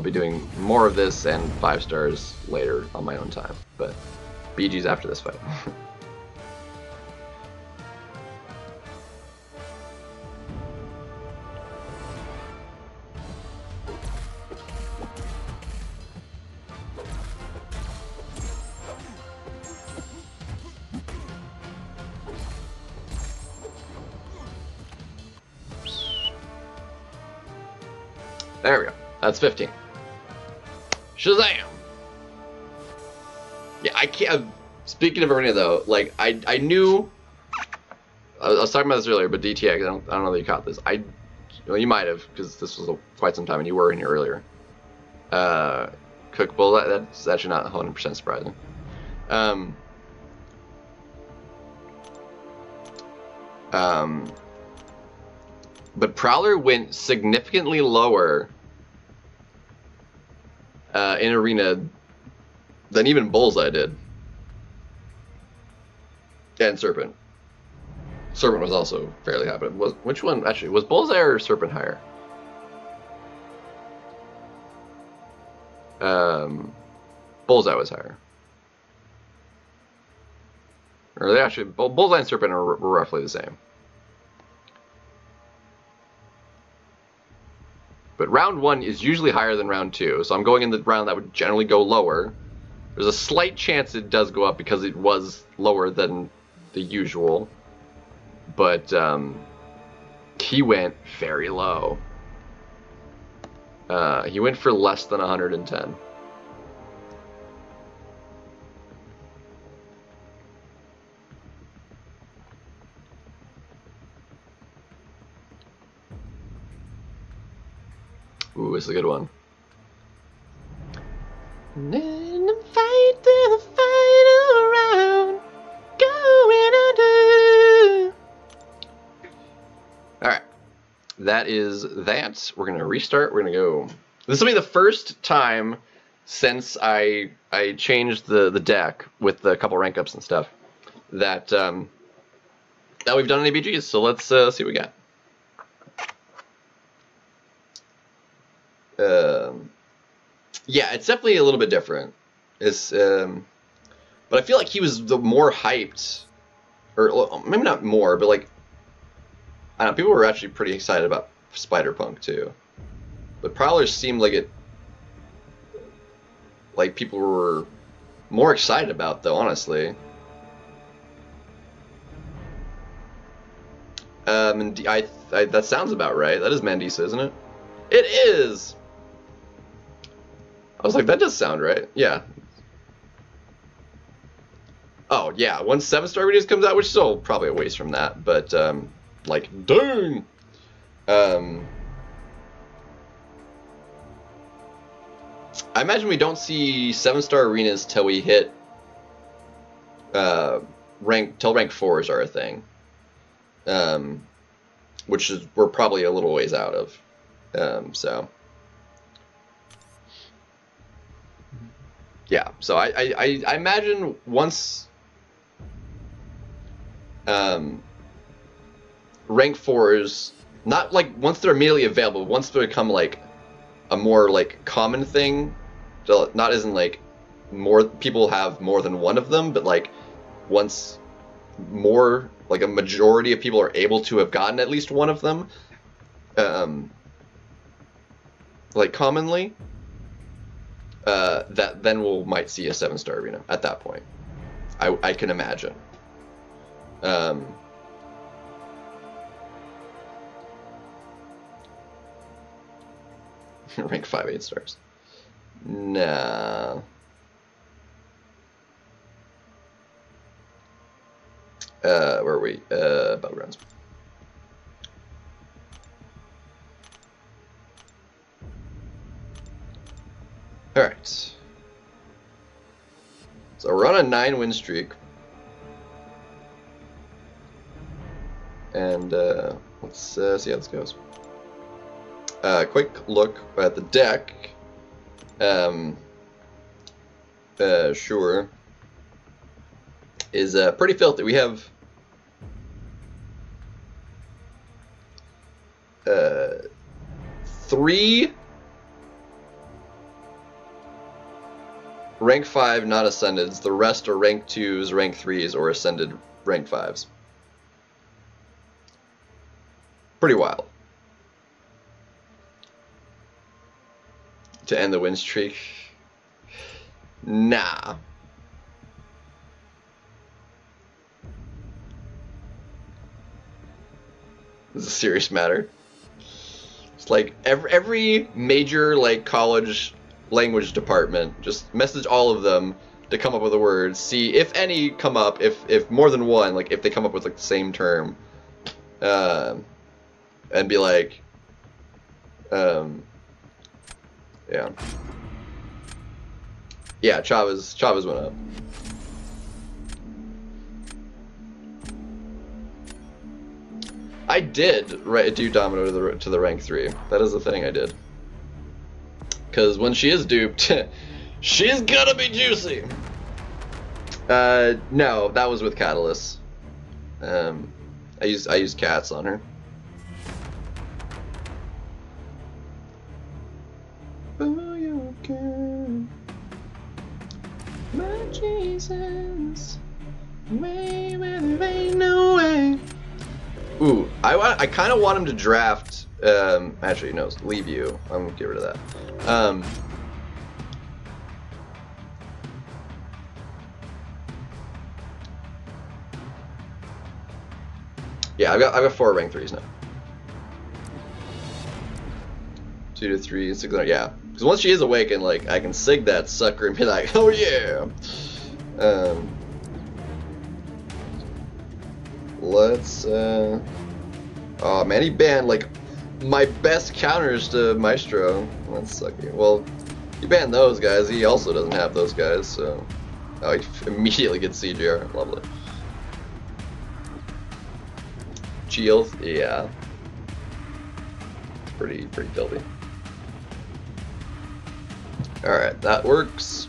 I'll be doing more of this and five stars later on my own time, but BG's after this fight. There we go. That's 15. Shazam! Yeah, I can't. Speaking of Arena, though, like I I knew. I was talking about this earlier, but DTX. I don't I don't know that you caught this. I, well, you might have because this was a, quite some time, and you were in here earlier. Uh, cookable. That, that's actually not 100 percent surprising. Um. Um. But Prowler went significantly lower uh, in Arena than even Bullseye did. And Serpent. Serpent was also fairly high, but was which one actually was Bullseye or Serpent higher? Um, Bullseye was higher. Or they actually Bullseye and Serpent are, roughly the same. But round one is usually higher than round two, so I'm going in the round that would generally go lower. There's a slight chance it does go up because it was lower than the usual, but um, he went very low. Uh, he went for less than 110. Ooh, it's a good one. fight the fight around, going under. Alright. That is that. We're gonna restart. We're gonna go. This will be the first time since I I changed the, the deck with the couple rank ups and stuff that um, that we've done any BGs. So let's uh, see what we got. Um, yeah, it's definitely a little bit different. It's, um, but I feel like he was the more hyped, or maybe not more, but like, I don't know, people were actually pretty excited about Spider Punk too. But Prowler seemed like it, like people were more excited about though, honestly. Um, and I, I, that sounds about right. That is Mandisa, isn't it? It is! I was like, that does sound right. Yeah. Oh, yeah. Once 7 star videos comes out, which is still probably a ways from that, but, um, like, dang! Um, I imagine we don't see 7 star arenas till we hit, uh, rank, till rank 4s are a thing. Um, which is, we're probably a little ways out of. Um, so. Yeah so I, I i imagine once um rank fours, not like once they're immediately available, once they become like a more like common thing, not in like more people have more than one of them, but like once more like a majority of people are able to have gotten at least one of them, um, like commonly, uh, that then we'll might see a seven star arena at that point. I, I can imagine. Um, rank five eight stars. Nah. Uh, where are we? Uh, battlegrounds. All right. So we're on a nine win streak. And uh, let's uh, see how this goes. Uh, quick look at the deck. Um, uh, sure. Is uh, pretty filthy. We have uh, three rank 5 not ascendeds. The rest are rank 2s, rank 3s, or ascended rank 5s. Pretty wild. To end the win streak? Nah. This is a serious matter. It's like every every major like college language department just message all of them to come up with a word. See if any come up. If if more than one, like if they come up with like the same term, um, and be like, um, yeah, yeah. Chavez Chavez went up. I did do Domino to the to the rank three. That is the thing I did. Because when she is duped, she's gonna be juicy. Uh, no, that was with Catalyst. Um, I used I used cats on her. My Jesus, there ain't no way. Ooh, I. I kind of want him to draft. Um, actually, no, leave you. I'm gonna get rid of that. Um, yeah, I've got I've got four rank threes now. Two to three, six. Yeah, because once she is awakened, like I can sig that sucker and be like, oh yeah. Um, let's. Uh, oh man, he banned like my best counters to Maestro. That's sucky. Well, he banned those guys. He also doesn't have those guys, so. Oh, he immediately gets CGR. Lovely. Shield, yeah. It's pretty, pretty filthy. Alright, that works.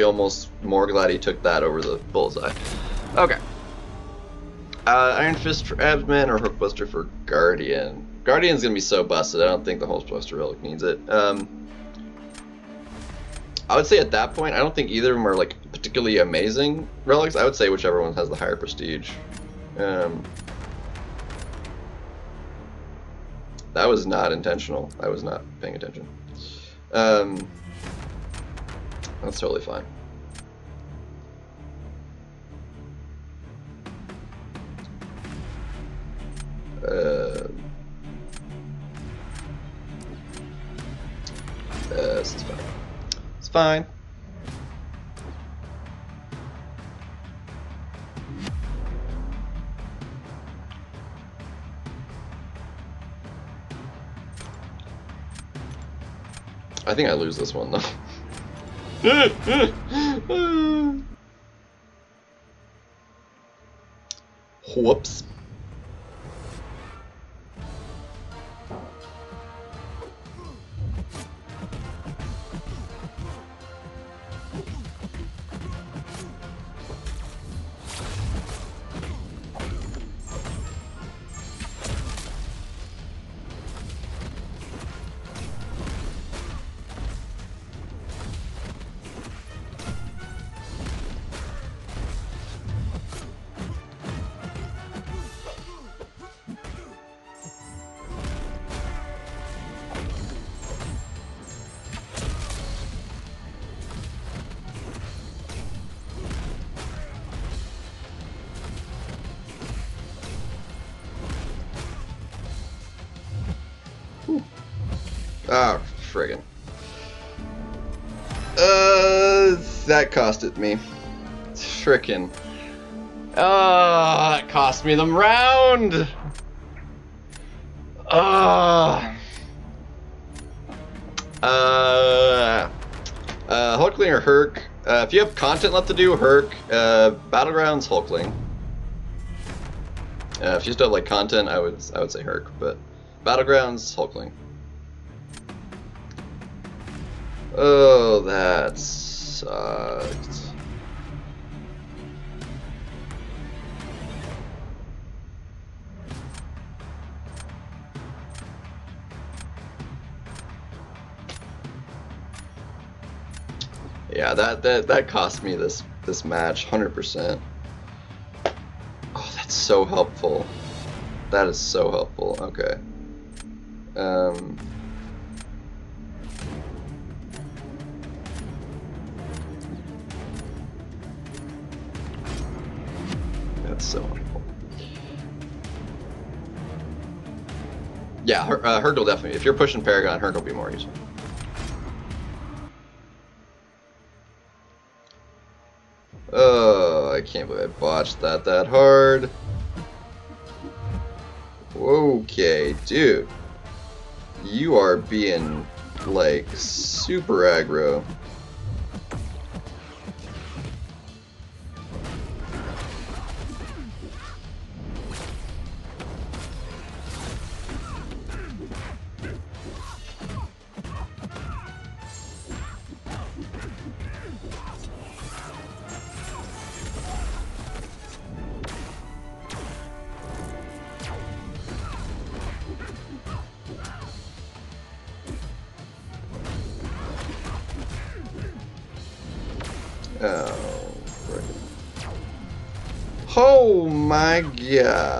actually almost more glad he took that over the bullseye. Okay. Uh, Iron Fist for Absman or Hulkbuster for Guardian. Guardian's gonna be so busted. I don't think the Hulkbuster relic needs it. Um, I would say at that point, I don't think either of them are like particularly amazing relics. I would say whichever one has the higher prestige. Um, That was not intentional. I was not paying attention. Um, that's totally fine. Uh, uh, this is fine. It's fine. I think I lose this one though. Whoops. Costed me. Frickin'. Ah, that cost me the round! Ah. Uh, uh, Hulkling or Herc? Uh, if you have content left to do, Herc. Uh, Battlegrounds, Hulkling. Uh, if you still have like content, I would I would say Herc, but Battlegrounds, Hulkling. Sucked. Yeah, that that that cost me this this match 100%. Oh, that's so helpful. That is so helpful. Okay. Um uh, definitely. If you're pushing Paragon, Herc will be more useful. Oh, I can't believe I botched that that hard. Okay, dude. You are being, like, super aggro. My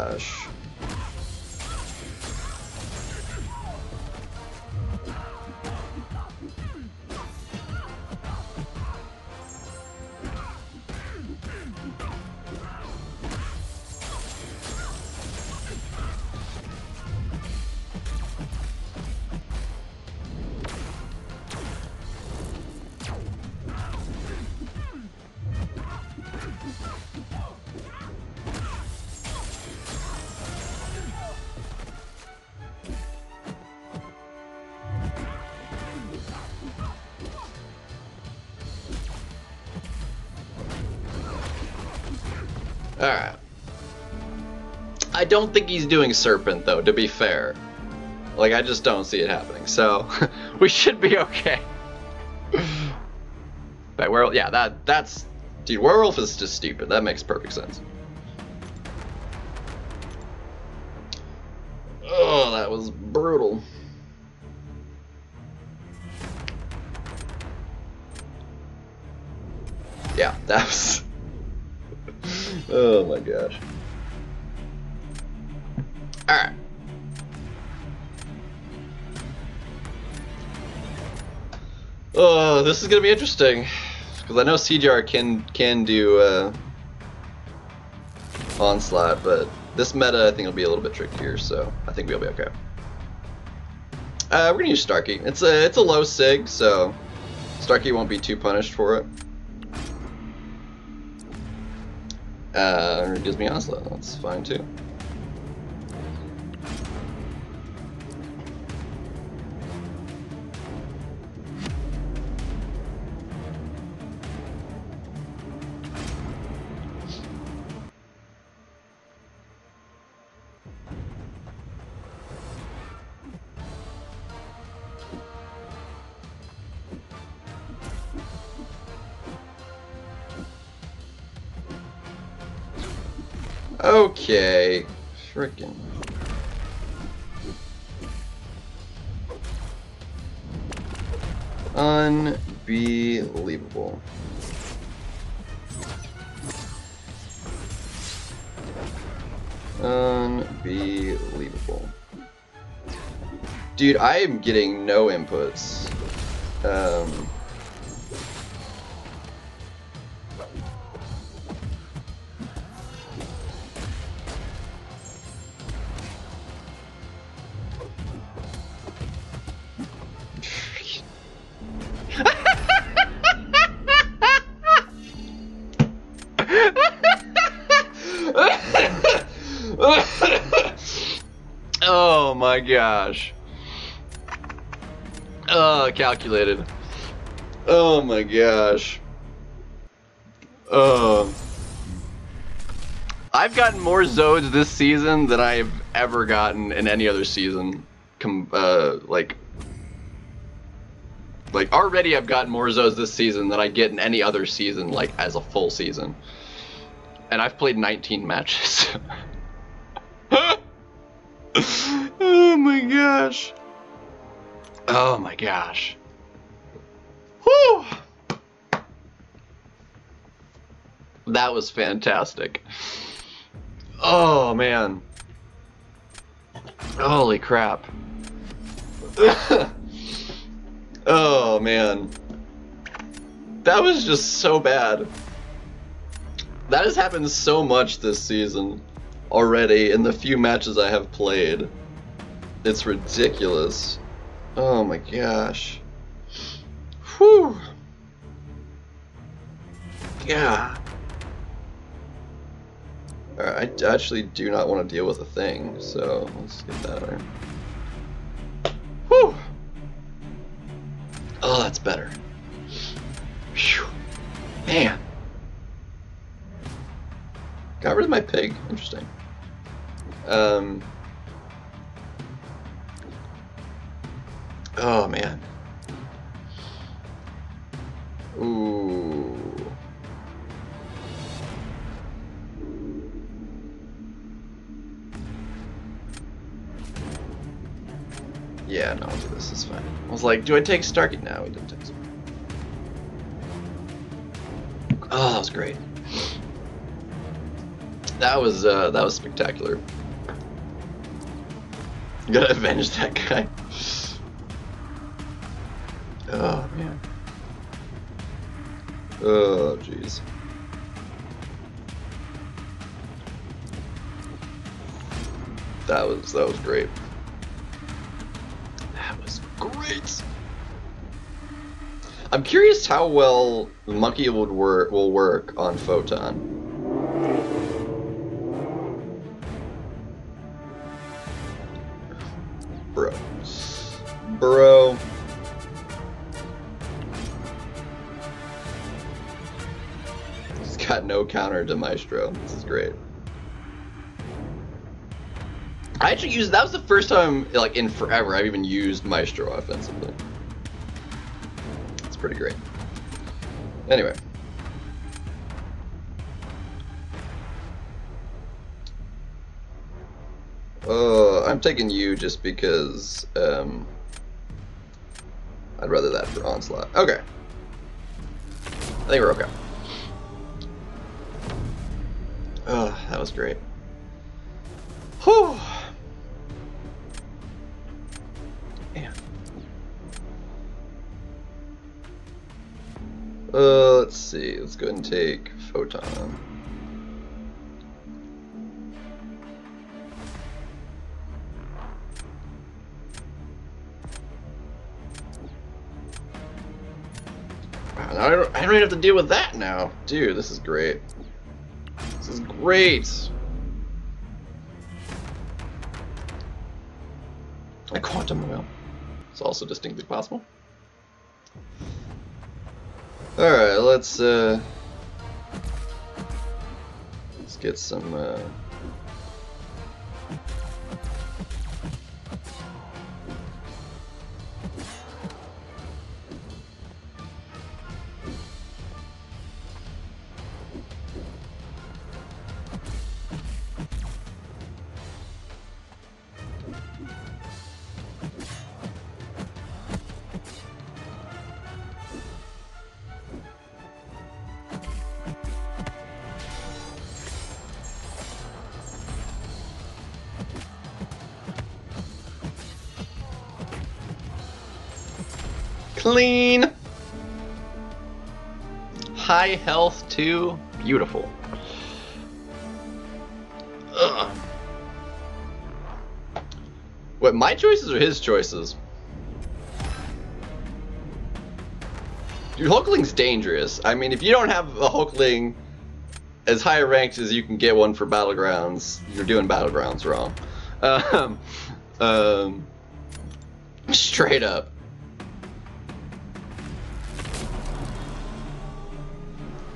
don't think he's doing Serpent, though, to be fair. Like, I just don't see it happening, so we should be okay. but werewolf, yeah, that that's dude. Werewolf is just stupid. That makes perfect sense. This is gonna be interesting because I know CJR can can do uh, onslaught, but this meta I think will be a little bit trickier. So I think we'll be okay. Uh, we're gonna use Starkey. It's a it's a low sig, so Starkey won't be too punished for it. Uh, it gives me onslaught. That's fine too. I am getting no inputs. Calculated. Oh my gosh. Oh. I've gotten more Zodes this season than I've ever gotten in any other season. Com uh, like, like already I've gotten more Zodes this season than I get in any other season, like as a full season. And I've played 19 matches. oh my gosh. Oh my gosh. Whew. That was fantastic. Oh man. Holy crap. oh man. That was just so bad. That has happened so much this season already in the few matches I have played. It's ridiculous. Oh my gosh. Whew. Yeah. Actually do not want to deal with a thing, so let's get that there. Whew. Oh, that's better. Man. Got rid of my pig. Interesting. Um. Like, do I take Starkey? No, we didn't take. Oh, that was great. That was uh, that was spectacular. gotta avenge that guy. Oh man. Oh jeez. That was that was great. I'm curious how well the Monkey would work will work on Photon. Bro. Bro. He's got no counter to Maestro. This is great. I actually used that was the first time like in forever I've even used Maestro offensively. It's pretty great. Anyway. Uh, I'm taking you just because um, I'd rather that for onslaught. Okay. I think we're okay. Oh, that was great. Take Photon. Wow, now I don't, I don't even have to deal with that now. Dude, this is great. This is great. A quantum whale. It's also distinctly possible. Alright, let's uh get some uh High health too. Beautiful. Ugh. What, my choices or his choices? Dude, Hulkling's dangerous. I mean, if you don't have a Hulkling as high ranked as you can get one for Battlegrounds, you're doing Battlegrounds wrong. Um, um, straight up.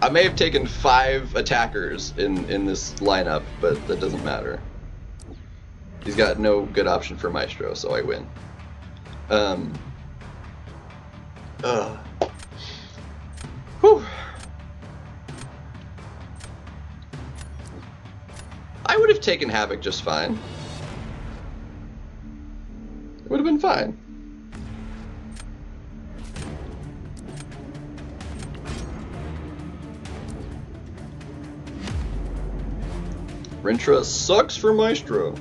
I may have taken five attackers in, in this lineup, but that doesn't matter. He's got no good option for Maestro, so I win. Um. Ugh. Whew. I would have taken Havoc just fine. It would have been fine. Rintrah sucks for Maestro.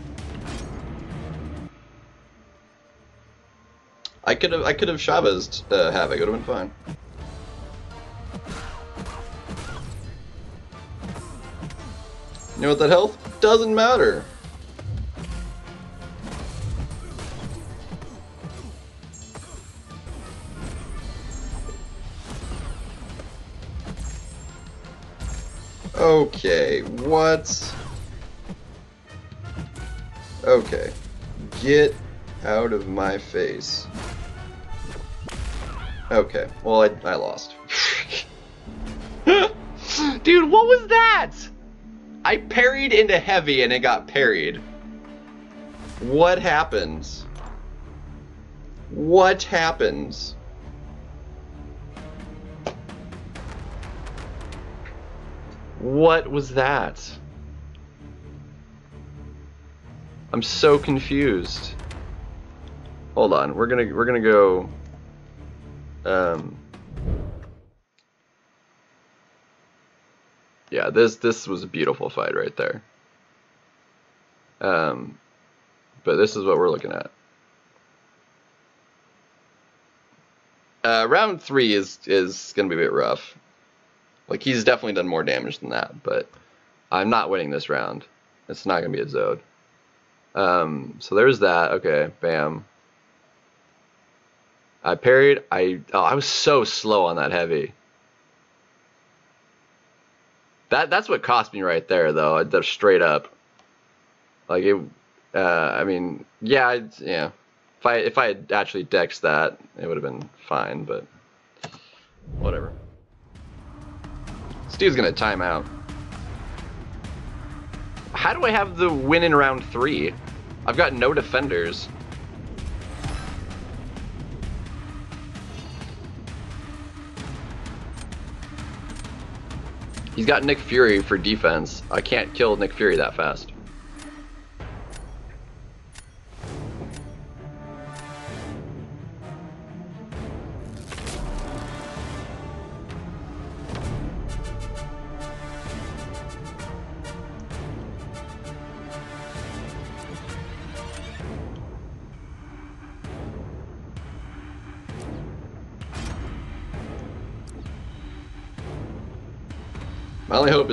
I could have I could have Chavez uh, Havoc. It would have been fine. You know what that health doesn't matter. Okay, what? Okay. Get out of my face. Okay, well, I, I lost. Dude, what was that? I parried into heavy and it got parried. What happens? What happens? What was that? I'm so confused. Hold on, we're gonna we're gonna go. Um. Yeah, this this was a beautiful fight right there. Um, but this is what we're looking at. Uh, round three is is gonna be a bit rough. Like he's definitely done more damage than that, but I'm not winning this round. It's not gonna be a Zode. Um, so there's that. Okay, bam. I parried. I oh, I was so slow on that heavy. That that's what cost me right there, though. I did straight up. Like it. Uh, I mean, yeah, I, yeah. If I if I had actually dexed that, it would have been fine. But whatever. Steve's gonna time out. How do I have the win in round three? I've got no defenders. He's got Nick Fury for defense. I can't kill Nick Fury that fast.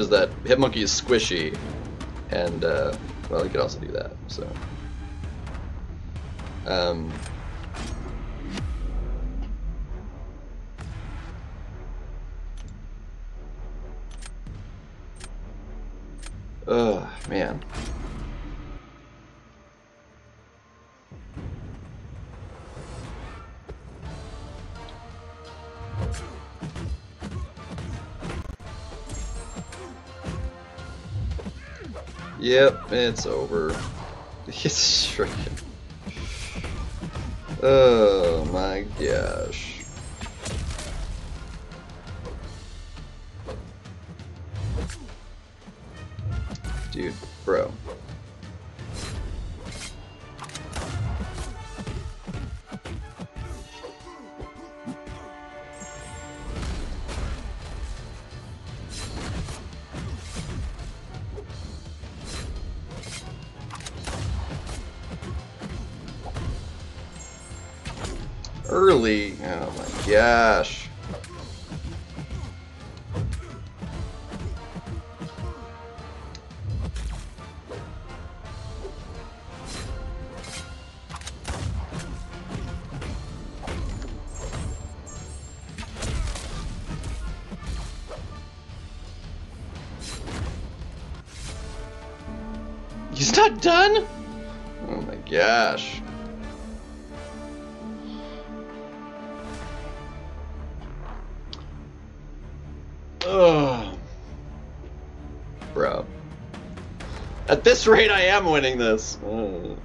Is that Hitmonkey is squishy, and uh, well, he could also do that. So, um, Yep, it's over. It's shredded. Oh my gosh. This rate, I am winning this. Ugh.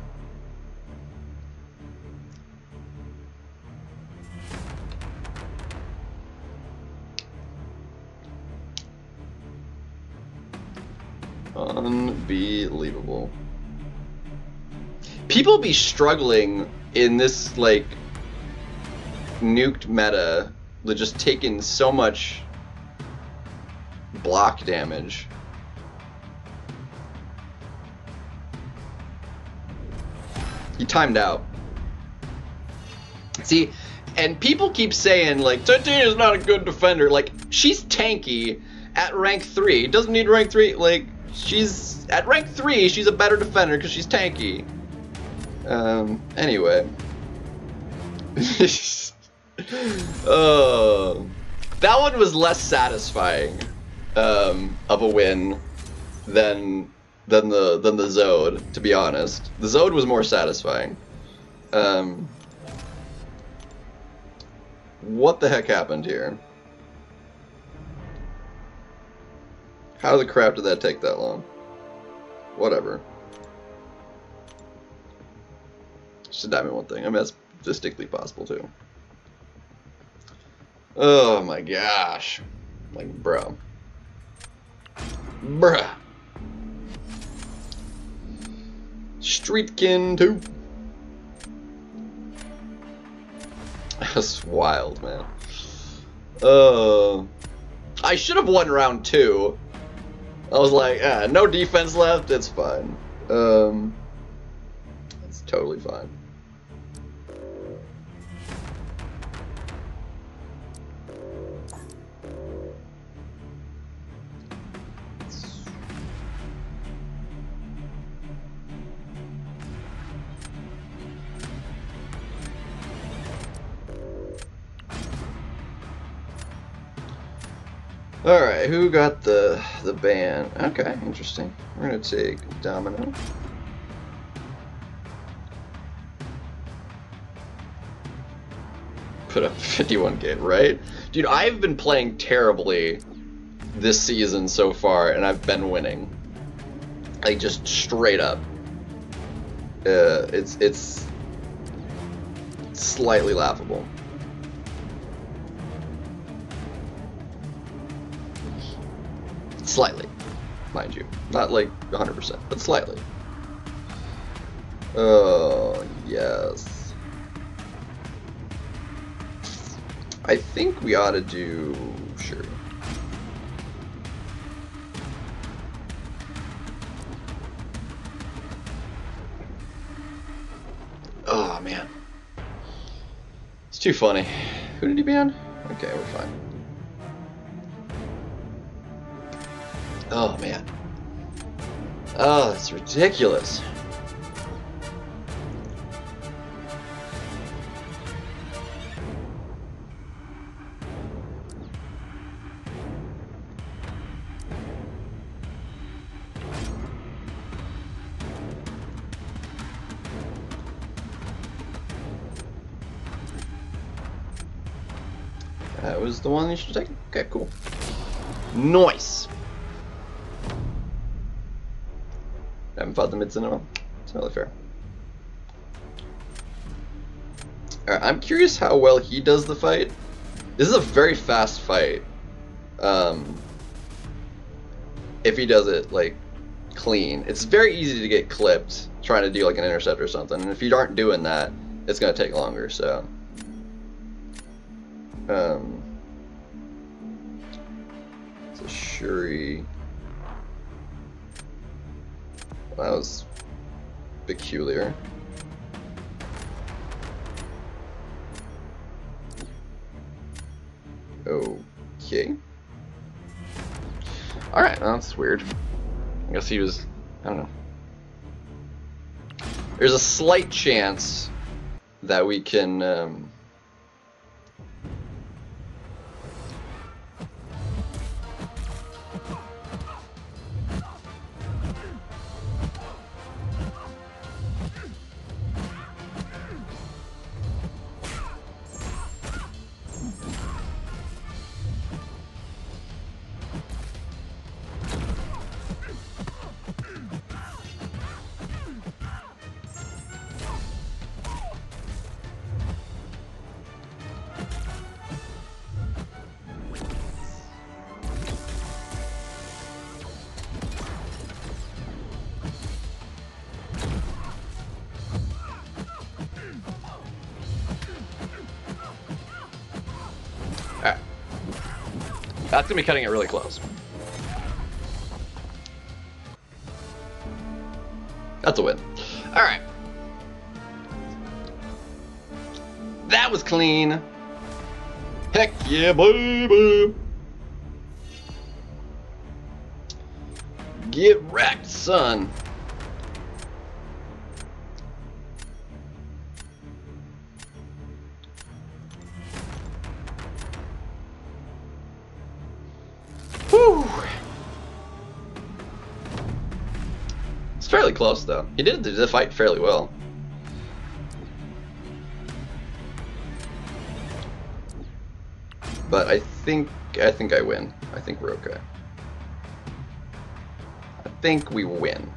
Unbelievable. People be struggling in this, like, nuked meta, they're just taking so much block damage. He timed out. See, and people keep saying like Titania's not a good defender. Like she's tanky at rank three. Doesn't need rank three. Like she's at rank three. She's a better defender because she's tanky. Um. Anyway. Oh, that one was less satisfying um, of a win than than the than the Zode. To be honest, the Zode was more satisfying. Um, what the heck happened here? How the crap did that take that long? Whatever. Just a me one thing. I mean, that's distinctly possible too. Oh my gosh. Like, bro. Bruh. Streetkin 2. That's wild, man. Uh, I should have won round two. I was like, ah, no defense left, it's fine. Um, it's totally fine. All right, who got the the ban? Okay, interesting. We're gonna take Domino. Put up 51k, right? Dude, I've been playing terribly this season so far, and I've been winning. Like just straight up. Uh, it's it's slightly laughable. Slightly, mind you. Not like 100%, but slightly. Oh, yes. I think we ought to do... Sure. Oh, man. It's too funny. Who did he ban? Okay, we're fine. Oh man. Oh, that's ridiculous. That was the one you should take? Okay, cool. Nice! Haven't fought the mids in a while. It's totally fair. Alright, I'm curious how well he does the fight. This is a very fast fight. Um, if he does it, like, clean. It's very easy to get clipped trying to do, like, an intercept or something. And if you aren't doing that, it's going to take longer, so... Um, it's a Shuri. That was peculiar. Okay. Alright, that's weird. I guess he was. I don't know. There's a slight chance that we can. Um, gonna be cutting it really close. That's a win. Alright. That was clean. Heck yeah, baby. Get wrecked, son. Close, though. He did the fight fairly well. But I think I think I win. I think we're okay. I think we win.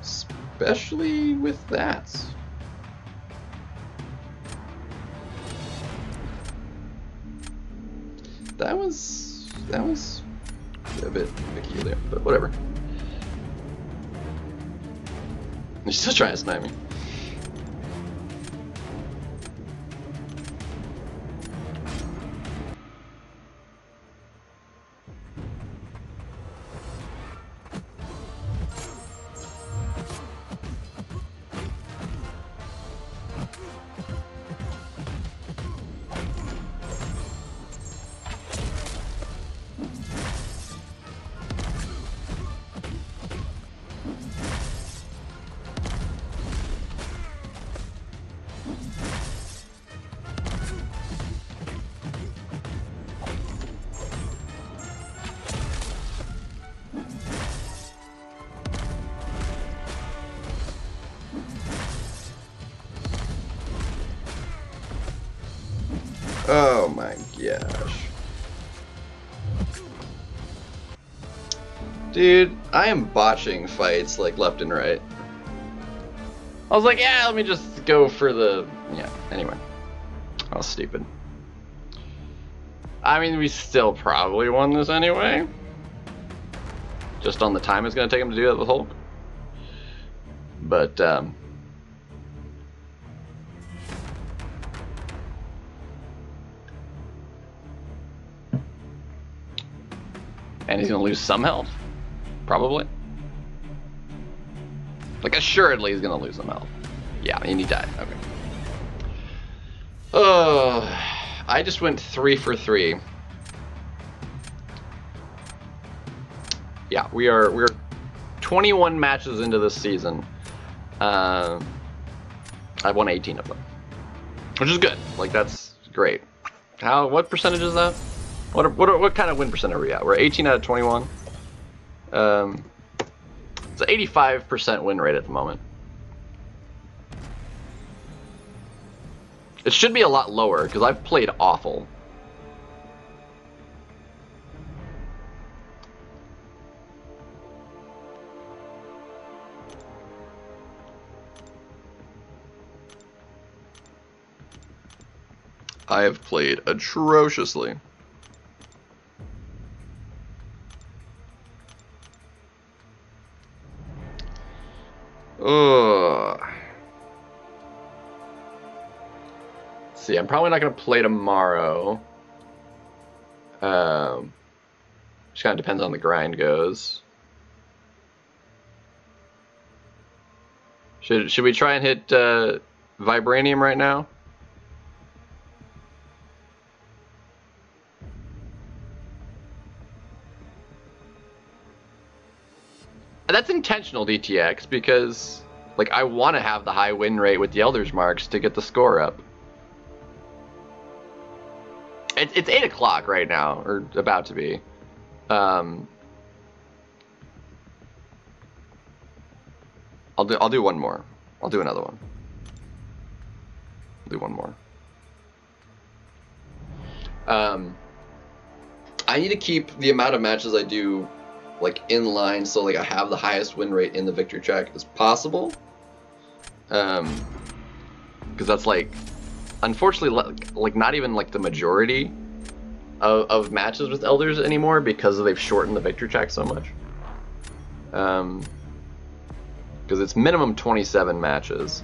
Especially with that. That was that was a bit peculiar, but whatever. He's still trying to snipe me. Fights like left and right. I was like, yeah, let me just go for the. Yeah, anyway. I was stupid. I mean, we still probably won this anyway. Just on the time it's going to take him to do that with Hulk. But, um. And he's going to lose some health. Probably. Like, assuredly, he's to lose some health. Yeah, and he died. Okay. Oh, I just went three for three. yeah, we are we're 21 matches into this season. Uh, I've won 18 of them, which is good. Like that's great. How? What percentage is that? What what what kind of win percent are we at? We're 18 out of 21. Um, it's an 85% win rate at the moment. It should be a lot lower because I've played awful. I have played atrociously. Ugh. see, I'm probably not going to play tomorrow. Um, just kind of depends on the grind goes. Should should we try and hit uh, vibranium right now? Intentional DTX because like I want to have the high win rate with the Elders marks to get the score up. It's it's eight o'clock right now, or about to be. Um, I'll do I'll do one more. I'll do another one. I'll do one more. Um, I need to keep the amount of matches I do like in line so like I have the highest win rate in the victory track as possible. Um, because that's like, unfortunately, like not even like the majority of, of matches with elders anymore because they've shortened the victory track so much. Um, because it's minimum 27 matches.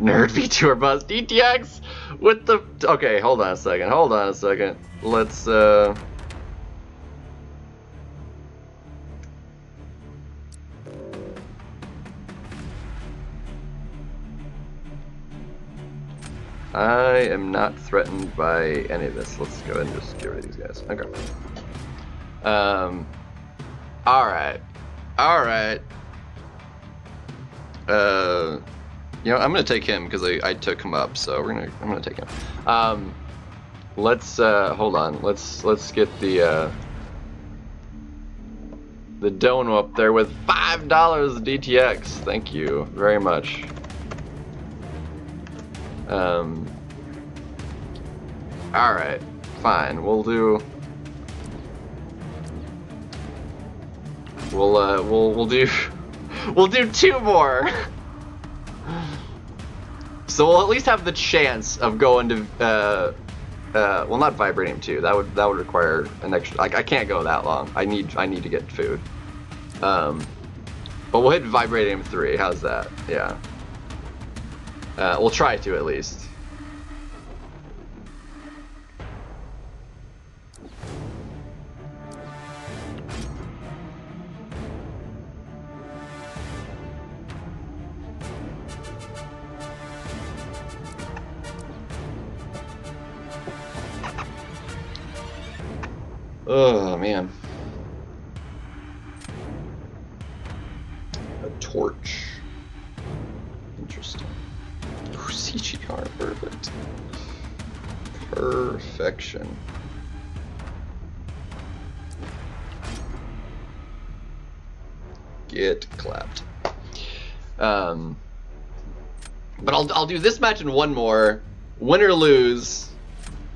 Nerd VTuber Buzz DTX with the okay. Hold on a second. Hold on a second. Let's uh. I am not threatened by any of this. Let's go ahead and just get rid of these guys. Okay. Um. All right. All right. Uh, you know, I'm gonna take him because I, I took him up, so we're gonna I'm gonna take him. Um, let's uh, hold on. Let's let's get the uh, the dono up there with five dollars DTX. Thank you very much. Um. All right, fine. We'll do. We'll uh, we'll we'll do. We'll do two more. so we'll at least have the chance of going to. Uh, uh, well, not vibranium two. That would that would require an extra. Like I can't go that long. I need I need to get food. Um, but we'll hit vibranium three. How's that? Yeah. Uh, we'll try to at least. Oh man. A torch. Perfect. Perfection. Get clapped. Um, but I'll, I'll do this match and one more. Win or lose.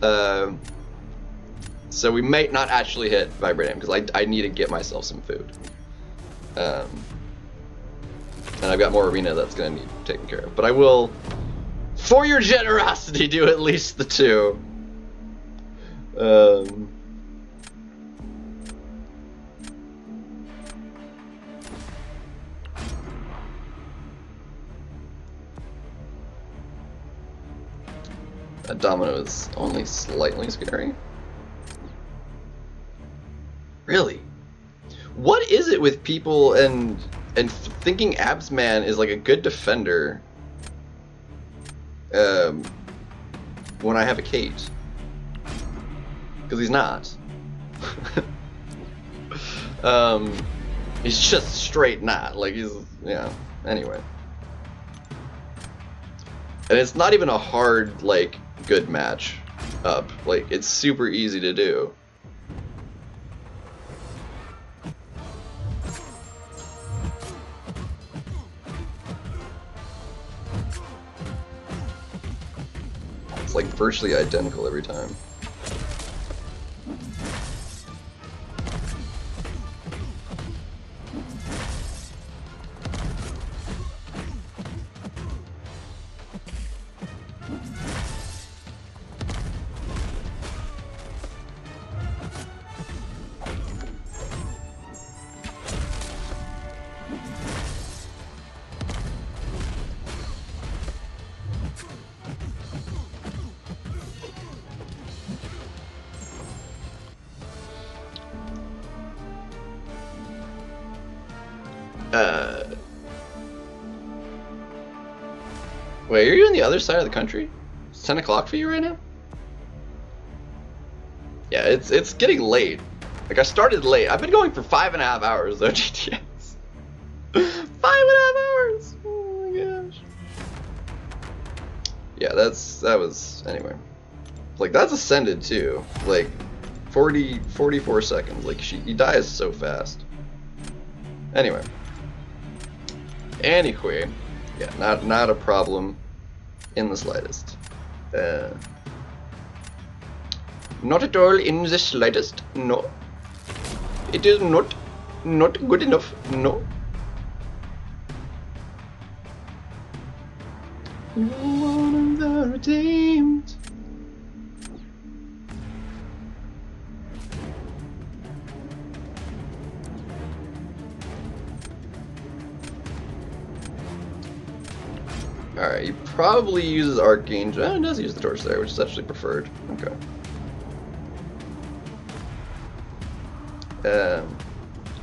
Uh, so we might not actually hit Vibranium because I, I need to get myself some food. Um, and I've got more arena that's going to need taken care of. But I will, for your generosity, do at least the two. Um, that domino is only slightly scary. Really? What is it with people and and thinking Absman is like a good defender um, when I have a Kate? Because he's not. um, he's just straight not. Like he's yeah. Anyway, and it's not even a hard like good match up. Like it's super easy to do. Like virtually identical every time. Side of the country? It's 10 o'clock for you right now? Yeah, it's it's getting late. Like I started late. I've been going for five and a half hours though, GTS. five and a half hours. Oh my gosh. Yeah, that's that was anyway. Like that's ascended too. Like 40 44 seconds. Like she he dies so fast. Anyway. Anyway, yeah, not not a problem in the slightest. Uh, not at all in the slightest. No, it is not not good enough. No. One of the redeemed. Alright, he probably uses Archangel. Oh, does use the torch there, which is actually preferred. Okay. Um,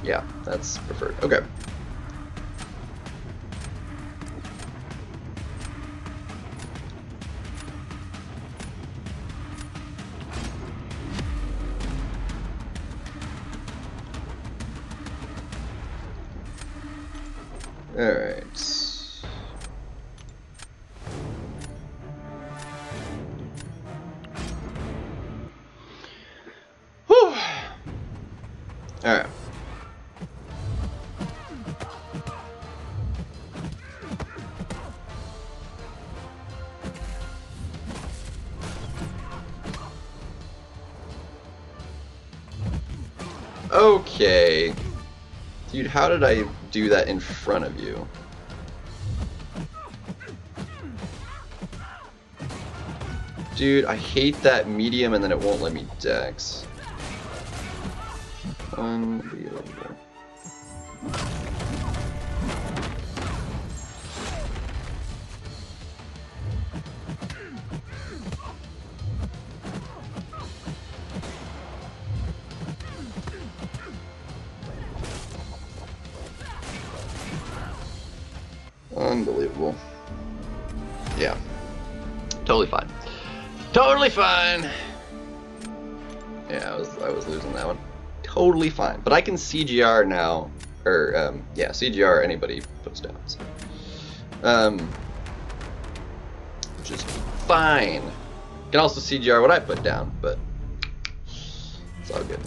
yeah, that's preferred. Okay. Alright. How did I do that in front of you? Dude, I hate that medium and then it won't let me dex. Unbelievable. Unbelievable. Yeah. Totally fine. Totally fine. Yeah, I was I was losing that one. Totally fine. But I can CGR now, or um, yeah, CGR anybody puts down. So. Um, which is fine. Can also CGR what I put down, but it's all good.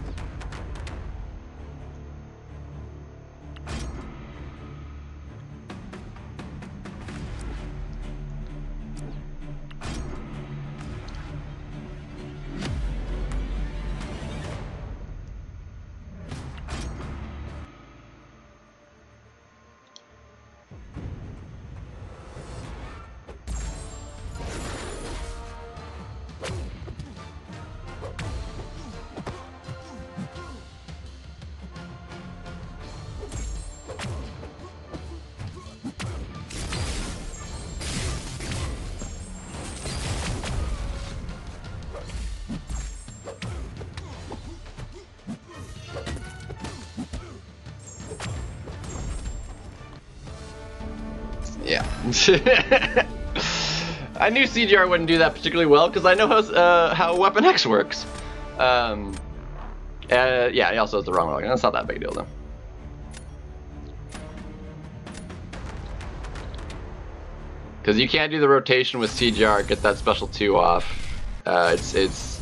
I knew CGR wouldn't do that particularly well because I know how uh, how Weapon X works. Um, Uh, yeah, he also has the wrong login. That's not that big a deal though. Because you can't do the rotation with CGR, get that special two off. Uh, it's it's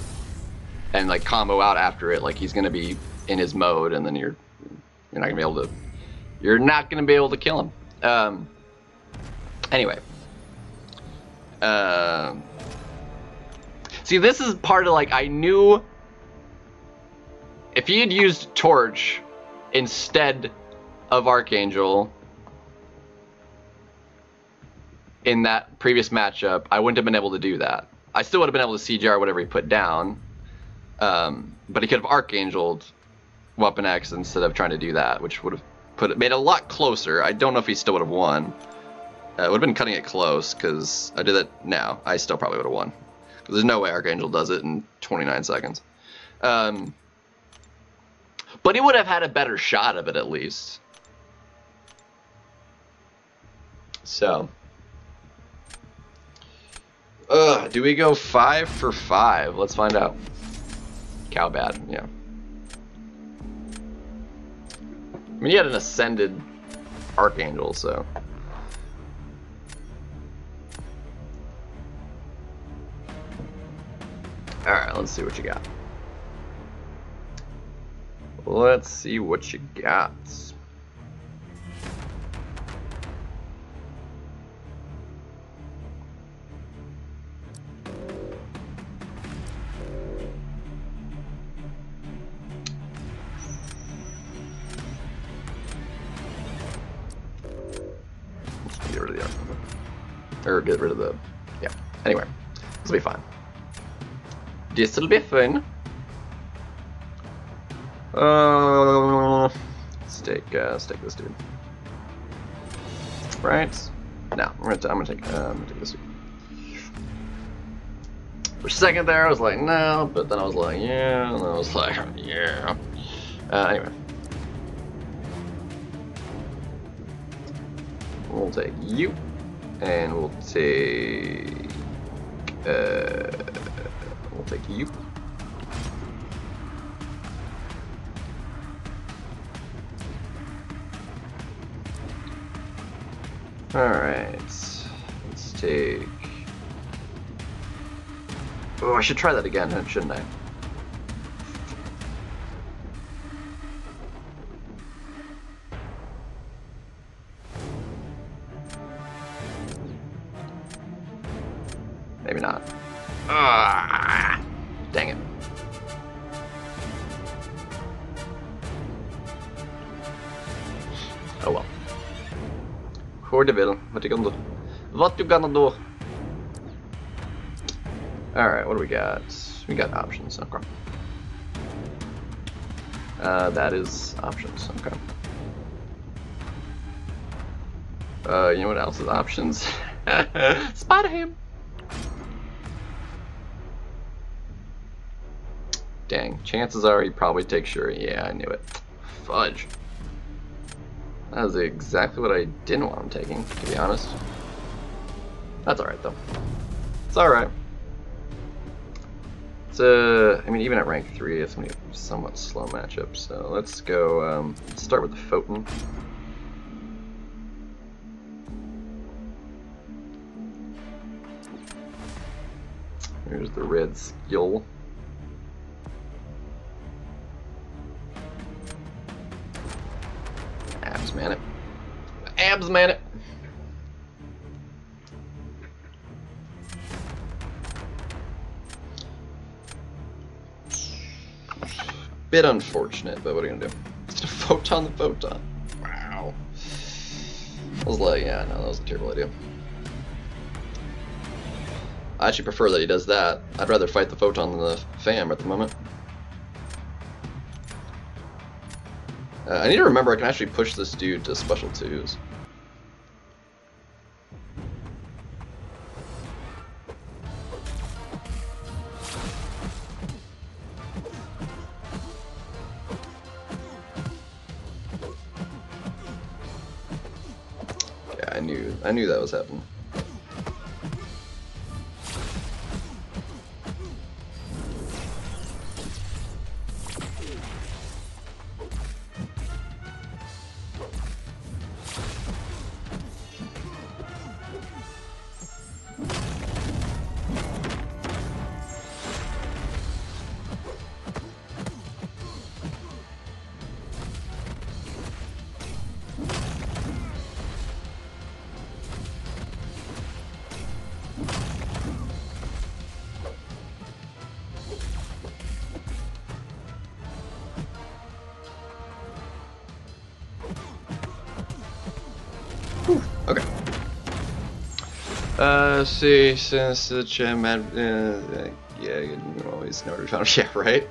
and like combo out after it. Like he's gonna be in his mode, and then you're you're not gonna be able to you're not gonna be able to kill him. Um, anyway. Um, see, this is part of like I knew if he had used Torch instead of Archangel in that previous matchup, I wouldn't have been able to do that. I still would have been able to CGR whatever he put down, um, but he could have Archangeled Weapon X instead of trying to do that, which would have put it made it a lot closer. I don't know if he still would have won. Uh, it would have been cutting it close because I did it now. I still probably would have won. There's no way Archangel does it in 29 seconds. Um, but he would have had a better shot of it at least. So. Uh, do we go five for five? Let's find out. Cow bad, yeah. I mean, he had an ascended archangel, so. Alright, let's see what you got. Let's see what you got. Get rid of the. Or get rid of the... Yeah. Anyway, this will be fine. This will be fun. Uh, let's take uh, let's take this dude. Right? No, I'm gonna, I'm gonna take uh, I'm gonna take this dude. For a second there, I was like, no, but then I was like, yeah, and I was like, yeah. Uh, anyway, we'll take you, and we'll take uh, we'll take you. Alright, let's take... Oh, I should try that again, shouldn't I? Hur det vill. What you gonna do? What you gonna do? Alright, what do we got? We got options, okay. Uh, that is options, okay. Uh, you know what else is options? Spider Ham! Dang, chances are he probably takes Shuri. Yeah, I knew it. Fudge. That is exactly what I didn't want him taking, to be honest. That's alright, though. It's alright. It's, uh, I mean, even at rank 3, it's going to be a somewhat slow matchup, so let's go, um, start with the Photon. Here's the red skill. Abs man it. Abs man it. Bit unfortunate, but what are you gonna do? It's a photon the photon. Wow. I was like, yeah, no, that was a terrible idea. I actually prefer that he does that. I'd rather fight the photon than the fam at the moment. Uh, I need to remember I can actually push this dude to special twos. Yeah, I knew I knew that was happening. See, since the gem, uh, uh, yeah, you always know to found. Yeah, right.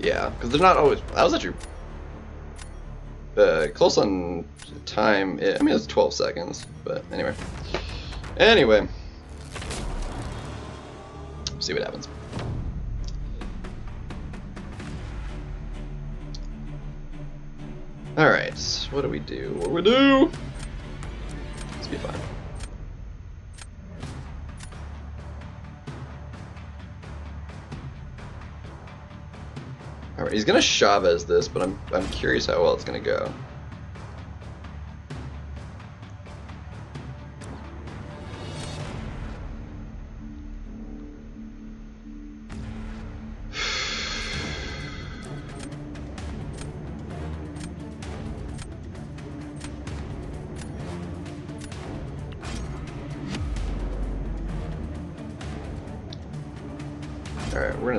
Yeah, because they're not always. That was actually uh, close on time. I mean, it's 12 seconds, but anyway. Anyway. See what happens. Alright, what do we do? What do we do? Let's be fine. Alright, he's gonna Chavez this, but I'm I'm curious how well it's gonna go.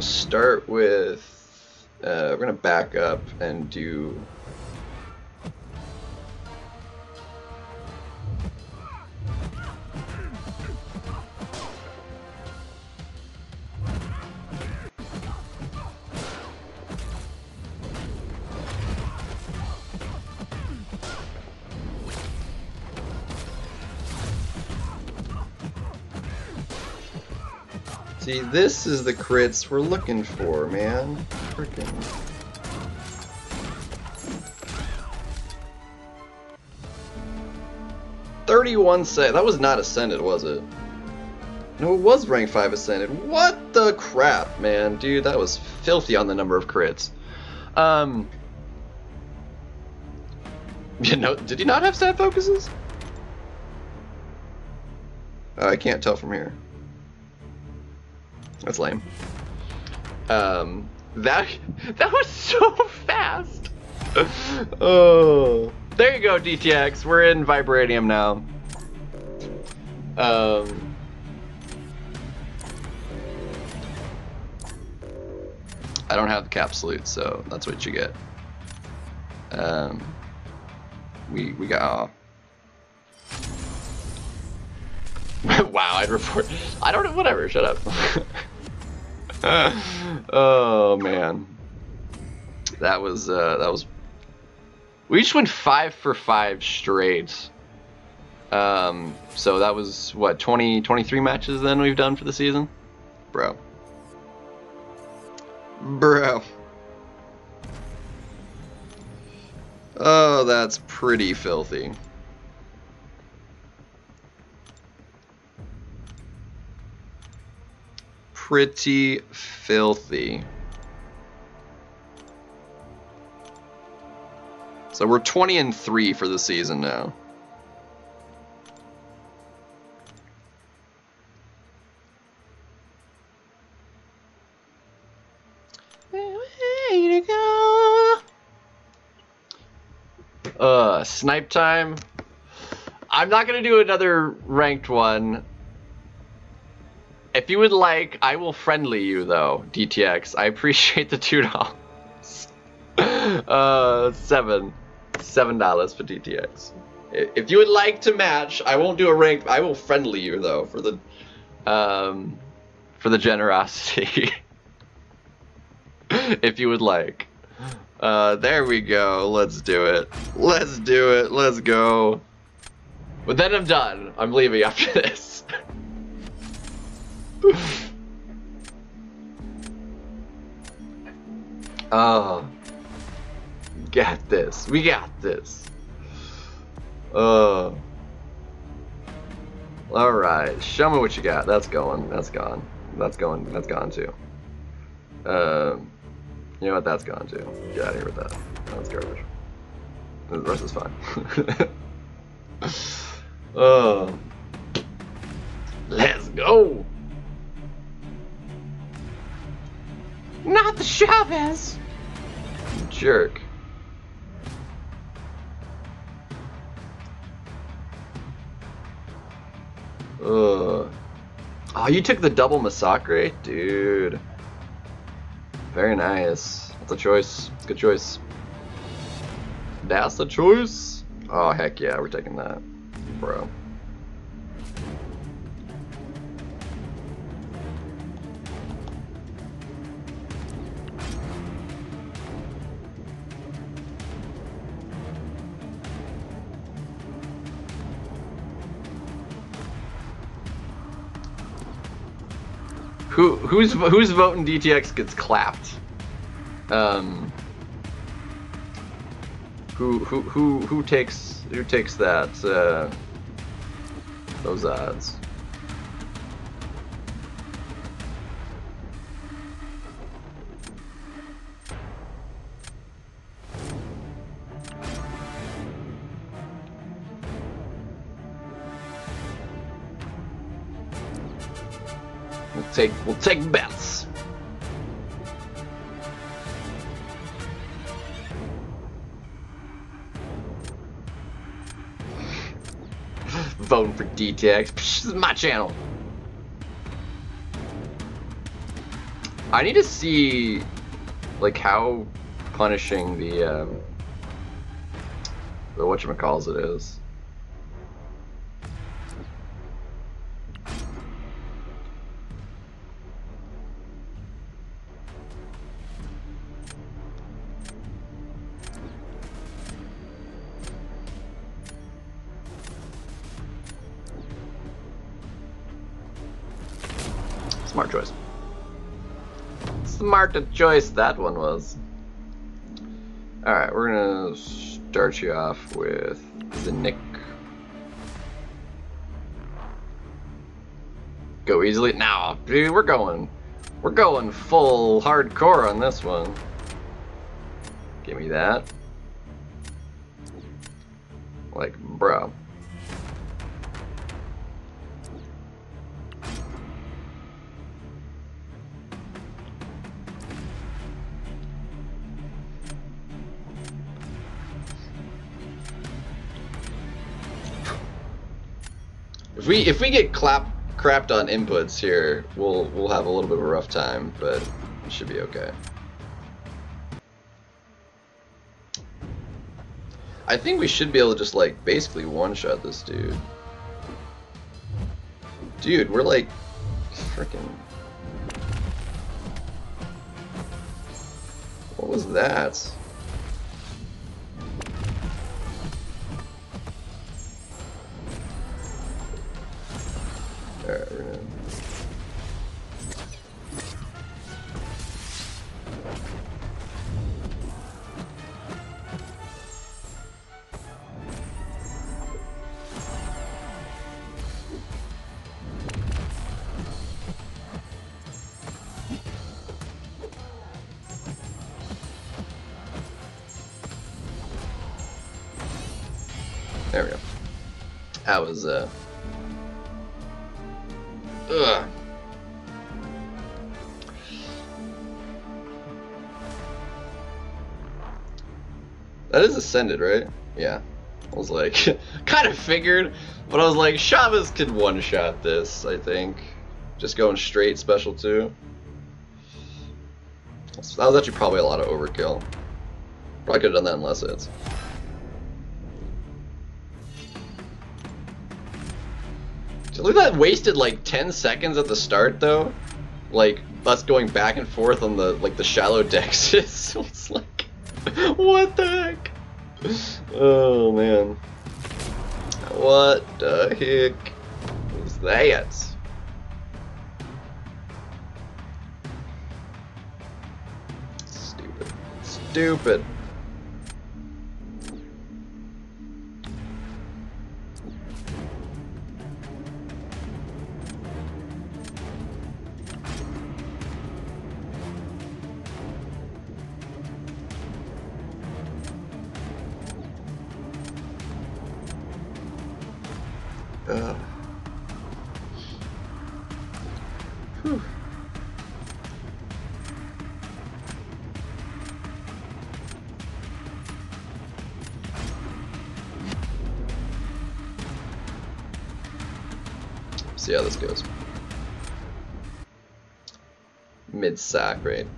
Start with uh, we're gonna back up and do See, this is the crits we're looking for, man. Freaking. Thirty-one set. That was not ascended, was it? No, it was rank five ascended. What the crap, man, dude? That was filthy on the number of crits. Um. You know, did he not have stat focuses? Uh, I can't tell from here. That's lame. Um, that that was so fast. oh, there you go, DTX. We're in vibranium now. Um. I don't have the cap salute, so that's what you get. Um, we we got. Oh. wow, I'd report. I don't know. Whatever. Shut up. Oh man, that was uh, that was. We just went five for five straight. Um, so that was what 20, 23 matches then we've done for the season, bro. Bro. Oh, that's pretty filthy. Pretty filthy. So we're 20 and 3 for the season now. To. Uh, snipe time. I'm not gonna do another ranked one. If you would like, I will friendly you though, DTX. I appreciate the two dollars. uh, seven, seven dollars for DTX. If you would like to match, I won't do a rank. I will friendly you though for the, um, for the generosity. if you would like. Uh, there we go. Let's do it. Let's do it. Let's go. But then I'm done. I'm leaving after this. Oh. Got this. We got this. Uh, oh. Alright. Show me what you got. That's going. That's gone. That's going. That's gone too. Um. You know what? That's gone too. Get out of here with that. That's garbage. The rest is fine. oh. Let's go! Not the Chavez! Jerk. Ugh. Oh, you took the double massacre? Dude. Very nice. That's a choice. It's a good choice. That's a choice. Oh, heck yeah, we're taking that. Bro. Who who's who's voting DTX gets clapped? Um. Who who who who takes who takes that uh, those odds? Take we'll take bets. Voting for DTX. Psh, this is my channel. I need to see like how punishing the um, the whatchamacalls it is. Smart choice that one was. Alright, we're gonna start you off with Zinnik. Go easily. Now, dude, we're going. We're going full hardcore on this one. Give me that. Like, bro. If we if we get clap crapped on inputs here, we'll we'll have a little bit of a rough time, but it should be okay. I think we should be able to just like basically one shot this dude. Dude, we're like freaking What was that? That was uh Ugh. That is ascended, right? Yeah. I was like, kind of figured, but I was like, Chavez could one-shot this, I think. Just going straight special two. That was actually probably a lot of overkill. Probably could have done that in less hits. Look at that wasted like 10 seconds at the start though. Like us going back and forth on the like the shallow decks. so it's like what the heck? Oh man. What the heck was that? Stupid. Stupid. Mid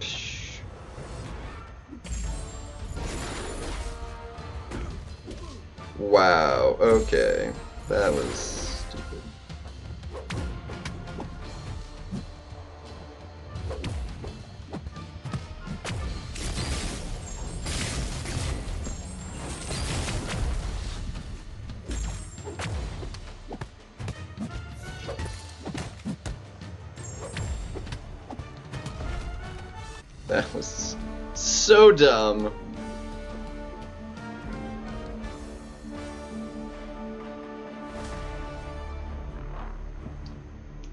dumb.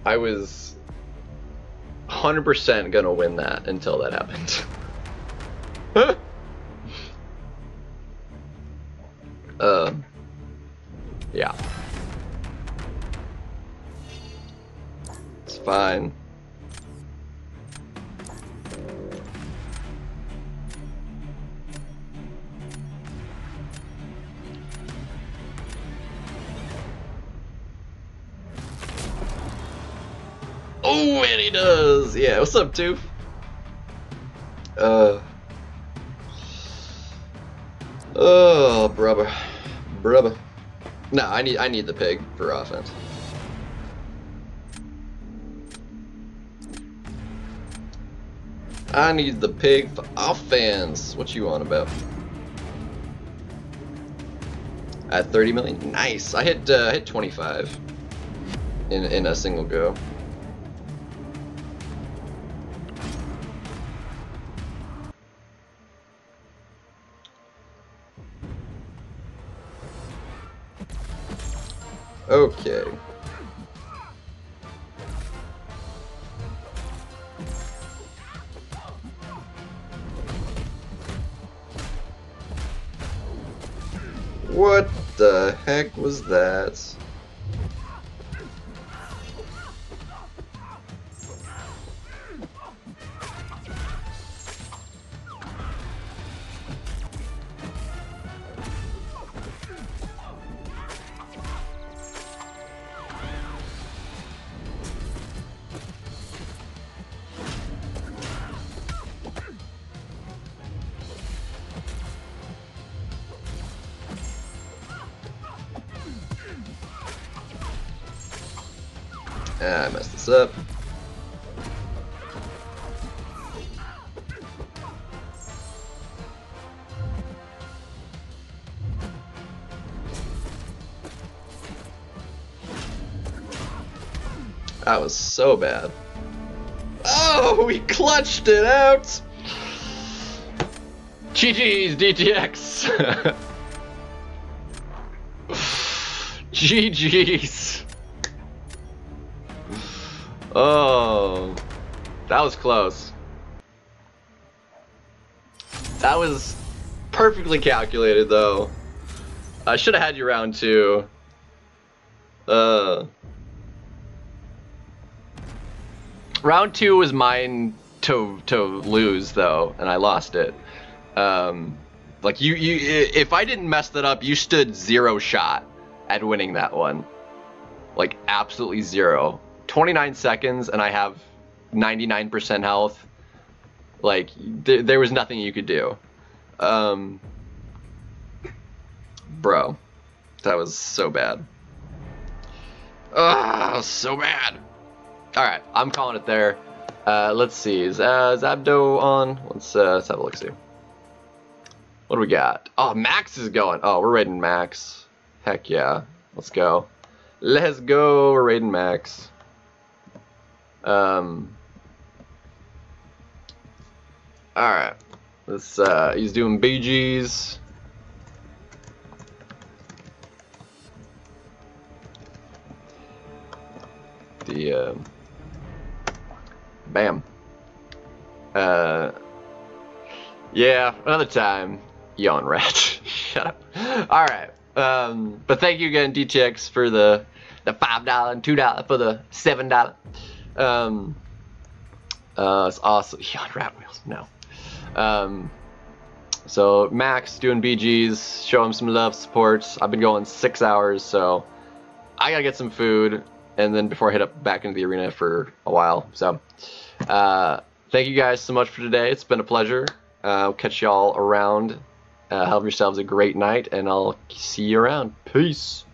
I was 100% gonna win that until that happened. Tooth? Uh. Oh, brother, brother. No, I need I need the pig for offense. I need the pig for offense. What you on about? At 30 million, nice. I hit uh, hit 25 in in a single go. That was so bad. Oh, we clutched it out! GG's DTX! GG's! Oh, that was close. That was perfectly calculated, though. I should have had you round two. Round two was mine to to lose, though, and I lost it. Um, like you, you, if I didn't mess that up, you stood zero shot at winning that one. Like absolutely zero. 29 seconds and I have 99% health. Like, th- there was nothing you could do. Um, bro, that was so bad. Ah, so bad. All right, I'm calling it there. Uh, let's see, is, uh, Abdo on? Let's, uh, let's have a look see. What do we got? Oh, Max is going. Oh, we're raiding Max. Heck yeah. Let's go. Let's go. We're raiding Max. Um. All right. Let's. Uh, he's doing BGs. The. Uh, bam. Uh. Yeah, another time. Yawn rat. Shut up. All right. Um. But thank you again, DTX, for the the five dollar and two dollar for the seven dollar. Um, uh, it's awesome. Yeah, rat wheels. No. Um, so Max doing BGs, show him some love, support. I've been going six hours, so I gotta get some food, and then before I head up back into the arena for a while. So, uh, thank you guys so much for today. It's been a pleasure. Uh, I'll catch y'all around. Uh, have yourselves a great night, and I'll see you around. Peace.